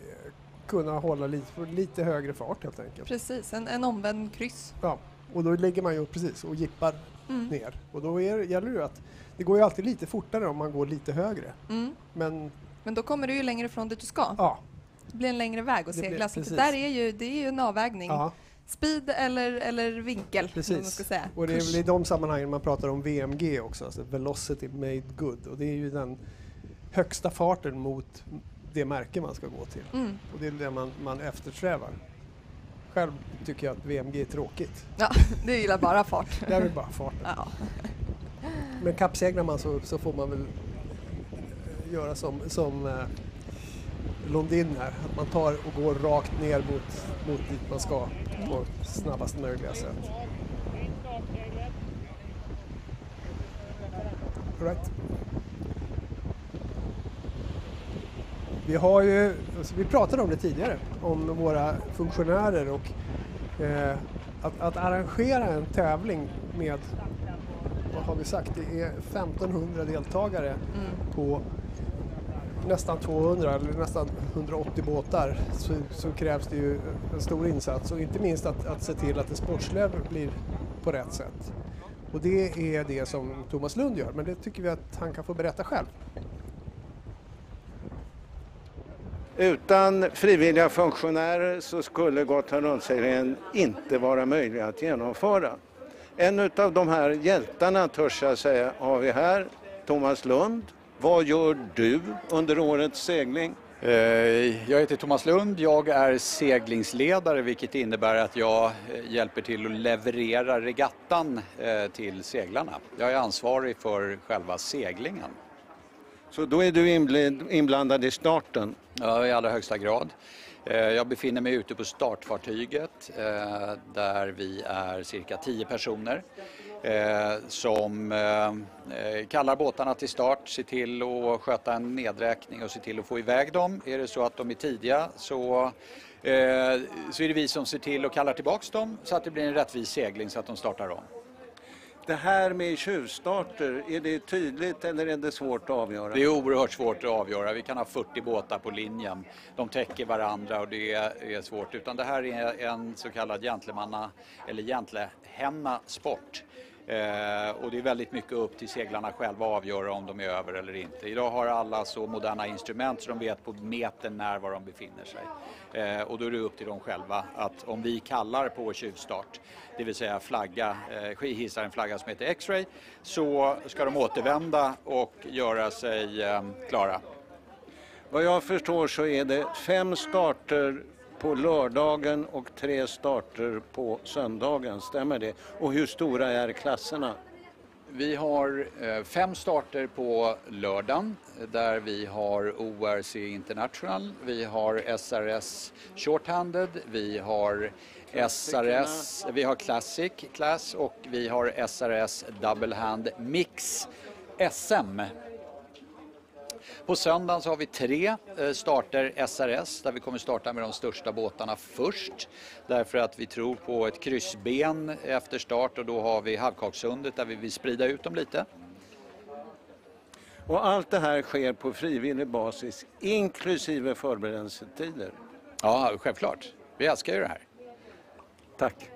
eh, kunna hålla lite, lite högre fart helt enkelt. Precis, en, en omvänd kryss. Ja, och då ligger man ju precis och jippar Mm. ner. Och då är, gäller det ju att det går ju alltid lite fortare om man går lite högre. Mm. Men Men då kommer du ju längre från dit du ska. Ja. Det blir en längre väg att segla. Så det där är ju, det är ju en avvägning. Ja. Speed eller, eller vinkel, Precis. Och det är väl i de sammanhangen man pratar om VMG också, alltså Velocity Made Good. Och det är ju den högsta farten mot det märke man ska gå till. Mm. Och det är det man, man eftersträvar. Själv tycker jag att VMG är tråkigt. Ja, du gillar bara fart. (laughs) Jag vill bara farten. Ja. Men kappseglar man så, så får man väl göra som, som eh, Lundin här, att man tar och går rakt ner mot, mot dit man ska på snabbast möjliga sätt. Right. Vi har ju, alltså vi pratade om det tidigare, om våra funktionärer och eh, att, att arrangera en tävling med, vad har vi sagt, det är 1500 deltagare på nästan 200 eller nästan 180 båtar så, så krävs det ju en stor insats och inte minst att, att se till att det sportsliga blir på rätt sätt. Och det är det som Thomas Lund gör, men det tycker vi att han kan få berätta själv. Utan frivilliga funktionärer så skulle Gotlandrundserien inte vara möjlig att genomföra. En av de här hjältarna, törs jag säga, har vi här, Thomas Lund. Vad gör du under årets segling? Eh, Jag heter Thomas Lund, jag är seglingsledare vilket innebär att jag eh, hjälper till att leverera regattan eh, till seglarna. Jag är ansvarig för själva seglingen. Så då är du inblandad i starten? Ja, i allra högsta grad. Jag befinner mig ute på startfartyget där vi är cirka 10 personer som eh, eh, kallar båtarna till start, ser till att sköta en nedräkning och ser till att få iväg dem. Är det så att de är tidiga så, eh, så är det vi som ser till att kalla tillbaks dem så att det blir en rättvis segling så att de startar om. Det här med tjuvstarter, är det tydligt eller är det svårt att avgöra? Det är oerhört svårt att avgöra. Vi kan ha 40 båtar på linjen. De täcker varandra och det är svårt. Utan det här är en så kallad gentlemanna eller gentlehenna sport. Eh, och det är väldigt mycket upp till seglarna själva att avgöra om de är över eller inte. Idag har alla så moderna instrument så de vet på metern när var de befinner sig. Eh, och då är det upp till dem själva att om vi kallar på tjuvstart, det vill säga flagga, eh, hissar en flagga som heter X-ray, så ska de återvända och göra sig eh, klara. Vad jag förstår så är det fem starter på lördagen och tre starter på söndagen, stämmer det? Och hur stora är klasserna? Vi har eh, fem starter på lördagen där vi har ORC International, vi har SRS Shorthanded, vi har SRS, vi har Classic Class och vi har SRS Double Hand Mix SM. På söndagen så har vi tre eh, starter SRS där vi kommer starta med de största båtarna först. Därför att vi tror på ett kryssben efter start och då har vi Havkaksundet där vi vill sprida ut dem lite. Och allt det här sker på frivillig basis, inklusive förberedelsetider? Ja, självklart. Vi älskar ju det här. Tack.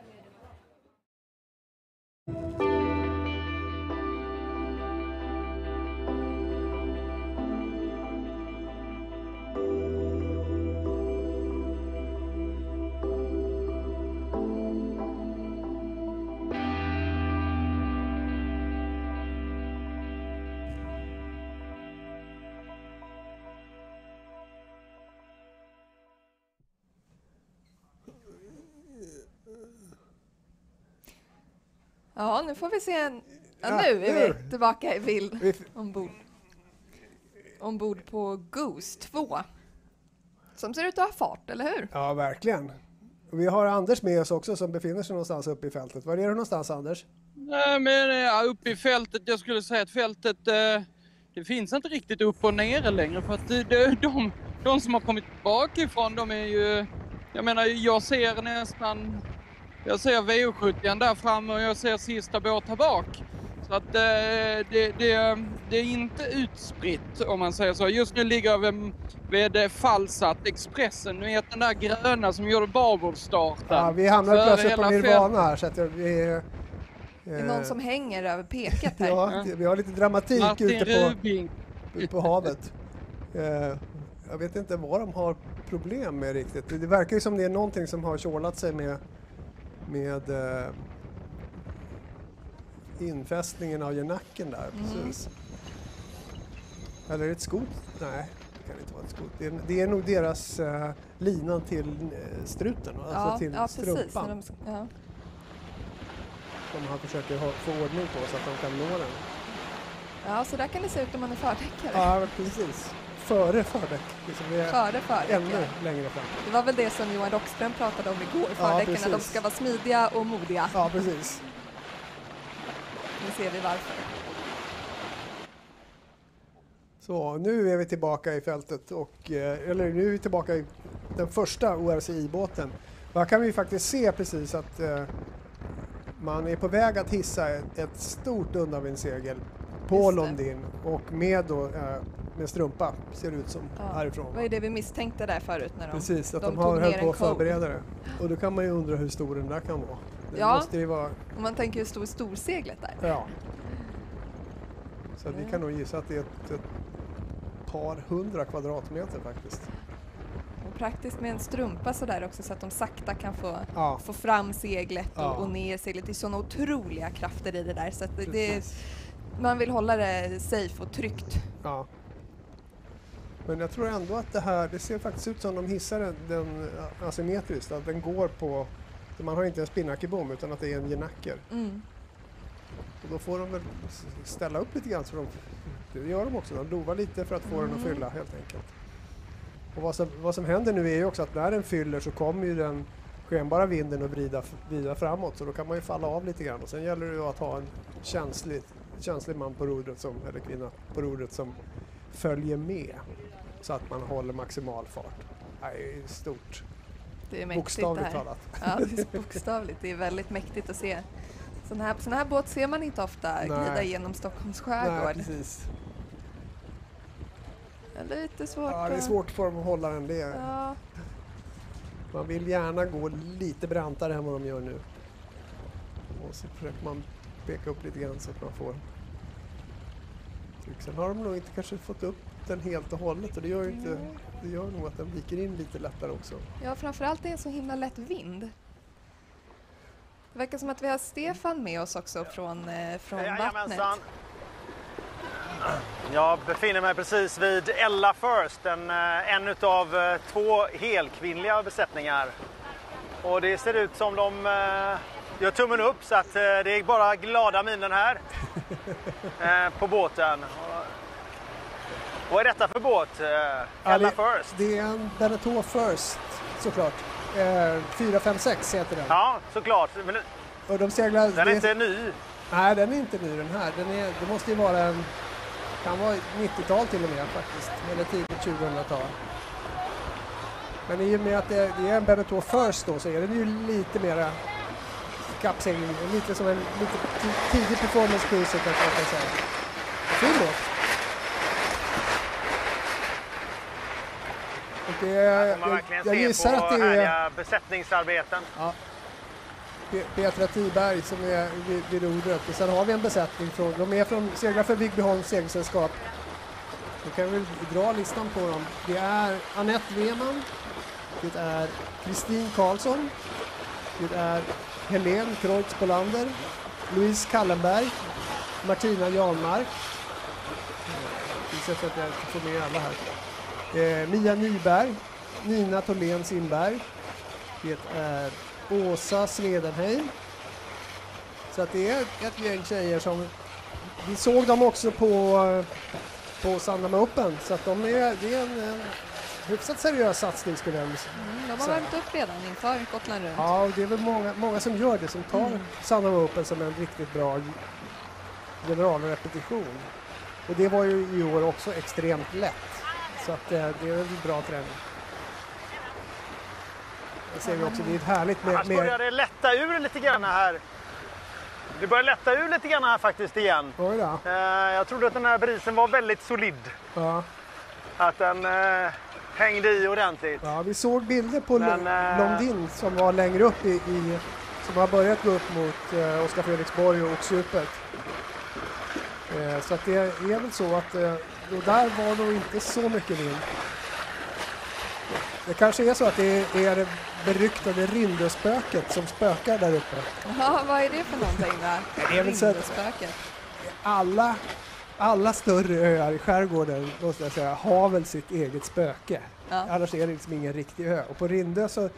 Ja, nu får vi se. En... Ja, Ja, nu är nu. vi tillbaka i bild ombord. Ombord på Goose 2. Som ser ut att ha fart, eller hur? Ja, verkligen. Vi har Anders med oss också som befinner sig någonstans uppe i fältet. Var är du någonstans Anders? Nej, men eh, ja, uppe i fältet, jag skulle säga att fältet, eh, det finns inte riktigt upp och ner längre för att eh, de, de, de som har kommit bakifrån, de är ju, jag menar, jag ser nästan, jag ser V70 där framme och jag ser sista båt här bak. Så att eh, det, det, det är inte utspritt om man säger så. Just nu ligger vi vid Falsat Expressen, ni vet den där gröna som gjorde barbordstarten. Ja, vi hamnar För plötsligt på hela Nirvana här så att jag- vi... Det är någon som hänger över peket här. (laughs) Ja, vi har lite dramatik Martin ute på, Rubing. på havet. Eh, jag vet inte vad de har problem med riktigt. Det, det verkar ju som det är någonting som har tjålat sig med, med eh, infästningen av genacken där. Mm. Precis. Eller är det ett skot? Nej, det kan inte vara ett skot. Det är, det är nog deras eh, linan till eh, struten, alltså Ja, till ja precis. strumpan. De, ja. Som han försöker ha, få ordning på så att de kan nå den. ja, så där kan det se ut om man är fördäckare. Ja, precis. Före fördäck. Liksom det är Före fördäck, Ännu ja. längre fram. Det var väl det som Johan Rockström pratade om igår, Ja, fördäckarna. de ska vara smidiga och modiga. Ja, precis. Nu ser vi varför. Så nu är vi tillbaka i fältet och, eh, eller nu är vi tillbaka i den första ORCI-båten. Här kan vi faktiskt se precis att eh, man är på väg att hissa ett, ett stort undanvindssegel på. Londin och med, då, eh, med strumpa ser det ut som Ja. härifrån. Det var ju det vi misstänkte där förut när de, Precis, att de, tog har höll på att förbereda det. Och då kan man ju undra hur stor den där kan vara. Det Ja. måste ju vara Om man tänker hur stor storseglet är. Ja. Så vi kan nog gissa att det är ett, ett par hundra kvadratmeter faktiskt. Och praktiskt med en strumpa sådär också så att de sakta kan få, Ja. få fram seglet och, Ja. och ner seglet. Det är sådana otroliga krafter i det där så det. Man vill hålla det safe och tryggt. Ja. Men jag tror ändå att det här, det ser faktiskt ut som de hissar den, den asymmetriskt, att den går på, man har inte en spinnakerbom utan att det är en genacker. Mm. Och då får de väl ställa upp lite grann, så de, det gör de också, de lovar lite för att få den att Mm. fylla helt enkelt. Och vad som, vad som händer nu är ju också att när den fyller så kommer ju den skenbara vinden att vrida, vrida framåt så då kan man ju falla av lite grann och sen gäller det ju att ha en känslig, känslig man på rodret som, eller kvinna på rodret som följer med så att man håller maximal fart. Det är stort. Det är mäktigt Bokstavligt det här. talat. Ja, det är bokstavligt. Det är väldigt mäktigt att se. Sån här, sån här båt ser man inte ofta glida Nej. igenom Stockholms Nej, skärgård. precis. Det är lite svårt Ja, det är svårt för dem att hålla den. Det. Ja, Man vill gärna gå lite brantare än vad de gör nu. Och så försöker man peka upp lite grann så att man får. Sen har de nog inte kanske fått upp den helt och hållet och det gör, ju inte, det gör nog att den viker in lite lättare också. ja, framförallt det är en så himla lätt vind. Det verkar som att vi har Stefan med oss också från, eh, från vattnet. Jag befinner mig precis vid Ella First, en, eh, en av eh, två helkvinnliga besättningar. Och det ser ut som de eh, gör tummen upp så att eh, det är bara glada miner här (laughs) eh, på båten. Vad är detta för båt? Eh, Ella First? det är en Beneteau First såklart. Eh, 456 heter den. Ja, såklart. Men Och de seglar, den är det- inte ny. Nej, den är inte ny den här. Den är, det måste ju vara en, kan vara 90-tal till och med faktiskt, eller tidigt 2000-tal. Men i och med att det, det är en Beneteau First då så är den ju lite mera kappsegling, lite som en lite ti- tidig performance cruiser kanske man kan säga. Fin. Och det, man jag, jag gissar att det är besättningsarbeten. Ja. Pe- Petra Tiberg som är vid, vid rodret. Och sen har vi en besättning från, de är från, seglar för Vigbyholms segelsällskap. Då kan vi dra listan på dem. Det är Annette Weman. Det är Kristin Karlsson. Det är Helene Kreutz Bolander. Louise Kallenberg. Martina Janmark. Jag att jag får med alla här. Eh, Mia Nyberg. Nina Tholén Simberg. Det är Åsa Svedenheim Så att det är ett gäng tjejer som... Vi såg dem också på, eh, på Sandhamn Open så att de är, det är en, en hyfsat seriös satsning skulle jag Mm, de har säga. värmt upp redan inför Gotland runt. Ja, och det är väl många, många som gör det, som tar Mm. Sandhamn Open som en riktigt bra generalrepetition. Och det var ju i år också extremt lätt. Så att eh, det är väl bra träning. Det ser vi också, det är ett härligt med... Annars börjar det lätta ur lite grann här. Det börjar lätta ur lite grann här faktiskt igen. Oj då. Eh, jag trodde att den här brisen var väldigt solid. Ja. Att den eh, hängde i ordentligt. Ja, vi såg bilder på Men, eh, Londin som var längre upp i, i som har börjat gå upp mot eh, Oskar Fredriksborg och Oxdjupet. Eh, så att det är väl så att eh, och där var nog inte så mycket vind. Det kanske är så att det är det beryktade Rindöspöket som spökar där uppe. Ja, vad är det för någonting där? Det är väl Rindöspöket. Alla, alla större öar i skärgården måste jag säga, har väl sitt eget spöke. Ja. Annars är det liksom ingen riktig ö. Och på Rindö så,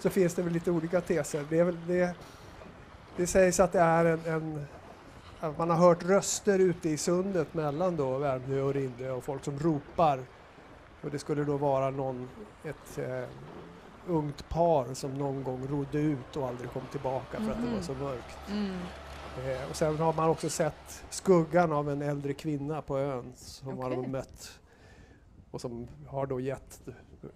så finns det väl lite olika teser. Det, väl, det, det sägs att det är en, en man har hört röster ute i sundet mellan då Värmdö och Rindö och folk som ropar. Och det skulle då vara någon, ett eh, ungt par som någon gång rodde ut och aldrig kom tillbaka för att det Mhm. var så mörkt. Mm. Eh, och sen har man också sett skuggan av en äldre kvinna på ön som man har mött och som har då gett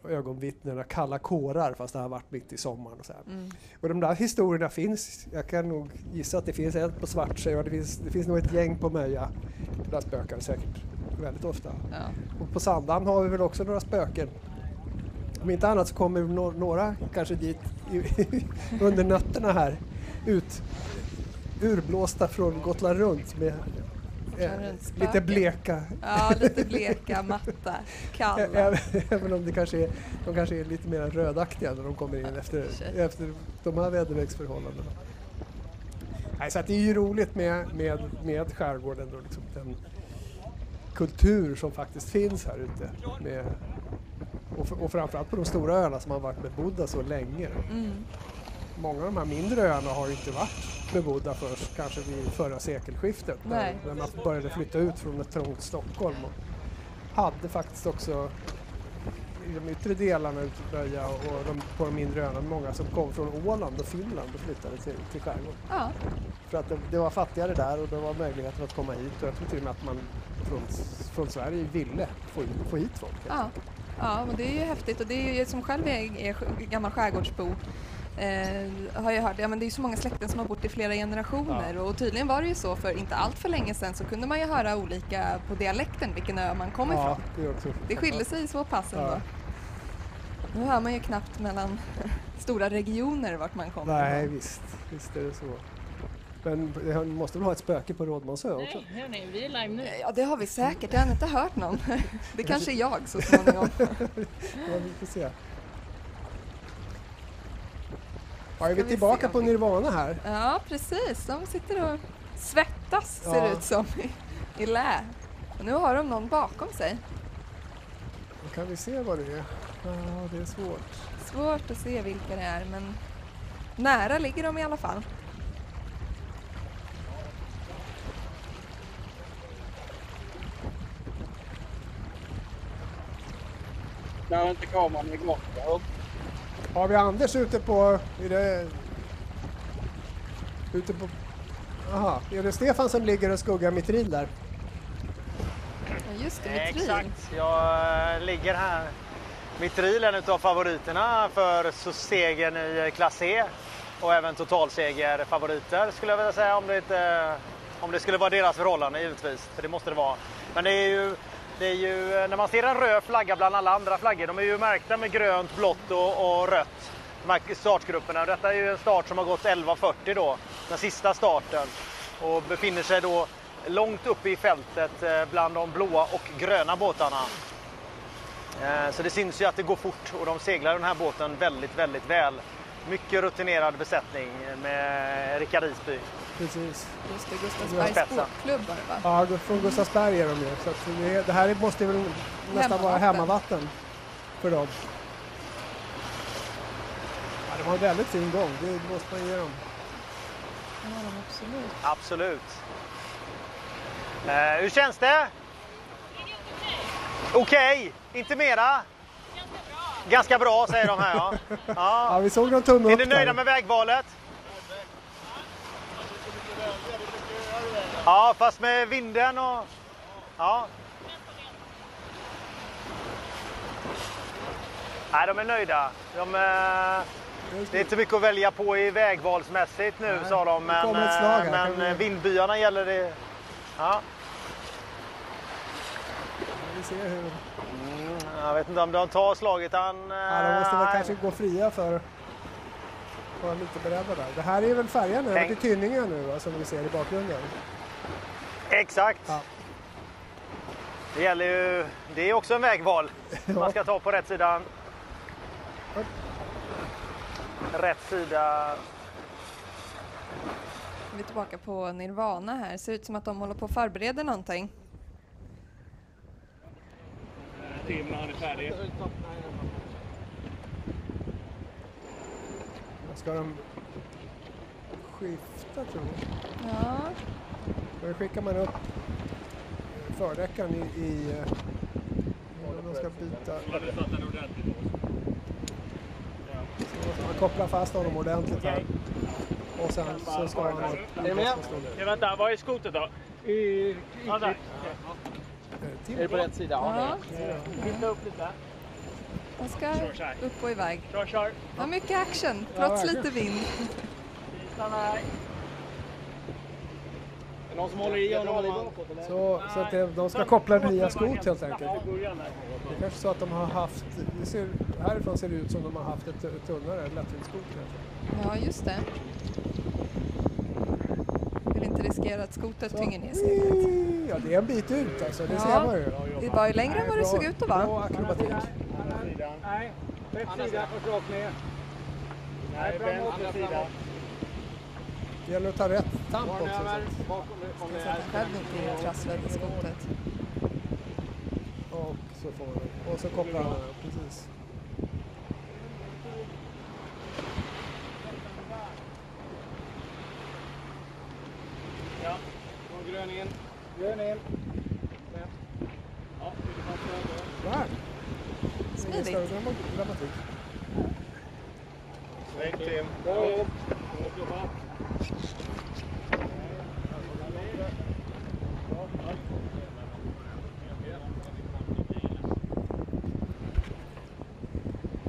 ögonvittnena kalla kårar fast det har varit mitt i sommaren. Och, så. Mm. och de där historierna finns, jag kan nog gissa att det finns en på Svartsjö och det finns, det finns nog ett gäng på Möja. Där spökar säkert väldigt ofta. Ja. Och på Sandhamn har vi väl också några spöken. Om inte annat så kommer några kanske dit i, (laughs) under nötterna här ut urblåsta från Gotland runt med eh, lite bleka. Ja, lite bleka, (laughs) matta, kalla. Även, om det kanske är, de kanske är lite mer rödaktiga när de kommer in efter, efter de här väderleksförhållandena. Nej, så det är ju roligt med, med, med skärgården och liksom den kultur som faktiskt finns här ute. Med, och, och framförallt på de stora öarna som har varit bebodda så länge. Mm. Många av de här mindre öarna har ju inte varit bebodda först kanske vid förra sekelskiftet. När, när man började flytta ut från ett trångt Stockholm. Och hade faktiskt också i de yttre delarna i Böja och de, på de mindre öarna många som kom från Åland och Finland och flyttade till, till skärgården. Ja. För att det, det var fattigare där och det var möjligheten att komma hit och jag tror till och med att man från, från Sverige ville få, få hit folk. Ja. ja, och det är ju häftigt och det är ju som själv är, är gammal skärgårdsbo eh, har jag hört, ja men det är ju så många släkten som har bott i flera generationer och tydligen var det ju så för inte allt för länge sedan så kunde man ju höra olika på dialekten vilken ö man kom Ja, ifrån. det också. Det skilde sig så pass ändå. Ja. Nu hör man ju knappt mellan (laughs) stora regioner vart man kommer Nej, ifrån. visst, visst är det så. Men det måste väl ha ett spöke på Rådmansö också? Nej, hörni, vi är live nu. Ja, det har vi säkert. Jag har inte hört någon. (laughs) Det kanske är jag så småningom. (laughs) ja, vi får se. Ja, är vi vi tillbaka se på Nirvana här? Ja, precis. De sitter och svettas ser Ja. det ut som i, i lä. Och nu har de någon bakom sig. Då kan vi se vad det är. Ja, det är svårt. Svårt att se vilka det är, men nära ligger de i alla fall. När inte kameran är igång. Har vi Anders ute på... Är det... Ute på... Aha, är det Stefan som ligger och skuggar mitril där? Ja, just det, Eh, mitril. Exakt. Jag eh, ligger här. Mitril är en av favoriterna för segern i eh, klass E och även totalsegerfavoriter skulle jag vilja säga om det, inte, om det skulle vara deras förhållande givetvis. För det måste det vara. Men det är ju, det är ju eh, när man ser en röd flagga bland alla andra flaggor, de är ju märkta med grönt, blått och, och rött. De här startgrupperna. Detta är ju en start som har gått 11.40 då, den sista starten. Och befinner sig då långt uppe i fältet eh, bland de blåa och gröna båtarna. Eh, så det syns ju att det går fort och de seglar den här båten väldigt, väldigt väl. Mycket rutinerad besättning med Rickard Isby. Precis. Just det, Gustavsbergs båtklubb var det va? Ja, från Gustavsberg är de ju. Så att det, det här måste väl nästan vara Hemmavatten. för dem. Ja, de har en väldigt fin gång, det måste man ge dem. Ja, de absolut. Absolut. Eh, hur känns det? Okej, inte mera? Ganska bra säger de här ja. (laughs) ja. Ja, vi såg någon tumme Är upp ni nöjda där. med vägvalet? Ja, fast med vinden och... Ja. Nej, de är nöjda. De, eh, Det är inte mycket att välja på i vägvalsmässigt nu sa de. Men, eh, men vi- eh, vindbyarna gäller det. Ja. Vi ser hur... Jag vet inte om de tar slaget. Han, eh, Ja, de måste väl nej. kanske gå fria för vara lite beredda där. Det här är väl färjan Tänk- till Tynninge nu va, som vi ser i bakgrunden. Exakt. Det gäller ju, det är också en vägval. (laughs) Man ska ta på rätt sida. Rätt sida. Vi är tillbaka på Nirvana här. Ser ut som att de håller på att förbereda någonting. Tim när han är färdig. Ska de skifta tror jag? Ja. Då skickar man upp fördäckaren i... i eh, de ska byta. Så man koppla fast honom ordentligt här. Och sen så ska han. Är du med? Vänta, var är skottet då? I... Ja, där. Är det på rätt sida? Ja. Skjuta upp lite. Ska upp och iväg. Kör, kör. Ja, mycket action, trots lite vind. Är det någon som håller i honom? Så, så att det, de ska koppla via skot helt enkelt. Det är kanske så att de har haft, det ser, härifrån ser det ut som de har haft ett tunnare lättvindsskot. Ja, just det. Inte riskera att skotet tynger ner seglet. Ja, det är en bit ut alltså, det Ja, ser man ju. det var ju längre än vad det såg ut att vara. Bra akrobatik. Nej, rätt sida och rakt ner. Nej, framåt sida. Det gäller att ta rätt tamp också. så att- själv inte trasslar i skotet. Och så får och så kopplar han, precis. Och grön in. Grön in. Ja, över. Där! Smidigt. Ingen större dramatik. Snyggt Tim. Bra jobbat.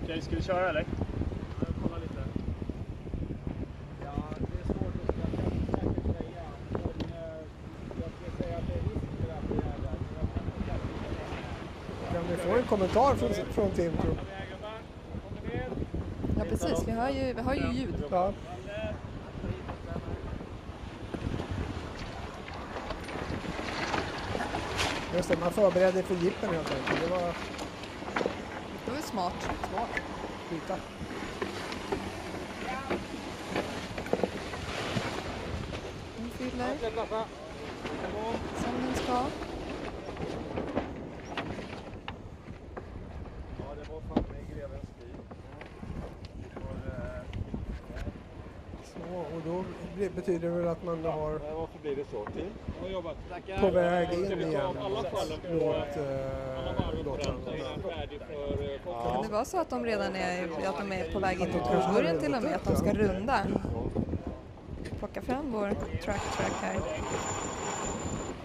Okej, ska vi köra eller? Kolla lite. Kan vi få en kommentar från, från Tim tror Ja, precis. Vi har ju, vi har ju ljud. Ja. Just det, man förbereder för jippen helt enkelt. Det var Det var smart. smart. Byta. Den fyller som den ska. Så, och då betyder det väl att man har Varför blir det så jobbat. på väg in igen mot, Gotland. för eh, Kan det vara så att de redan är, att de är på väg in mot Hornborgen till och med? Att de ska runda? Plocka fram vår track track här.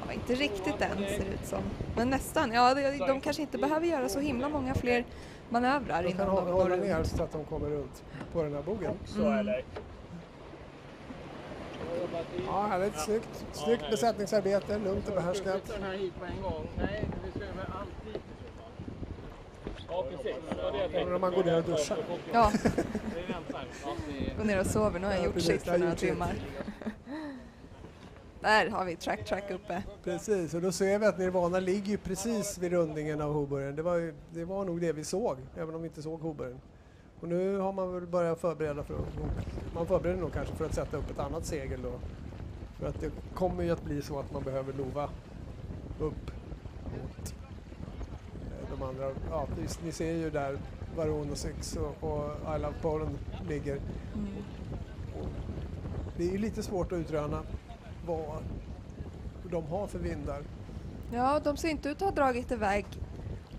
Ja, inte riktigt än ser det ut som. Men nästan. Ja, de, de kanske inte behöver göra så himla många fler manövrar De kan innan de hålla, går hålla ner så att de kommer runt på den här bogen. Eller? Ja, härligt. Snyggt. Snyggt besättningsarbete, lugnt och behärskat. den här hit på en gång. Nej, vi ska över allt hit. Ja, precis. Det var det jag tänkte. När man går ner och duschar. Ja. (laughs) Det är väntar. Ja, det är- Gå ner och sover. Nu har jag Ja, gjort sitt för några timmar. Där har vi track track uppe. Precis, och då ser vi att Nirvana ligger ju precis vid rundningen av Hoburgen. Det var, ju, det var nog det vi såg, även om vi inte såg Hoburgen. Och nu har man väl börjat förbereda för att, man förbereder nog kanske för att sätta upp ett annat segel då. För att det kommer ju att bli så att man behöver lova upp mot eh, de andra. Ja, ni, ni ser ju där Varon och Six och, och I Love Poland ligger. Det är ju lite svårt att utröna vad de har för vindar. Ja, de ser inte ut att ha dragit iväg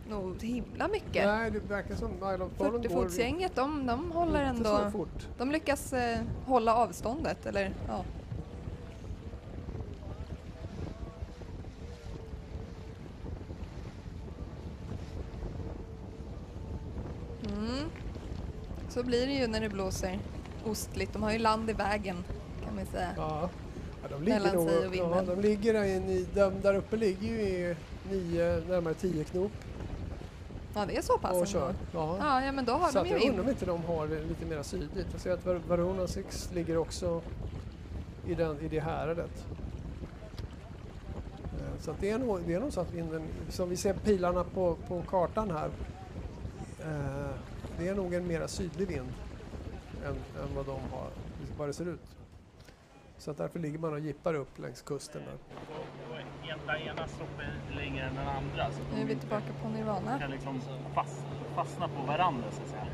nog himla mycket. Nej, det verkar som går 40-fotsgänget, de, de håller ändå... så fort. De lyckas eh, hålla avståndet, eller ja. Mm. Så blir det ju när det blåser ostligt. De har ju land i vägen kan man säga. Ja. Ja, de, ligger Mellan nog, sig och ja, de ligger där, de där uppe ligger ju i nio, närmare 10 knop Ja, det är så pass och ändå. kör. Ja. Ja, ja, men då har så de att ju jag undrar om inte de har det lite mer sydligt. Jag ser att Var- Varuna 6 ligger också i, den, i det häradet. Eh, Så att det, är nog, det är nog så att vinden, som vi ser pilarna på, på kartan här, eh, det är nog en mera sydlig vind än, än vad de har, vad det ser ut. Så att därför ligger man och jippar upp längs kusten där. Ena, ena stoppar längre än den andra. Så Nu är vi tillbaka på Nirvana. de kan liksom fast, fastna på varandra så att säga.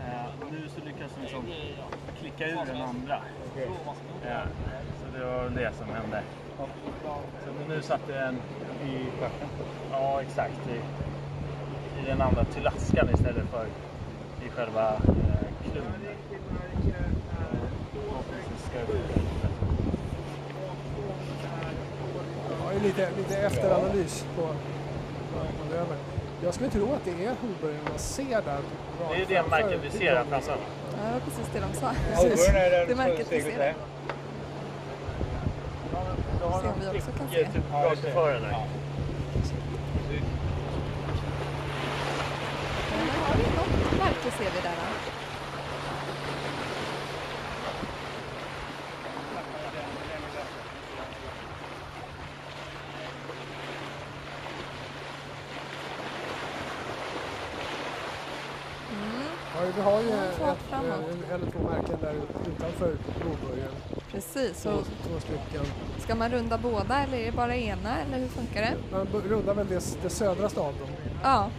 Eh, och nu så lyckas de liksom klicka ur den andra. Eh, så det var det som hände. Så nu satt den i stjärten? Ja, exakt. I, I den andra till laskan istället för i själva eh, klubben. Ja, lite, lite efteranalys på manövern. Jag skulle tro att det är Hoburgen man ser där. Det är ju det märket vi ser här framför. Ja, det var precis det de sa. Precis. Det märket vi ser. där. Se om vi också kan se. Där har vi något märke ser vi där. va? Mm. Ja, vi har ju Ja, ett, en- eller två märken där utanför Hoburgen. Precis. Två, två stycken. ska man runda båda eller är det bara ena eller hur funkar det? Man rundar väl det, det södraste av dem. Ja.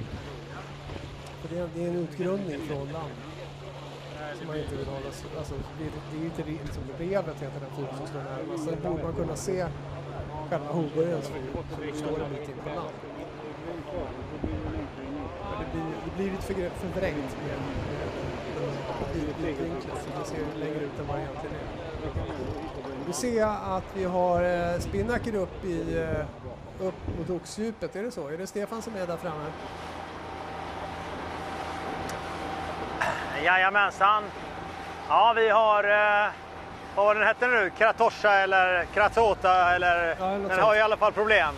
För det, är, det är en utgrundning från land. Som man inte vill hålla sig- alltså, det, det är ju inte liksom, revet heter den fyren som står närmast. Sen borde man kunna se själva Hoburgens fyr som står en bit in på land. Men det blir, det blir lite förvrängt med, så det ser längre ut än vad det egentligen är. Vi ser att vi har eh, Spinnaker upp, i, eh, upp mot oxdjupet, är det så? Är det Stefan som är där framme? Jajamensan. Ja, vi har... Eh, vad var den hette nu? Kratosha eller Kratsota eller... den sånt. har i alla fall problem.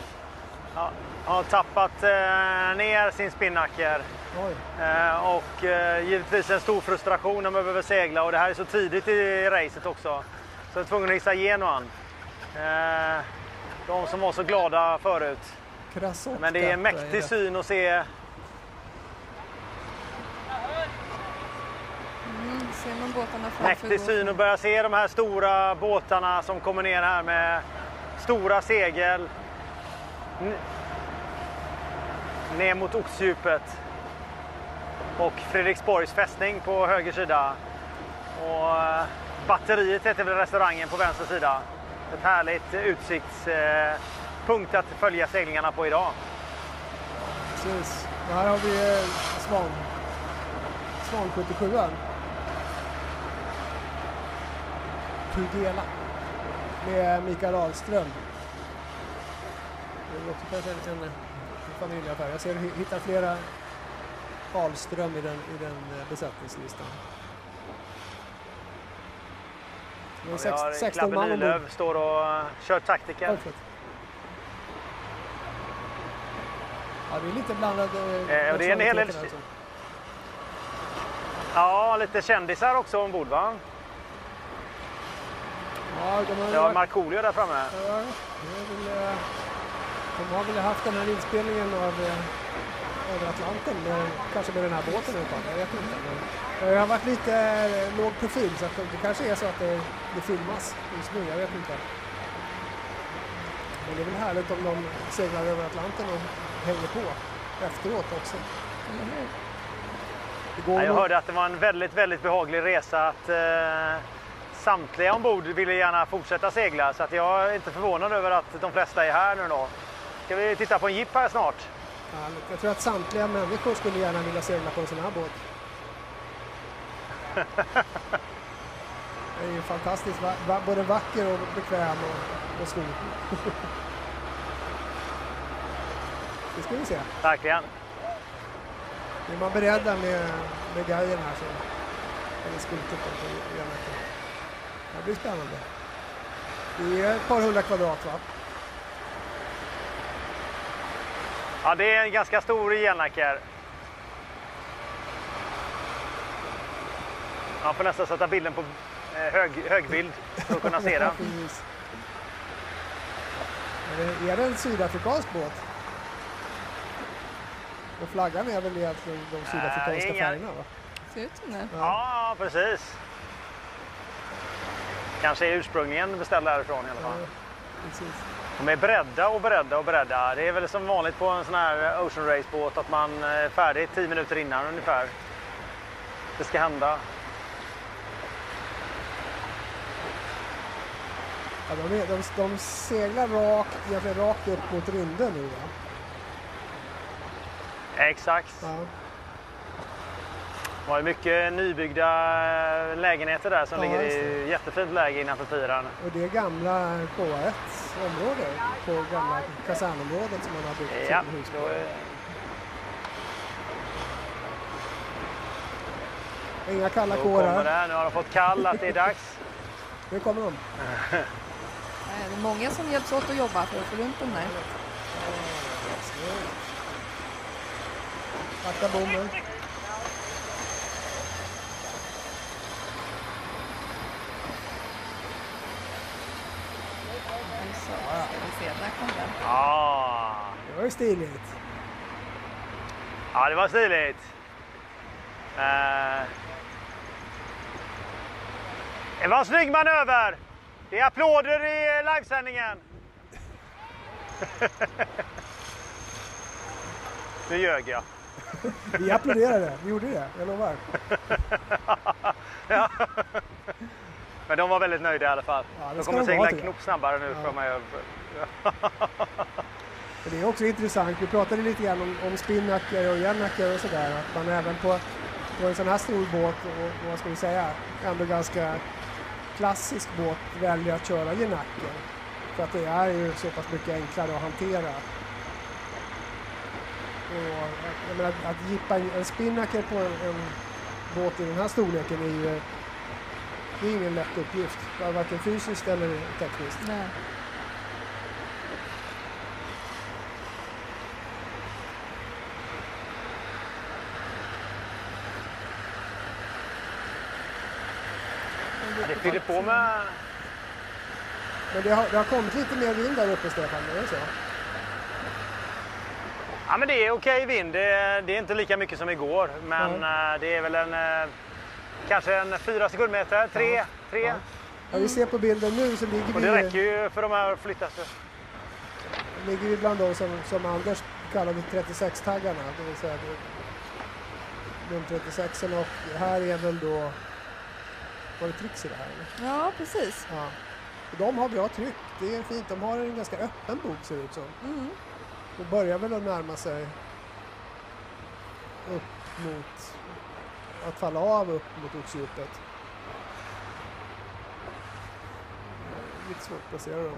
Ja, har tappat eh, ner sin spinnaker. Eh, och eh, givetvis en stor frustration när man behöver segla och det här är så tidigt i racet också. Så jag är tvungen att hissa Genoan. Eh, de som var så glada förut. Men det är en är mäktig syn att se Mm, ser man båtarna framför Mäktig syn att börja se de här stora båtarna som kommer ner här med stora segel. Ner mot Oxdjupet. Och Fredriksborgs fästning på höger sida. Och eh, Batteriet heter väl restaurangen på vänster sida. Ett härligt utsiktspunkt eh, att följa seglingarna på idag. Precis. Och här har vi Svan. Svan 77 Tudela. Med Mikael Ahlström. Det är också kanske en, en, familjeaffär. Jag ser, hittar flera Ahlström i den, i den eh, besättningslistan. Det är Och vi sex- har 16 Klabbe man. Nylöf står och eh, kör taktiker. Ja, det är lite blandad eh, Eh, och det är en hel del-. Ja, lite kändisar också ombord va? Ja, de har, har Markoolio där framme. Ja, de har väl haft den här inspelningen av över Atlanten, kanske med den här båten tag, jag vet inte. Men det har varit lite eh, låg profil så det kanske är så att det, det filmas just nu, jag vet inte. Men det är väl härligt om de seglar över Atlanten och hänger på efteråt också. Ja, jag hörde att det var en väldigt, väldigt behaglig resa. Att eh, samtliga ombord ville gärna fortsätta segla. Så att jag är inte förvånad över att de flesta är här nu då. Ska vi titta på en jipp här snart? Härligt. Jag tror att samtliga människor skulle gärna vilja segla på en sån här båt. (laughs) Det är ju fantastiskt, både vacker och bekväm och, och stor. (laughs) Det ska vi se. Verkligen. Är man beredda med, med guiden här så, eller skrotet då på Jannacke. Det blir spännande. Det är ett par hundra kvadrat va? Ja, det är en ganska stor elnacke här. Man får nästan sätta bilden på eh, hög, högbild för att kunna se den. (laughs) Är det, en sydafrikansk båt? Och flaggan är väl egentligen de sydafrikanska inga- färgerna va? Ser ut som det. Ja, precis. Kanske är ursprungligen beställd därifrån i alla fall. Precis. De är beredda och beredda och beredda. Det är väl som vanligt på en sån här Ocean Race-båt att man är färdig 10 minuter innan ungefär. Det ska hända. Ja, de, är, de, de seglar rakt, egentligen rakt upp mot rymden nu va? Exakt. Ja. Det var ju mycket nybyggda eh, lägenheter där som Ja, ligger i jättefint läge innanför piren. Och det är gamla KA1 område på gamla kasernområdet som man har byggt Ja, hus på. är... Inga kalla Då kår kommer här. det. Nu har de fått kall att det är dags. Nu kommer de. (laughs) Nej, Det är många som hjälps åt att jobba för att få runt den där. Akta bommen. Så, ska vi se, där kom den. Ja. Det var ju stiligt. Ja, det var stiligt. Eh, Det var en snygg manöver. Det är applåder i livesändningen. (laughs) Nu ljög jag. Vi applåderade, vi gjorde det, jag lovar. (laughs) ja. Men de var väldigt nöjda i alla fall. det de kommer de segla en knop snabbare nu Ja. Och det är också intressant, vi pratade lite grann om, om spinnaker och jennaker och sådär, att man även på, på en sån här stor båt och, vad ska vi säga, ändå ganska klassisk båt väljer att köra jenacker. För att det är ju så pass mycket enklare att hantera. Och, jag menar, att jippa en, en spinnaker på en, en båt i den här storleken är ju det är ingen lätt uppgift, varken fysiskt eller tekniskt. Nej. Det fyller på med... Men det har, det har kommit lite mer vind där uppe Stefan, är det så? Ja, men det är okej vind. Det är, det är inte lika mycket som igår, men eh, det är väl en eh, kanske en fyra sekundmeter, tre, tre. Ja, vi ser på bilden nu så ligger Och vi, det räcker ju för de här att flytta sig. ligger vi bland de som, som Anders kallade 36-taggarna, det vill säga nummer 36 och här är väl då, var det tricks i det här eller? Ja, precis. Ja. Och de har bra tryck, det är fint. De har en ganska öppen bok ser det ut som. Mm. Och börjar väl att närma sig upp mot, att falla av upp mot oxdjupet. Lite svårt att placera dem.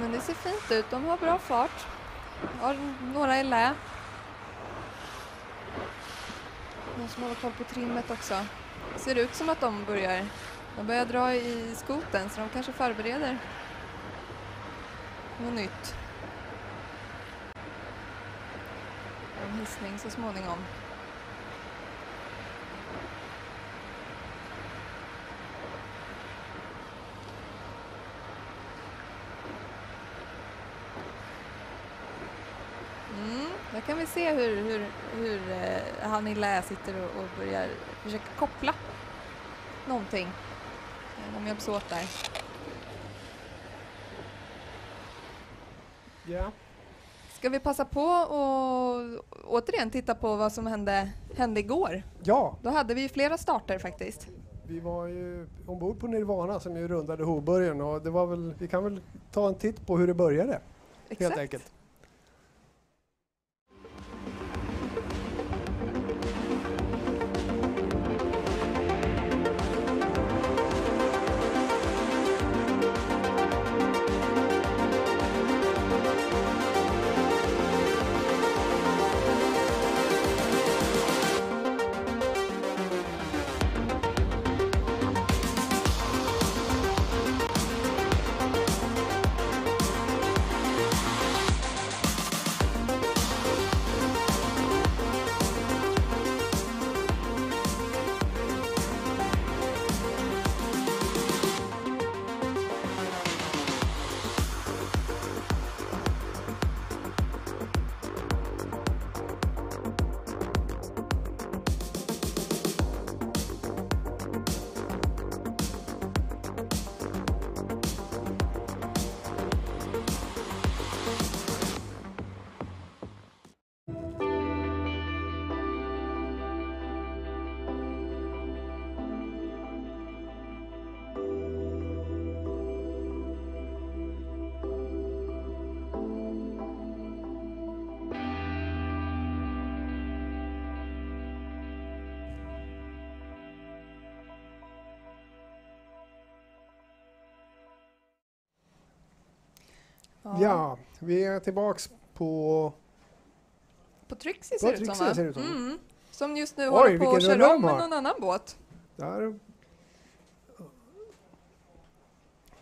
Men det ser fint ut. De har bra fart. Har några i lä. Någon som håller koll på trimmet också. Det ser ut som att de börjar, de börjar dra i skoten så de kanske förbereder något nytt. En hissning så småningom. Mm, där kan vi se hur, hur, hur eh, han i lä sitter och, och börjar försöka koppla någonting. Eh, de hjälps åt där. Ja. Ska vi passa på och återigen titta på vad som hände, hände igår? Ja. Då hade vi flera starter faktiskt. Vi var ju ombord på Nirvana som ju rundade Hovbörjen och det var väl, vi kan väl ta en titt på hur det började. Helt Exakt. enkelt. Ja, vi är tillbaks på... På Trixie På ser ut som ser det ut som. Mm. Som just nu Oj, håller på att köra om med någon annan båt. Där,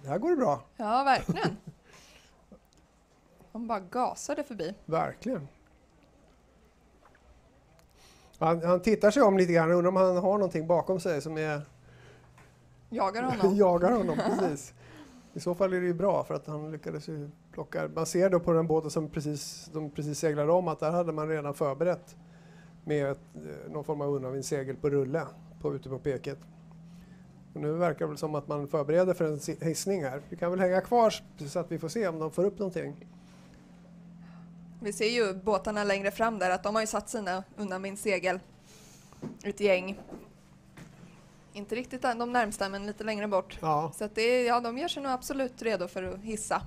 där går det bra, Ja, verkligen. De bara gasade förbi. verkligen. Han, han tittar sig om lite grann, undrar om han har någonting bakom sig som är Jagar honom. (laughs) jagar honom. Precis. I så fall är det ju bra för att han lyckades ju plocka. Man ser då på den båten som precis, de precis seglade om att där hade man redan förberett med ett, eh, någon form av undanvindssegel på rulle på, ute på peket. Och nu verkar det väl som att man förbereder för en hissning här. Vi kan väl hänga kvar så att vi får se om de får upp någonting. Vi ser ju båtarna längre fram där att de har ju satt sina undanvindssegel. Ett gäng. Inte riktigt de närmsta men lite längre bort. Ja. Så att det ja, de gör sig nog absolut redo för att hissa.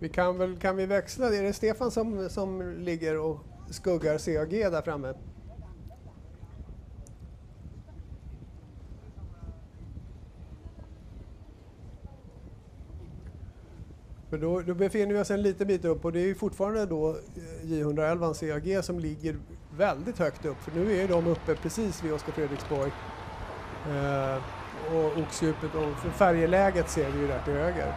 Vi kan väl kan vi växla? Är det Stefan som, som ligger och skuggar CAG där framme? För då, då befinner vi oss en liten bit upp och det är ju fortfarande då eh, J111 CAG som ligger väldigt högt upp för nu är de uppe precis vid Oskar Fredriksborg. Eh, och oxdjupet och färjeläget ser vi ju där till höger.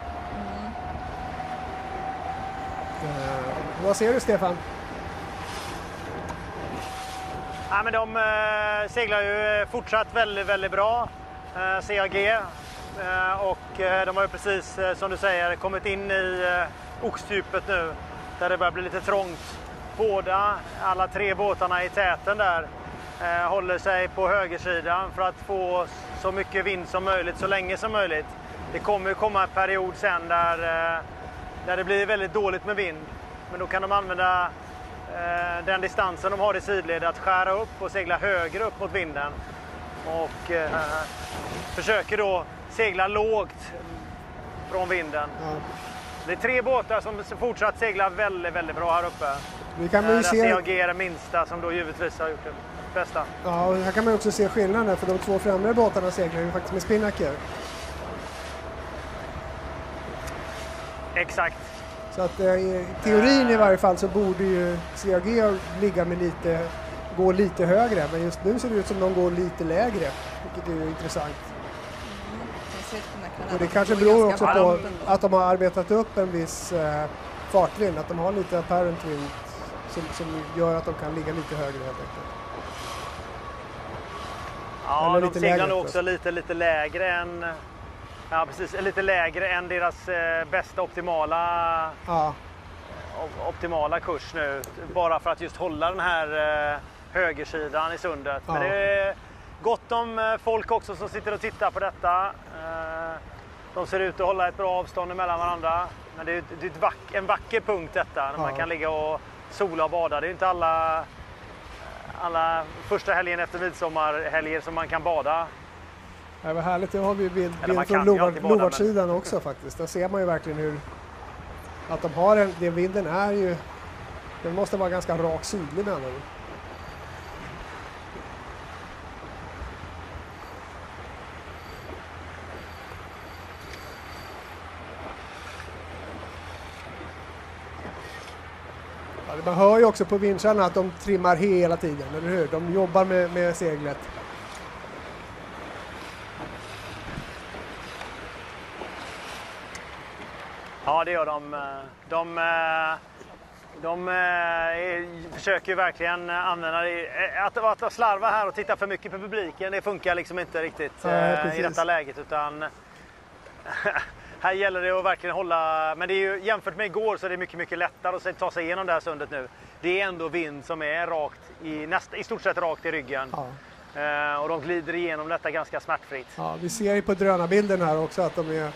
Eh, vad ser du Stefan? Ja, men de eh, seglar ju fortsatt väldigt, väldigt bra. Eh, CAG. Eh, och eh, de har ju precis, eh, som du säger, kommit in i oxdjupet nu. Där det börjar bli lite trångt. Båda, alla tre båtarna i täten där, håller sig på högersidan för att få så mycket vind som möjligt, så länge som möjligt. Det kommer ju komma en period sen där, där det blir väldigt dåligt med vind. Men då kan de använda den distansen de har i sidled att skära upp och segla högre upp mot vinden. Och eh, försöker då segla lågt från vinden. Det är tre båtar som fortsatt seglar väldigt, väldigt bra här uppe. Vi kan Eh, ju se- CAG är den minsta som då givetvis har gjort det bästa. Ja, och här kan man också se skillnaden för de två främre båtarna seglar ju faktiskt med spinnaker. Exakt. Så att eh, i teorin i varje fall så borde ju CAG ligga med lite, gå lite högre men just nu ser det ut som de går lite lägre vilket är intressant. Och det kanske beror också på att de har arbetat upp en viss eh, fartvind, att de har lite apparent wind som, som gör att de kan ligga lite högre helt enkelt. Ja, Eller de seglar nog också lite, lite lägre än Ja, precis. Lite lägre än deras eh, bästa optimala, Ja, op- optimala kurs nu. Bara för att just hålla den här eh, högersidan i sundet. Men Ja. det är gott om eh, folk också som sitter och tittar på detta. Eh, de ser ut att hålla ett bra avstånd mellan varandra. Men det är, det är vack, en vacker punkt detta. Man Ja. kan ligga och sola och bada. Det är inte alla, alla första helgen efter midsommarhelger som man kan bada. det var härligt. Nu har vi bild, man bild från kan bada, men- också faktiskt. Där ser man ju verkligen hur att de har en, den vinden är ju, den måste vara ganska rak sydlig med andra Man hör ju också på vinstarna att de trimmar hela tiden, eller hur? De jobbar med, med seglet. Ja, det gör de. De, eh, de eh, försöker ju verkligen använda det. Eh, Att, att slarva här och titta för mycket på publiken, det funkar liksom inte riktigt Nej, eh, i detta läget. Utan (laughs) här gäller det att verkligen hålla... Men det är ju, jämfört med igår så är det mycket, mycket lättare att ta sig igenom det här sundet nu. Det är ändå vind som är rakt i, nästa, i stort sett rakt i ryggen. Eh, och de glider igenom detta ganska smärtfritt. Ja, vi ser ju på drönarbilden här också att de, är,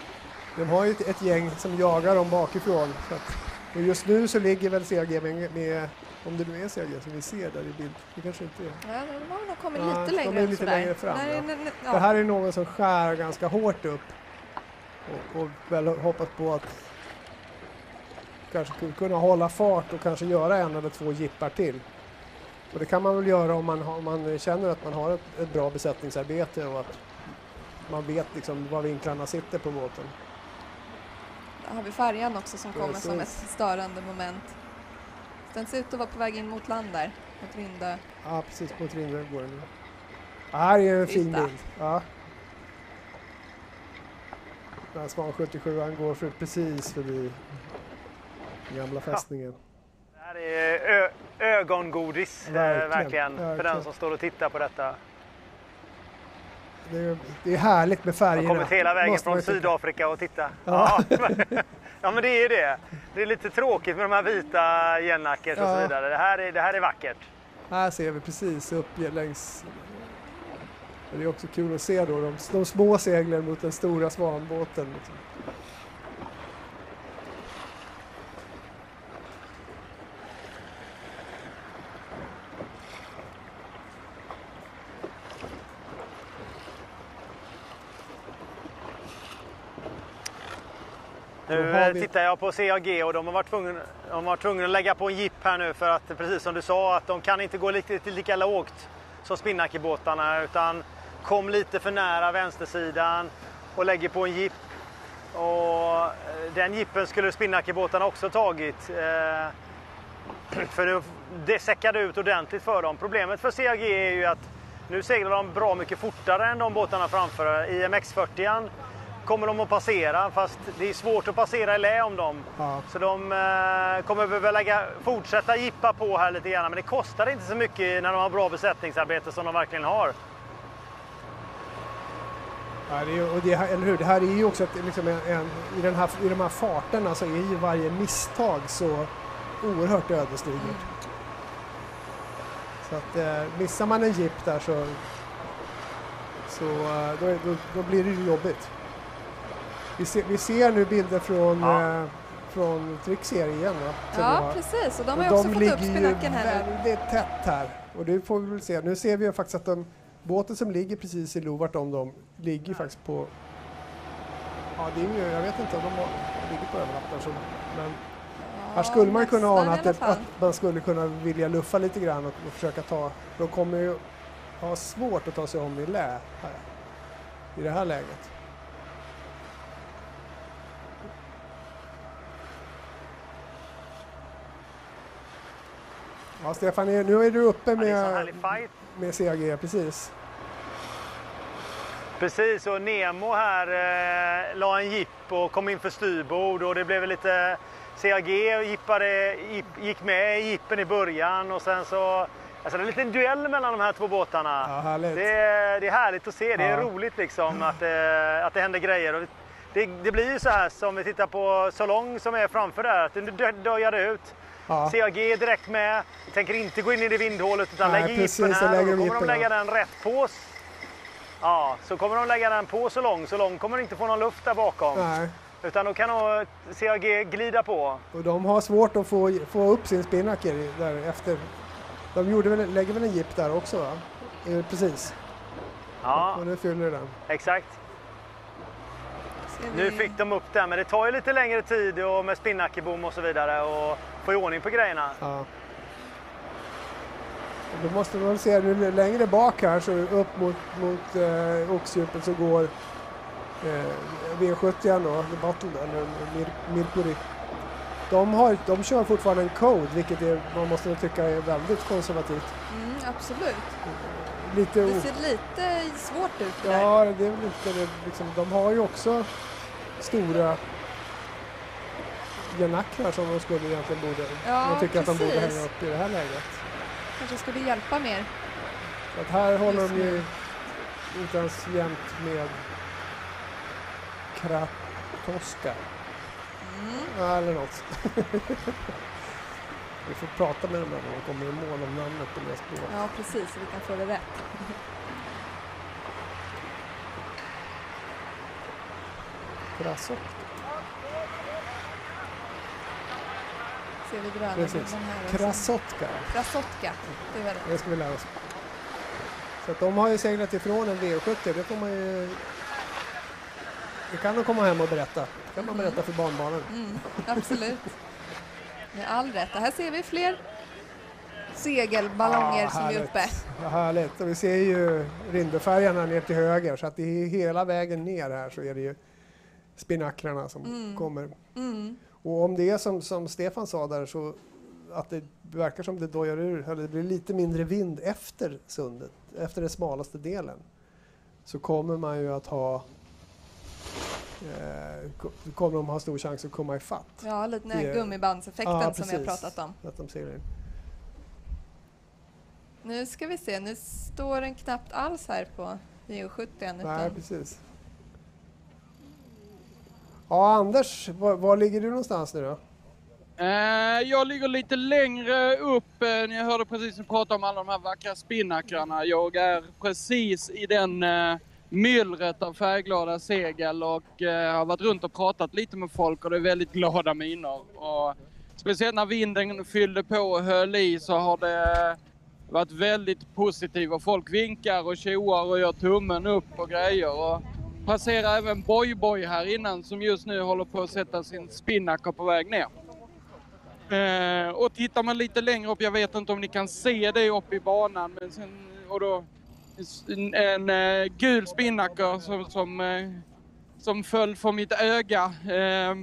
de har ju ett, ett gäng som jagar dem bakifrån. Så att, och just nu så ligger väl CAG med, med, om det nu är CAG som vi ser där i bild, det kanske inte är. Ja, de har nog kommit Ja, lite längre de är lite längre fram. Nej, ja. nej, nej, ja. Det här är någon som skär ganska hårt upp och, och väl hoppas på att kanske ku- kunna hålla fart och kanske göra en eller två jippar till. Och det kan man väl göra om man, om man känner att man har ett, ett bra besättningsarbete och att man vet liksom var vinklarna sitter på båten. Där har vi färjan också som kommer som ett störande moment. Den ser ut att vara på väg in mot land där, mot Rindö. Ja, precis mot Rindö går den. Ja, här är en fin bild. Ja. Den här Svan 77 han går för, precis förbi gamla fästningen. Det här är ögongodis eh, Verkligen, verkligen, för verkligen. den som står och tittar på detta. Det är, det är härligt med färgerna. Jag har kommit hela vägen måste från. Sydafrika och titta. Ja. Ja. (laughs) ja men det är det. Det är lite tråkigt med de här vita gennackers och så Ja. vidare. Det här är, det här är vackert. Här ser vi precis upp längs... Det är också kul att se då de, de små seglen mot den stora svanbåten. Liksom. Nu vi- tittar jag på CAG och de har varit tvungna, de har varit tvungna att lägga på en jipp här nu för att precis som du sa att de kan inte gå lika, lika lågt som Spinnakerbåtarna utan kom lite för nära vänstersidan och lägger på en jipp. Och eh, den jippen skulle Spinnakerbåtarna också tagit. eh, (clears throat) För nu, det säckade ut ordentligt för dem. Problemet för CAG är ju att nu seglar de bra mycket fortare än de båtarna framför. IMX40 kommer de att passera fast det är svårt att passera i lä om dem. Ja. Så de eh, kommer behöva lägga, fortsätta jippa på här lite grann. Men det kostar inte så mycket när de har bra besättningsarbete som de verkligen har. Ja, det är, och det, här- eller hur? det här är ju också ett, liksom en, en, i, den här, i de här farterna så är ju varje misstag så oerhört ödesdigert. Så att eh, missar man en jeep där så, så eh, då, då, då blir det ju jobbigt. Vi ser, vi ser nu bilder från, eh, från Trixer igen va? Ja, precis. Och de har ju också fått upp ligger ju spinacken här nu. väldigt tätt här. Och det får vi väl se. Nu ser vi ju faktiskt att de, båten som ligger precis i Lovart om dem ligger faktiskt på... Ja, det är ju, jag vet inte om de har, ligger på överlapp där. Så, men här skulle man kunna ana att, det, att man skulle kunna vilja luffa lite grann och, och försöka ta... De kommer ju ha svårt att ta sig om i lä här, i det här läget. Ja, Stefan, nu är du uppe med, med CAG, precis. Precis, och Nemo här eh, la en jipp och kom in för styrbord och det blev lite... CAG jippade, jipp, gick med i jippen i början och sen så... Alltså det är en liten duell mellan de här två båtarna. Ja. Det, är, det är härligt att se, det är Ja. roligt liksom att, eh, att det händer grejer. Och det, det blir ju så här som vi tittar på Solong som är framför där, att det dö- döjade ut. Ja. CAG är direkt med, tänker inte gå in i det vindhålet utan Nej, lägger precis, jippen här lägger och då kommer de lägga den rätt på oss. Ja, så kommer de lägga den på så lång, så lång kommer inte få någon luft där bakom. Nej. Utan då kan nog CAG glida på. Och de har svårt att få, få upp sin spinnaker där efter. De gjorde väl, lägger väl en jeep där också va? Eh, precis. Ja. Och nu fyller den. Exakt. Nu fick de upp den, men det tar ju lite längre tid och med spinnakerbom och så vidare och få i ordning på grejerna. Ja. Då måste man se nu längre bak här så upp mot, mot eh, oxdjupet så går eh, V70 då, då, eller Mir, Mirkuri. De, har, de kör fortfarande en code vilket är, man måste tycka är väldigt konservativt. Mm, absolut. Lite Det ser lite svårt ut det där. Ja, det är väl inte det. Liksom, de har ju också stora genackrar som de skulle egentligen borde... Ja, tycker att de borde hänga upp i det här läget. Kanske skulle hjälpa mer. Att här håller Just de ju inte ens jämnt med Kratoska. Ja, eller något. (laughs) Vi får prata med dem när de kommer i mål om namnet på deras båt. Ja, precis. Så vi kan få det rätt. Krasot. Ser vi drönaren Precis. Krasotka. Krasotka. Det var det. Det ska vi lära oss. Så att de har ju seglat ifrån en V70, det får man ju... Det kan de komma hem och berätta. Det kan man berätta för barnbarnen. Mm, absolut. Med all rätt. Och här ser vi fler segelballonger Ja, som är uppe. Vad härligt. Och vi ser ju Rinderfärjorna ner till höger så att det är hela vägen ner här så är det ju spinnakrarna som Mm. kommer. Mm. Och om det är som, som Stefan sa där så att det verkar som det dojar ur, eller det blir lite mindre vind efter sundet, efter den smalaste delen, så kommer man ju att ha eh, ko- kommer de ha stor chans att komma ifatt. Ja, lite den här gummibandseffekten Ja, som vi har pratat om. Att de seglar in. Nu ska vi se, nu står den knappt alls här på JO70 Nej, utan precis. Ja, Anders, var, var ligger du någonstans nu då? Eh, jag ligger lite längre upp. Eh, ni hörde precis ni prata om alla de här vackra spinnakrarna. Jag är precis i den eh, myllret av färgglada segel och har varit runt och pratat lite med folk och det är väldigt glada miner. Och speciellt när vinden fyllde på och höll i så har det varit väldigt positivt och folk vinkar och tjoar och gör tummen upp och grejer. Och passerar även Boy Boy här innan som just nu håller på att sätta sin spinnaker på väg ner. Eh, och tittar man lite längre upp, jag vet inte om ni kan se det uppe i banan, men sen, och då en, en eh, gul spinnaker som, som, eh, som föll för mitt öga. Eh,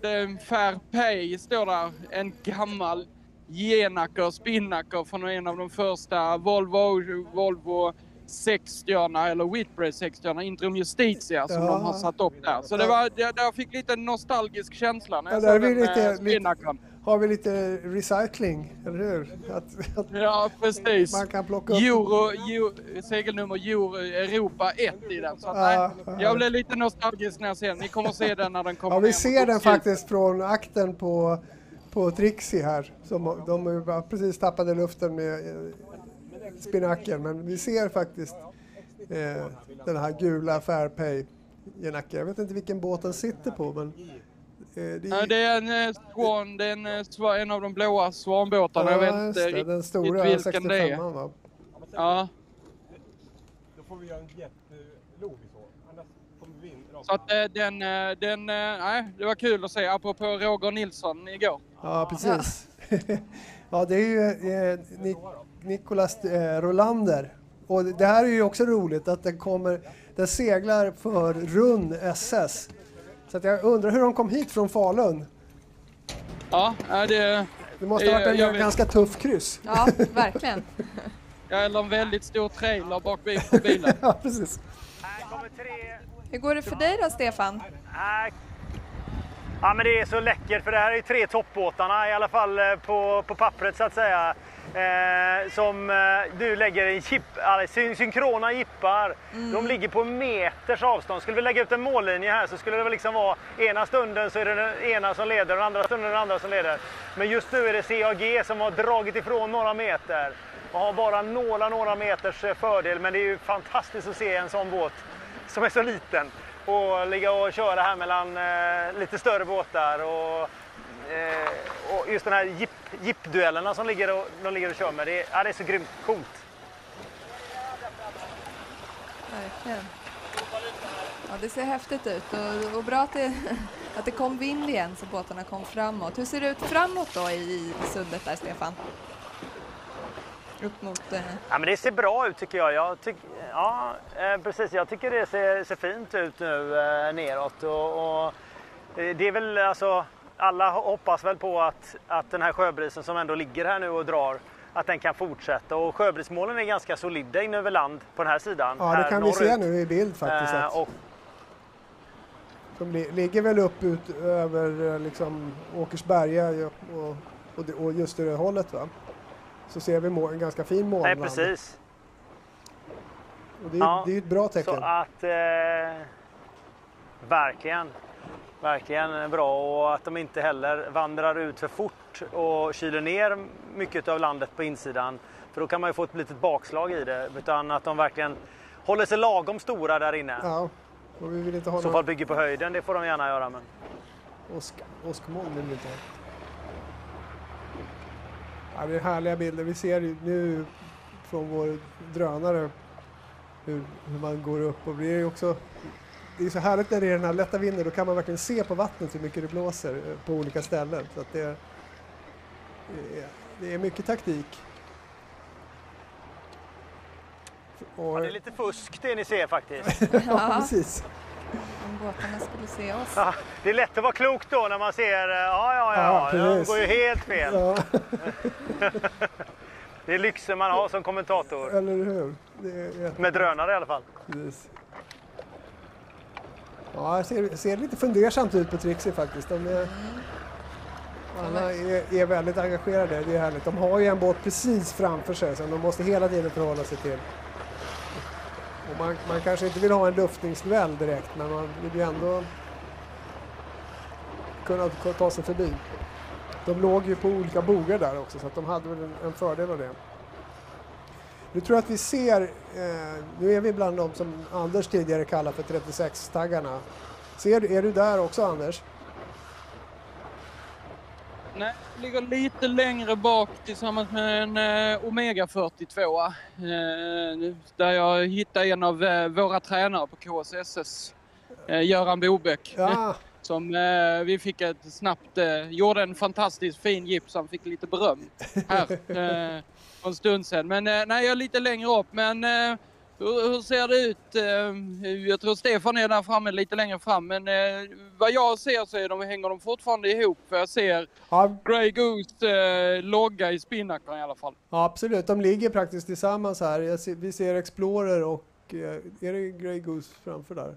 det är en Fair Pay står där, en gammal genaker, spinnaker från en av de första Volvo, Volvo 60 eller Whitbread 60 Intrum Justitia som Ja. de har satt upp där. Så det var, jag, jag fick lite nostalgisk känsla när Ja, jag är såg den lite, eh, lite, har vi lite recycling, eller hur? Att, att Ja, precis. Man kan plocka upp... Euro, Euro, segelnummer Euro, Europa 1 i den. Så att, Ja, nej, ja. jag blev lite nostalgisk när jag ser den. Ni kommer se den när den kommer Ja, vi ser den faktiskt från akten på, på Trixie här. Som, de har precis tappade luften med eh, spinaken, men vi ser faktiskt eh, den här gula Fairpay Jenacke. Jag vet inte vilken båt den sitter på, men eh, det, Ja, det är en eh, Swan, det är en, eh, en av de blåa svanbåtarna. jag vet Ja, inte riktigt den stora vilken det är. 65 va? Ja, Då får vi göra en jättelog i så. Annars kommer vi in rakt så att eh, den, den, nej, det var kul att se. Apropå Roger Nilsson igår. Ja, precis. (laughs) ja, det är ju eh, Nik- Nicolas eh, Rolander. Och det här är ju också roligt att den kommer, den seglar för Rund SS. Så att jag undrar hur de kom hit från Falun. Ja, det... Det måste ha varit en jag vet- ganska tuff kryss. Ja, verkligen. (laughs) Ja, eller en väldigt stor trailer bak på (laughs) bilen. ja, precis. Hur går det för dig då, Stefan? Ja, men det är så läckert för det här är ju tre toppbåtarna i alla fall eh, på, på pappret så att säga. Eh, som eh, du lägger i chip, alltså, syn, synkrona jippar. De ligger på meters avstånd. Skulle vi lägga ut en mållinje här så skulle det väl liksom vara ena stunden så är det den ena som leder och den andra stunden den andra som leder. Men just nu är det CAG som har dragit ifrån några meter och har bara några, några meters eh, fördel. Men det är ju fantastiskt att se en sån båt som är så liten och ligga och köra här mellan eh, lite större båtar och, och just den här jeep, jeep-duellerna som ligger och, de ligger och kör med. Det är, ja, det är så grymt coolt. Verkligen. Ja, det ser häftigt ut och, och bra att det, att det kom vind igen så båtarna kom framåt. Hur ser det ut framåt då i, i sundet där, Stefan? Upp mot... Eh, Ja, men det ser bra ut tycker jag. jag tyck, ja, eh, precis. Jag tycker det ser, ser fint ut nu eh, neråt. Och, och, eh, det är väl alltså, alla hoppas väl på att, att den här sjöbrisen som ändå ligger här nu och drar, att den kan fortsätta. Och sjöbrismålen är ganska solida in över land på den här sidan. Ja, det kan vi se norrut. nu i bild faktiskt. Att och De li- ligger väl upp ut över eh, liksom Åkersberga och, och, och just det hållet va? Så ser vi en ganska fin Nej, månland. precis. Och det, är, Ja, det är ju ett bra tecken. Så att... Eh, verkligen. Verkligen bra och att de inte heller vandrar ut för fort och kyler ner mycket av landet på insidan. För då kan man ju få ett litet bakslag i det. Utan att de verkligen håller sig lagom stora där inne. Ja, och vi vill inte ha I så fall bygger på höjden, det får de gärna göra. Men... åsk, åskmoln. Vill vi inte ha. Ja, det är härliga bilder. Vi ser nu från vår drönare hur, hur man går upp. Och ju också det är så härligt när det är den här lätta vinden, då kan man verkligen se på vattnet hur mycket det blåser på olika ställen. Så det, är, det är mycket taktik. Och... Ja, det är lite fusk det ni ser faktiskt. (laughs) ja, precis. Om båtarna skulle se oss. Ja, det är lätt att vara klok då när man ser, eh, ja ja ja, ja de går ju helt fel. Ja. (laughs) det är lyxen man har som kommentator. Eller hur. Är... Med drönare i alla fall. Precis. Ja, det ser, ser lite fundersamt ut på Trixie faktiskt. De är, alla är, är väldigt engagerade, det är härligt. De har ju en båt precis framför sig som de måste hela tiden förhålla sig till. Och man, man kanske inte vill ha en luftningsduell direkt, men man vill ju ändå kunna ta sig förbi. De låg ju på olika bogar där också, så att de hade väl en, en fördel av det. Nu tror jag att vi ser, eh, nu är vi bland de som Anders tidigare kallade för 36-taggarna. Ser du, är du där också Anders? Nej, jag ligger lite längre bak tillsammans med en eh, Omega 42. Eh, där jag hittade en av eh, våra tränare på KSSS, eh, Göran Bobäck. Ja. (laughs) Som eh, vi fick ett snabbt, eh, gjorde en fantastiskt fin gips, han fick lite beröm här (laughs) eh, för en stund sedan. Men eh, nej, jag är lite längre upp. Men eh, hur, hur ser det ut? Eh, jag tror Stefan är där framme lite längre fram. Men vad jag ser så är de, hänger de fortfarande ihop. För jag ser Ja. Grey Goose logga i spinnakern i alla fall. Ja, absolut, de ligger praktiskt tillsammans här. Ser, vi ser Explorer och är det Grey Goose framför där?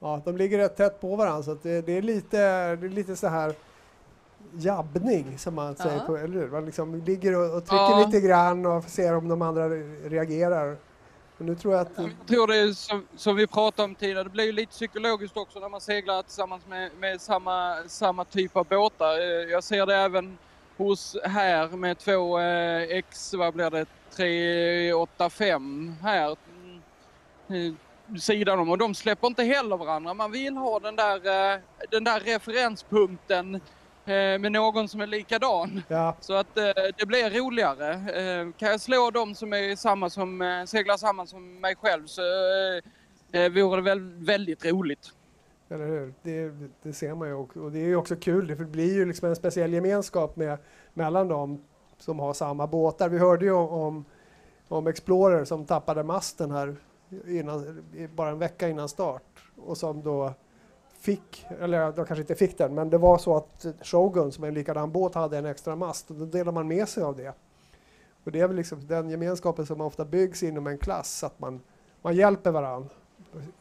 Ja, de ligger rätt tätt på varandra så det, det, är lite, det är lite så här jabbning som man säger Ja. på, eller hur? Man liksom ligger och, och trycker Ja. lite grann och ser om de andra re- reagerar. Men nu tror jag att... Jag tror det är som, som vi pratade om tidigare, det blir ju lite psykologiskt också när man seglar tillsammans med, med samma, samma typ av båtar. Eh, Jag ser det även hos här med två eh, X, vad blir det, 385 här. mm, eh, sidan om och de släpper inte heller varandra. Man vill ha den där, eh, den där referenspunkten med någon som är likadan. Ja. Så att eh, det blir roligare. Eh, kan jag slå dem som är samma som, eh, seglar samman som mig själv så eh, eh, vore det väl väldigt roligt. Eller hur? Det, det ser man ju och, och det är ju också kul, det blir ju liksom en speciell gemenskap med, mellan dem som har samma båtar. Vi hörde ju om, om Explorer som tappade masten här innan, bara en vecka innan start och som då fick, eller de kanske inte fick den, men det var så att Shogun som är en likadan båt hade en extra mast och då delar man med sig av det. Och det är väl liksom den gemenskapen som ofta byggs inom en klass, att man, man hjälper varandra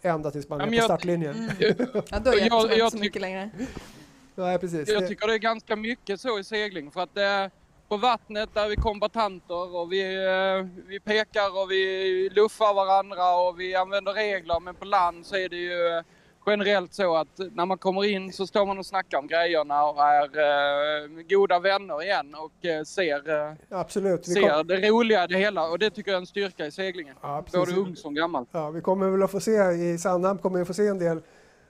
ända tills man Ja, är på jag- startlinjen. Mm. (laughs) Ja, då Jag- hjälps man inte så mycket längre. Nej, precis. Jag Det- tycker det är ganska mycket så i segling för att eh, på vattnet där är vi kombatanter och vi, eh, vi pekar och vi luffar varandra och vi använder regler men på land så är det ju generellt så att när man kommer in så står man och snackar om grejerna och är eh, goda vänner igen och eh, ser, eh, Absolut. Vi ser kom, det roliga i det hela och det tycker jag är en styrka i seglingen. Ja, precis. Både ung som gammal. ja, vi kommer väl att få se, i Sandhamn kommer vi få se en del,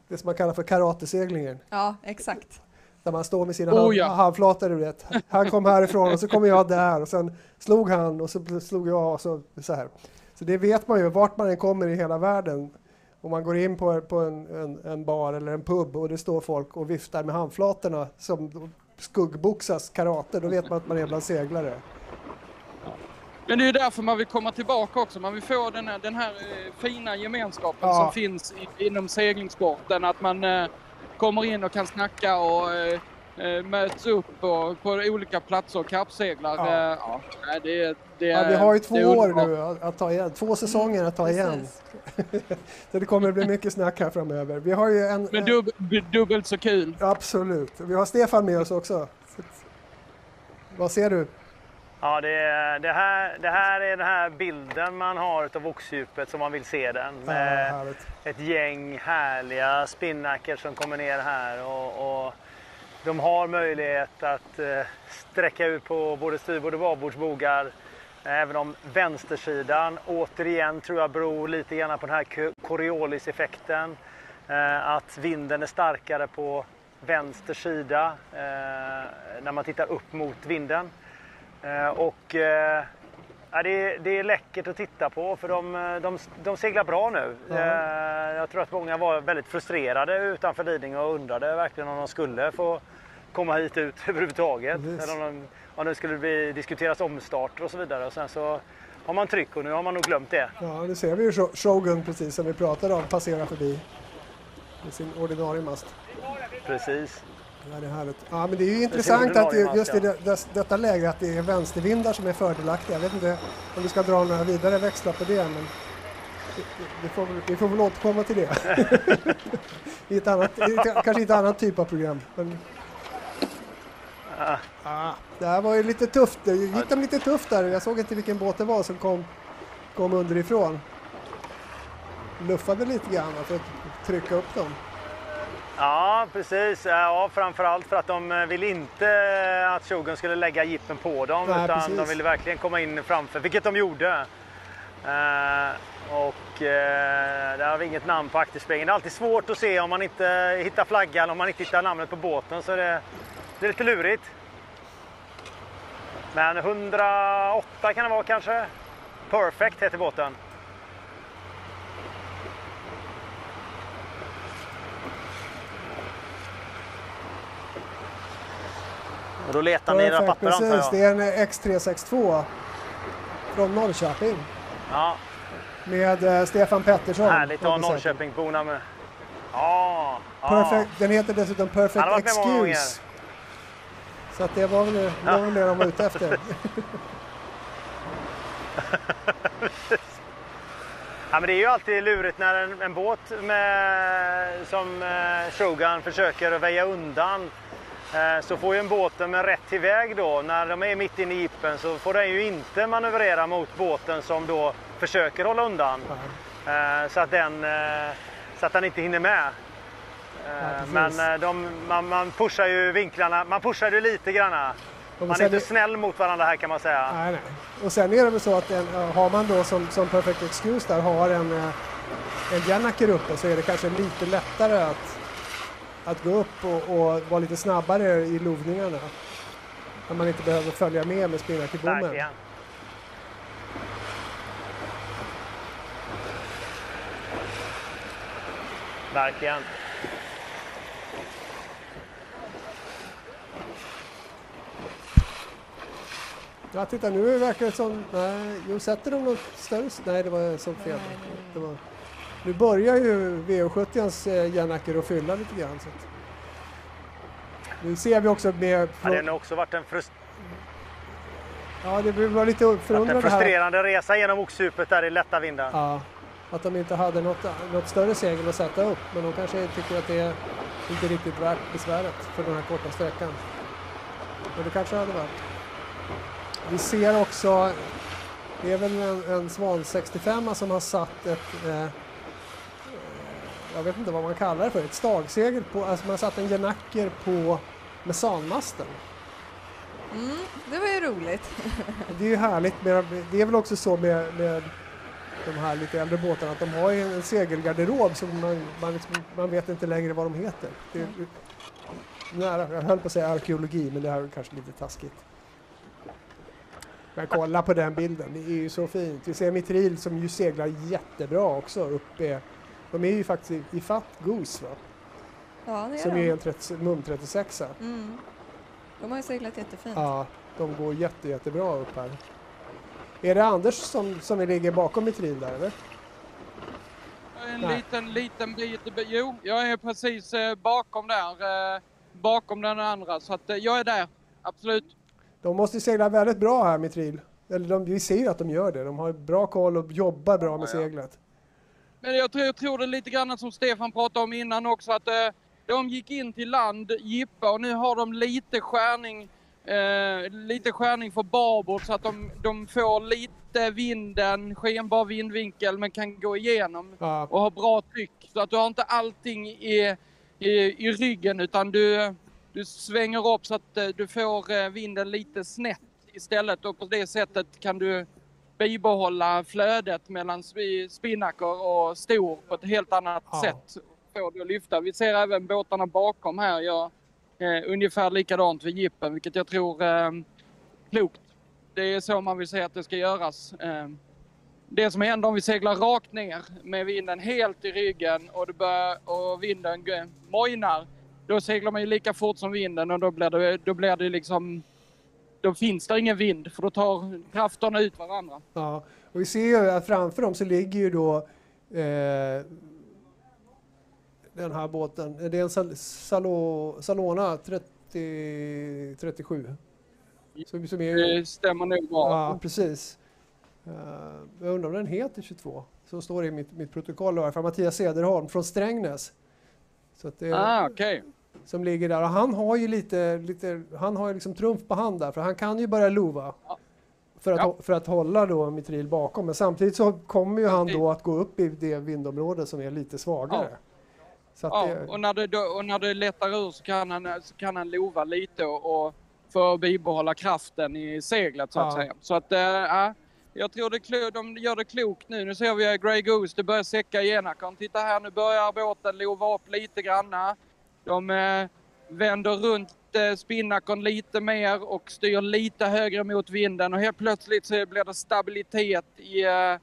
det som man kallar för karateseglingen. Ja, exakt. Där man står med sina Oh, ja. handflator, du vet. Han kom härifrån och så kom jag där och sen slog han och så slog jag och så, så här. Så det vet man ju, vart man än kommer i hela världen. Om man går in på, på en, en, en bar eller en pub och det står folk och viftar med handflatorna som skuggboxas karate, då vet man att man är bland seglare. Men det är ju därför man vill komma tillbaka också. Man vill få den här, den här eh, fina gemenskapen Ja. som finns inom seglingssporten. Att man eh, kommer in och kan snacka och eh, möts upp på, på olika platser och kappseglar. Ja. Ja. ja, det, det, Ja, vi har ju två år nu att, att ta igen, två säsonger att ta igen. (laughs) så det kommer att bli mycket snack här framöver. Vi har ju en... Men dub, dubbelt så kul. Absolut. Vi har Stefan med oss också. Vad ser du? Ja, det, det, här, det här är den här bilden man har av oxdjupet som man vill se den. Ja, Med härligt. ett gäng härliga spinnaker som kommer ner här. Och, och de har möjlighet att eh, sträcka ut på både styrbord och babbordsbogar. Även om vänstersidan återigen tror jag beror lite grann på den här Coriolis-effekten. Eh, att vinden är starkare på vänster sida eh, när man tittar upp mot vinden. Och ja, det, är, det är läckert att titta på för de, de, de seglar bra nu. Eh, jag tror att många var väldigt frustrerade utanför Lidingö och undrade verkligen om de skulle få komma hit ut (laughs) överhuvudtaget. Precis. Eller om de, om det skulle bli, diskuteras omstarter och så vidare. Och sen så har man tryck och nu har man nog glömt det. Ja, nu ser vi ju Sho- Shogun precis som vi pratade om passera förbi med sin ordinarie mast. Precis. Ja, det är härligt. Ja, men det är ju Det intressant att det, just i det, dess- detta läge att det är vänstervindar som är fördelaktiga. Jag vet inte om vi ska dra några vidare växlar på det, men det- det- vi får, väl- vi får väl återkomma till det. (laughs) I ett annat, kanske i ett annat typ av program. Men, ah, det här var ju lite tufft. Det gick de lite tufft där. Jag såg inte vilken båt det var som kom, kom underifrån. Luffade lite grann för att trycka upp dem. Ja, precis. Ja, framförallt för att de eh, ville inte att Shogun skulle lägga jippen på dem. Nej, utan precis. de ville verkligen komma in framför, vilket de gjorde. Eh, och eh, där har vi inget namn på akterspegeln. Det är alltid svårt att se om man inte hittar flaggan, om man inte hittar namnet på båten. Så det, det är lite lurigt. Men 108 kan det vara kanske. Perfect heter båten. Och då letar ni era Perfekt, papper antar precis. jag? Det är en X362 från Norrköping Ja, med eh, Stefan Pettersson. härligt att ha. Norrköpingborna med. Ja, ja. Perfect, den heter dessutom Perfect. Excuse. Så att det var väl det var väl det de var ute efter. (laughs) Ja, men det är ju alltid lurigt när en, en båt med, som eh, Shogun försöker att väja undan. Eh, så får ju en båten med rätt till väg då, när de är mitt inne i jippen så får den ju inte manövrera mot båten som då försöker hålla undan. Eh, så, att den, eh, så att den inte hinner med. Precis. men de, man, man pushar ju vinklarna, man pushar ju lite granna. men Man är inte snäll mot varandra här kan man säga. Nej, nej. Och sen är det väl så att en, ja, har man då som, som Perfect Excuse där har en, en Janaker uppe så är det kanske lite lättare att, att gå upp och, och vara lite snabbare i lovningarna. När man inte behöver följa med med spinnakerbommen. Verkligen. Verkligen. Ja, titta nu verkar det som... Nej, jo, sätter de något större... Nej, det var jag som fel. Det var, nu börjar ju VO70ans eh, Janaker att fylla lite grann. Så att, nu ser vi också med... Ja, det har också varit en, frust Ja, det var lite varit en förundrade här. frustrerande resa genom oxdjupet där i lätta vindar. Ja, att de inte hade något, något större segel att sätta upp. Men de kanske tycker att det är inte riktigt värt besväret för den här korta sträckan. Men det kanske hade varit. Vi ser också, det är väl en, en Svan 65 som har satt ett, eh, jag vet inte vad man kallar det för, ett stagsegel på, alltså man har satt en genacker på mesanmasten. Mm, det var ju roligt. (laughs) Det är ju härligt, med, det är väl också så med, med de här lite äldre båtarna att de har ju en segelgarderob som man, man, liksom, man vet inte längre vad de heter. Det är, nära, jag höll på att säga arkeologi men det här är kanske lite taskigt. Men kolla på den bilden, det är ju så fint. Vi ser Mitril som ju seglar jättebra också uppe. De är ju faktiskt i, i fatt Goose va? Ja, det är Som de. är en 30, mum 36 Mm. De har ju seglat jättefint. Ja, de går jätte, jättebra upp här. Är det Anders som, som ligger bakom Mitril där eller? En Nej. liten, liten bit. Jo, jag är precis eh, bakom där. Eh, bakom den andra. Så att eh, jag är där. Absolut. De måste ju segla väldigt bra här Mitril. Eller de, vi ser ju att de gör det. De har bra koll och jobbar bra med seglet. Men jag tror, jag tror det är lite grann som Stefan pratade om innan också att eh, de gick in till land, jippa och nu har de lite skärning eh, lite skärning för babord så att de, de får lite vinden, skenbar vindvinkel men kan gå igenom Ja. och ha bra tryck. Så att du har inte allting i, i, i ryggen utan du, du svänger upp så att eh, du får eh, vinden lite snett istället och på det sättet kan du bibehålla flödet mellan sp- spinnaker och stor på ett helt annat Ja. sätt. Får det att lyfta. Vi ser även båtarna bakom här gör eh, ungefär likadant vid jippen vilket jag tror eh, klokt. Det är så man vill säga att det ska göras. Eh, det som händer om vi seglar rakt ner med vinden helt i ryggen och, det bör, och vinden mojnar, då seglar man ju lika fort som vinden och då blir det, då blir det liksom då finns det ingen vind för då tar krafterna ut varandra. Ja, och vi ser ju att framför dem så ligger ju då eh, den här båten. Det är en Sal Salo Salona 30, 37. Som, som är, Det stämmer nog bra. Ja, precis. Uh, jag undrar om den heter 22. Så står det i mitt, mitt protokoll alla fall. Mattias Cederholm från Strängnäs. Så att det, Ah, okej. Som ligger där. Och han har ju lite, lite han har ju liksom trumf på hand där. För han kan ju börja lova. För, att, Ja. för att hålla då Mitril bakom. Men samtidigt så kommer ju han då att gå upp i det vindområde som är lite svagare. Så att Ja, det, och när det, och när det lättar ur så kan han, så kan han lova lite och, och för att bibehålla kraften i seglet så att Ja. säga. Så att, äh, ja, jag tror det, klo- de gör det klokt nu. Nu ser vi Grey Goose, det börjar säcka igen. Akon. Titta här, nu börjar båten lova upp lite granna. De eh, vänder runt eh, spinnakern lite mer och styr lite högre mot vinden och helt plötsligt så blir det stabilitet i, eh,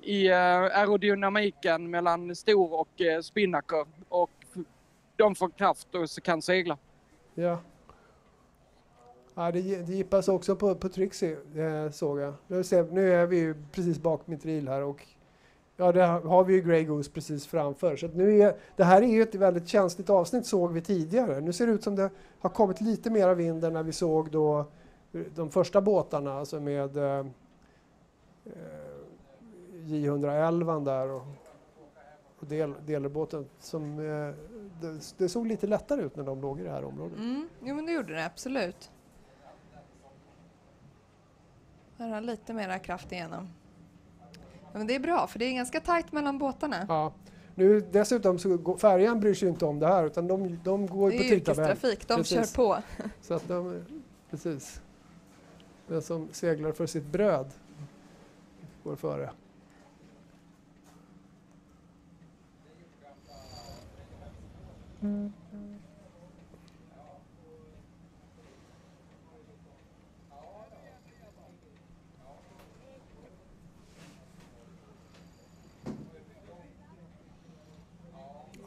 i eh, aerodynamiken mellan stor och spinnaker. Och de får kraft och så kan segla. ja. Ja, det, det gippas också på, på Trixie, såg jag. Nu, ser, nu är vi ju precis mitt ril här och ja, det har vi ju Grey Goose precis framför. Så att nu är, det här är ju ett väldigt känsligt avsnitt såg vi tidigare. Nu ser det ut som det har kommit lite mera vind än när vi såg då eh, de första båtarna, alltså med eh, eh J111 där och, och del, delbåten. Som, eh, det, det såg lite lättare ut när de låg i det här området. Mm, jo men det gjorde det absolut. Här har lite mera kraft igenom. Ja, men det är bra för det är ganska tajt mellan båtarna. Ja. Nu, dessutom så går, färjan bryr sig inte om det här utan de, de går Det på är tidtabell. yrkestrafik, de Precis. kör på. (laughs) Så att de, precis. Den som seglar för sitt bröd går före.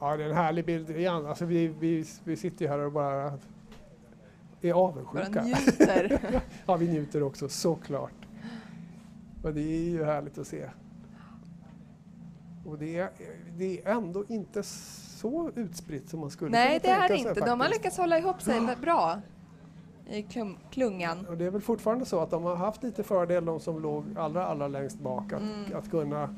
Ja, det är en härlig bild igen. Alltså vi, vi, vi sitter ju här och bara är avundsjuka. Bara njuter. (laughs) ja, vi njuter också, såklart. Och det är ju härligt att se. Och det är, det är ändå inte så utspritt som man skulle Nej, det kunna är tänka det sig inte. De har faktiskt. lyckats hålla ihop sig bra i klungan. Och det är väl fortfarande så att de har haft lite fördel, de som låg allra, allra längst bak, att, Mm. att kunna...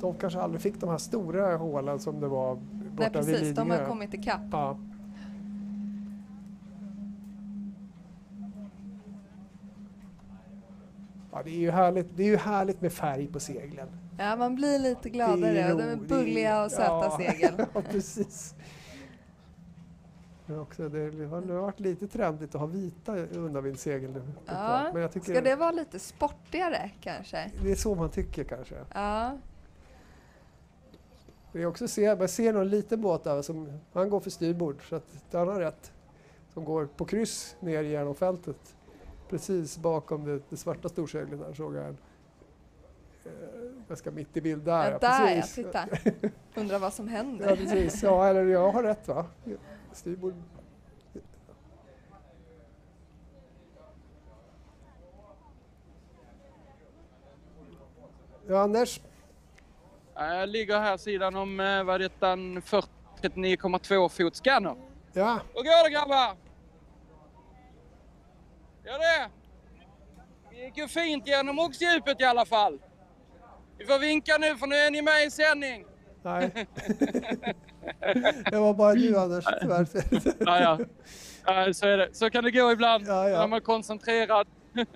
De kanske aldrig fick de här stora hålen som det var borta Nej, vid precis. De har Lidingö. kommit ikapp. Ja. Ja, det är ju härligt, det är ju härligt med färg på seglen. Ja, man blir lite gladare. Det är och De är bulliga och söta ja, segel. (laughs) ja, precis. Men också, det har varit lite trendigt att ha vita undavindssegel nu. Ja. Men jag tycker Ska det vara lite sportigare kanske? det är så man tycker kanske. Ja. Det är också se, man ser någon liten båt där som, han går för styrbord så att han har rätt. Som går på kryss ner genom fältet. Precis bakom det, det svarta storseglet där såg jag en. Eh, ganska mitt i bild där. Ja, där ja, titta. (laughs) Undrar vad som händer. Ja precis, ja eller jag har rätt va? Styrbord. Ja Anders, Jag ligger här sidan om, eh, vad är det, en 40 39,2 fot scanner. ja Hur går det grabbar? Gör det? Det gick ju fint genom oxdjupet i alla fall. Vi får vinka nu för nu är ni med i sändning. nej. (laughs) det var bara du Anders tyvärr. Ja. ja så, är det. så kan det gå ibland Ja, ja. när man är koncentrerad. (laughs)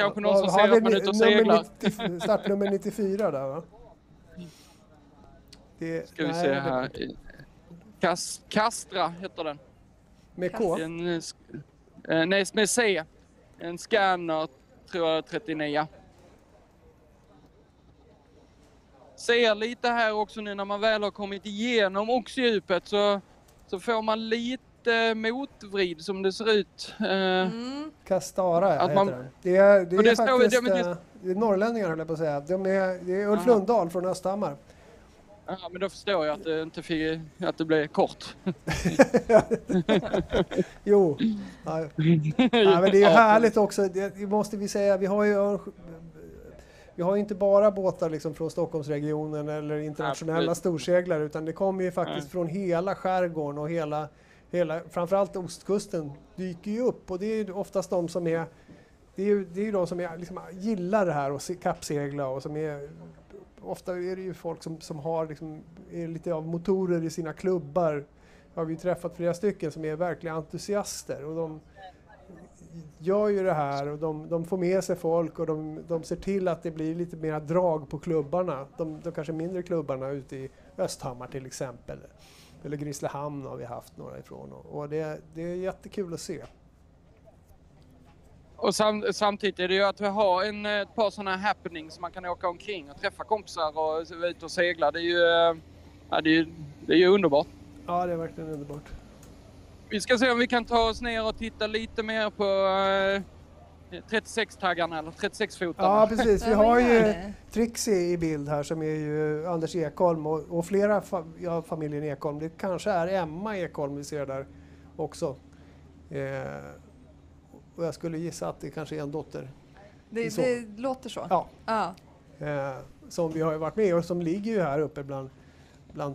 Kanske någon som ser att man är ute och seglar. 90 Startnummer 94 där va? Det, Ska vi nej, se här. Kas, Kastra heter den. Med K? En, eh, nej, med C. En scanner, tror jag, 39. Ser lite här också nu när man väl har kommit igenom oxdjupet så, så får man lite motvrid som det ser ut. Eh, Castara ja, Att heter man- den. Det är, det är det står- faktiskt men det- eh, det är norrlänningar höll jag på att säga. De är, det är Ulf Aha. Lundahl från Östhammar. Ja, men då förstår jag att det inte fick, att det blev kort. (laughs) Jo. Ja. Ja, men det är ju härligt också, det det måste vi säga. Vi har ju vi har ju inte bara båtar liksom från Stockholmsregionen eller internationella Absolut. storseglare utan det kommer ju faktiskt från hela skärgården och hela, hela, framförallt ostkusten dyker ju upp och det är oftast de som är det är ju det är ju de som är, liksom, gillar det här och se- kappsegla och som är Ofta är det ju folk som, som har liksom, är lite av motorer i sina klubbar. Har vi träffat flera stycken som är verkliga entusiaster och de gör ju det här och de, de får med sig folk och de, de ser till att det blir lite mer drag på klubbarna. De, de kanske mindre klubbarna ute i Östhammar till exempel. Eller Grisslehamn har vi haft några ifrån och, det, det är jättekul att se. Och sam, samtidigt är det ju att vi har en, ett par sådana happenings som man kan åka omkring och träffa kompisar och vara ute och segla. Det är ju, eh, ja, det är, ju- det är ju underbart. Ja, det är verkligen underbart. Vi ska se om vi kan ta oss ner och titta lite mer på eh, 36-taggarna eller 36-fotarna. Ja, precis. Vi har ju Trixie i bild här som är ju Anders Ekholm och, och flera fa ja, familjen Ekholm. Det kanske är Emma Ekholm vi ser där också. Eh, och jag skulle gissa att det kanske är en dotter. Det, Så. det låter så. Ja. Ja. Eh, som vi har ju varit med och som ligger ju här uppe bland, bland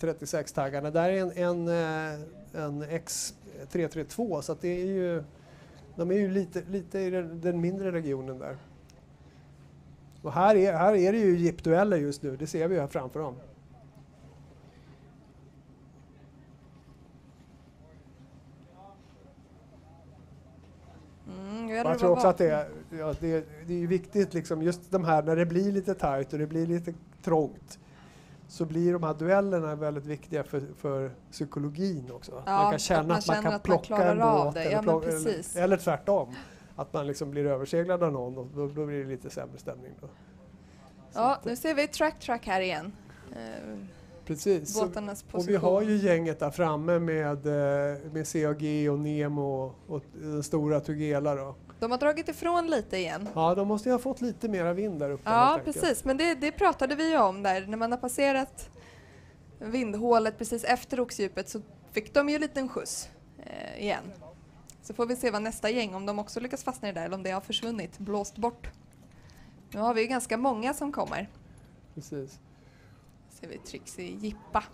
36-taggarna. Där är en, en, eh, en X332 så att det är ju, de är ju lite, lite i den, den mindre regionen där. Och här är, här är det ju jeepdueller just nu, det ser vi ju här framför dem. Mm, jag tror också att det är, ja, det, är, det är viktigt, liksom, just de här när det blir lite tajt och det blir lite trångt så blir de här duellerna väldigt viktiga för, för psykologin också. Att Ja, man kan att känna man att man, kan att man plocka klarar en av båt eller, Ja, plocka, eller, eller tvärtom. Att man liksom blir överseglad av någon och då, då blir det lite sämre stämning. Då. Ja, nu ser vi track track här igen. Eh, Precis. Båtarnas och vi position. har ju gänget där framme med, eh, med CAG och Nemo och, och den stora Tugela då. De har dragit ifrån lite igen. Ja, de måste ju ha fått lite mera vind där uppe. Ja, precis. Men det, det pratade vi ju om där. När man har passerat vindhålet precis efter oxdjupet så fick de ju en liten skjuts eh, igen. Så får vi se vad nästa gäng, om de också lyckas fastna i det där eller om det har försvunnit, blåst bort. Nu har vi ju ganska många som kommer. Precis. Ser vi Trixie Jippa.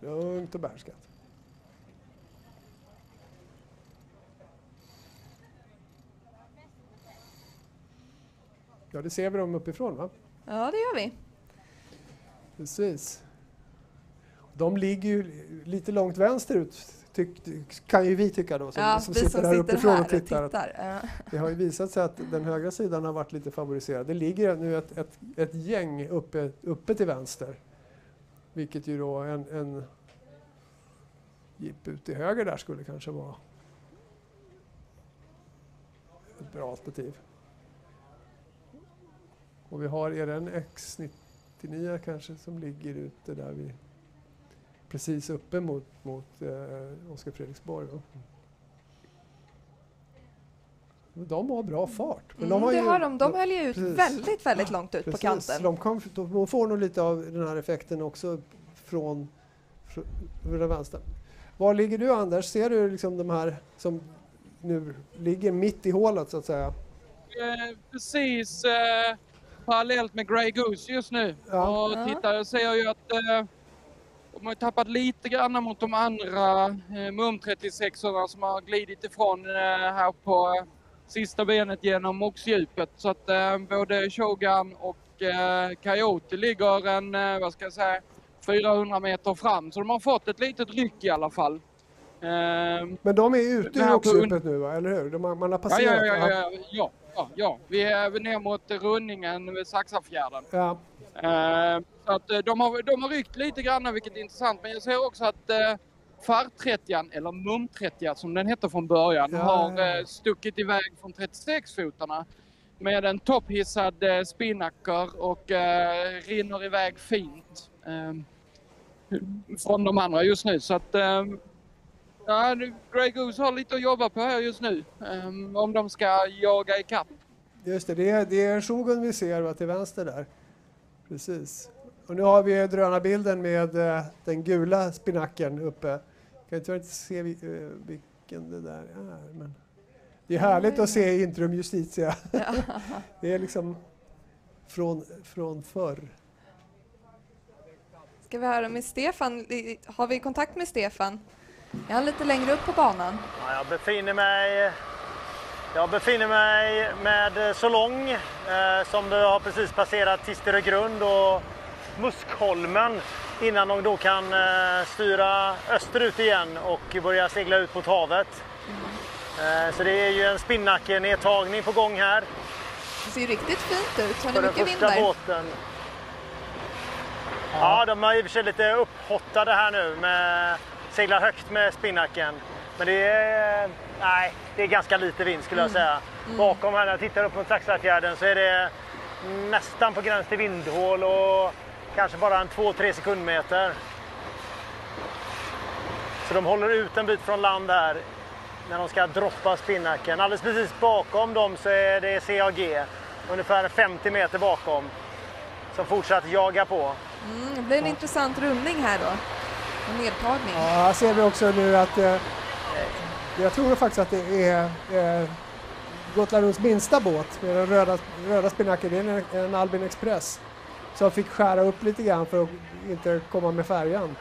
Lugnt och behärskat. Ja, det ser vi dem uppifrån va? Ja, det gör vi. Precis. De ligger ju lite långt vänsterut, kan ju vi tycka då, som, Ja, som sitter som här sitter uppifrån här och och tittar. tittar, ja. Det har ju visat sig att den högra sidan har varit lite favoriserad. Det ligger nu ett, ett, ett gäng uppe, uppe till vänster. Vilket ju då en, en jeep ut till höger där skulle kanske vara ett bra alternativ. Och vi har, är det en X99 kanske som ligger ute där vi precis uppe mot, mot eh, Oskar Fredriksborg. Då. De har bra fart. Men Mm, de har det ju, har de. De höll ju ut Precis. väldigt, väldigt långt ut på Precis, kanten. De, kom, de får nog lite av den här effekten också från, från den vänster. Var ligger du Anders? Ser du liksom de här som nu ligger mitt i hålet så att säga? Eh, precis eh, parallellt med Grey Goose just nu. Ja. Och tittar jag ser ju att eh, de har tappat lite grann mot de andra eh, MUM 36 som har glidit ifrån eh, här på eh, sista benet genom oxdjupet. Så att eh, både Shogun och eh, Coyote ligger en, eh, vad ska jag säga, 400 meter fram. Så de har fått ett litet ryck i alla fall. Eh, Men de är ute ur oxdjupet nu va, eller hur? De, man har passerat? ja, ja, ja, ja, ja, ja. Vi är ner mot rundningen vid Saxafjärden. ja. Eh, så att eh, de har, de har ryckt lite grann vilket är intressant. Men jag ser också att uh, FAR 30 eller MUM 30 som den hette från början Ja, har ja, eh, stuckit iväg från 36-fotarna med en topphissad uh, spinnaker och eh, rinner iväg fint eh, från de andra just nu. Så att eh, ja, Grey Goose har lite att jobba på här just nu. eh, om de ska jaga ikapp. Just det, det är, det är Shogun vi ser va, till vänster där. Precis. Och nu har vi drönarbilden med eh, den gula spinacken uppe. Kan tyvärr inte se vi, eh, vilken det där är. Men det är härligt att se Intrum Justitia. (laughs) det är liksom från, från förr. Ska vi höra med Stefan? Har vi kontakt med Stefan? Är han lite längre upp på banan? Ja, jag befinner mig jag befinner mig med Solong eh, som du har precis passerat Tisterögrund och Muskholmen innan de då kan eh, styra österut igen och börja segla ut mot havet. Eh, så det är ju en spinnacke-nedtagning på gång här. Det ser ju riktigt fint ut. Har ni mycket vind där? båten. Ja, de är i och för sig lite upphottade här nu med seglar högt med spinnaken. Men det är, nej, det är ganska lite vind skulle jag Mm. säga. Bakom här när jag tittar upp mot Saxafjärden så är det nästan på gräns till vindhål och kanske bara en 2-3 sekundmeter. Så de håller ut en bit från land här när de ska droppa spinnaken. Alldeles precis bakom dem så är det CAG, ungefär 50 meter bakom, som fortsatt jagar på. Mm, det blir en intressant rundning här då. En nedtagning. Ja, här ser vi också nu att eh, jag tror faktiskt att det är eh, Gotland Runds minsta båt med den röda, röda spinnaken. Det är en, en Albin Express som fick skära upp lite grann för att inte komma med färjan.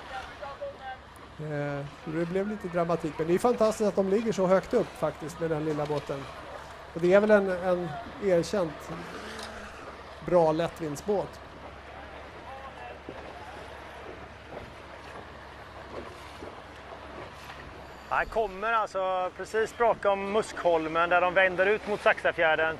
Eh, det blev lite dramatik, men det är fantastiskt att de ligger så högt upp faktiskt med den lilla båten. Och det är väl en, en erkänt bra lättvindsbåt. Han kommer alltså precis bakom Muskholmen där de vänder ut mot Saxafjärden.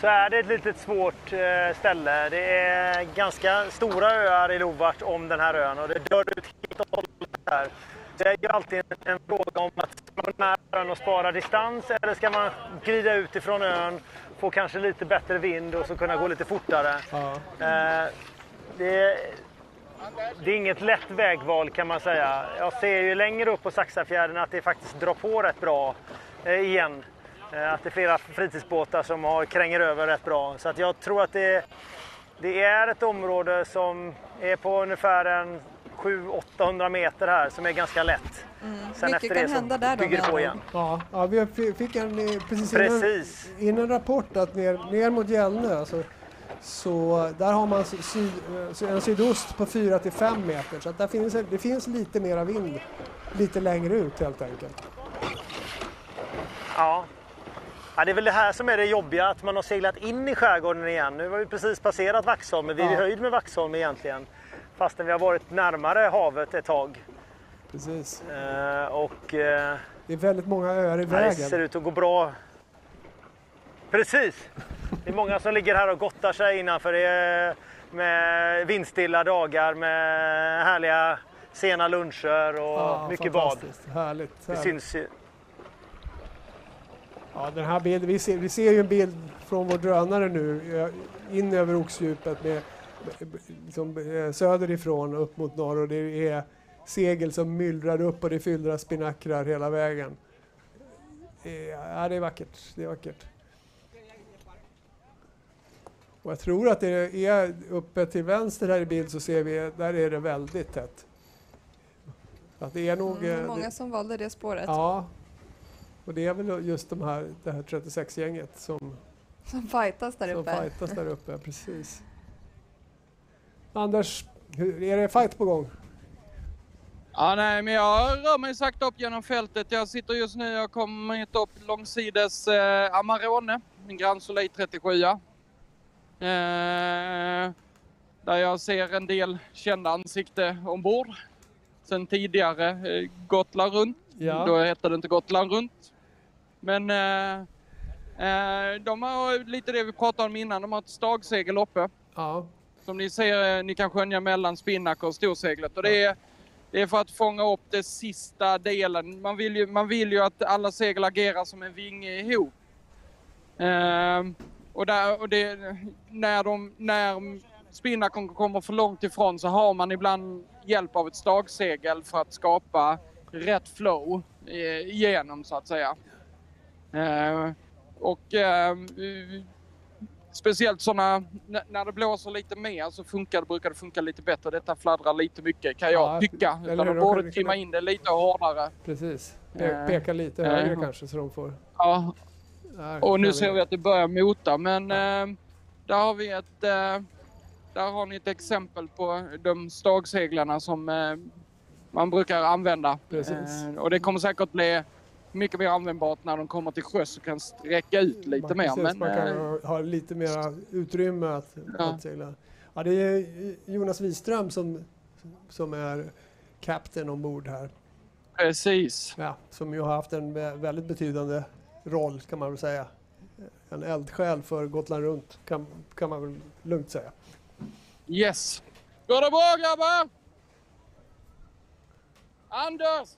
Så är det ett litet svårt eh, ställe. Det är ganska stora öar i Lovart om den här ön och det dör ut helt och hållet här. Det är ju alltid en, fråga om att ska man nära ön och spara distans eller ska man glida ut ifrån ön, få kanske lite bättre vind och så kunna gå lite fortare. Ja. Eh, det, det är inget lätt vägval kan man säga. Jag ser ju längre upp på Saxafjärden att det faktiskt drar på rätt bra eh, igen. Eh, att det är flera fritidsbåtar som har, kränger över rätt bra. Så att jag tror att det, det är ett område som är på ungefär en 700-800 meter här som är ganska lätt. Mm. Sen Mycket efter kan det hända där då bygger det med på igen. Ja, ja vi fi- fick en eh, precis, Precis. Innan, innan rapport att ner, ner mot Gällnö så, så där har man sy, syd, eh, en sydost på 4 till 5 meter så att där finns, det finns lite mera vind lite längre ut helt enkelt. Ja. ja, det är väl det här som är det jobbiga, att man har seglat in i skärgården igen. Nu har vi precis passerat Vaxholm, men vi är i Ja. höjd med Vaxholm egentligen. Fastän vi har varit närmare havet ett tag. Precis. Eh, och eh, Det är väldigt många öar i ja, det vägen. ser ut att gå bra. Precis! Det är många som ligger här och gottar sig innanför det med vindstilla dagar med härliga sena luncher och Ja, mycket bad. Härligt. Det härligt. syns ju. Ja, den här bilden, vi, ser, vi ser ju en bild från vår drönare nu in över oxdjupet med, liksom, eh, söderifrån upp mot norr och det är segel som myllrar upp och det fyllrar spinnackrar hela vägen. Ja, det är vackert. Det är vackert. Och jag tror att det är uppe till vänster här i bild så ser vi, där är det väldigt tätt. Att det är nog... Mm, eh, många det- som valde det spåret. Ja. Och det är väl just de här, det här 36-gänget som, Som fightas där som uppe. fightas där (laughs) uppe. Precis. Anders, hur, är det fight på gång? Ja, nej, men jag rör mig sakta upp genom fältet. Jag sitter just nu, jag har kommit upp långsides eh, Amarone, min Grand Soleil 37. Eh, där jag ser en del kända ansikte ombord. Sen tidigare eh, Gotland runt. Ja. Då hette det inte Gotland runt. Men eh, eh, de har lite det vi pratade om innan, de har ett stagsegel uppe. Ja. Som ni ser, eh, ni kan skönja mellan spinnaker och storseglet. Och det är, det är för att fånga upp det sista delen. Man vill ju, man vill ju att alla segel agerar som en vinge ihop. Ehm, och där, och det, när, de, när spinnakern kommer för långt ifrån så har man ibland hjälp av ett stagsegel för att skapa rätt flow eh, igenom så att säga. Ehm, och ehm, speciellt såna, när det blåser lite mer så funkar, det- brukar det funka lite bättre. Detta fladdrar lite mycket kan jag Ja, tycka. Utan de de borde trimma in det lite hårdare. Precis. Pe Eh, peka lite eh, högre kanske så de får... Ja. Och nu ser vi att det börjar mota men eh, där har vi ett... Eh, där har ni ett exempel på de stagseglarna som eh, man brukar använda. Precis. Eh, och det kommer säkert bli mycket mer användbart när de kommer till sjöss och kan sträcka ut lite man, mer. precis, Men, man kan eh, ha- ha lite mera utrymme att, Ja. att segla. Ja, det är Jonas Wiström som, som är kapten ombord här. Precis. Ja, som ju har haft en vä- väldigt betydande roll kan man väl säga. En eldsjäl för Gotland runt kan, kan man väl lugnt säga. Yes. Går det bra grabbar? Anders!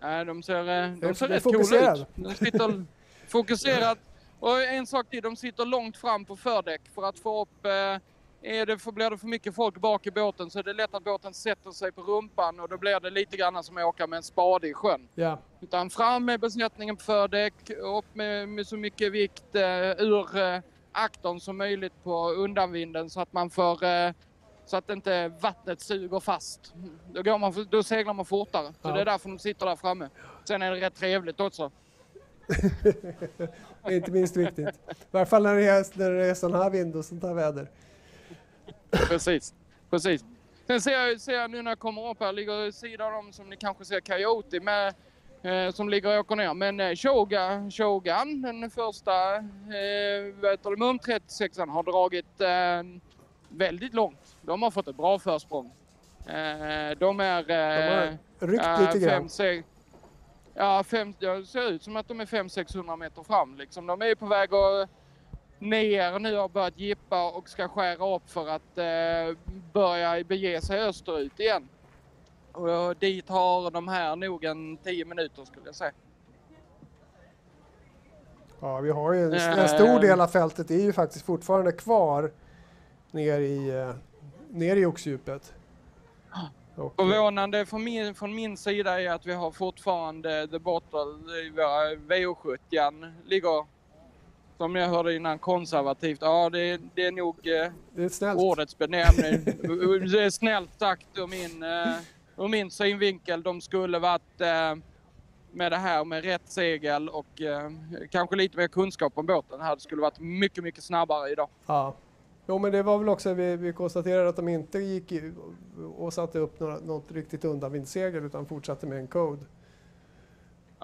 Nej, de ser, eh, de ser rätt coola fokuserad. ut. De sitter fokuserat. Och en sak till, de sitter långt fram på fördäck för att få upp... Eh, är det för, blir det för mycket folk bak i båten så är det lätt att båten sätter sig på rumpan och då blir det lite grann som att åka med en spade i sjön. Ja, Utan fram med besättningen på fördäck, upp med, med så mycket vikt eh, ur eh, aktorn som möjligt på undanvinden så att man får eh, så att inte vattnet suger fast. Då, man, då seglar man fortare. Så Ja. det är därför de sitter där framme. Sen är det rätt trevligt också. (laughs) det är inte minst viktigt. I varje fall när det är, när det är sån här vind och sånt här väder. Precis, precis. Sen ser jag, ser jag nu när jag kommer upp här, ligger sidan om som ni kanske ser Coyote med, eh, som ligger och åker ner. Men eh, Shoga, Shogan, den första eh, MUM 36 har dragit eh, väldigt långt. De har fått ett bra försprång. Eh, de är... Eh, De har ryckt eh, lite grann. fem, sex, ja, fem, det ser ut som att de är 500-600 meter fram. Liksom. De är på väg att ner nu har börjat gippa och ska skära upp för att eh, börja bege sig österut igen. Och dit har de här nog en 10 minuter skulle jag säga. Ja, vi har ju en, en Eh. stor del av fältet är ju faktiskt fortfarande kvar ner i, eh, ner i oxdjupet. Och, Förvånande från min, från min sida är att vi har fortfarande The Bottle i våra VO70 ligger som jag hörde innan konservativt. Ja, det, det är nog eh, det är snällt. ordets benämning. det är snällt sagt ur min, eh, ur min synvinkel. De skulle varit eh, med det här med rätt segel och eh, kanske lite mer kunskap om båten. Det här skulle varit mycket, mycket snabbare idag. Ja. Jo, men det var väl också, vi, vi konstaterade att de inte gick och satte upp några, något riktigt undanvindssegel utan fortsatte med en code.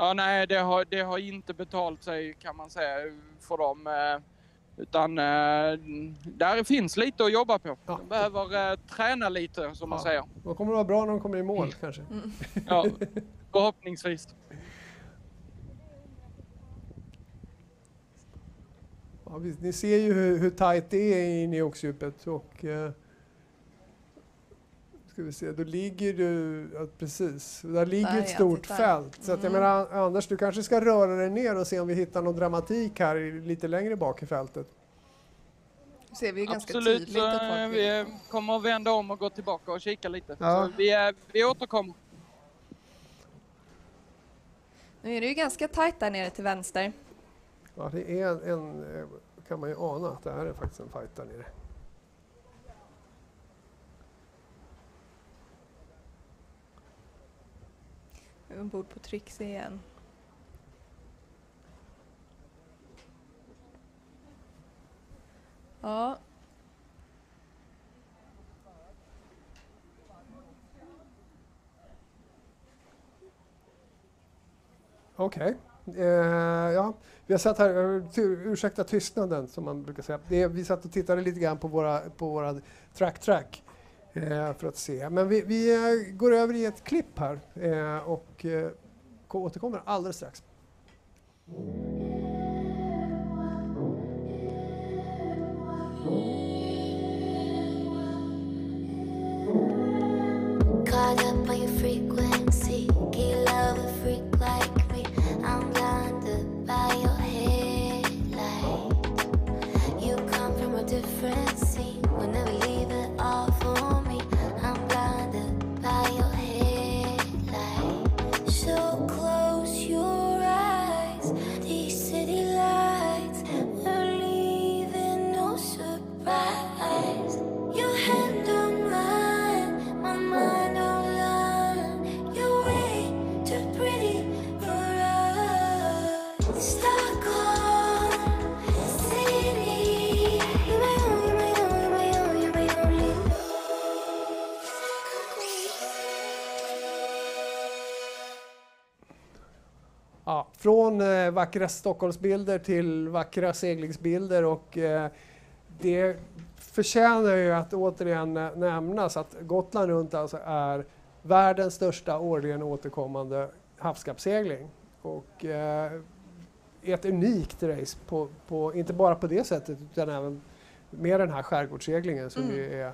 Ja, nej, det har, det har inte betalt sig kan man säga för dem. eh, Utan eh, där finns lite att jobba på. De behöver eh, träna lite som man Ja. säger. De kommer att vara bra när de kommer i mål kanske. (laughs) Ja, förhoppningsvis. Ja, ni ser ju hur, hur tajt det är inne i oxdjupet och eh, ska vi se, då ligger du, ja, precis, där ligger Där, ett stort fält. Så att jag Mm. menar, Anders, du kanske ska röra dig ner och se om vi hittar någon dramatik här i- lite längre bak i fältet. Ser vi Absolut, tydligt så att eh, vi kommer att vända om och gå tillbaka och kika lite. Ja. Så vi, eh, vi återkommer. Nu är det ju ganska tajt där nere till vänster. Ja, det är en, en, eh, kan man ju ana att det här är faktiskt en fight där nere. Nu är vi ombord på Trixie igen. Ja, Okej. Eh, ja, vi har satt här, eh, ursäkta tystnaden som man brukar säga. Det vi satt och tittade lite grann på våra, på våra track-track Eh, för att se. Men vi, vi eh, går över i ett klipp här eh, och återkommer alldeles strax. Caught up on your frequency. key love a freak like från eh, vackra Stockholmsbilder till vackra seglingsbilder och eh, det förtjänar ju att återigen nä- nämnas att Gotland runt alltså är världens största årligen återkommande havskappsegling. Och eh, ett unikt race, på, på, inte bara på det sättet utan även med den här skärgårdsseglingen som Mm. ju är eh,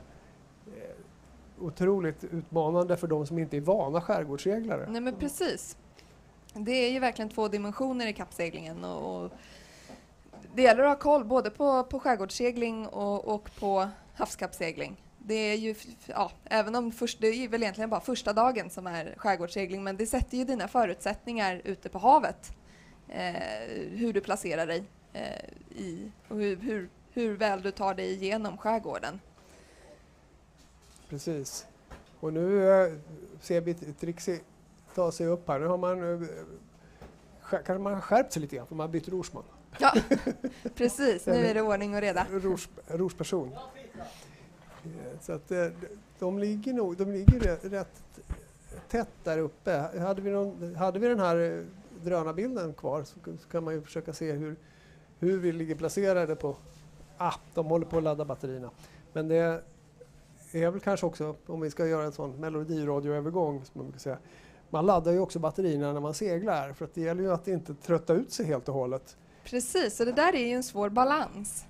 otroligt utmanande för de som inte är vana skärgårdsseglare. Nej men precis. Det är ju verkligen två dimensioner i kappseglingen och, och det gäller att ha koll både på, på skärgårdssegling och, och på havskappsegling. Det är ju, ja, även om först, det är väl egentligen bara första dagen som är skärgårdssegling, men det sätter ju dina förutsättningar ute på havet. Eh, hur du placerar dig eh, i och hur, hur, hur väl du tar dig igenom skärgården. Precis. Och nu eh, ser vi Trixie ta sig upp här. Nu har man, eh, kanske man har skärpt sig lite grann för man har bytt rorsman. Ja, (laughs) precis. Nu är det ordning och reda. Rors, rorsperson. Eh, Så att eh, de ligger nog, de ligger rätt, tätt där uppe. Hade vi, någon, hade vi den här drönarbilden kvar så så kan man ju försöka se hur, hur vi ligger placerade på... Ah, de håller på att ladda batterierna. Men det är väl kanske också, om vi ska göra en sån melodiradioövergång, som man brukar säga, man laddar ju också batterierna när man seglar för att det gäller ju att inte trötta ut sig helt och hållet. Precis, och det där är ju en svår balans.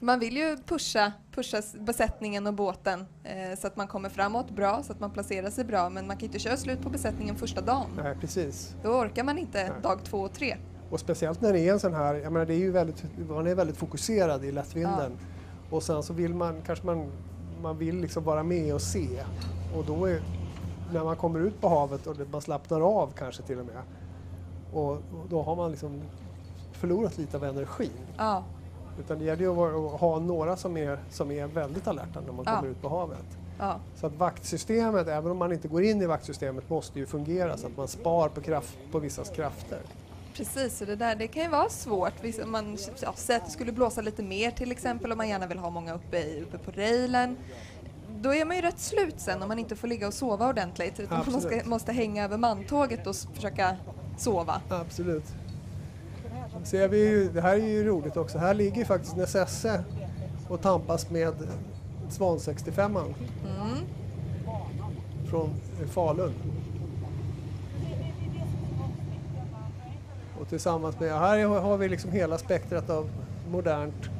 Man vill ju pusha, pusha besättningen och båten eh, så att man kommer framåt bra, så att man placerar sig bra, men man kan inte köra slut på besättningen första dagen. Nej, precis. Då orkar man inte dag två och tre. Och speciellt när det är en sån här, jag menar det är ju väldigt, man är väldigt fokuserad i lättvinden. Och sen så vill man, kanske man, man vill liksom vara med och se. Och då är, när man kommer ut på havet och man slappnar av kanske till och med. Och, och då har man liksom förlorat lite av energin. Ja, Utan det gäller ju att, ha några som är, som är väldigt alerta när man Ja. kommer ut på havet. ja, Så att vaktsystemet, även om man inte går in i vaktsystemet, måste ju fungera så att man spar på, kraft, på vissas krafter. precis. Och det, där, det kan ju vara svårt. Om man ja, säger att det skulle blåsa lite mer till exempel, om man gärna vill ha många uppe, i, uppe på railen. Då är man ju rätt slut sen om man inte får ligga och sova ordentligt. Utan man Absolut. ska, måste hänga över mantåget och försöka sova. Absolut. Ser vi ju, det här är ju roligt också. Här ligger ju faktiskt Necesse och tampas med Svan 65 Mm. från Falun. Och tillsammans med, här har vi liksom hela spektrat av modernt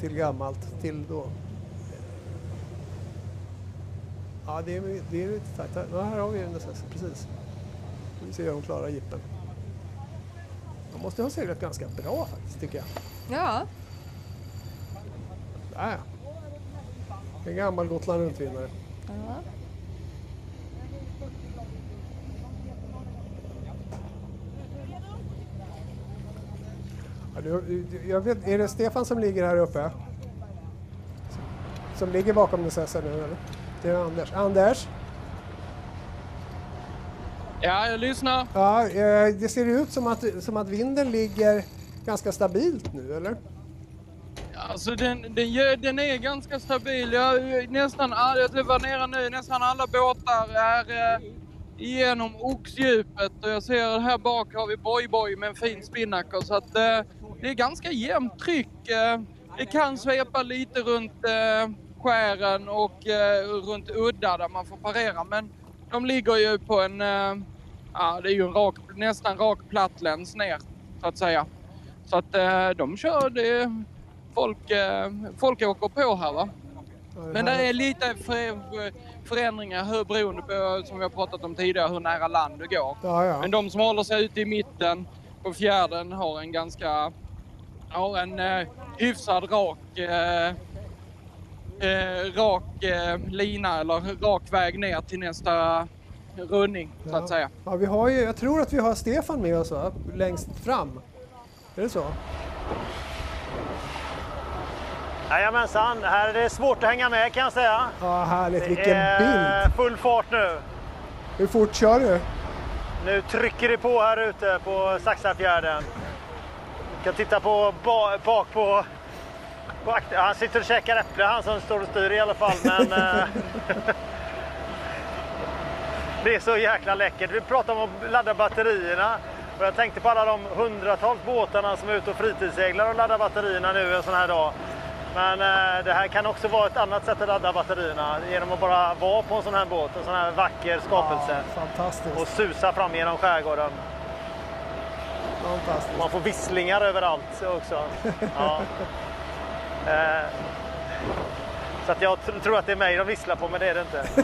till gammalt till då. Ja, det är, det är lite tajt. Ja, här har vi ju Necesse, precis. Vi ser de klarar jippen. De måste ha seglat ganska bra faktiskt, tycker jag. Ja, Där. En gammal Gotland runt-vinnare. ja. Ja, du, du- jag vet, är det Stefan som ligger här uppe? Som ligger bakom Necessa nu eller? Det är Anders. Anders? Ja, jag lyssnar. Ja, eh, det ser ut som att, som att vinden ligger ganska stabilt nu, eller? Alltså den, den, den är ganska stabil. Jag, nästan jag var nere nu, nästan alla båtar är eh, igenom oxdjupet och jag ser här bak har vi Boy Boy med en fin spinnaker så att eh, det är ganska jämnt tryck. Eh, det kan svepa lite runt eh, skären och eh, runt udda där man får parera men de ligger ju på en, eh, ja det är ju en rak, nästan rak platt läns ner så att säga. Så att eh, de kör det, folk, eh, folk åker på här va. Men det är lite för, förändringar hur, beroende på, som vi har pratat om tidigare, hur nära land du går. Ja, ja. Men de som håller sig ute i mitten på fjärden har en ganska, har en eh, hyfsad rak, eh, eh, rak eh, lina eller rak väg ner till nästa rundning så att säga. Ja, vi har ju, jag tror att vi har Stefan med oss va? längst fram. Är det så? Jajamensan, här är det svårt att hänga med kan jag säga. Ja, härligt. Det Vilken är bild! full fart nu. Hur fort kör du? Nu trycker det på här ute på Saxafjärden. Vi kan titta på ba, bak på... han sitter och käkar äpple han som står och styr i alla fall. Men, (laughs) eh, Det är så jäkla läckert. Vi pratade om att ladda batterierna. Och jag tänkte på alla de hundratals båtarna som är ute och fritidsseglar och laddar batterierna nu en sån här dag. Men eh, det här kan också vara ett annat sätt att ladda batterierna genom att bara vara på en sån här båt, en sån här vacker skapelse. fantastiskt. Och susa fram genom skärgården. Fantastiskt. Man får visslingar överallt också. (laughs) Ja. Eh, så att jag tr- tror att det är mig de visslar på, men det är det inte. (laughs)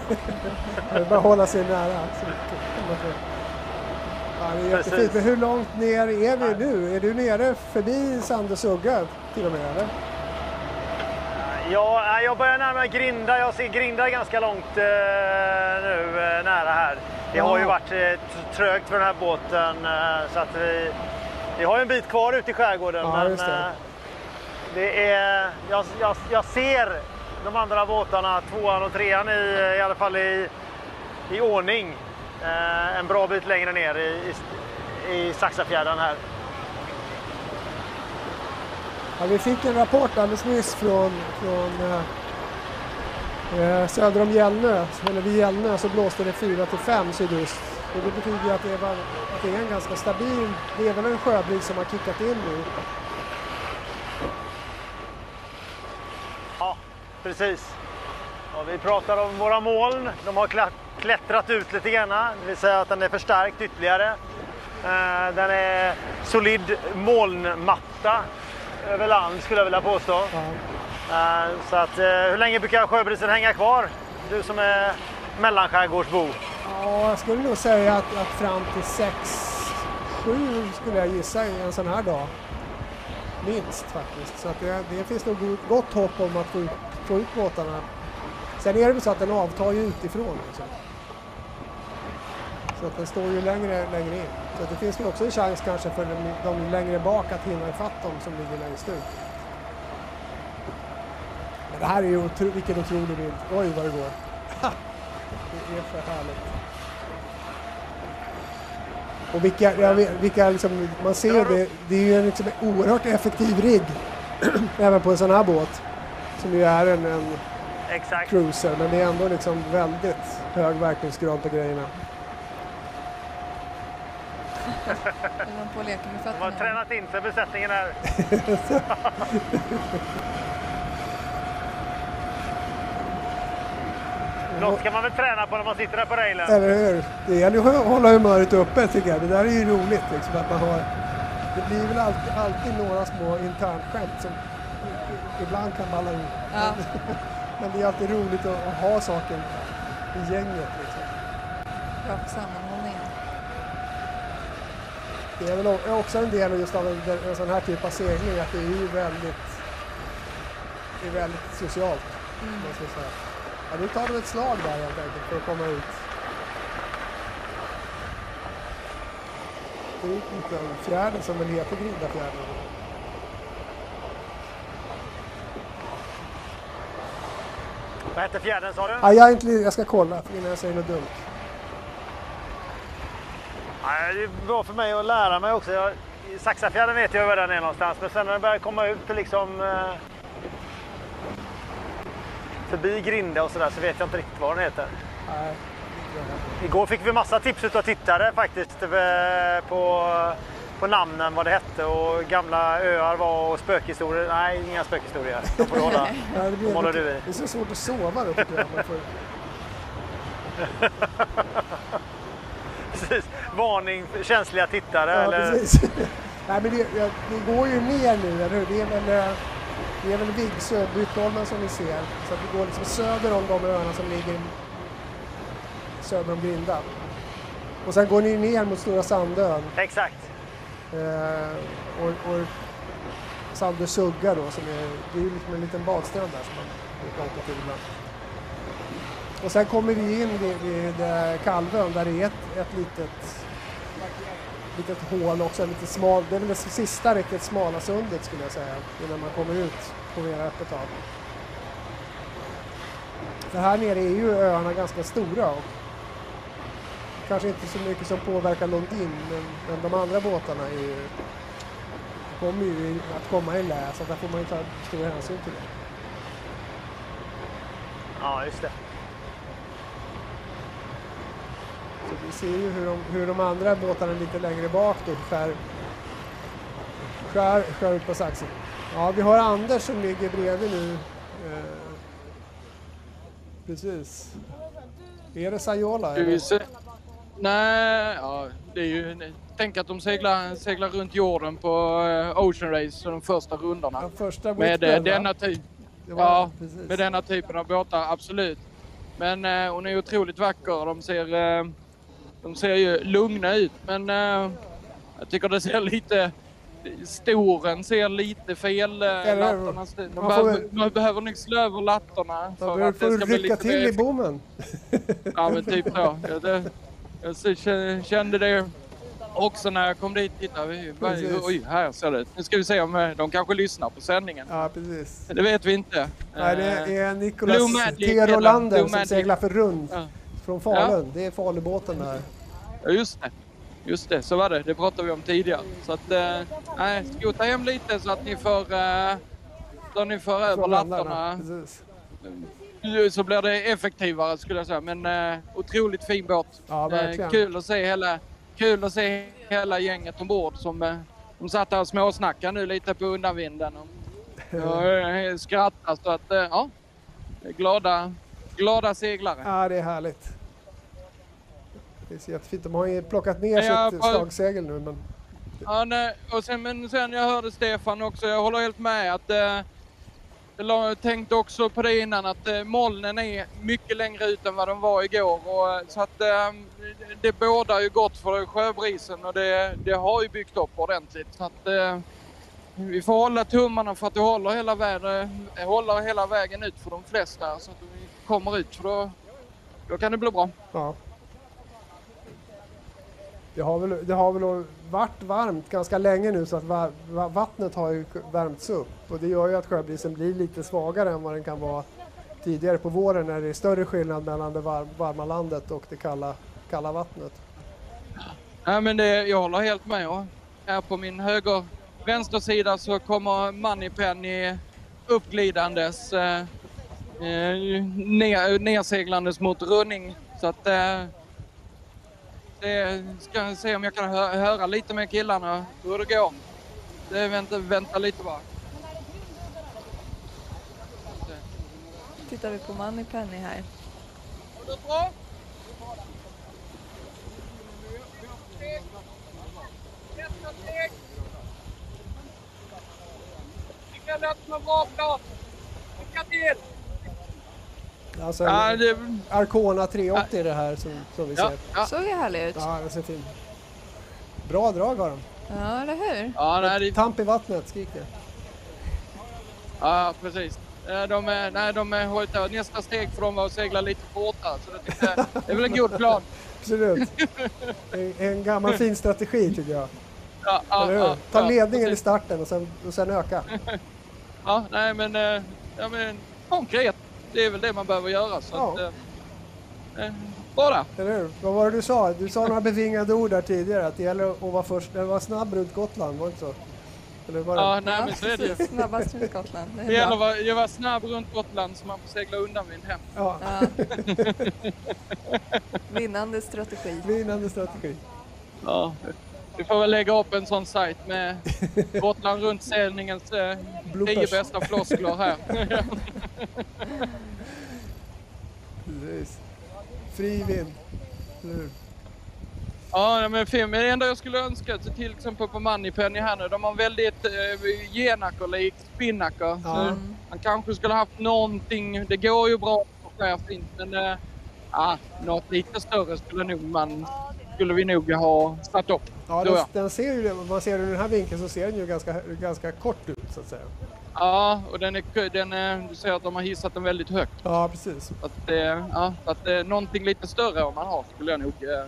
Det är bara att hålla sig nära. Ja, det är jättefint. Precis. Men hur långt ner är vi nu? Är du nere förbi Sand och Sugga till och med? Eller? Ja, jag börjar närma mig Grinda. Jag ser Grinda ganska långt eh, nu eh, nära här. Det har ju Ja. varit eh, trögt för den här båten eh, så att vi, vi har en bit kvar ute i skärgården. Ja, men det. är, jag, jag, jag ser de andra båtarna, tvåan och trean i, i alla fall i, i ordning. Eh, en bra bit längre ner i, i, i Saxafjärden här. Ja, vi fick en rapport alldeles nyss från, från eh, eh söder om Gällnö, eller vid Gällnö så blåste det 4 till 5 sydost. Och det betyder ju att det, var, att det är en ganska stabil, det är väl en sjöbris som har kickat in nu. Ja, precis. Och vi pratar om våra moln. De har klättrat ut lite grann. Det vill säga att den är förstärkt ytterligare. Eh, Den är solid molnmatta över land skulle jag vilja påstå. Eh, Så att, eh, hur länge brukar sjöbrisen hänga kvar? Du som är mellanskärgårdsbo. Ja, jag skulle nog säga att, att fram till 6, 7 skulle jag gissa en sån här dag. Minst faktiskt. Så att det, det finns nog go- gott hopp om att få ut, få ut båtarna. Sen är det väl så att den avtar ju utifrån. Liksom. Så att den står ju längre, längre in. Så att det finns ju också en chans kanske för de, de längre bak att hinna ifatt dem som ligger längst ut. Men det här är ju otro, vilken otrolig bild. Oj vad det går. det är för härligt. Och vilka, jag vet, vilka liksom, man ser ju det, det är ju en liksom en oerhört effektiv rigg (clears throat) även på en sån här båt. Som ju är en, en Exakt. cruiser men det är ändå liksom väldigt hög verkningsgrad på grejerna. Är de på och leker med De har fötterna? tränat in sig besättningen här. (laughs) Något ska man väl träna på när man sitter där på railen. Eller hur? Det gäller ju att hålla humöret uppe tycker jag. Det där är ju roligt liksom att man har... Det blir väl alltid, alltid några små internskämt som ibland kan balla ur. Ja. (laughs) Men det är alltid roligt att, att ha saken i gänget liksom. Bra för sammanhållningen. Det är väl också en del just av en, en sån här typ av segling att det är ju väldigt, det är väldigt socialt. Mm. Man ska säga. Ja, nu tar du ett slag där helt enkelt för att komma ut. Det är en liten fjärden som väl heter Grindafjärden. Vad hette fjärden sa du? Ja, jag, är inte, jag ska kolla innan jag säger något dumt. Nej, det är bra för mig att lära mig också. Jag, I Saxafjärden vet jag var den är någonstans, men sen när det börjar komma ut liksom eh, förbi Grinda och sådär så vet jag inte riktigt vad den heter. Nej. Igår fick vi massa tips av tittare faktiskt eh, på, på namnen, vad det hette och gamla öar var och spökhistorier. Nej, inga spökhistorier. De får hålla, (laughs) Ja, det, blir håller du i. det är så svårt att sova då. Man får, (laughs) Precis. Varning för känsliga tittare. ja, eller? precis. (laughs) Nej, men det, det går ju ner nu, eller hur? Det är väl, eh, det är väl Vigsö, Byttholmen som vi ser. Så att det går liksom söder om de öarna som ligger söder om Grinda. Och sen går ni ner mot Stora Sandön. Exakt. Eh, och, och Sandö Sugga då, som är, det är ju liksom en liten badstrand där som man brukar åka till ibland. Och sen kommer vi in vid, vid eh, Kalvön där det är ett, ett litet, litet hål också, lite smal, det är väl det sista riktigt smala sundet skulle jag säga, innan man kommer ut på mera öppet hav. För här nere är ju öarna ganska stora och kanske inte så mycket som påverkar Lundin, men, men de andra båtarna är ju, kommer ju att komma i lä, så där får man ju ta stor hänsyn till det. Ja, just det. Så vi ser ju hur de, hur de andra båtarna lite längre bak då skär, skär, skär ut på saxen. Ja, vi har Anders som ligger bredvid nu. Eh, precis. Är det vi eller? Nej, ja, det är ju... Tänk att de seglar, seglar runt jorden på eh, Ocean Race de första rundorna. första med, eh, va? denna typ, ja, precis. med denna typen av båtar, absolut. Men eh, hon är otroligt vacker. De ser, eh, de ser ju lugna ut, men eh, jag tycker det ser (laughs) lite... Storen ser lite fel. Eh, Eller- lattorna, de man behöver, väl- man behöver nog slå över lattorna. Du ska bli rycka till i bommen. Ja, men typ så. Det, jag kände det också när jag kom dit. Titta, vi, Precis. oj, här ser det. Nu ska vi se om eh, de kanske lyssnar på sändningen. Ja, precis. Det vet vi inte. Nej, det Eh, är Nicolas T. Rolander som Magic. seglar för Rund Ja. från Falun. Det är Falubåten där. Ja, just det. Just det, så var det. Det pratade vi om tidigare. Så att, eh, nej, skota hem lite så att ni får, eh, så att ni får över. Precis. Så blir det effektivare skulle jag säga. Men eh, otroligt fin båt. Ja, verkligen. Eh, kul att se hela, kul att se hela gänget ombord som eh, de satt där och småsnackade nu lite på undanvinden. Och, och eh, skrattade så att eh, ja, glada, glada seglare. Ja, det är härligt. Det är så jättefint. De har ju plockat ner Ja, sitt slagsegel nu, men Ja, nej, och sen, men sen jag hörde Stefan också, jag håller helt med att eh, jag tänkte också på det innan att eh, molnen är mycket längre ut än vad de var igår. Och, eh, så att ehm, det bådar ju gott för sjöbrisen och det, det har ju byggt upp ordentligt. Så att eh, vi får hålla tummarna för att det håller hela, vägen, håller hela vägen ut för de flesta så att vi kommer ut för då, då kan det bli bra. ja. Det har, väl, det har väl varit varmt ganska länge nu så att va, va, vattnet har ju värmts upp och det gör ju att sjöbrisen blir lite svagare än vad den kan vara tidigare på våren när det är större skillnad mellan det var, varma landet och det kalla, kalla vattnet. Nej, men det, jag håller helt med. Ja. här på min höger vänstersida så kommer Moneypenny uppglidandes, eh, eh, ner, nerseglandes mot Running. Så att eh, det ska se om jag kan hö, höra lite med killarna hur det går. Det vänta, vänta lite bara. Tittar vi på Moneypenny här. Går det bra? Nästa steg. Bra. Lycka till! Alltså Ja, det- Arcona 380 är det här som, som vi Ja, ser. ja. Såg ju härlig ut. Ja, den ser fin. Bra drag har de. Ja, eller hur? Ja, nej, det, Tamp i vattnet, skriker. ja precis. Eh, De är, nej, de är hållit där. Nästa steg för dem var att segla lite fortare. Så det, tyckte det är väl en god plan. (laughs) Absolut. En, en gammal fin strategi tycker jag. (laughs) Ja, ja, Ta ja, ledningen i starten och sen, och sen öka. (laughs) Ja, nej men, eh, ja, men konkret. Det är väl det man behöver göra. Så Ja. att, eh, eh, där. Eller hur? Vad var det du sa? Du sa några bevingade ord där tidigare. Att det gäller att vara först, eller vara snabb runt Gotland, var det inte så? Eller var det? Ja, nej, men så är det ju. Snabbast runt Gotland. Det är Det gäller att vara, jag var snabb runt Gotland så man får segla undanvind hem. Ja. (laughs) Vinnande strategi. Vinnande strategi. Ja. Vi får väl lägga upp en sån sajt med (laughs) Gotland runt säljningens eh, tio bästa floskler här. (laughs) Precis. Fri vind. Eller? Ja, men film. Det enda jag skulle önska, så till exempel på Moneypenny här nu, de har väldigt eh, genacker-lik spinnaker. Ja. Så Man kanske skulle haft någonting, det går ju bra och skär fint, men eh, ja, något lite större skulle nog man, skulle vi nog ha satt upp. Ja, den, den ser ju, man ser den i den här vinkeln så ser den ju ganska, ganska kort ut så att säga. Ja, och den är, den är, du ser att de har hissat den väldigt högt. Ja, precis. Att, eh, ja, att eh, någonting lite större om man har skulle jag nog eh,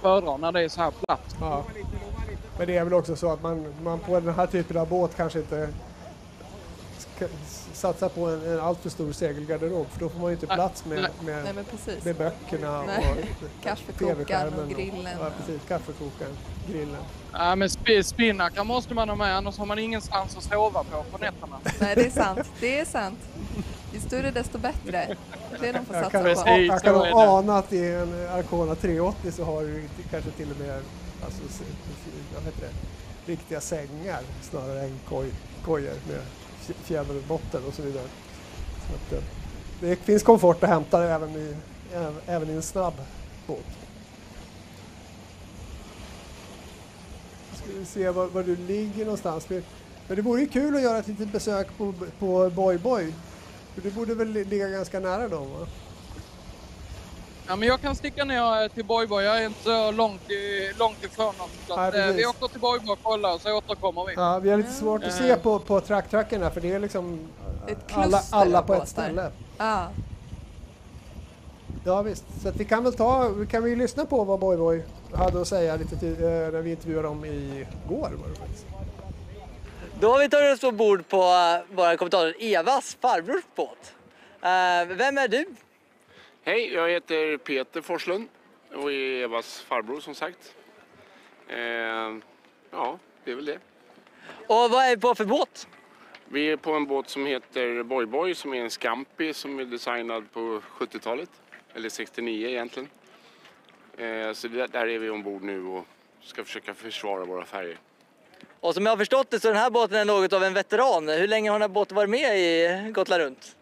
föredra när det är så här platt. Ja. Men det är väl också så att man, man på den här typen av båt kanske inte satsa på en, en alltför stor segelgarderob för då får man ju inte Nej, plats med, med, Nej, med böckerna Nej. (laughs) och Kaffekokaren och grillen. Ja, precis. Kaffekokaren, grillen. Ja, men sp- spinnaker måste man ha med annars har man ingenstans att sova på på nätterna. Nej, det är sant. Det är sant. större desto bättre. Det är de får Jag satsa kan, på. jag kan ha ana att i en Arcona 380 så har du kanske till och med alltså, vad heter det, riktiga sängar snarare än koj, kojor med fjäderbotten och så vidare. Så att, eh, det finns komfort att hämta även i, även- i en snabb båt. Nu Ska vi se var, var du ligger någonstans. Men det vore ju kul att göra ett litet besök på, på Boy Boy. För du borde väl ligga ganska nära dem va? Ja, men jag kan sticka ner till Borgborg. Jag är inte så långt, i, långt ifrån dem. Så Nej, att, eh, vi åker till Borgborg och kollar så återkommer vi. Ja, vi har lite svårt att se Eh, på, på track-tracken här för det är liksom Ett alla, kluster alla av på ett ställe. Ja. Ja visst, så att vi kan väl ta, vi kan vi lyssna på vad Boy Boy hade att säga lite till, eh, när vi intervjuade dem igår var det faktiskt. Då har vi tagit oss ombord på uh, våra kommentatorer Evas farbrors båt. Eh, vem är du? Hej, jag heter Peter Forslund och är Evas farbror som sagt. Eh, ja, det är väl det. Och vad är vi på för båt? Vi är på en båt som heter Boy Boy som är en Scampi som är designad på 70-talet. Eller 69 egentligen. Eh, så det, där är vi ombord nu och ska försöka försvara våra färger. Och som jag har förstått det så är den här båten är något av en veteran. Hur länge har den här båten varit med i Gotland runt?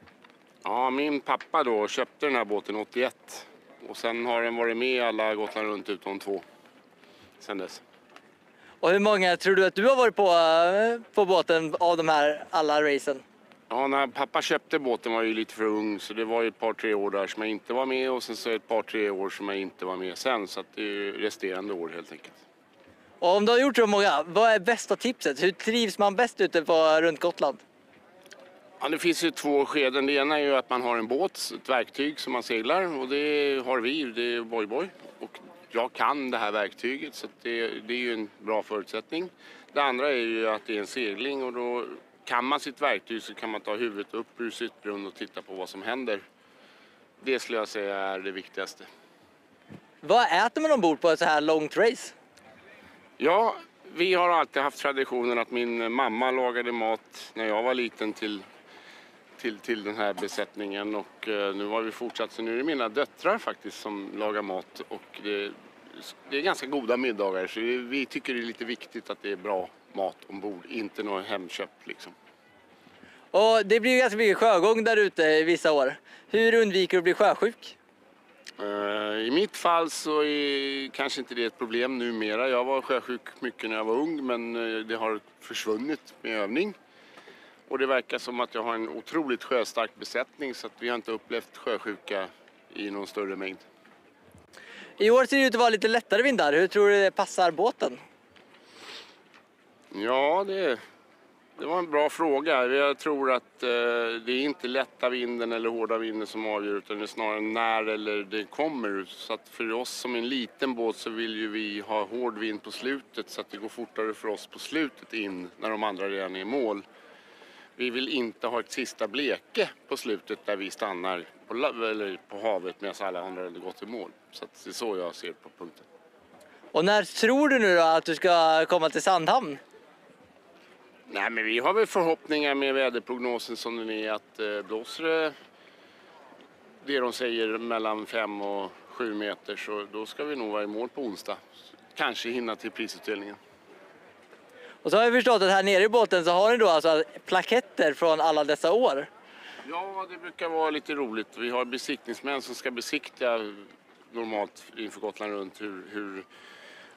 Ja, min pappa då köpte den här båten 81 och sen har den varit med alla Gotland runt utom två sen dess. Och hur många tror du att du har varit på, eh, på båten av de här alla racen? Ja, när pappa köpte båten var jag ju lite för ung så det var ju ett par tre år där som jag inte var med och sen så ett par tre år som jag inte var med sen så att det är resterande år helt enkelt. Och om du har gjort så många, vad är bästa tipset? Hur trivs man bäst ute på, runt Gotland? Ja, det finns ju två skeden. Det ena är ju att man har en båt, ett verktyg som man seglar och det har vi, det är Boy Boy. Och jag kan det här verktyget så det, det är ju en bra förutsättning. Det andra är ju att det är en segling och då kan man sitt verktyg så kan man ta huvudet upp ur sitt brunn och titta på vad som händer. Det skulle jag säga är det viktigaste. Vad äter man ombord på ett så här långt race? Ja, vi har alltid haft traditionen att min mamma lagade mat när jag var liten till, till, till den här besättningen och eh, nu har vi fortsatt så nu är det mina döttrar faktiskt som lagar mat och det, det är ganska goda middagar så vi, vi tycker det är lite viktigt att det är bra mat ombord, inte något hemköpt liksom. Och det blir ganska mycket sjögång där ute i vissa år. Hur undviker du att bli sjösjuk? Eh, I mitt fall så är kanske inte det ett problem numera. Jag var sjösjuk mycket när jag var ung men eh, det har försvunnit med övning. Och det verkar som att jag har en otroligt sjöstark besättning så att vi har inte upplevt sjösjuka i någon större mängd. I år ser det ut att vara lite lättare vindar. Hur tror du det passar båten? Ja, det, det var en bra fråga. Jag tror att eh, det är inte lätta vinden eller hårda vinden som avgör utan det är snarare när eller det kommer. Så för oss som en liten båt så vill ju vi ha hård vind på slutet så att det går fortare för oss på slutet in när de andra redan är i mål. Vi vill inte ha ett sista bleke på slutet där vi stannar på, eller på havet medan alla andra har gått i mål. Så det är så jag ser på punkten. Och när tror du nu att du ska komma till Sandhamn? Nej, men vi har väl förhoppningar med väderprognosen som den är att eh, blåser det det de säger mellan 5 och 7 meter så då ska vi nog vara i mål på onsdag. Kanske hinna till prisutdelningen. Och så har jag förstått att här nere i båten så har ni då alltså plaketter från alla dessa år. Ja, det brukar vara lite roligt. Vi har besiktningsmän som ska besiktiga normalt inför Gotland runt hur, hur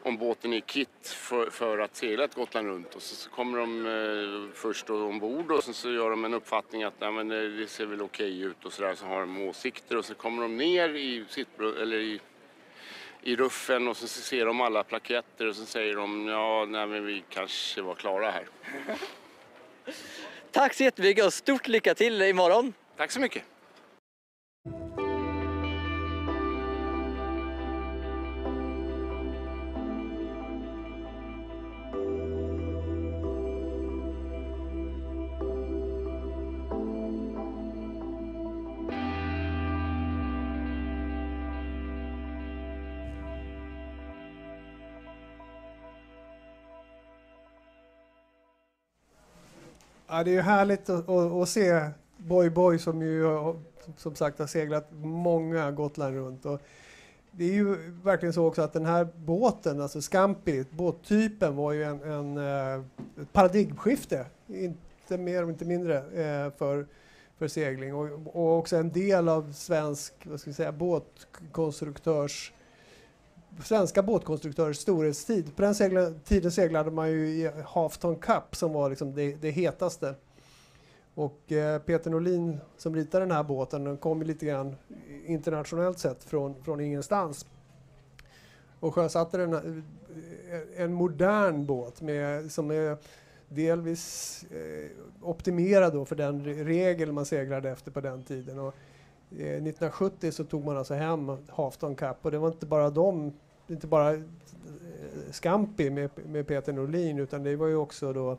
om båten är kit för, för att segla ett Gotland runt. Och så, så kommer de eh, först då ombord och sen så gör de en uppfattning att nej, men, eh, det ser väl okej ut och så där. Så har de åsikter och så kommer de ner i, sitt, eller i, i ruffen och så, ser de alla plaketter och så säger de ja, nej, men vi kanske var klara här. (laughs) Tack så jättemycket och stort lycka till imorgon. Tack så mycket. Ja, det är ju härligt att, att, att se Boy Boy som ju som sagt har seglat många Gotland runt. Och det är ju verkligen så också att den här båten, alltså Scampi, båttypen var ju en, en eh, ett paradigmskifte, inte mer och inte mindre, eh, för, för segling och, och också en del av svensk, vad ska vi säga, båtkonstruktörs svenska båtkonstruktörers storhetstid. På den segla, tiden seglade man ju i Halfton Cup som var liksom det, det hetaste. Och eh, Peter Norlin som ritade den här båten den kom lite grann internationellt sett från, från ingenstans. Och sjösatte den, eh, en modern båt med, som är delvis eh, optimerad då för den regel man seglade efter på den tiden. Och, eh, 1970 så tog man alltså hem Halfton Cup och det var inte bara de, inte bara Skampi Scampi med, med Peter Norlin utan det var ju också då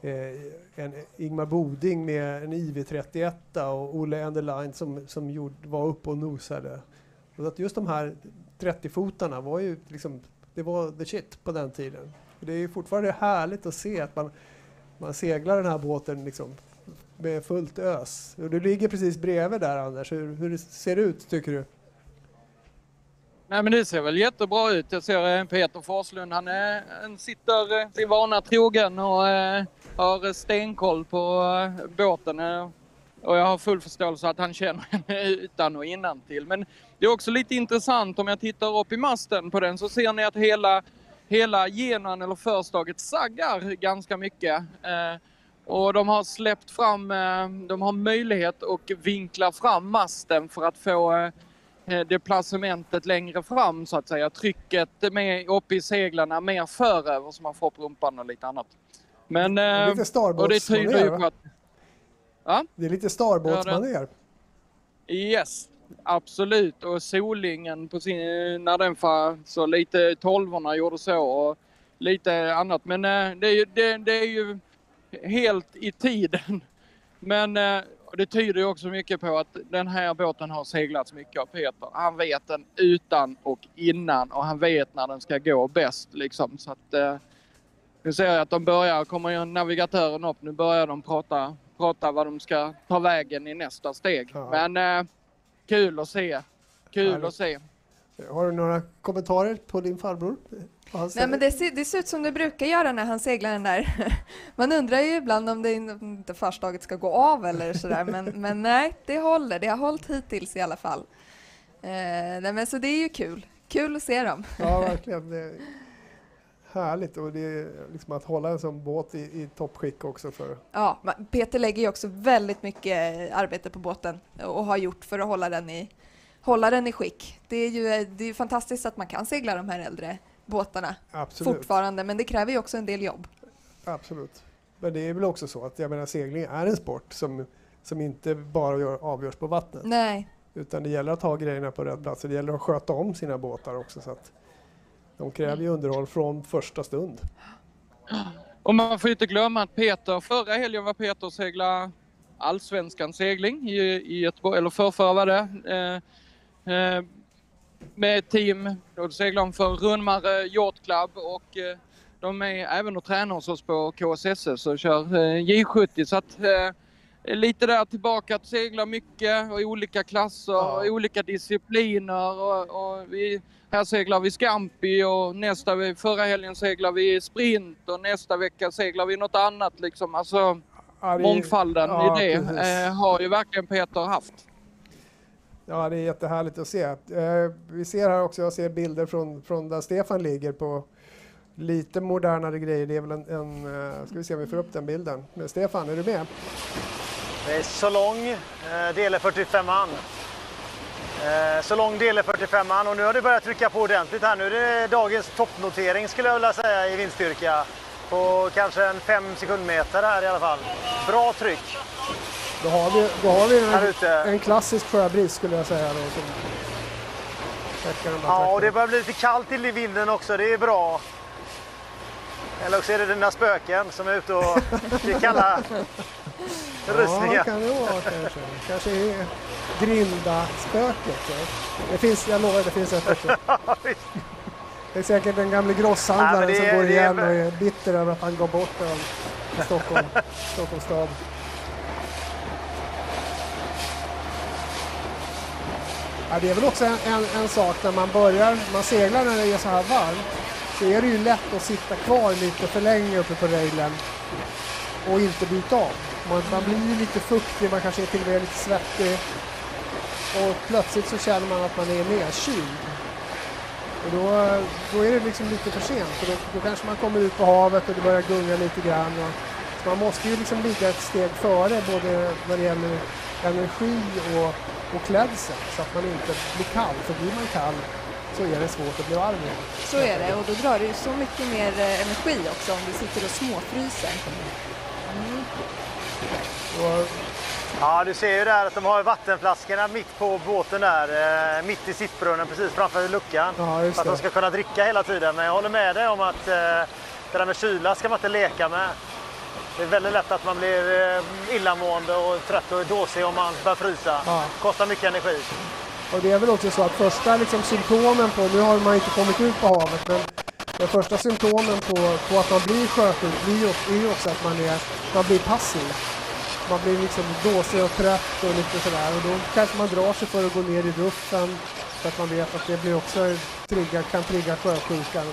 eh, en Ingmar Boding med en IV31 och Olle Enderlein som, som gjord, var uppe och nosade. Och att just de här 30-fotarna var ju liksom, det var the shit på den tiden. Och det är ju fortfarande härligt att se att man, man seglar den här båten liksom med fullt ös. Och du ligger precis bredvid där Anders, hur, hur ser det ut tycker du? Nej men det ser väl jättebra ut. Jag ser eh, Peter Forslund, han, är, han sitter eh, sin vana trogen och eh, har stenkoll på eh, båten. Eh. Och jag har full förståelse att han känner (laughs) henne utan och innan till. Men det är också lite intressant om jag tittar upp i masten på den så ser ni att hela, hela genan eller förstaget saggar ganska mycket. Eh, och de har släppt fram, eh, de har möjlighet att vinkla fram masten för att få eh, det placementet längre fram så att säga. Trycket med uppe i seglarna mer föröver så man får upp rumpan och lite annat. Men... Det är eh, lite och det tyder ju Starbucks-manér på va? att... Ja? Det är lite Starbåtsmanér. Yes, absolut. Och solingen på sin, när den fa, så lite tolvorna gjorde så och lite annat. Men eh, det är ju, det, det är ju helt i tiden. Men eh, det tyder ju också mycket på att den här båten har seglats mycket av Peter. Han vet den utan och innan och han vet när den ska gå bäst liksom. Så att eh, nu ser jag att de börjar, kommer navigatören upp, nu börjar de prata, prata vad de ska ta vägen i nästa steg. Men eh, kul att se. Kul Härligt. att se. Har du några kommentarer på din farbror? Han Nej men det ser, det ser ut som det brukar göra när han seglar den där. (laughs) Man undrar ju ibland om det inte förstaget ska gå av eller sådär men, (laughs) men nej, det håller. Det har hållit hittills i alla fall. Eh, nej men så det är ju kul. Kul att se dem. Ja, (laughs) verkligen. Det är härligt och det är liksom att hålla en sån båt i, i toppskick också för Ja, Peter lägger ju också väldigt mycket arbete på båten och har gjort för att hålla den i, hålla den i skick. Det är ju det är fantastiskt att man kan segla de här äldre båtarna Absolut. fortfarande, men det kräver ju också en del jobb. Absolut. Men det är väl också så att jag menar segling är en sport som, som inte bara gör, avgörs på vattnet. Nej. Utan det gäller att ha grejerna på rätt plats och det gäller att sköta om sina båtar också. Så att de kräver ju underhåll från första stund. Och man får inte glömma att Peter, förra helgen var Peter och segla allsvenskan segling i, i Göteborg, eller förrförra var det. Eh, eh, med ett team, då seglade de för Runmare Yacht Club och eh, de är även och tränar hos oss på KSSS och kör eh, J70 så att eh, lite där tillbaka att segla mycket och i olika klasser och i olika discipliner. Och, och vi, här seglar vi Scampi och nästa förra helgen seglar vi sprint och nästa vecka seglar vi något annat liksom. Alltså Ja, är- mångfalden ja, i det eh, har ju verkligen Peter haft. Ja, det är jättehärligt att se. Eh, vi ser här också, jag ser bilder från, från där Stefan ligger på lite modernare grejer. Det är väl en, en eh, ska vi se om vi får upp den bilden. Men Stefan, är du med? Det är Solong, eh, Dele 45an. Eh, Solong Dele 45an och nu har det börjat trycka på ordentligt här. Nu är det dagens toppnotering skulle jag vilja säga i vindstyrka. På kanske en 5 sekundmeter här i alla fall. Bra tryck. Då har vi, då har vi en, en klassisk sjöbris skulle jag säga. Då, som Ja, och det börjar bli lite kallt i vinden också. Det är bra. Eller också är det dina spöken som är ute och (laughs) det är kalla Ja, rustningar. kan det vara kanske. Kanske är Grinda-spöket. ja. Det finns, jag lovar, det finns ett också. (laughs) Det är säkert den gamle grosshandlaren Ja, det som är- går är- igen och är bitter över att han gav bort i Stockholm, Stockholms stad. Ja, det är väl också en, en, en sak när man börjar, man seglar när det är så här varmt, så är det ju lätt att sitta kvar lite för länge uppe på railen och inte byta av. Man, man blir ju lite fuktig, man kanske är till och med lite svettig och plötsligt så känner man att man är nedkyld. Och då, då är det liksom lite för sent, för då, då kanske man kommer ut på havet och det börjar gunga lite grann. Och, man måste ju liksom ligga ett steg före både vad det gäller energi och, och klädsel så att man inte blir kall. För blir man kall så är det svårt att bli varm igen. Så är det och då drar det ju så mycket mer eh, energi också om du sitter och småfryser. Mm. Och, Ja, du ser ju där att de har vattenflaskorna mitt på båten där, eh, mitt i sittbrunnen precis framför luckan. Ja, just för att de det. ska kunna dricka hela tiden. Men jag håller med dig om att eh, det där med kyla ska man inte leka med. Det är väldigt lätt att man blir eh, illamående och trött och dåsig om man börjar frysa. Ja. Kostar mycket energi. Och det är väl också så att första liksom, symptomen på, nu har man inte kommit ut på havet, men de första symptomen på, på att man blir sjösjuk är ju också att man, är, man blir passiv. Man blir liksom dåsig och trött och lite sådär och då kanske man drar sig för att gå ner i ruffen för att man vet att det blir också trigga, kan trigga sjösjukan.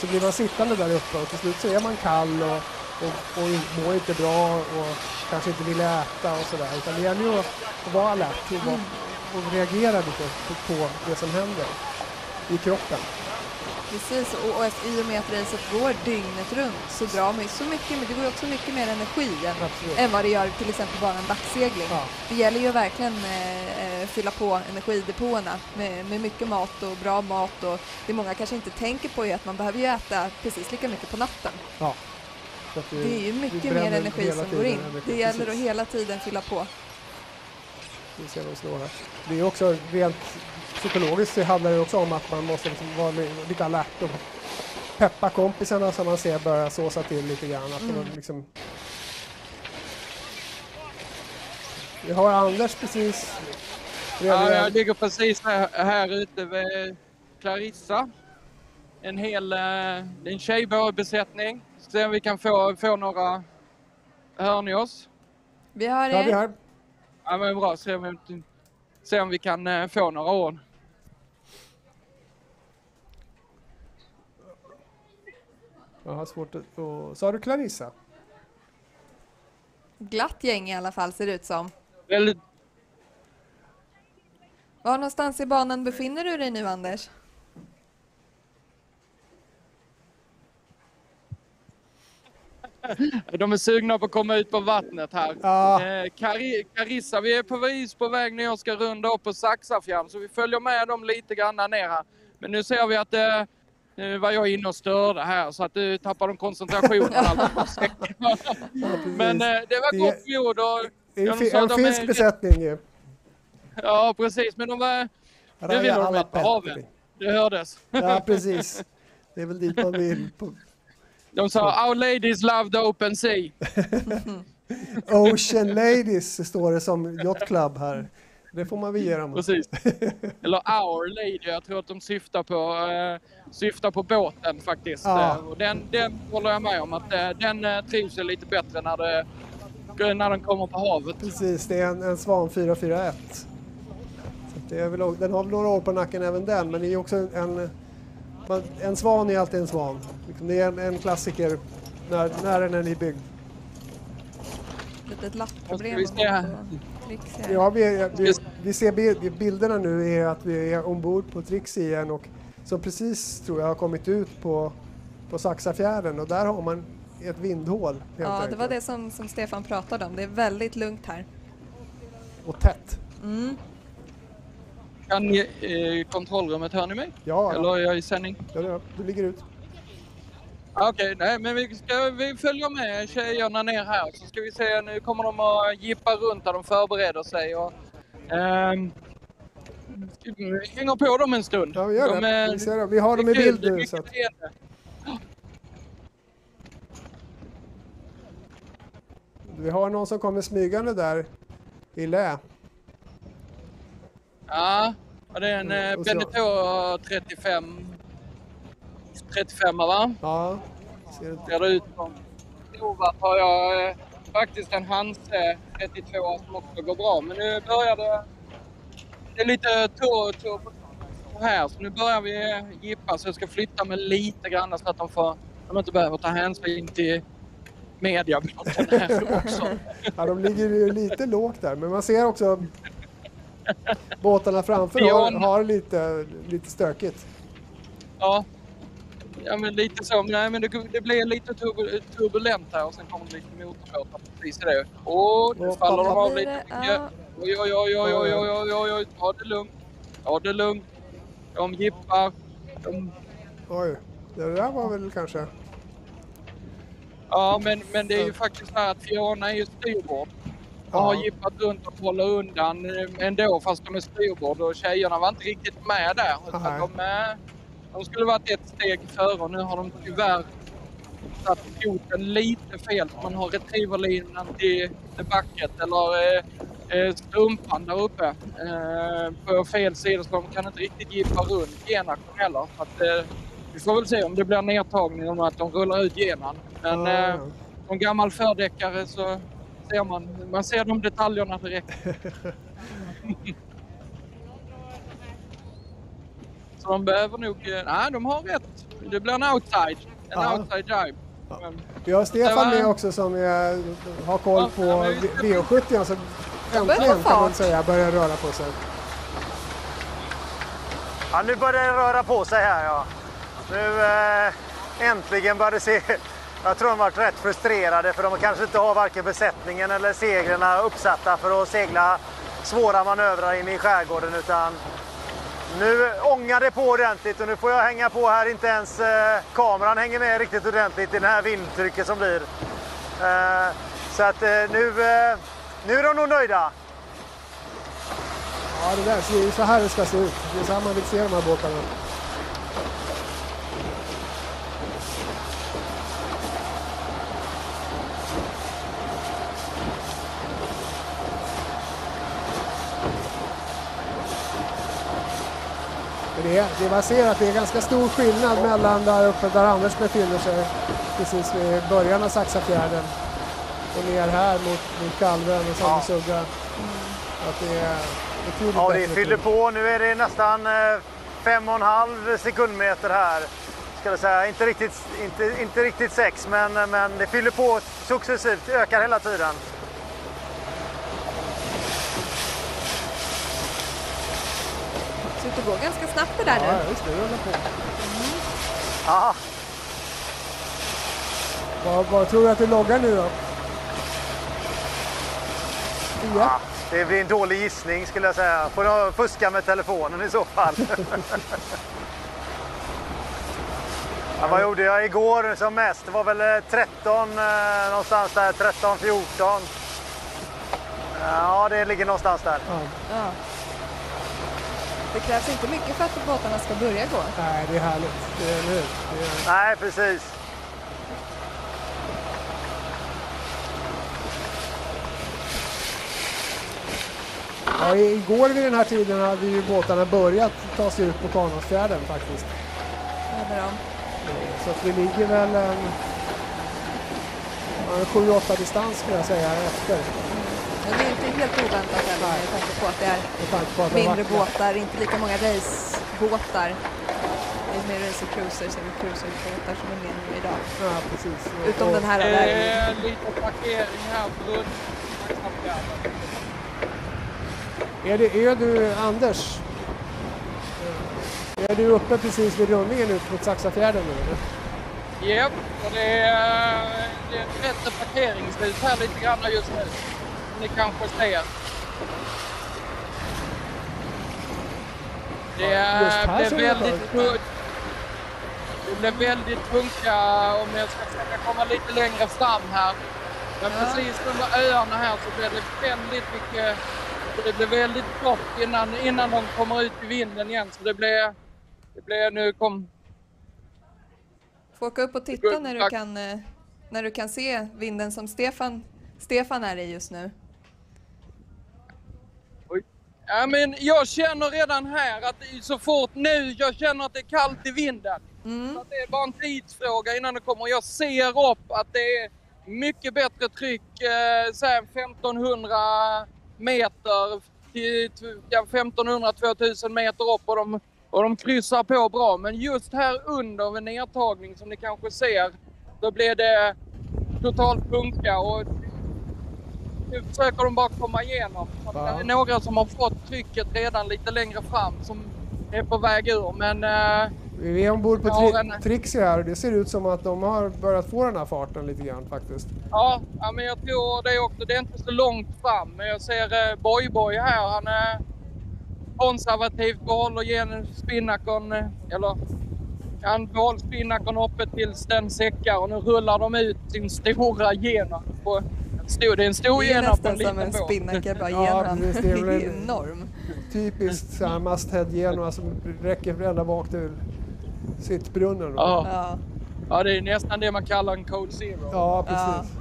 Så blir man sittande där uppe och till slut så är man kall och, och, och mår inte bra och kanske inte vill äta och sådär. Utan det gäller ju att, att vara alert och, och reagera lite på, på det som händer i kroppen. Precis, och, och i och med att racet går dygnet runt så drar man ju så mycket, men det går också mycket mer energi än, än vad det gör till exempel bara en dagssegling. Det gäller ju verkligen eh, eh, fylla på energidepåerna med, med mycket mat och bra mat och det många kanske inte tänker på är att man behöver ju äta precis lika mycket på natten. Ja. Att Det är ju mycket mer energi som går in. energi. Det gäller att hela tiden fylla på. Vi ser vad vi slår här. Det är också rent psykologiskt så handlar det också om att man måste liksom vara li- lite alert och peppa kompisarna som man ser börja såsa till lite grann. Att Mm. de liksom... Vi har Anders precis. Ja, jag ligger precis här, här ute vid Clarissa. En hel eh, en tjejbåtbesättning. Se om vi kan få, få några... Hör ni oss? Vi hör Ja, vi har. Ja, men bra. Se om vi, se om vi kan eh, få några ord. Jag har svårt att... Och, sa du Clarissa? Glatt gäng i alla fall ser det ut som. Väldigt, Var någonstans i banan befinner du dig nu Anders? De är sugna på att komma ut på vattnet här. Ja. Eh, Cari- Carissa, vi är på vis på väg ner och ska runda upp på Saxafjärden så vi följer med dem lite grann ner här. Men nu ser vi att eh, nu var jag inne och störde här så att du tappar de koncentrationen. alldeles. (laughs) Men eh, det var gott och... Det är en, finsk besättning ju. Ja, precis. Men de var... Nu vill de ut på havet. Det hördes. Ja, precis. Det är väl dit man vill. På De sa Our ladies love the open sea. (laughs) Ocean Ladies står det som Yacht Club här. Det får man väl ge dem. Precis. (laughs) Eller Our lady. Jag tror att de syftar på, eh, syftar på båten faktiskt. Ja. Eh, och den, den håller jag med om att eh, den eh, trivs lite bättre när, det, när den kommer på havet. Precis, det är en, en Svan 441. Så det är väl, den har väl några år på nacken även den, men det är också en, man- en svan är alltid en svan. Liksom, Det är en, en klassiker när, när den är nybyggd. Litet lappproblem. vi se. Ja, vi, vi, vi ser bild, bilderna nu är att vi är ombord på Trixie igen och som precis tror jag har kommit ut på, på Saxafjärden och där har man ett vindhål helt Ja, det enkelt. var det som, som Stefan pratade om. Det är väldigt lugnt här. Och tätt. Mm. Kan ni, eh, kontrollrummet, hör ni mig? Ja, Eller är jag i sändning? Ja, ja, du ligger ut. Ah, Okej, nej men vi, ska, vi följer med tjejerna ner här så ska vi se, nu kommer de att jippa runt där de förbereder sig och ehm, hänger på dem en stund. Ja, vi gör de, det. är- Vi, ser dem. vi har dem i det bild det nu. Så att, vi har någon som kommer smygande där i lä. Ja, det är en eh, så- Beneteau 35 35 va? Ja, ser inte. Ser det ut som. Provat har jag eh, faktiskt en Hanse 32 som också går bra men nu börjar det det är lite tur, tur här så nu börjar vi gippa så jag ska flytta mig lite grann så att de, får, de inte behöver ta hänsyn till mediabåten här (laughs) också. Ja, de ligger ju lite lågt där, men man ser också båtarna framför har, har lite, lite stökigt. Ja. Ja men lite så. Nej men det, det blir lite turbu- turbulent här och sen kommer det lite motorbåtar precis i det. Åh, nu Och faller de av lite det, mycket. ja. Oj, oj, oj, oj, oj, oj, oj, oj, oj. Ta det lugnt. Ta det lugnt. De jippar. De... Oj, det där var väl kanske... Ja men, men det är ju faktiskt så här att Fiona är ju styrbord. Och har jippat runt och håller undan eh, ändå fast de är styrbord och tjejerna var inte riktigt med där. Utan de, eh, de skulle varit ett steg före och nu har de tyvärr satt foten lite fel. Man har retrieverlinan till, till backet eller eh, eh, strumpan där uppe eh, på fel sida så de kan inte riktigt gippa runt genaken heller. Så att, eh, vi får väl se om det blir nedtagning om att de rullar ut genan. Men Ja, eh, ja. som gammal fördäckare så ser man, man ser de detaljerna direkt. så de behöver nog... eh, Nej, de har rätt. Det blir en outside. En Ja. outside drive. Men, Vi har Stefan med också som är, har koll på Ja, men V- V70 som få äntligen kan man säga börjar röra på sig. Ja, nu börjar det röra på sig här ja. Nu eh, äntligen börjar det se... Jag tror de har varit rätt frustrerade för de kanske inte har varken besättningen eller seglen uppsatta för att segla svåra manövrar in i skärgården utan nu ångar det på ordentligt och nu får jag hänga på här. Inte ens eh, kameran hänger med riktigt ordentligt i det här vindtrycket som blir. Eh, så att eh, nu, eh, nu är de nog nöjda. Ja, det där ser ju så här det ska se ut. Det är så här man vill se de här båtarna. Det, är, det man ser att det är ganska stor skillnad mellan där uppe där Anders befinner sig precis vid början av Saxafjärden och ner här mot, mot Kalvön och Sandesugga. Att det är betydligt Ja, det fyller tid. på. Nu är det nästan eh, fem och en halv sekundmeter här. Ska jag säga. Inte, riktigt, inte, inte riktigt sex, men, men det fyller på successivt. Ökar hela tiden. Ser ut att gå ganska snabbt det där Ja, nu. just det. Rullar på. Ja, Vad, vad tror du att du loggar nu då? Ja, det blir en dålig gissning skulle jag säga. Får jag fuska med telefonen i så fall. (laughs) ja, vad gjorde jag igår som mest? Det var väl eh, 13, eh, någonstans där. 13, 14. Ja, det ligger någonstans där. Ja. Det krävs inte mycket för att båtarna ska börja gå. Nej, det är härligt. Det är, det är, Nej, precis. ja, igår vid den här tiden hade ju båtarna börjat ta sig ut på Kanalsfjärden faktiskt. Hade de. Så att vi ligger väl en, ja, en 7-8 distans skulle jag säga efter. Men det är inte helt oväntat heller med tanke på att det är det mindre båtar, inte lika många racebåtar. Det är mer racer cruisers eller cruiserbåtar som är med nu idag. Ja, precis. Utom Och- den här och där. Eh, lite parkering här på. Är, det, är du Anders? Är du uppe precis vid rundningen ut mot Saxafjärden nu eller? Japp, och det är, det är ett bättre parkeringshus här lite grann just nu. Ni kanske ser. Det är, blev väldigt tungt. Det blev väldigt tunga om jag ska försöka komma lite längre fram här. Men precis under öarna här så blev det väldigt mycket det blev väldigt gott innan, innan de kommer ut i vinden igen. Så det blev, det blev nu kom Får åka upp och titta när du kan, eh, när du kan se vinden som Stefan, Stefan är i just nu. Ja, men jag känner redan här att så fort nu, jag känner att det är kallt i vinden. Så att det är bara en tidsfråga innan det kommer. Jag ser upp att det är mycket bättre tryck, eh, säg 1500 meter till ja, 1500-2000 meter upp och de, och de kryssar på bra. Men just här under vid nedtagning som ni kanske ser, då blir det totalt punka och nu försöker de bara komma igenom. Ja. Det är några som har fått trycket redan lite längre fram som är på väg ur. Men eh, Vi är ombord på tri- en- Trixie här och det ser ut som att de har börjat få den här farten lite grann faktiskt. Ja, ja, men jag tror det också. Det är inte så långt fram. Men jag ser eh, Boy här. Han är konservativt behåller gen spinnakern, eh, eller han behåller spinnakern uppe tills den säckar och nu rullar de ut sin stora gena. På, stor, det är en stor Det är gena på en nästan som liten en båt. spinnaker bara Ja, genom. precis, Det det är (laughs) är enorm. Typiskt så här masthead Genoa som räcker ända bak till sittbrunnen. då. Ja. ja, det är nästan det man kallar en Code Zero. Ja, precis.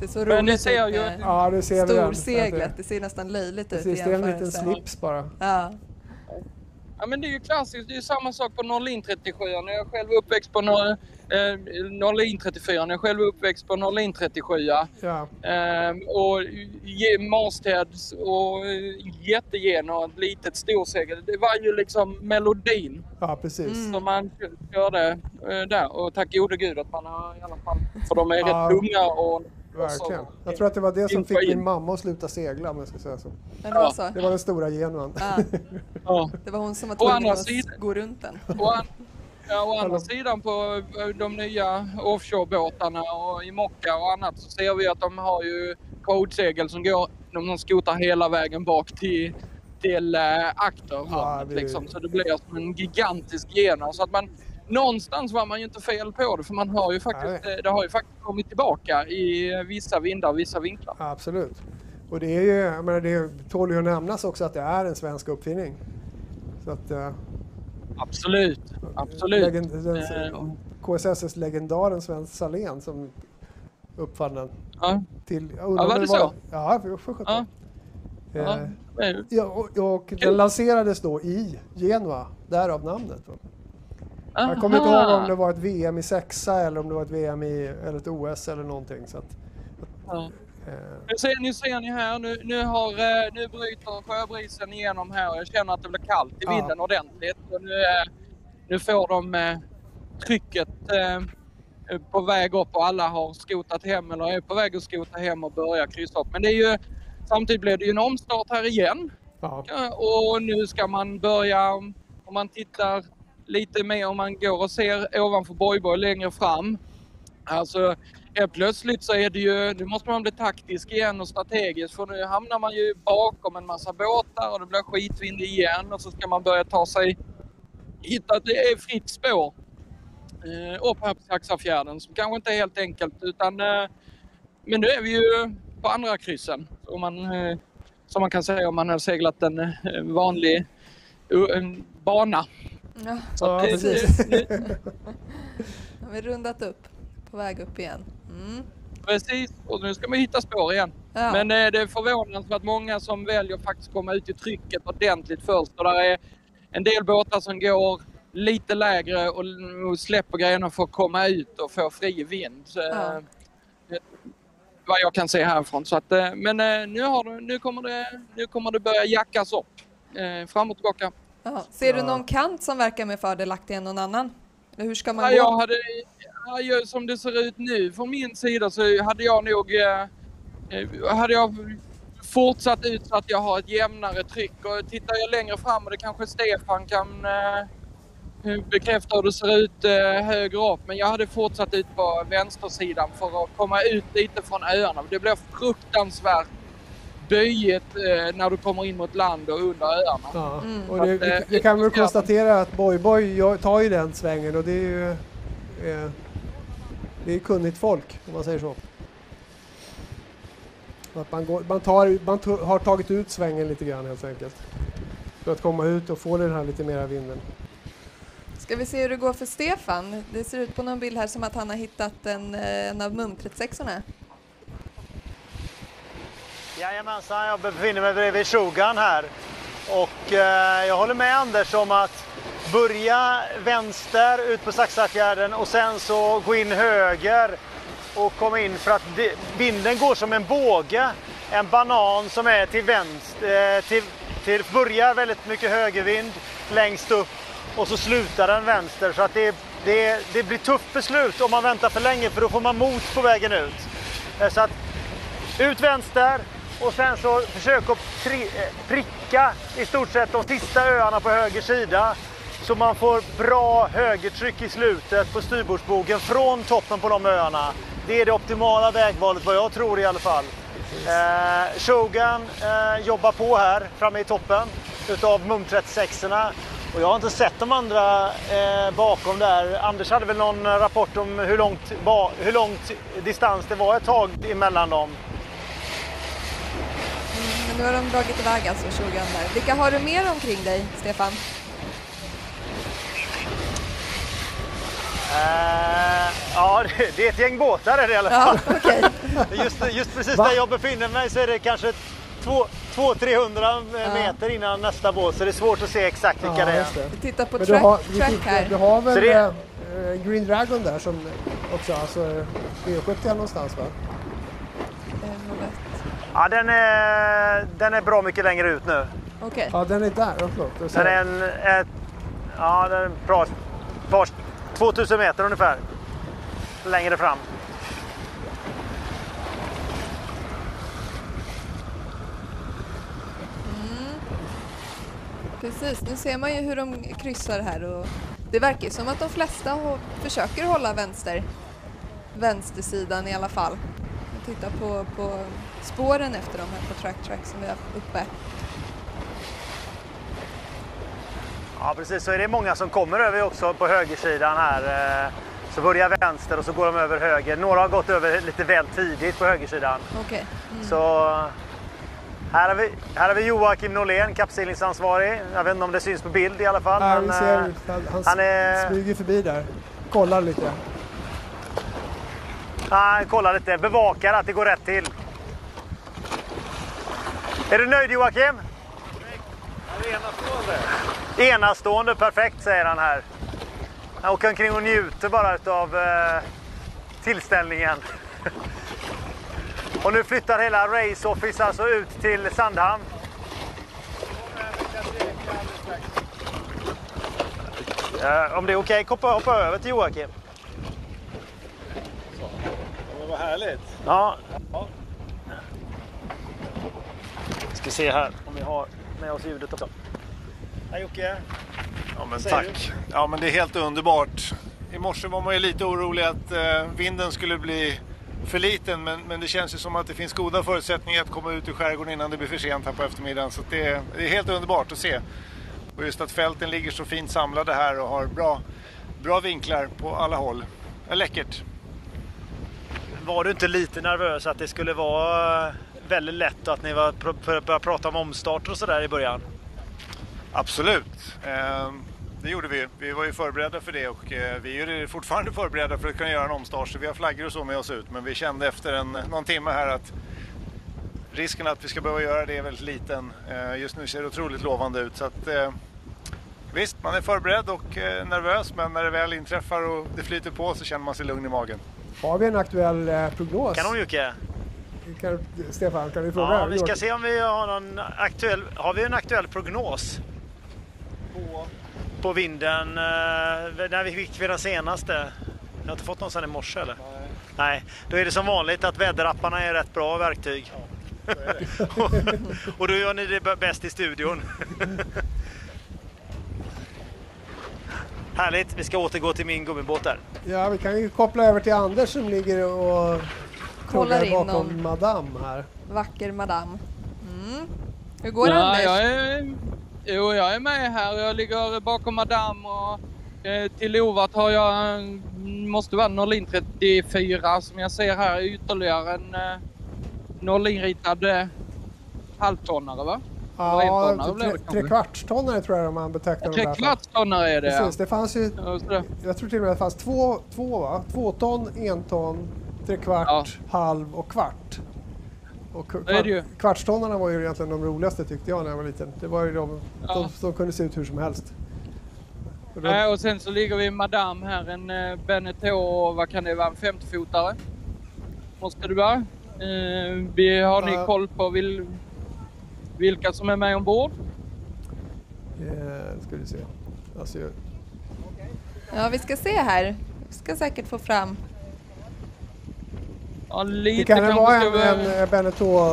Det ser så Men ni roligt ser ut ju- Ja, det ser storseglet. Det ser nästan löjligt ut i Precis, det är en liten jämförelse. slips bara. Ja. Ja men det är ju klassiskt, det är ju samma sak på Norlin 37 Jag är själv uppväxt på Nor- eh, Norlin 34 Jag är själv uppväxt på Norlin 37 Ja. Ehm, och ge- mastheads och eh, jättegen och ett litet storsegel. Det var ju liksom melodin Ja, precis. som man körde eh, där. Och tack gode gud att man har i alla fall, för de är Ja. rätt tunga och Verkligen. Jag tror att det var det som fick in. min mamma att sluta segla om jag ska säga så. Men det var den stora genuan. (laughs) Ja. Det var hon som var tvungen att sidan- gå runt den. Å, an- ja, å andra sidan på eh, de nya offshorebåtarna och i Mocka och annat så ser vi att de har ju kodesegel som går, de skotar hela vägen bak till, till äh, akterhörnet det- liksom. Så det blir som en gigantisk gena. Så att man, någonstans var man ju inte fel på det för man har ju faktiskt, eh, det har ju faktiskt kommit tillbaka i eh, vissa vindar och vissa vinklar. Absolut. Och det är ju, jag menar, det tål ju att nämnas också att det är en svensk uppfinning. Så att, eh, Absolut, absolut. legend, den, Eh, KSSS-legendaren Sven Salén som uppfann den. Ja. Till, Ja, var om det så? Ja, för, för sjutton. Ja. Eh, ja, och, och den lanserades då i Genua, därav namnet. Då. Jag kommer inte ihåg om det var ett VM i sexa eller om det var ett VM i, eller ett OS eller någonting. Så att, Ja. eh, Nu ser, nu ser ni här, nu, nu, har, eh, nu bryter sjöbrisen igenom här och jag känner att det blir kallt i Ja. vinden ordentligt. Och nu, eh, nu får de eh, trycket på väg upp och alla har skotat hem eller är på väg att skota hem och börja kryssa upp. Men det är ju, samtidigt blir det ju en omstart här igen. Ja. Ja, Och nu ska man börja, om man tittar lite mer, om man går och ser ovanför Borgborg längre fram. Alltså helt plötsligt så är det ju, nu måste man bli taktisk igen och strategisk för nu hamnar man ju bakom en massa båtar och det blir skitvind igen och så ska man börja ta sig, hitta, det är fritt spår eh, upp här på Saxafjärden som kanske inte är helt enkelt utan eh, men nu är vi ju på andra kryssen om man, eh, som man kan säga om man har seglat en eh, vanlig uh, en bana. Ja, Så det- precis. det- (laughs) Nu har vi rundat upp, på väg upp igen. Mm. Precis, och nu ska man hitta spår igen. Ja. Men eh, det är förvånansvärt många som väljer faktiskt komma ut i trycket ordentligt först. Och där är en del båtar som går lite lägre och, släpper grejerna för att komma ut och få fri vind. Ja. eh, vad jag kan se härifrån. Så att, eh, men eh, nu, har du, nu, kommer det, nu kommer det börja jackas upp. Eh, fram och tillbaka. Ja. Ser du någon kant som verkar mer fördelaktig än någon annan? Eller hur ska man Ja, gå? jag hade, ja, som det ser ut nu från min sida så hade jag nog eh, eh, hade jag fortsatt ut så att jag har ett jämnare tryck. Och tittar jag längre fram och det kanske Stefan kan eh, bekräfta hur det ser ut eh, högre upp. Men jag hade fortsatt ut på vänstersidan för att komma ut lite från öarna. Det blir fruktansvärt böjigt eh, när du kommer in mot land och under öarna. Ja. Mm. Och det, Att, eh, vi, vi kan väl konstatera att Boy Boy jag tar ju den svängen och det är ju eh, det är kunnigt folk om man säger så. Att man, går, man, tar, man to- har tagit ut svängen lite grann helt enkelt. För att komma ut och få den här lite mera vinden. Ska vi se hur det går för Stefan? Det ser ut på någon bild här som att han har hittat en, eh, en av MUM-36orna. Jajamensan, jag befinner mig bredvid Shogun här. Och eh, jag håller med Anders om att börja vänster ut på Saxafjärden och sen så gå in höger och komma in för att vinden går som en båge en banan som är till vänster, eh, till, till börjar väldigt mycket högervind längst upp och så slutar den vänster. Så att det, det, det blir tufft beslut om man väntar för länge för då får man mot på vägen ut. Eh, Så att ut vänster och sen så försök att tri, eh, pricka i stort sett de sista öarna på höger sida. Så man får bra högertryck i slutet på styrbordsbogen från toppen på de öarna. Det är det optimala vägvalet vad jag tror i alla fall. Eh, Shogun eh, jobbar på här framme i toppen utav MUM 36orna. Och jag har inte sett de andra eh, bakom där. Anders hade väl någon rapport om hur långt, hur långt distans det var ett tag emellan dem. Men nu har de dragit iväg alltså, 20 där. Vilka har du mer omkring dig, Stefan? Eh, ja, (laughs) det, är ett gäng båtar är det i alla Ja, fall. okej. (laughs) just, just precis Va? där jag befinner mig så är det kanske 200-300 meter innan nästa båt så det är svårt att se exakt vilka Ja, det är. Vi tittar på track, har, track tittar- här. Du har väl det- eh, Green Dragon där som också, alltså V70 någonstans va? Ja, den är, den är bra mycket längre ut nu. Okej. Ja, den är där. Ja, förlåt. Den är en, ett, ja, den är bra, par, 2000 meter ungefär. Längre fram. Precis, nu ser man ju hur de kryssar här och det verkar som att de flesta försöker hålla vänster, vänstersidan i alla fall. Jag tittar på, på spåren efter dem här på Track Track som vi har uppe. Ja, precis. Så är det många som kommer över också på högersidan här. eh, Så börjar vänster och så går de över höger. Några har gått över lite väl tidigt på högersidan. Okej. Mm. Så här har vi, här har vi Joakim Norlén, kappseglingsansvarig. Jag vet inte om det syns på bild i alla fall. Ja, men, vi ser, eh, han, han, han är- smyger förbi där. Kollar lite. Han kollar lite, bevakar att det går rätt till. Är du nöjd Joakim? Enastående. Enastående, perfekt säger han här. Han åker omkring och njuter bara av eh, tillställningen. (laughs) och nu flyttar hela Race Office alltså ut till Sandhamn. Eh, om det är okej, hoppa, hoppa över till Joakim. Det var härligt. Ja. Ska se här om vi har med oss ljudet också. Hej Jocke. Ja, men Säger tack. Ja, men det är helt underbart. I morse var man ju lite orolig att eh, vinden skulle bli för liten men, men det känns ju som att det finns goda förutsättningar att komma ut i skärgården innan det blir för sent här på eftermiddagen. Så det, är, det är helt underbart att se. Och just att fälten ligger så fint samlade här och har bra, bra vinklar på alla håll. Det är läckert. Var du inte lite nervös att det skulle vara väldigt lätt att ni var, pr- pr- började prata om omstarter och sådär i början? Absolut. Eh, det gjorde vi. Vi var ju förberedda för det och eh, vi är ju fortfarande (laughs) förberedda för att kunna göra en omstart. Så vi har flaggor och så med oss ut. Men vi kände efter en, någon timme här att risken att vi ska behöva göra det är väldigt liten. Eh, just nu ser det otroligt lovande ut. Så att, eh, visst, man är förberedd och nervös men när det väl inträffar och det flyter på så känner man sig lugn i magen. Har vi en aktuell prognos? Kanon Jocke! Kan, Stefan, kan vi fråga? Ja, vi ska se om vi har någon aktuell... Har vi en aktuell prognos? På, på vinden? eh, när vi fick vi den senaste? Jag har inte fått någon sen i morse eller? Nej. Då är det som vanligt att väderapparna är rätt bra verktyg. (laughs) och då gör ni det bäst i studion. Härligt, vi ska återgå till min gummibåt där. Ja, vi kan ju koppla över till Anders som ligger och Kollar in bakom någon. Madame här. Vacker madam. Mm. Hur går det ja, Anders? jag är, jo, jag är med här. Jag ligger bakom Madame och eh, till Lovat har jag, måste vara Norlin 34 som jag ser här, ytterligare en eh, Norlin-ritad eh, halvtonnare va? Ja, tre, trekvartstonnare tror jag man betecknar dem där. Trekvartstonnare är det Precis, ja. det fanns ju, jag tror till och med det fanns två, två va? Två ton, en ton, trekvart, halv och kvart. Och det ju. kvart, kvartstonnarna var ju egentligen de roligaste tyckte jag när jag var liten. Det var ju de, Ja. de, de kunde se ut hur som helst. Och då- Eh, och sen så ligger vi Madame här, en eh, Beneteau, vad kan det vara, en 50-fotare? Måste det vara? Eh, vi, har ni Ja. koll på vil, vilka som är med ombord? Eh, ska vi se. Alltså, jag- Ja, vi ska se här. Vi ska säkert få fram. Ja, det lite kan det kanske vara ska en, vi- en eh, Beneteau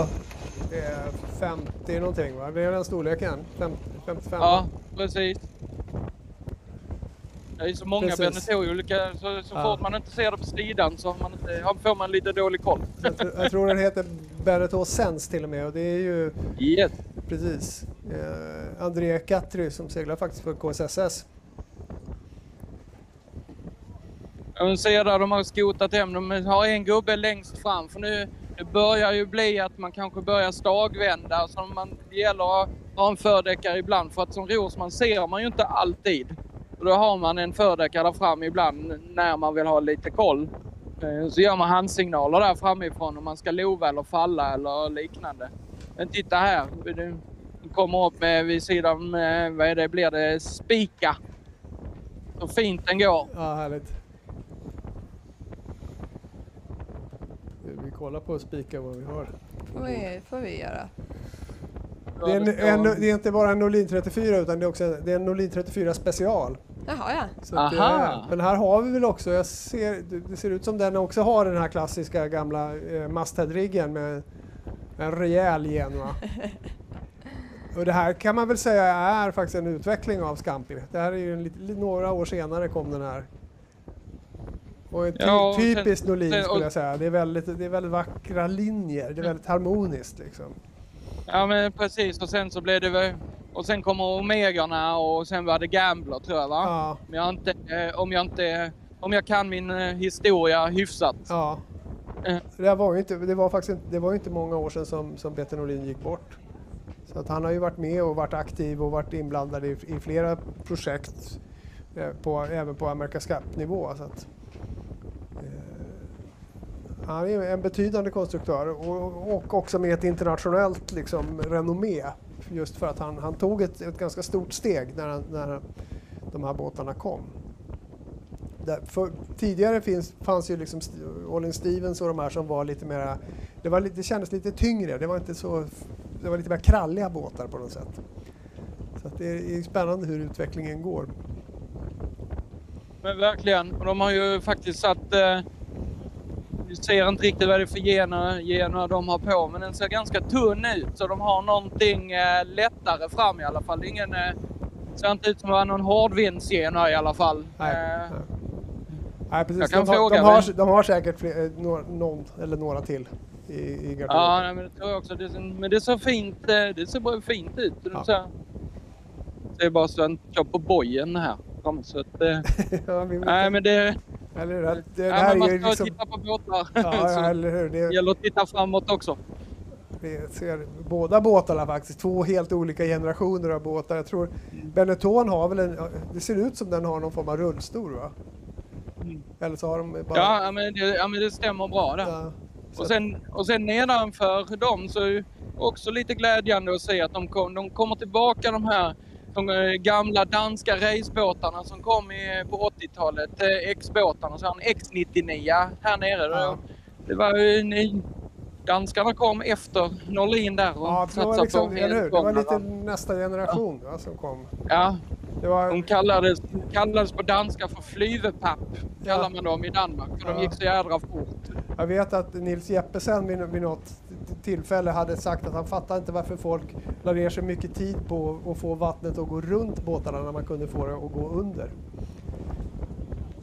eh, 50 någonting va? Det är den storleken? 50, 55? Ja, precis. Det är så många Precis. Beneteau i olika, så, så Ja. fort man inte ser det på sidan så man inte, får man lite dålig koll. Jag, tror- jag tror den heter Beneteau Sense till och med och det är ju Yes. precis eh, André Katry som seglar faktiskt för KSSS. Jag ser där de har skotat hem. De har en gubbe längst fram. För nu det börjar ju bli att man kanske börjar stagvända. Så man, det gäller att ha en fördäckare ibland. För att som rorsman ser man ju inte alltid. Och då har man en fördäckare där fram ibland när man vill ha lite koll. Eh, så gör man handsignaler där framifrån om man ska lova eller falla eller liknande. Men titta här. Den kommer upp med vid sidan, med, vad är det, blir det spika. Så fint den går. Ja, härligt. Vi kollar på spika vad vi har. Vi, får vi göra. Det är, en, en, det är inte bara en Norlin 34 utan det är också en, det är en Norlin 34 special. Jaha, ja. Så eh, men här har vi väl också, jag ser, det- det ser ut som den också har den här klassiska gamla eh, masthead-riggen med en rejäl Genua. (laughs) Och det här kan man väl säga är faktiskt en utveckling av Scampi. Det här är ju lite- några år senare kom den här. Och ty, Ja, och sen- typiskt Norlin skulle jag säga. Det är, väldigt, det är väldigt vackra linjer, det är väldigt harmoniskt liksom. Ja men precis och sen så blev det väl... Och sen kommer Omegorna och sen var det Gambler tror jag va? Ja. Om jag inte... eh, Om jag inte... Om jag kan min eh, historia hyfsat. Ja. Eh. Det, var ju inte, det var faktiskt inte, det var inte många år sedan som, som Peter Norlin gick bort. Så att han har ju varit med och varit aktiv och varit inblandad i, i flera projekt, på, även på. Så att, eh, Eh, han är en betydande konstruktör och, och också med ett internationellt liksom, renommé. Just för att han, han tog ett, ett ganska stort steg när, han, när de här båtarna kom. Där, för, tidigare finns, fanns ju liksom Olin Stevens och de här som var lite mera, det, var det kändes lite tyngre, det var inte så, det var lite mer kralliga båtar på något sätt. Så att det är spännande hur utvecklingen går. Men verkligen. Och de har ju faktiskt satt... Eh, vi ser inte riktigt vad det är för gener, gener de har på men den ser ganska tunn ut så de har någonting eh, lättare fram i alla fall. Ingen... Eh, ser inte ut som att vara någon hårdvindsgener i alla fall. Nej, Eh, Nej, precis. Jag kan de, har, fråga, de, har, men- de har säkert fler, eh, några, någon eller några till i, i garderoben. Ja, nej, men det tror jag också. Det men det ser fint, eh, det ser bara fint ut. Ser, det är bara så att kör på bojen här. Kom, Så att, eh, (laughs) Ja, vi- nej, men det... Eller hur? Det, det nej, men man ska liksom- titta på båtar. Ja, ja, (laughs) eller hur. Det, det gäller att titta framåt också. det ser, båda båtarna faktiskt, två helt olika generationer av båtar. Jag tror Benetton har väl en, det ser ut som den har någon form av rullstol va? Eller så har de bara... Ja, ja, men det, ja, men det stämmer bra där. och, sen, och sen nedanför dem så är det också lite glädjande att se att de, kom, de kommer tillbaka de här de eh, gamla danska racebåtarna som kom i, på 80-talet. Eh, X-båtarna, så har en X99 här nere. Det- Det var ni, danskarna kom efter Norlin där och Ja, var, satsade liksom, på eller hur? det var lite nästa generation va, som kom. Ja, var, de kallades, kallades på danska för flyvepapp. Kallar man dem i Danmark för Ja. de gick så jädra fort. jag vet att Nils Jeppesen vid, vid något tillfälle hade sagt att han fattar inte varför folk la ner så mycket tid på att få vattnet att gå runt båtarna när man kunde få det att gå under.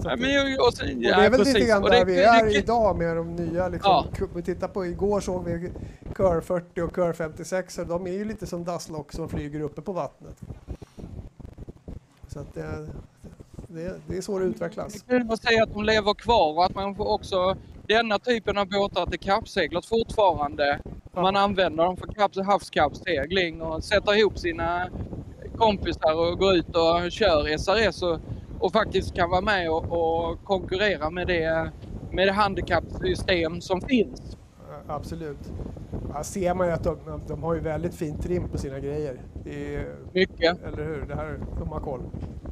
Så Ja, att men, det- ju- och, sen, Och ja, det är väl lite grann där vi är idag med de nya. Liksom, Ja. Vi tittar på, igår såg vi Kör 40 och Kör 56 och de är ju lite som dasslock som flyger uppe på vattnet. Så att det, det, det är så det utvecklas. Det är kul att se att de lever kvar och att man får också denna typen av båtar till kappseglat fortfarande. Man använder dem för kapps, havskappssegling och sätter ihop sina kompisar och går ut och kör SRS och, och faktiskt kan vara med och, och konkurrera med det, med det handikappsystem som finns. Ja, Absolut. Här ser man ju att de, de har ju väldigt fint trim på sina grejer. Det är, Mycket. Eller hur? Det här, de har koll.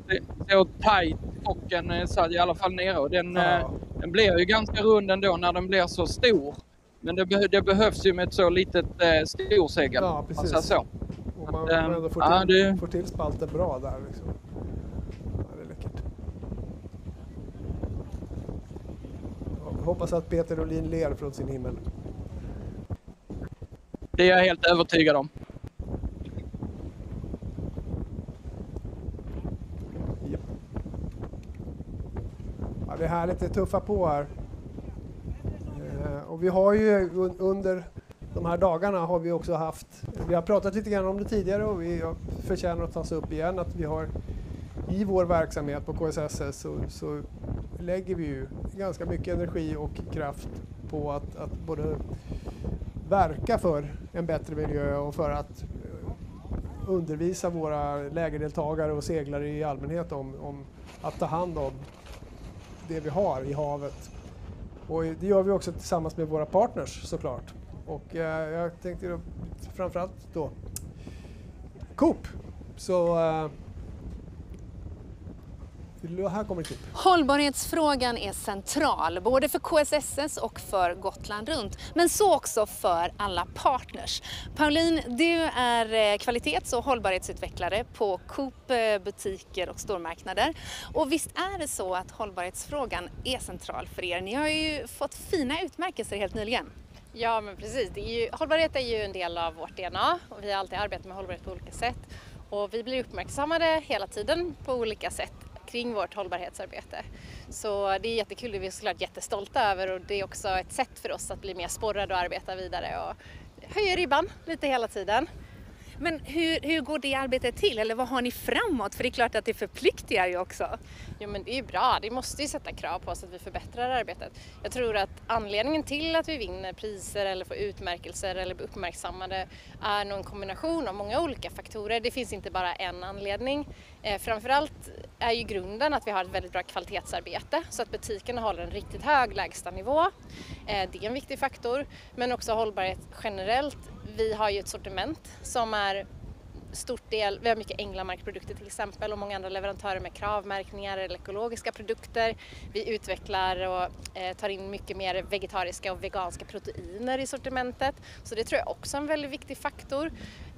Det så tajt kocken eh, satt i alla fall nere och den, Ja. eh, den blir ju ganska rund ändå när den blir så stor. Men det, det behövs ju med ett så litet eh, storsegel. Ja, man precis. säger så. Och man, Att, ehm, man ändå får, ja, till, det- får till spalten bra där. Liksom. Ja, det är läckert. Jag hoppas att Peter Olin ler från sin himmel. Det är jag helt övertygad om. Ja, det är härligt, det tuffar på här. Eh, och vi har ju un- under de här dagarna har vi också haft, vi har pratat lite grann om det tidigare och vi förtjänar att tas upp igen att vi har i vår verksamhet på KSSS så, så lägger vi ju ganska mycket energi och kraft på att, att både verka för en bättre miljö och för att eh, undervisa våra lägerdeltagare och seglare i allmänhet om, om att ta hand om det vi har i havet. Och det gör vi också tillsammans med våra partners såklart. Och eh, jag tänkte då, framförallt då Coop. Så eh, här kommer Coop. Hållbarhetsfrågan är central, både för KSSS och för Gotland runt, men så också för alla partners. Pauline, du är eh, kvalitets och hållbarhetsutvecklare på Coop eh, butiker och stormarknader. Och visst är det så att hållbarhetsfrågan är central för er? Ni har ju fått fina utmärkelser helt nyligen. Ja men precis, det är ju, hållbarhet är ju en del av vårt DNA och vi har alltid arbetat med hållbarhet på olika sätt. Och vi blir uppmärksammade hela tiden på olika sätt kring vårt hållbarhetsarbete. Så det är jättekul, det är vi såklart jättestolta över och det är också ett sätt för oss att bli mer sporrade och arbeta vidare och höja ribban lite hela tiden. Men hur, hur går det arbetet till? Eller vad har ni framåt? För det är klart att det förpliktigar ju också. Jo men det är ju bra, det måste ju sätta krav på oss att vi förbättrar arbetet. Jag tror att anledningen till att vi vinner priser eller får utmärkelser eller blir uppmärksammade är nog en kombination av många olika faktorer. Det finns inte bara en anledning. Eh, framförallt är ju grunden att vi har ett väldigt bra kvalitetsarbete så att butikerna håller en riktigt hög lägstanivå. Eh, det är en viktig faktor. Men också hållbarhet generellt. Vi har ju ett sortiment som är stort del, vi har mycket Änglamarkprodukter till exempel och många andra leverantörer med kravmärkningar eller ekologiska produkter. Vi utvecklar och eh, tar in mycket mer vegetariska och veganska proteiner i sortimentet. Så det tror jag också är en väldigt viktig faktor.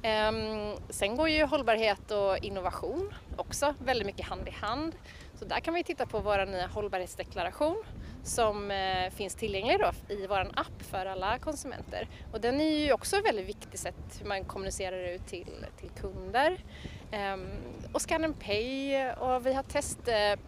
Ehm, sen går ju hållbarhet och innovation också väldigt mycket hand i hand. Så där kan vi titta på vår nya hållbarhetsdeklaration som eh, finns tillgänglig då i vår app för alla konsumenter. Och den är ju också ett väldigt viktigt sätt hur man kommunicerar ut till, till kunder. Ehm, och Scan and Pay och vi har test, eh,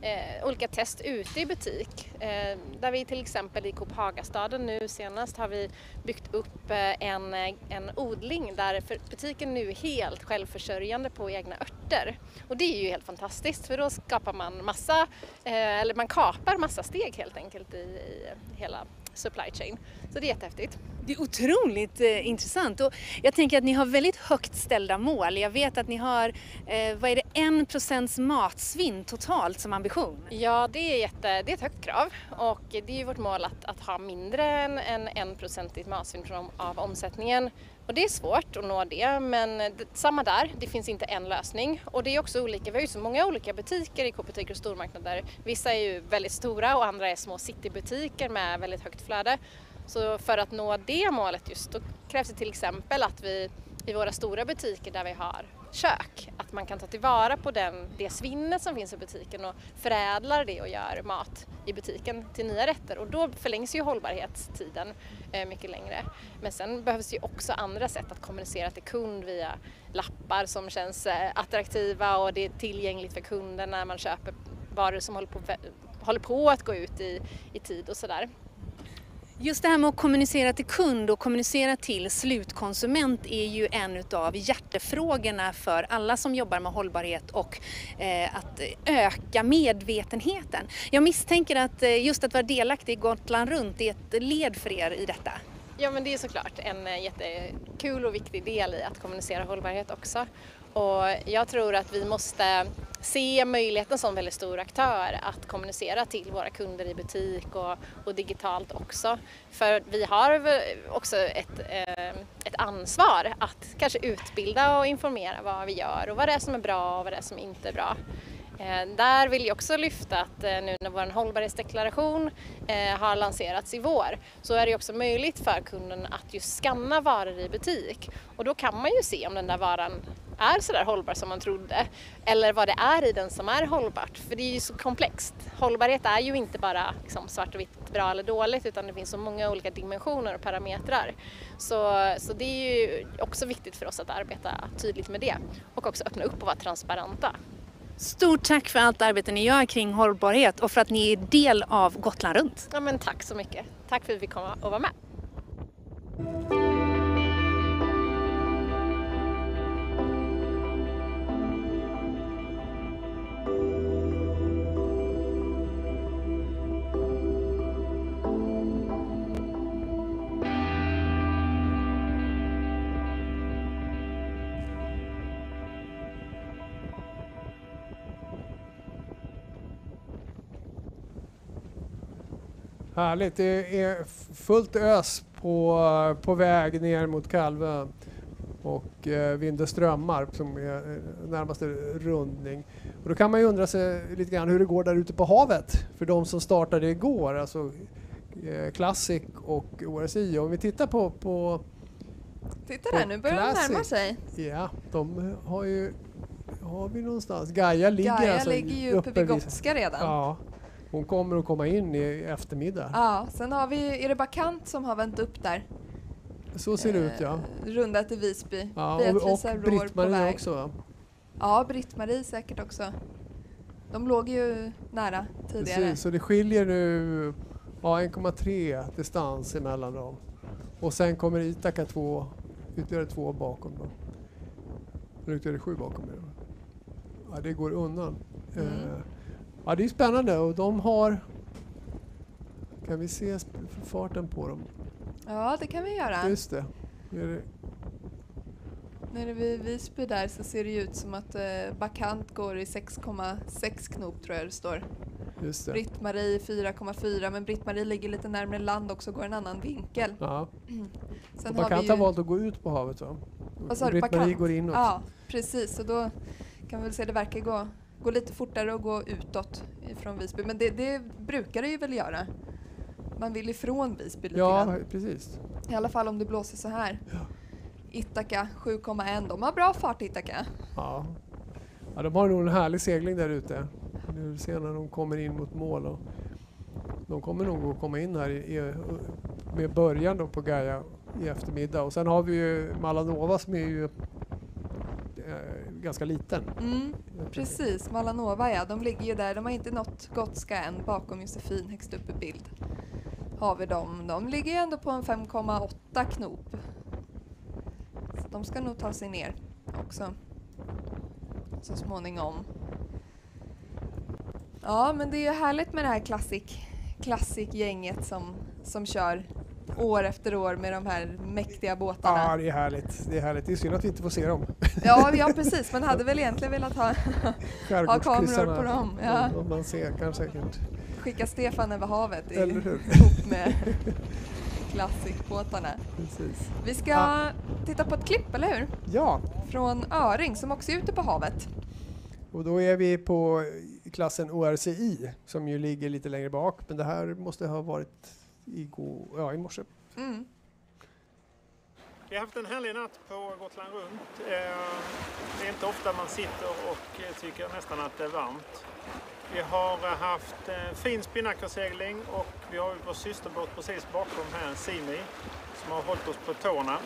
eh, olika test ute i butik. Eh, där vi till exempel i Coop Hagastaden nu senast har vi byggt upp eh, en, eh, en odling där butiken nu är helt självförsörjande på egna örter. Och det är ju helt fantastiskt för då skapar man massa, eh, eller man kapar massa steg helt enkelt i, i hela supply chain. Så det är jättehäftigt. Det är otroligt eh, intressant och jag tänker att ni har väldigt högt ställda mål. Jag vet att ni har, eh, vad är det, 1% matsvinn totalt som ambition? Ja, det är, jätte, det är ett högt krav och det är ju vårt mål att, att ha mindre än, än 1% i matsvinn från, av omsättningen. Och det är svårt att nå det, men samma där, det finns inte en lösning. Och det är också olika, vi har ju så många olika butiker i K-butiker och stormarknader. Vissa är ju väldigt stora och andra är små citybutiker med väldigt högt flöde. Så för att nå det målet just, då krävs det till exempel att vi i våra stora butiker där vi har kök, att man kan ta tillvara på den, det svinnet som finns i butiken och förädlar det och gör mat i butiken till nya rätter och då förlängs ju hållbarhetstiden eh, mycket längre. Men sen behövs ju också andra sätt att kommunicera till kund via lappar som känns eh, attraktiva och det är tillgängligt för kunden när man köper varor som håller på, håller på att gå ut i, i tid och sådär. Just det här med att kommunicera till kund och kommunicera till slutkonsument är ju en av hjärtefrågorna för alla som jobbar med hållbarhet och eh, att öka medvetenheten. Jag misstänker att eh, just att vara delaktig i Gotland runt är ett led för er i detta. Ja men det är såklart en eh, jättekul och viktig del i att kommunicera hållbarhet också. Och jag tror att vi måste se möjligheten som väldigt stor aktör att kommunicera till våra kunder i butik och, och digitalt också. För vi har också ett, eh, ett ansvar att kanske utbilda och informera vad vi gör och vad det är som är bra och vad det är som inte är bra. Eh, Där vill jag också lyfta att eh, nu när vår hållbarhetsdeklaration eh, har lanserats i vår så är det också möjligt för kunden att just skanna varor i butik och då kan man ju se om den där varan är sådär hållbar som man trodde eller vad det är i den som är hållbart för det är ju så komplext. Hållbarhet är ju inte bara liksom, svart och vitt, bra eller dåligt utan det finns så många olika dimensioner och parametrar. Så, så det är ju också viktigt för oss att arbeta tydligt med det och också öppna upp och vara transparenta. Stort tack för allt arbete ni gör kring hållbarhet och för att ni är del av Gotland runt. Ja, men tack så mycket. Tack för att vi fick komma och vara med. Härligt. Det är fullt ös på, på väg ner mot Kalvön och eh, Vinde strömmar som är eh, närmaste rundning. Och då kan man ju undra sig lite grann hur det går där ute på havet för de som startade igår, alltså eh, Classic och ORSI. Om vi tittar på, på Titta där, nu börjar de närma Classic. sig. Ja, de har ju... Har vi någonstans? Gaia ligger Gaia alltså ligger ju uppe vid- Gotska redan. Ja, hon kommer att komma in i eftermiddag. Ja, sen har vi, är det Bakant som har vänt upp där? Så ser det ut ja. Runda till Visby. ja och Beatrice och Britt-Marie också va? Ja, Britt-Marie säkert också. De låg ju nära tidigare. Precis, så det skiljer nu ja, 1,3 distans emellan dem. Och sen kommer Itaka två, ytterligare två bakom då. Eller ytterligare sju bakom er. Ja, det går undan. Mm. Eh, ja, det är spännande och de har... Kan vi se farten på dem? Ja, det kan vi göra. Just det. Det Nere vid Visby där så ser det ut som att eh, Bakant går i 6,6 knop tror jag det står. Just det. Britt-Marie 4,4 men Britt-Marie ligger lite närmare land också går en annan vinkel. Ja. (clears throat) Sen och har Bakant har ju- valt att gå ut på havet va? Och? Britt-Marie går inåt. Ja, precis. Så då kan vi väl se, det verkar gå, gå lite fortare och gå utåt från Visby. Men det, det brukar det ju väl göra. Man vill ifrån Visby lite Ja, grann. precis. I alla fall om det blåser så här. Ithaca 7,1. De har bra fart Ithaca. Ja. ja, de har nog en härlig segling där ute. Nu ser när de kommer in mot mål. Och de kommer nog att komma in här i, i, med början då på Gaia i eftermiddag. Och sen har vi ju Malanova som är ju ganska liten. Mm, precis, Malanova ja. De ligger ju där. De har inte nått Gotska än. Bakom Josefin högst upp i bild. Har vi dem. De ligger ju ändå på en 5,8 knop. Så de ska nog ta sig ner också. Så småningom. Ja, men det är ju härligt med det här Classic, Classic-gänget som, som kör år efter år med de här mäktiga båtarna. Ja, det är härligt. Det är härligt. Det är synd att vi inte får se dem. Ja, ja precis. Man hade väl egentligen velat ha, ha kameror på dem. Ja. om Man ser kanske säkert. Skicka Stefan över havet i, ihop med klassikbåtarna. Precis. Vi ska Ja. titta på ett klipp, eller hur? Ja. Från Öring som också är ute på havet. Och då är vi på klassen ORCI som ju ligger lite längre bak. Men det här måste ha varit igår, ja, i morse. Mm. Vi har haft en härlig natt på Gotland runt. Eh, Det är inte ofta man sitter och eh, tycker nästan att det är varmt. Vi har eh, haft eh, fin spinnakersegling och vi har ju vår systerbåt precis bakom här, Simi, som har hållit oss på tårna.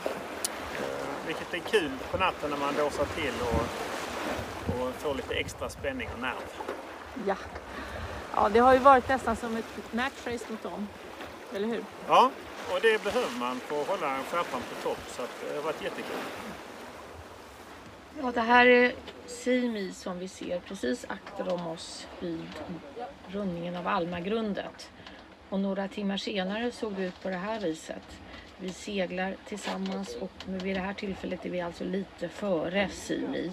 Eh, Vilket är kul på natten när man dåsar till och, och får lite extra spänning och nerv. Ja. ja, det har ju varit nästan som ett matchrace mot dem. Eller hur? Ja, och det behöver man för att hålla skärpan på topp så det har varit jättekul. Ja, det här är Simi som vi ser precis akter om oss vid rundningen av Almagrundet. Och några timmar senare såg det ut på det här viset. Vi seglar tillsammans och vid det här tillfället är vi alltså lite före Simi.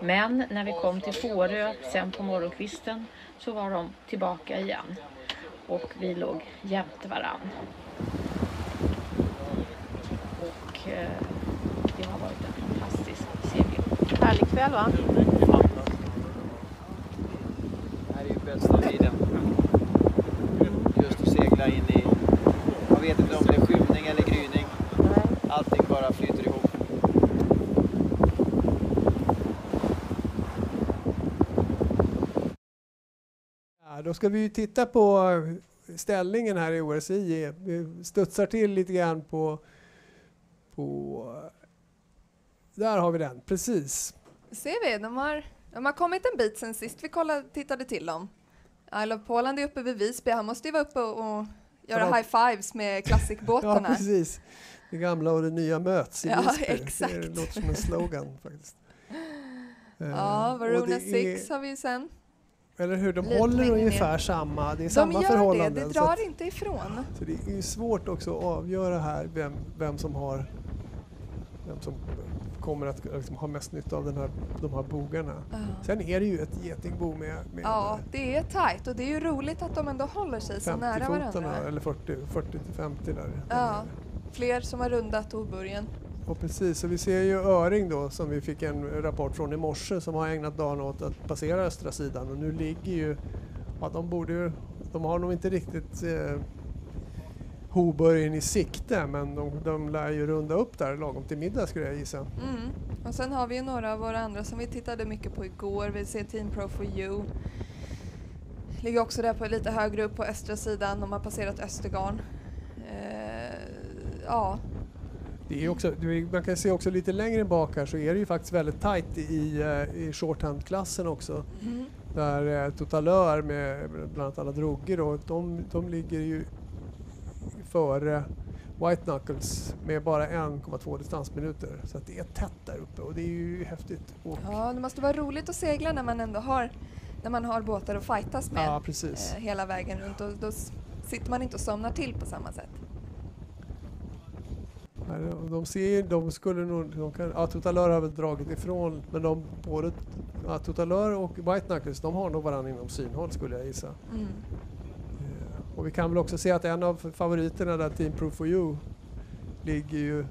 Men när vi kom till Fårö sen på morgonkvisten så var de tillbaka igen. Och vi låg jämte varann. Och eh, det har varit en fantastisk segling. Härlig kväll va? här är ju bästa tiden. Just att segla in i, man vet inte om det är skymning eller gryning. Allting bara flyter ihop. Ja, då ska vi ju titta på ställningen här i OSI. Vi studsar till lite grann på, på... Där har vi den, precis. ser vi, de har, de har kommit en bit sen sist vi kollade, tittade till dem. Isle of Poland är uppe vid Visby, han måste ju vara uppe och, och göra Ja. high fives med Ja, klassikbåtarna. precis. Det gamla och det nya möts i Ja, Visby. exakt. Det låter som en slogan faktiskt. Eh, ja, Varuna det 6 är- har vi ju sen. Eller hur, de Lite håller längre ungefär samma, det är De samma gör det, förhållanden. det så drar att- inte ifrån. Så det är ju svårt också att avgöra här vem, vem som har vem som kommer att liksom, ha mest nytta av den här, de här bogarna. Ja. Sen är det ju ett getingbo med, med Ja, det är tajt och det är ju roligt att de ändå håller sig så nära 50-fotarna varandra. eller 40, 40 till 50 där. Ja, fler som har rundat Oburgen. Och precis, och vi ser ju Öring då som vi fick en rapport från i morse som har ägnat dagen åt att passera östra sidan och nu ligger ju, ja de borde ju, de har nog inte riktigt eh, Hoburgen i sikte men de, de lär ju runda upp där lagom till middag skulle jag gissa. Mm. Och sen har vi ju några av våra andra som vi tittade mycket på igår. Vi ser Team Pro for You. Ligger också där på lite högre upp på östra sidan. De har passerat Östergarn. Eh, ja, det är också, man kan se också lite längre bak här så är det ju faktiskt väldigt tajt i, eh, i shorthand-klassen också. Mm. Där eh, Totalör med bland annat alla droger och de, de ligger ju före White Knuckles med bara 1,2 distansminuter. Så det är tätt där uppe och det är ju häftigt. Och, ja, det måste vara roligt att segla när man ändå har, när man har båtar att fightas med Ja, precis. eh, hela vägen runt. Och då sitter man inte och somnar till på samma sätt. De- ser de skulle nog, de kan, ja, Totalör har väl dragit ifrån men de både ja, Totalör och White Knuckles de har nog varandra inom synhåll skulle jag gissa. Mm. Och vi kan väl också se att en av favoriterna där, Team Proof for You, ligger ju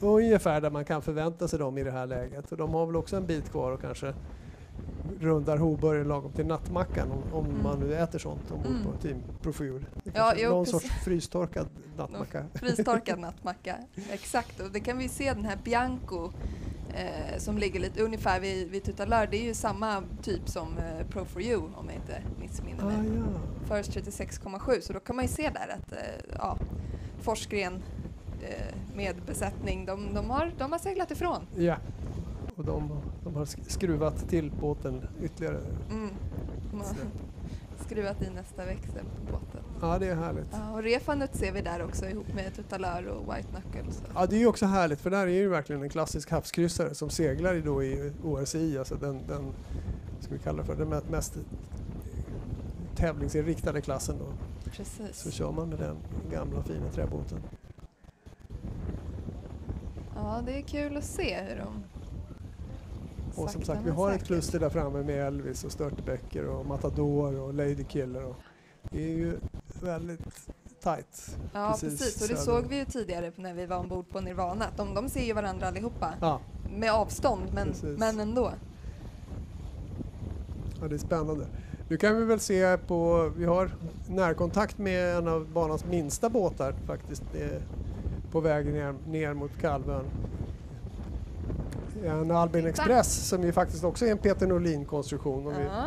ungefär där man kan förvänta sig dem i det här läget. Och de har väl också en bit kvar och kanske rundar Hoburgen lagom till nattmackan om, om Mm. man nu äter sånt ombord Mm. på Team. Det Ja, jo, någon precis. sorts frystorkad nattmacka. Frystorkad nattmacka, exakt. Och det kan vi se den här Bianco eh, som ligger lite ungefär vid, vid Tutalör. Det är ju samma typ som eh, Pro for You om jag inte missminner mig. Ah, ja. First 36,7 så då kan man ju se där att eh, ja, Forsgren eh, med besättning, de, de, har, de har seglat ifrån. Ja, och de, de har sk- skruvat till båten ytterligare. Mm. (laughs) Skruvat i nästa växel på båten. Ja, det är härligt. Ja, och Refanut ser vi där också ihop med Tutalör och White Knuckle. Så. Ja, det är ju också härligt för där är ju verkligen en klassisk havskryssare som seglar i, då i ORCI, alltså den, den ska vi kalla det för, den me- mest tävlingsinriktade klassen då. Precis. Så kör man med den gamla fina träbåten. Ja, det är kul att se hur de Och som sagt, vi har ett kluster där framme med Elvis och Störtebecker och Matador och Lady Killer. Och det är ju väldigt tight. Ja, precis. Och det såg vi ju tidigare när vi var ombord på Nirvana. De, de ser ju varandra allihopa. Ja. Med avstånd, men, Precis. men ändå. Ja, det är spännande. Nu kan vi väl se på, vi har närkontakt med en av banans minsta båtar faktiskt eh, på väg ner, ner mot Kalvön. En Albin Express som ju faktiskt också är en Peter Norlin-konstruktion. Ja.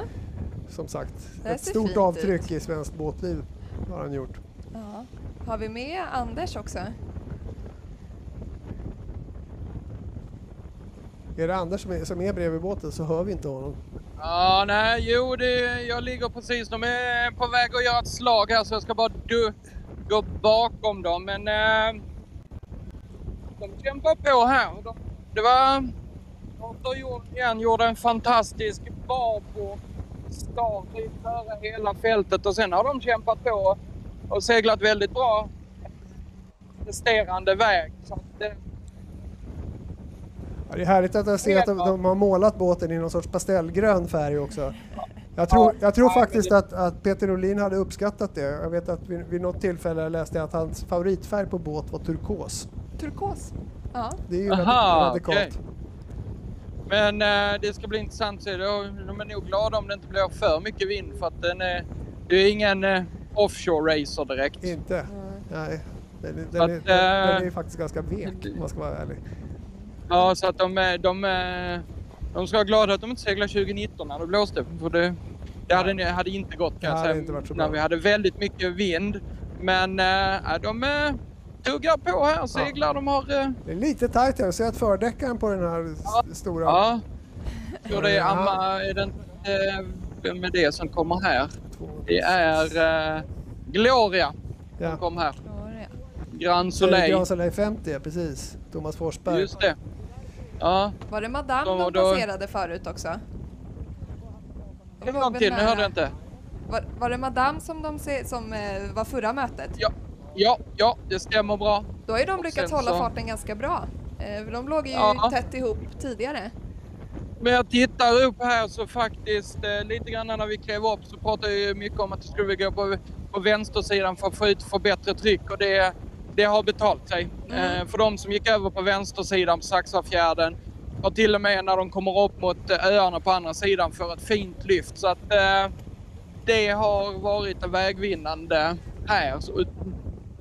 Som sagt, ett stort avtryck ut. i svenskt båtliv har han gjort. Ja. Har vi med Anders också? Är det Anders som är, som är bredvid båten så hör vi inte honom. Ja, nej, jo, det, jag ligger precis. De är på väg att göra ett slag här så jag ska bara du, gå bakom dem. Men eh, de kämpar på här. De, det var... Återigen gjorde en fantastisk barbord start i före hela fältet och sen har de kämpat på och seglat väldigt bra resterande väg. Så att, eh, Ja, det är härligt att jag ser att de, de har målat båten i någon sorts pastellgrön färg också. Jag tror, jag tror faktiskt att, att Peter Norlin hade uppskattat det. Jag vet att vid, vid något tillfälle läste jag att hans favoritfärg på båt var turkos. Turkos? Ja. Det är ju Aha, radikalt. okej. Men eh, det ska bli intressant att se. De är nog glada om det inte blir för mycket vind för att den är, det är ingen eh, offshore racer direkt. Inte? Nej. Den, är- den, Att, är, den, den är eh, ju faktiskt ganska vek om man ska vara ärlig. Ja, så att de, är- de, är- de ska vara glada att de inte seglar 2019 när det blåste. För det, det hade, hade inte gått kan Det jag hade säga. inte varit så när vi hade väldigt mycket vind. Men äh, de äh, tuggar på här, seglar. De har... Äh, Det är lite tajt här. Jag ser att fördäckaren på den här s- stora... ja. Jag tror det är Ja. Amma... Är det inte, äh, vem är det som kommer här? Det är äh, Gloria Ja. som kom här. Grand det Soleil. Gran Soleil 50, ja, precis. Thomas Forsberg. Just det. Ja. Var det Madame de då- passerade förut också? En gång till, nu hörde jag inte. Var, var det Madame som, de se, som eh, var förra mötet? Ja. Ja, ja, det stämmer bra. Då har ju de Och lyckats hålla så- farten ganska bra. Eh, De låg ju Ja. tätt ihop tidigare. Men jag tittar upp här så faktiskt eh, lite grann när vi klev upp så pratade jag ju mycket om att det skulle gå på, på vänstersidan för att få ut för bättre tryck och det, det har betalt sig. Eh, för de som gick över på vänstersidan på Saxafjärden och till och med när de kommer upp mot öarna på andra sidan får ett fint lyft. Så att det har varit en vägvinnande här så,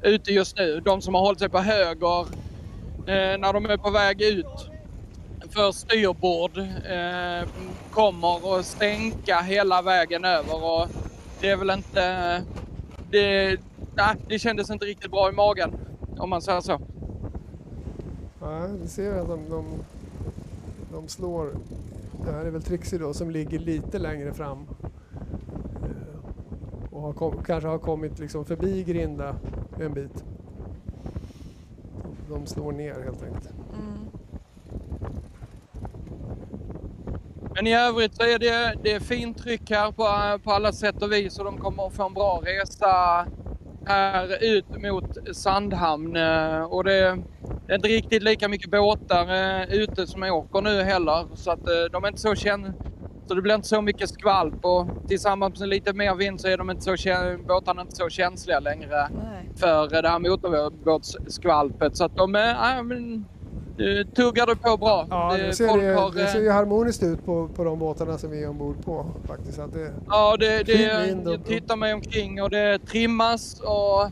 ute just nu. De som har hållit sig på höger eh, när de är på väg ut för styrbord eh, kommer att stänka hela vägen över och det är väl inte... Det, nej, det kändes inte riktigt bra i magen om man säger så. Nej, vi ser att de, de, de slår. Det här är väl Trixie då som ligger lite längre fram. Och har kom, kanske har kommit liksom förbi Grinda en bit. De slår ner helt enkelt. Mm. Men i övrigt så är det, det är fint tryck här på, på alla sätt och vis och de kommer att få en bra resa här ut mot Sandhamn. Eh, och det, det är inte riktigt lika mycket båtar eh, ute som åker nu heller så att eh, de är inte så kända så det blir inte så mycket skvalp och tillsammans med lite mer vind så är de inte så, båtarna inte så känsliga längre för det här motorbåtsskvalpet. Så att de är, nej, men, eh, tuggade på bra. Ja, Det- det ser, folk det, har, det eh, ser ju harmoniskt ut på, på de båtarna som vi är ombord på faktiskt. Att det, Ja, det, det, jag tittar mig omkring och det trimmas och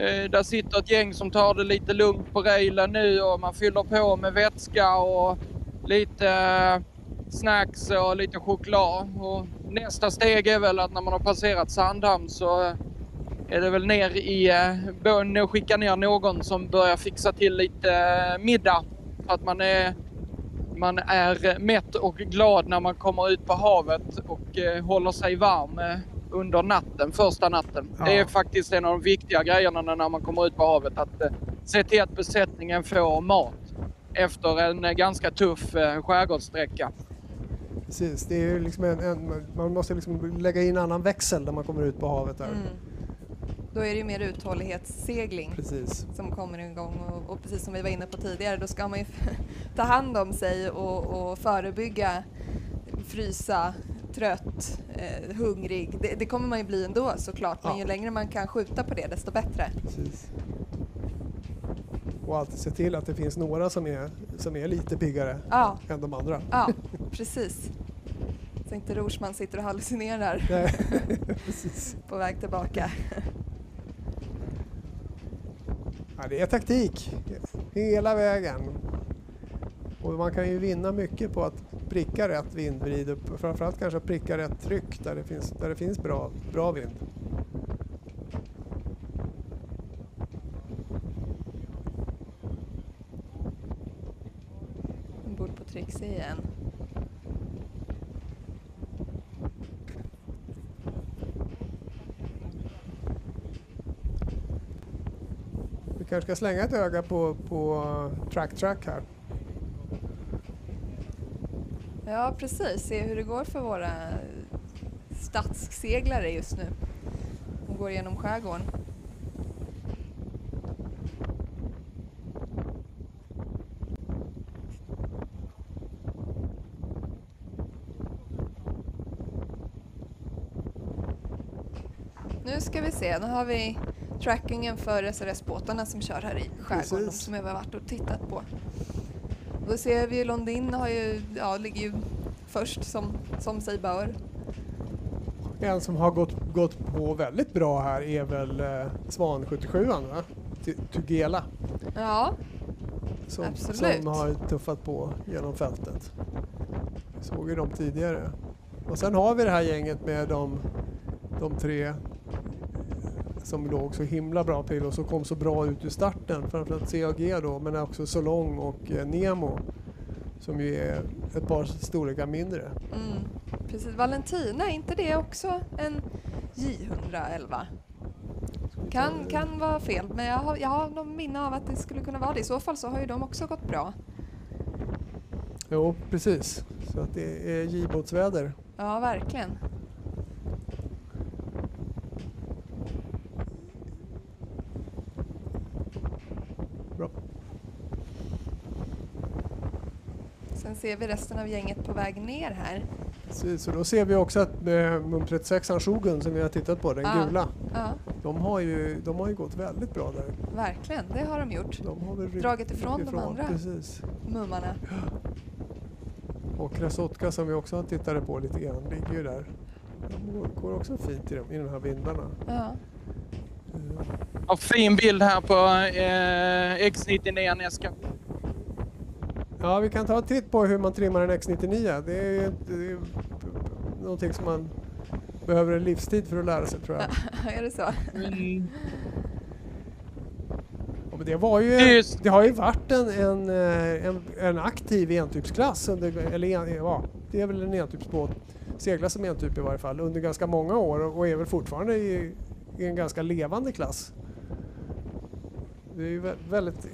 eh, där sitter ett gäng som tar det lite lugnt på railen nu och man fyller på med vätska och lite eh, snacks och lite choklad. Och nästa steg är väl att när man har passerat Sandhamn så eh, är det väl ner i, eh, börja skicka ner någon som börjar fixa till lite eh, middag. Att man är man är mätt och glad när man kommer ut på havet och håller sig varm under natten, första natten. Ja. Det är faktiskt en av de viktiga grejerna när man kommer ut på havet, att se till att besättningen får mat efter en ganska tuff skärgårdssträcka. Precis, det är liksom en, en, man måste liksom lägga in annan växel när man kommer ut på havet där. Då är det ju mer uthållighetssegling Precis. som kommer igång och, och precis som vi var inne på tidigare då ska man ju (laughs) ta hand om sig och, och förebygga frysa, trött, eh, hungrig. Det, det kommer man ju bli ändå såklart men Ja. ju längre man kan skjuta på det desto bättre. Precis. Och alltid se till att det finns några som är, som är lite piggare Ja. än de andra. Ja, (laughs) precis. Så inte Rorsman sitter och hallucinerar (laughs) på väg tillbaka. Ja, det är taktik hela vägen. Och man kan ju vinna mycket på att pricka rätt vindvrid och framförallt kanske pricka rätt tryck där det finns, där det finns bra, bra vind. Trixie igen. Vi kanske ska slänga ett öga på, på track track här. Ja, precis. Se hur det går för våra stadsseglare just nu. De går genom skärgården. Nu ska vi se, nu har vi trackingen för SRS-båtarna som kör här i skärgården, de Precis. som vi har varit och tittat på. Då ser vi ju Londin har ju, ja, ligger ju först som, som sig bör. En som har gått, gått på väldigt bra här är väl eh, Svan 77 va? Tugela. Ja, Som, Absolut. som har tuffat på genom fältet. Vi såg ju dem tidigare. Och sen har vi det här gänget med de, de tre som låg så himla bra till och som kom så bra ut ur starten. Framförallt CAG då, men också Solong och eh, Nemo som ju är ett par storlekar mindre. mm. precis. Valentina, är inte det också en J111? Kan, kan vara fel, men jag har, jag har någon minne av att det skulle kunna vara det. I så fall så har ju de också gått bra. Jo, precis. Så att det är J-båtsväder. Ja, verkligen. Bra. Sen ser vi resten av gänget på väg ner här. Precis, och då ser vi också att eh, Mum 36 Shogun som vi har tittat på, den Ja. gula, Ja, de har, ju, de har ju gått väldigt bra där. verkligen. Det har de gjort. De har väl Dragit ifrån ryckt de andra Precis. mummarna. Och Krasotka som vi också tittade på lite grann ligger ju där. De går- går också fint i de, i de här vindarna. Ja. Ja, fin bild här på eh, X99 Neska. Ja, vi kan ta en titt på hur man trimmar en X99. Det är ju inte, det är någonting som man behöver en livstid för att lära sig tror jag. (laughs) är det så? Ja, men det, var ju, det har ju varit en, en, eh, en, en aktiv entypsklass, under, eller en, ja, det är väl en entypsbåt, seglar som entyp i varje fall, under ganska många år och, och är väl fortfarande i, i en ganska levande klass. Det är ju vä- väldigt,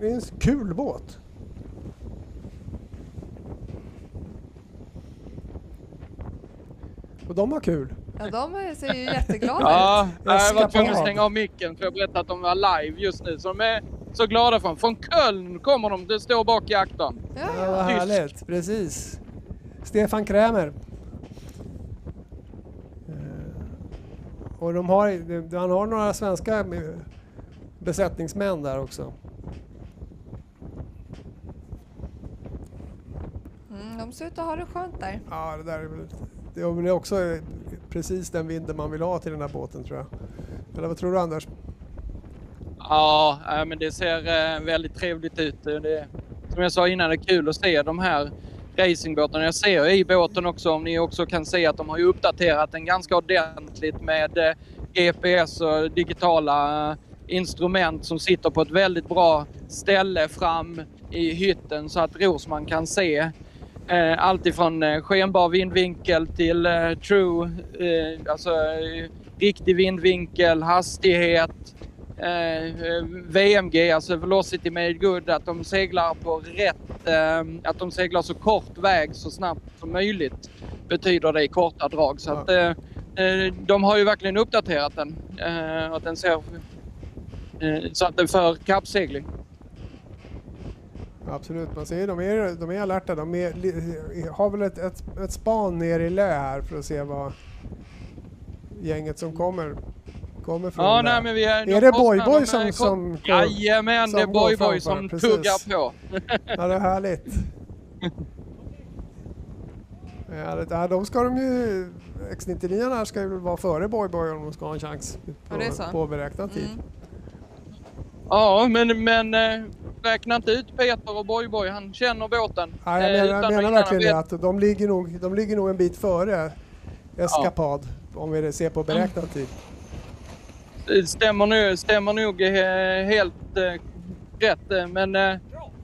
det är en kul båt. Och de har kul. Ja, de ser ju jätteglada (laughs) Ja, ut. jag var tvungen att stänga av micken för jag berättade att de var live just nu. Så de är så glada för dem. Från Köln kommer de. Det står bak i aktern. Ja, vad härligt. Precis. Stefan Krämer. Och de har, han har några svenska eh, besättningsmän där också. Mm, de ser ut att ha det skönt där. Ja, det där är väl, det är också eh, precis den vinden man vill ha till den här båten tror jag. Eller vad tror du Anders? Ja, äh, men det ser eh, väldigt trevligt ut. Det, som jag sa innan, det är kul att se de här racingbåtarna. Jag ser i båten också, om ni också kan se att de har ju uppdaterat den ganska ordentligt med eh, GPS och digitala eh, instrument som sitter på ett väldigt bra ställe fram i hytten så att Rosman kan se eh, allt ifrån eh, skenbar vindvinkel till eh, true, eh, alltså eh, riktig vindvinkel, hastighet, eh, VMG, alltså Velocity Made Good, att de seglar på rätt, eh, att de seglar så kort väg så snabbt som möjligt betyder det i korta drag. Så att, eh, eh, de har ju verkligen uppdaterat den. Eh, att den ser, eh, så att den för kappsegling. Absolut, man ser de är, de är alerta. De är, har väl ett, ett, ett span ner i lä här för att se vad gänget som kommer, kommer från Ja, där. nej, men vi är, är det Boy Boy som, som, Jajamän, det är som går Boy Boy framför, som precis. tuggar på. (laughs) Ja, det är härligt. Ja, det, ja, de ska de ju, X99 här ska ju vara före Boy Boy om de ska ha en chans Ja, det är på, så. på beräknad tid. Mm. Ja, men, men eh, räkna inte ut Peter och Boy Boy. Han känner båten. Ja, jag Eh, menar, jag menar verkligen det att de ligger, nog, de ligger nog en bit före Escapad om vi ser på beräknad tid. Det stämmer nog, stämmer nog eh, helt eh, rätt. eh, Men eh,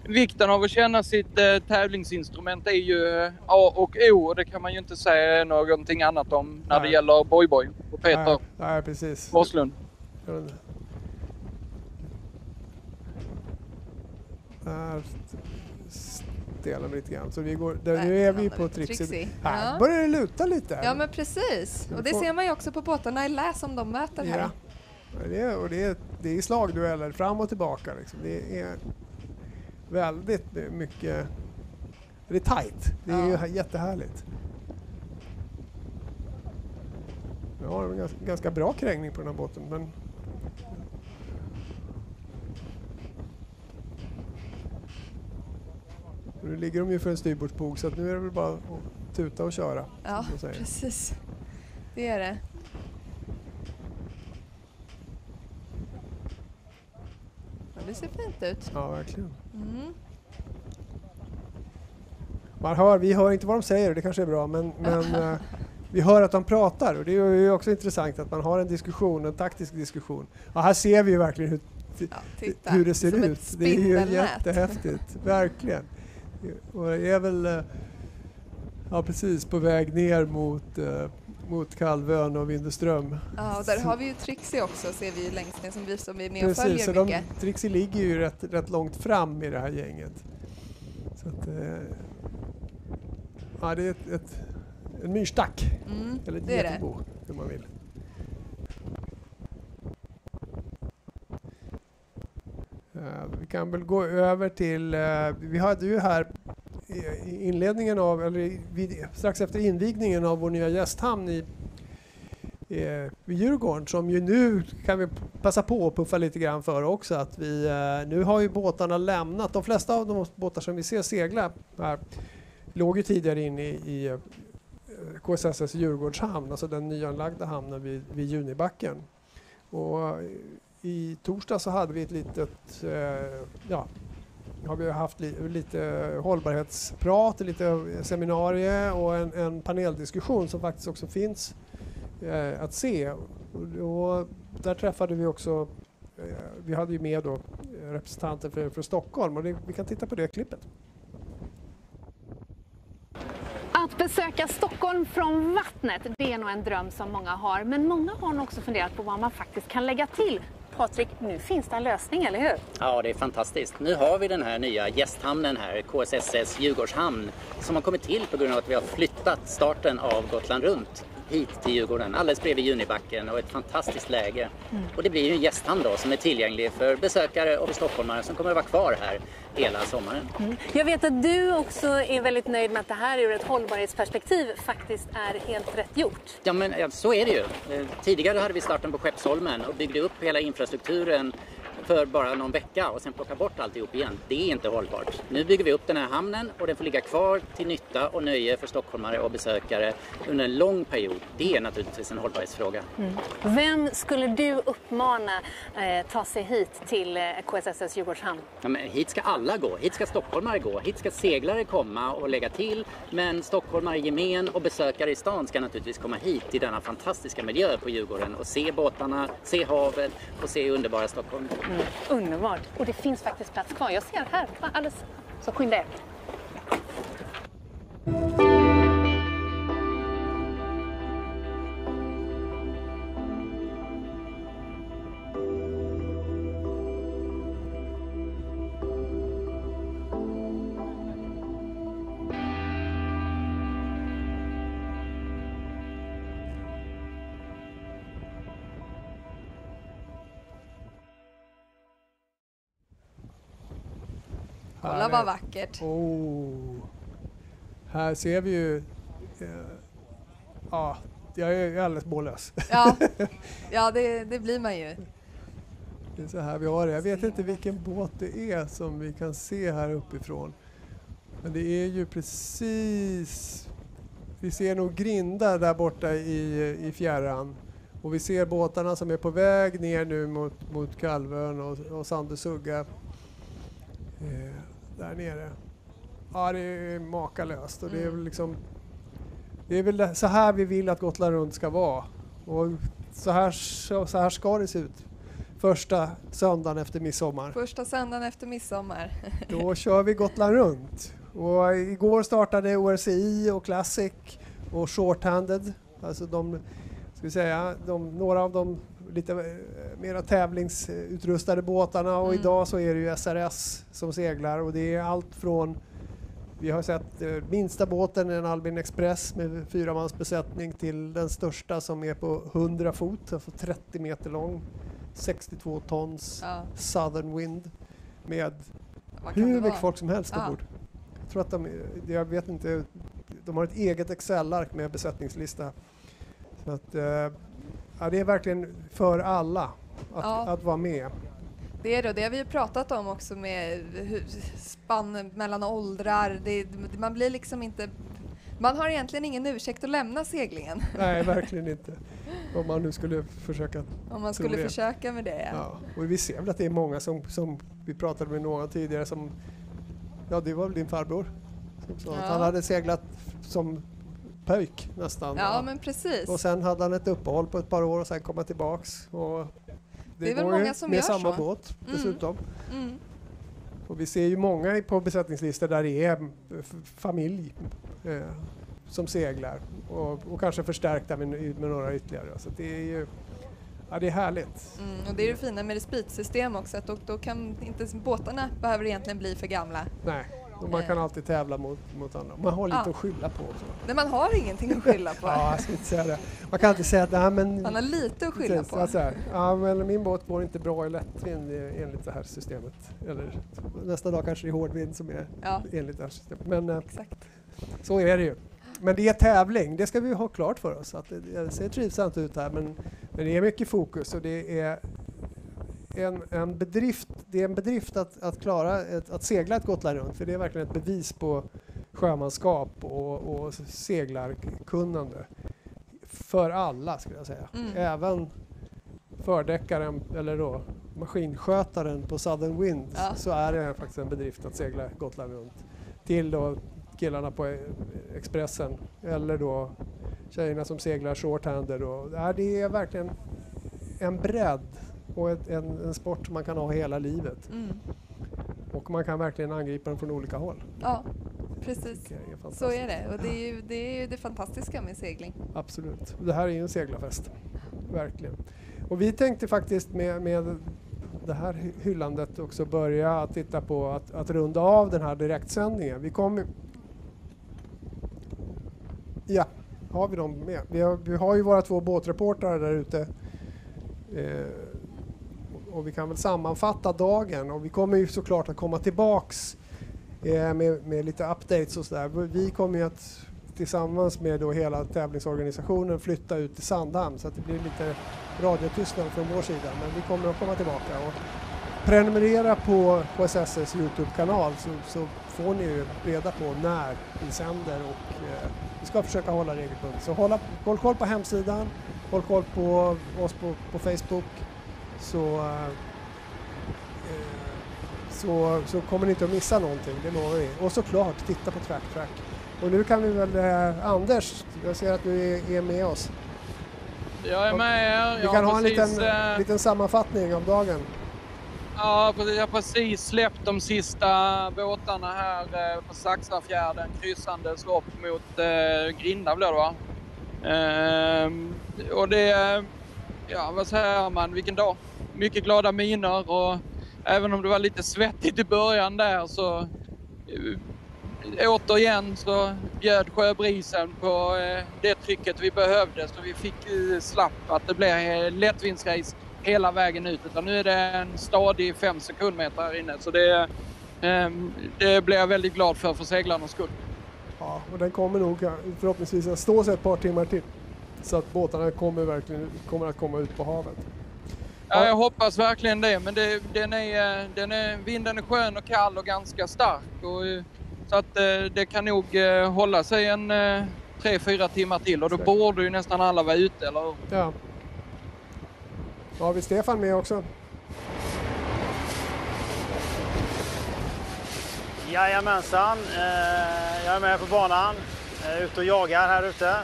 vikten av att känna sitt eh, tävlingsinstrument är ju eh, A och O. och Det kan man ju inte säga någonting annat om när det Nej. gäller Boy Boy och Peter Nej, nej precis. Forslund. Där stelar vi lite grann. Så vi går, där, nu är vi på Trixie. Här Ja. börjar det luta lite. Ja men precis. Och det ser man ju också på båtarna i lä som de möter här. Ja. Det är, och det är, det är slagdueller fram och tillbaka. Liksom. Det är väldigt mycket... Det är tight. Det är ju jättehärligt. Vi har en ganska, ganska bra krängning på den här båten. Men Nu ligger de ju för en styrbordsbog så nu är det väl bara att tuta och köra. Ja, precis. Det är det. Ja, det ser fint ut. Ja, verkligen. Mm. Man hör, vi hör inte vad de säger det kanske är bra men, men (laughs) eh, vi hör att de pratar och det är ju också intressant att man har en diskussion, en taktisk diskussion. Ja, här ser vi ju verkligen hur, titta, hur det ser ut. Det är ju jättehäftigt, verkligen. Och det är väl eh, ja, precis på väg ner mot, eh, mot Kalvön och Vindeström. Ja, och där har vi ju Trixie också ser vi längst ner som vi som är med och Precis, så följer de, mycket. Trixie ligger ju rätt, rätt långt fram i det här gänget. Så att, eh, ja, det är ett, ett, en myrstack, Mm, eller ett getingbo hur man vill. Eh, vi kan väl gå över till, eh, vi hade ju här inledningen av, eller vid, strax efter invigningen av vår nya gästhamn i, eh, vid Djurgården som ju nu kan vi passa på att puffa lite grann för också att vi, eh, nu har ju båtarna lämnat, de flesta av de båtar som vi ser segla här låg ju tidigare inne i, i eh, KSSS Djurgårdshamn, alltså den nyanlagda hamnen vid, vid Junibacken. Och i torsdag så hade vi ett litet, eh, ja, har vi haft li, lite hållbarhetsprat, lite seminarier och en, en paneldiskussion som faktiskt också finns eh, att se. Och, och där träffade vi också, eh, vi hade ju med då representanter för, för Stockholm och det, vi kan titta på det klippet. Att besöka Stockholm från vattnet, det är nog en dröm som många har. Men många har nog också funderat på vad man faktiskt kan lägga till. Patrik, nu finns det en lösning, eller hur? Ja, det är fantastiskt. Nu har vi den här nya gästhamnen här, KSSS Djurgårdshamn, som har kommit till på grund av att vi har flyttat starten av Gotland runt hit till Djurgården, alldeles bredvid Junibacken och ett fantastiskt läge. Mm. Och det blir ju en gästhamn då som är tillgänglig för besökare och för stockholmare som kommer att vara kvar här hela sommaren. Mm. Jag vet att du också är väldigt nöjd med att det här ur ett hållbarhetsperspektiv faktiskt är helt rätt gjort. Ja, men så är det ju. Eh, Tidigare hade vi starten på Skeppsholmen och byggde upp hela infrastrukturen för bara någon vecka och sen plocka bort alltihop igen. Det är inte hållbart. Nu bygger vi upp den här hamnen och den får ligga kvar till nytta och nöje för stockholmare och besökare under en lång period. Det är naturligtvis en hållbarhetsfråga. Mm. Vem skulle du uppmana eh, ta sig hit till eh, KSSS Djurgårdshamn? Ja, hit ska alla gå. Hit ska stockholmare gå. Hit ska seglare komma och lägga till. Men stockholmare i gemen och besökare i stan ska naturligtvis komma hit till denna fantastiska miljö på Djurgården och se båtarna, se havet och se underbara Stockholm. Mm. Underbart. Och det finns faktiskt plats kvar. Jag ser här, alldeles. Så skynda er. Kolla vad vackert. Oh. Här ser vi ju... Eh, ja, jag är alldeles mållös. Ja, (laughs) ja det, det blir man ju. Det är så här vi har det. Jag vet inte vilken båt det är som vi kan se här uppifrån. Men det är ju precis... Vi ser nog grindar där borta i, i fjärran. Och vi ser båtarna som är på väg ner nu mot, mot Kalvön och, och Sandösugga. Eh, där nere. Ja, det är makalöst och det är väl liksom... Det är väl så här vi vill att Gotland runt ska vara. Och så här, så, så här ska det se ut. Första söndagen efter midsommar. Första söndagen efter midsommar. Då kör vi Gotland runt. Och igår startade ORCI och Classic och Shorthanded. Alltså de, ska vi säga, de, några av de lite eh, mera tävlingsutrustade båtarna och Mm. idag så är det ju SRS som seglar och det är allt från vi har sett eh, minsta båten, en Albin Express med fyra mans besättning till den största som är på 100 fot, alltså 30 meter lång, 62 tons Ja. Southern Wind med hur mycket vara? folk som helst Ja. ombord. Jag tror att de, jag vet inte, de har ett eget Excel-ark med besättningslista. Så att, eh, ja, det är verkligen för alla att, Ja. att vara med. Det är det, och det har vi ju pratat om också med spann mellan åldrar. Det, man blir liksom inte... Man har egentligen ingen ursäkt att lämna seglingen. Nej, verkligen inte. Om man nu skulle försöka Om man skulle försöka med det. Ja, och vi ser väl att det är många som, som vi pratade med någon tidigare som, ja det var väl din farbror, som sa att Ja. han hade seglat som pöjk nästan. Ja, men precis. Och sen hade han ett uppehåll på ett par år och sen kom han tillbaks. Och Det är väl många som med gör samma så. båt Mm. dessutom. Mm. Och vi ser ju många på besättningslistor där det är familj eh, som seglar och, och kanske förstärkta med, med några ytterligare. Så det är ju ja, det är härligt. Mm, och det är det fina med respitsystem också, att då, då kan inte båtarna behöver egentligen bli för gamla. Nej, och man kan alltid tävla mot, mot andra. Man har lite Ja. att skylla på också. Nej, man har ingenting att skylla på. (laughs) Ja, jag ska inte säga det. Man kan inte säga att nej, men... Man har lite att skylla på. att så här, ja, men min båt går inte bra i lättvind eh, enligt det här systemet. Eller nästa dag kanske det är hårdvind som är Ja. enligt det här systemet. Men eh, så är det ju. Men det är tävling, det ska vi ha klart för oss. Att det, det ser trivsamt ut här men, men det är mycket fokus och det är en, en bedrift, det är en bedrift att, att klara ett, att segla ett Gotland runt för det är verkligen ett bevis på sjömanskap och, och seglarkunnande. För alla skulle jag säga. Mm. Även fördäckaren eller då maskinskötaren på Southern Wind Ja. så är det faktiskt en bedrift att segla Gotland runt. Till då killarna på Expressen eller då tjejerna som seglar shorthander. Och, ja, det är verkligen en bredd och ett, en, en sport man kan ha hela livet. Mm. Och man kan verkligen angripa den från olika håll. Ja, precis. Är. Så är det. Och det är, ju, det är ju det fantastiska med segling. Absolut. Det här är ju en seglarfest. Verkligen. Och vi tänkte faktiskt med, med det här hy- hyllandet också börja att titta på att, att runda av den här direktsändningen. Vi kommer... Ja, har vi dem med? Vi har, vi har ju våra två båtreportrar där ute. Eh, och vi kan väl sammanfatta dagen och vi kommer ju såklart att komma tillbaks eh, med, med lite updates och sådär. Vi kommer ju att tillsammans med då hela tävlingsorganisationen flytta ut till Sandhamn så att det blir lite radiotystnad från vår sida. Men vi kommer att komma tillbaka och prenumerera på KSSs Youtube-kanal så, så får ni ju reda på när vi sänder och eh, vi ska försöka hålla regelbundet. Så hålla, håll koll på hemsidan, håll koll på oss på, på Facebook så, eh, så, så kommer ni inte att missa någonting, det lovar vi. Och såklart, titta på Track Track. Och nu kan vi väl, eh, Anders, jag ser att du är, med oss. Jag är med er. Vi kan ha en liten, eh, liten sammanfattning av dagen. Ja, precis. Jag har precis släppt de sista båtarna här eh, på Saxafjärden kryssandes upp mot eh, Grinda blir det va? Ehm, och det, ja vad säger man, vilken dag. Mycket glada miner och även om det var lite svettigt i början där så eh, återigen så bjöd sjöbrisen på eh, det trycket vi behövde så vi fick eh, slapp att det blev eh, lättvindsrace hela vägen ut utan nu är det en stadig fem sekundmeter här inne så det, ehm, det blir jag väldigt glad för för seglarnas skull. Ja, och den kommer nog förhoppningsvis att stå sig ett par timmar till. Så att båtarna kommer, verkligen, kommer att komma ut på havet. Ja, jag hoppas verkligen det men det, den är, eh, den är, vinden är skön och kall och ganska stark och, eh, så att eh, det kan nog hålla sig en tre, fyra timmar till och då borde ju nästan alla vara ute, eller hur? Ja. Då har vi Stefan med också. Jajamensan, jag är med på banan. Eh, ute och jagar här ute.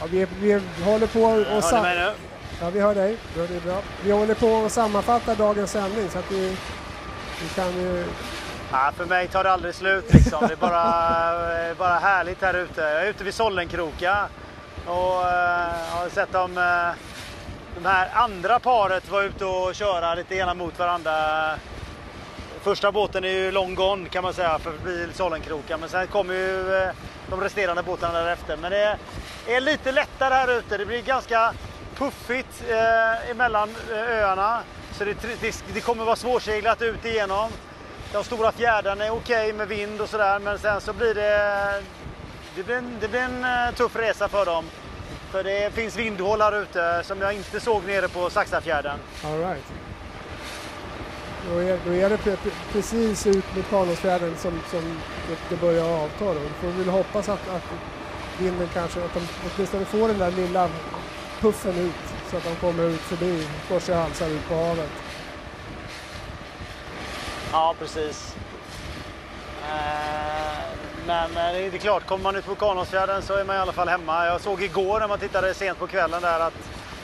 Ja, vi, vi håller på och... Hör sa- ni mig nu? Ja, vi hör dig. Ja, det är bra. Vi håller på att sammanfatta dagens sändning så att vi, vi kan ju... Ja, för mig tar det aldrig slut liksom. Det är bara, eh, bara härligt här ute. Jag är ute vid Sollenkroka och eh, har sett dem, eh, de här andra paret var ute och köra lite ena mot varandra. Första båten är ju long gone kan man säga förbi Sollenkroka men sen kommer ju eh, de resterande båtarna därefter. Men det är lite lättare här ute. Det blir ganska puffigt eh, emellan eh, öarna. Så det, det, det kommer vara svårseglat ut igenom. De stora fjärdarna är okej med vind och sådär men sen så blir det, det blir en, det blir en eh, tuff resa för dem. För det finns vindhål här ute som jag inte såg nere på Saxafjärden. All right. Då är, då är det pre, precis ut mot Kanåsfjärden som, som det, börjar avta. Då. Vi får väl hoppas att, att vinden kanske, att de åtminstone får den där lilla puffen ut så att de kommer ut förbi, korsar halsar ut på havet. Ja, precis. Eh, Men eh, det är klart, kommer man ut på Kanåsfjärden så är man i alla fall hemma. Jag såg igår när man tittade sent på kvällen där att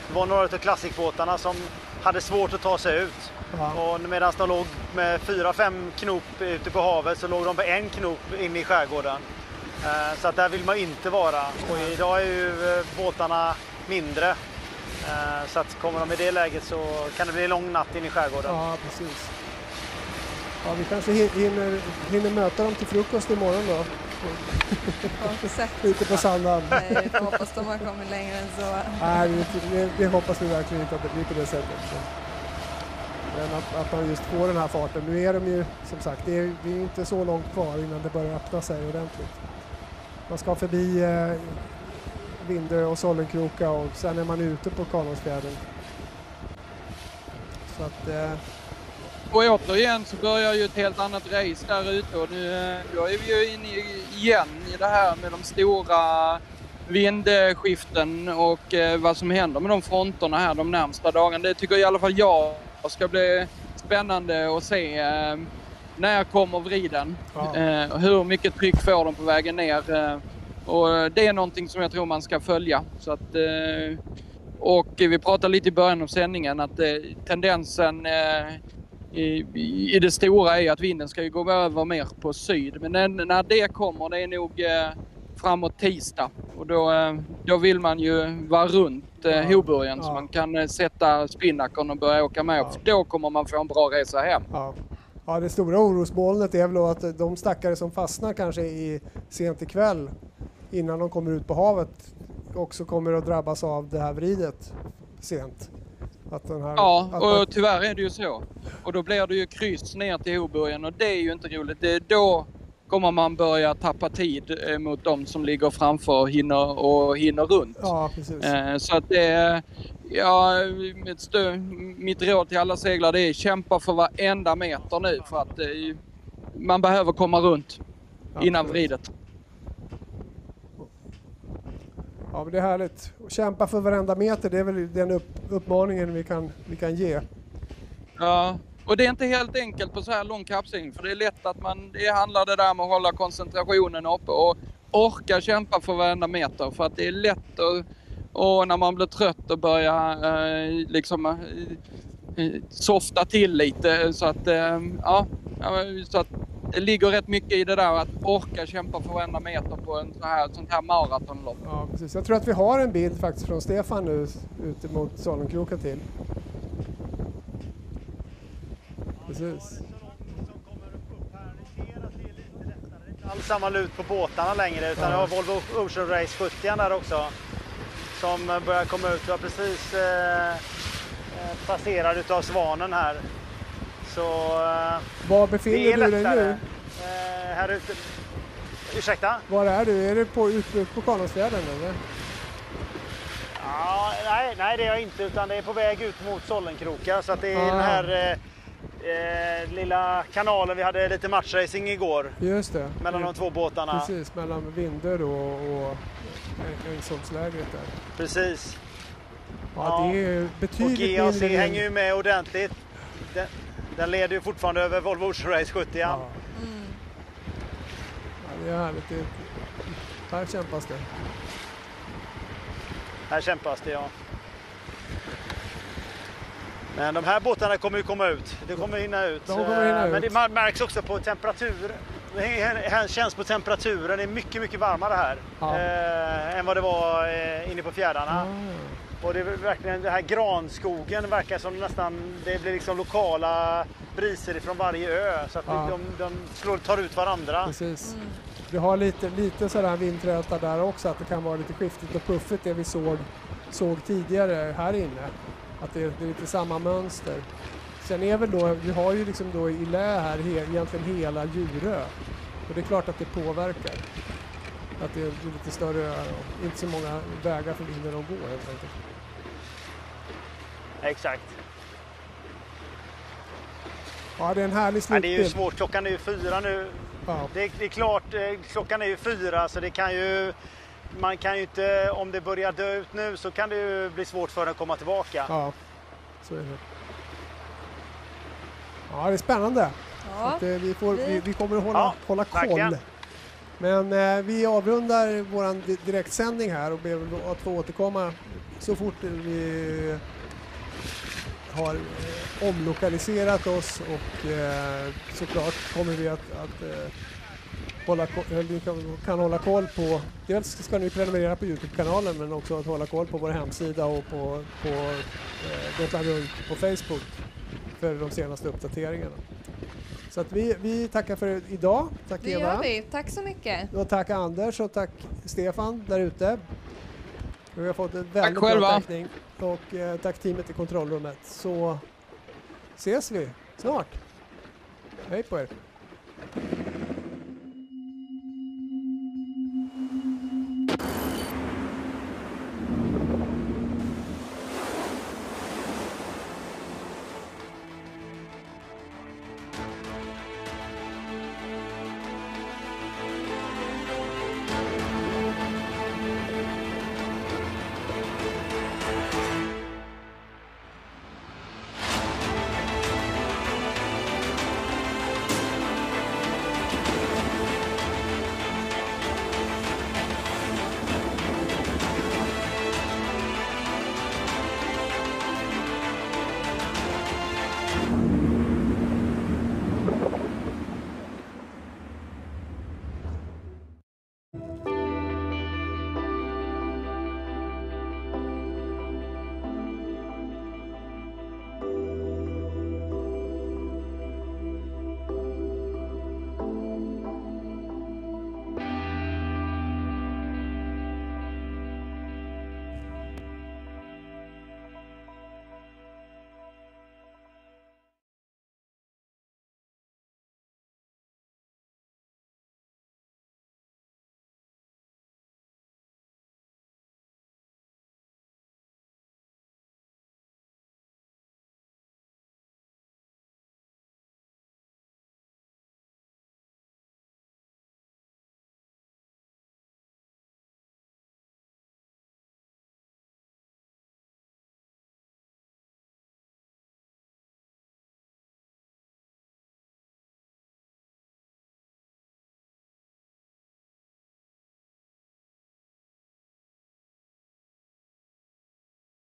det var några av klassikbåtarna som hade svårt att ta sig ut. Ja. Och medan de låg med fyra, fem knop ute på havet så låg de på en knop inne i skärgården. Eh, Så att där vill man inte vara. Och idag är ju båtarna mindre. Eh, Så att kommer de i det läget så kan det bli lång natt in i skärgården. Ja, precis. Ja, vi kanske hin- hinner, hinner möta dem till frukost imorgon då. (laughs) Ute på Sandhamn. Nej, vi hoppas de har kommit längre än så. Nej, det, det, det hoppas vi verkligen inte att det blir på det sättet. Så. Men att, att man just får den här farten. Nu är de ju, som sagt, det är, det är inte så långt kvar innan det börjar öppna sig ordentligt. Man ska förbi eh, Vindö och Sollenkroka och sen är man ute på Kanåsfjärden. Så att, eh, Och återigen så börjar ju ett helt annat race där ute och nu eh, då är vi ju inne igen i det här med de stora vindskiften och eh, vad som händer med de fronterna här de närmsta dagarna. Det tycker i alla fall jag ska bli spännande att se. Eh, när kommer vriden? Ja. Eh, hur mycket tryck får de på vägen ner? Eh, och det är någonting som jag tror man ska följa. Så att, eh, och vi pratade lite i början av sändningen att eh, tendensen eh, i, i det stora är att vinden ska gå över mer på syd. Men när, det kommer, det är nog eh, framåt tisdag. Och då, eh, då vill man ju vara runt eh, Hoburgen så man kan eh, sätta spinnakern och börja åka med. För då kommer man få en bra resa hem. Ja. ja, det stora orosmolnet är väl då att de stackare som fastnar kanske i, sent ikväll innan de kommer ut på havet också kommer att drabbas av det här vridet sent. Här, Ja, att man- och tyvärr är det ju så. Och då blir det ju kryss ner till Hoburgen och det är ju inte roligt. Det är då kommer man börja tappa tid eh, mot de som ligger framför och hinner, och hinner runt. Ja, precis. Eh, Så att det ja, mitt, stö, mitt råd till alla seglare det är kämpa för varenda meter nu för att eh, man behöver komma runt innan vridet. Ja, men det är härligt. Och kämpa för varenda meter, det är väl den upp, uppmaningen vi kan, vi kan ge. Ja, och det är inte helt enkelt på så här lång kapsling, för det är lätt att man, det handlar det där med att hålla koncentrationen uppe och orka kämpa för varenda meter för att det är lätt att, och när man blir trött och börjar eh, liksom eh, softa till lite så att, eh, ja, så att det ligger rätt mycket i det där att orka kämpa för varenda meter på en så här, sånt här maratonlopp. Ja, precis. Jag tror att vi har en bild faktiskt från Stefan nu ute mot Sollenkroka till. Precis. alls samma lut på båtarna längre utan Ja. jag har Volvo Ocean Race 70 där också. Som eh, börjar komma ut. Jag har precis eh, eh, passerad utav Svanen här. Så eh, Var befinner du dig nu? Eh, här ute. Ursäkta? Var är du? Är du på, ute på Kanåsfjärden eller? Ja, nej, nej, det är jag inte utan det är på väg ut mot Sollenkroka. Så att det är Ah. den här eh, eh, lilla kanalen vi hade lite matchracing igår. Just det. Mellan de två båtarna. Precis, mellan Vindö då och Ängsholmslägret där. Precis. Ja, det är Och betydligt GAC mindre vind. hänger ju med ordentligt. Den, den leder ju fortfarande över Volvo Ocean Race 70. Ja. Ja, det är härligt. Det, här kämpas det. Här kämpas det ja. Men de här båtarna kommer ju komma ut. Det kommer hinna ut. De kommer hinna Eh, Men ut. det märks också på temperatur. Det känns på temperaturen. Det är mycket, mycket varmare här. Ja. Eh, än vad det var eh, inne på fjärdarna. Och det är verkligen den här granskogen verkar som nästan det blir liksom lokala briser ifrån varje ö. Så att Ja. de, de slår, tar ut varandra. Precis. Vi har lite, lite sådär vindtröta där också, att det kan vara lite skiftigt och puffigt det vi såg, såg tidigare här inne. Att det, det är lite samma mönster. Sen är väl då, vi har ju liksom då i lä här he, egentligen hela Djurö. Och det är klart att det påverkar. Att det är lite större öar och inte så många vägar för vinden att gå helt enkelt. Exakt. Ja, det är en härlig Ja, det är ju slutbild. svårt. Klockan är ju fyra nu. Ja. Det, det är klart, eh, klockan är ju fyra så det kan ju... Man kan ju inte, om det börjar dö ut nu så kan det ju bli svårt för den att komma tillbaka. Ja, så är det. Ja, det är spännande. Ja, Så att, eh, vi, får, vi- vi, kommer att hålla, Ja, hålla koll. verkligen. Men eh, vi avrundar vår di- direktsändning här och ber att få återkomma så fort vi har eh, omlokaliserat oss och eh, såklart kommer vi att, att eh, hålla, vi kan, hålla koll på, dels ska ni prenumerera på Youtube-kanalen men också att hålla koll på vår hemsida och på, på eh, Gotland Runt på Facebook för de senaste uppdateringarna. Så att vi, vi tackar för idag. Tack Det Eva. gör vi. Tack så mycket. Och tack Anders och tack Stefan där ute. Vi har fått en väldigt tack bra täckning och eh, tack teamet i kontrollrummet. Så ses vi snart. Hej på er. you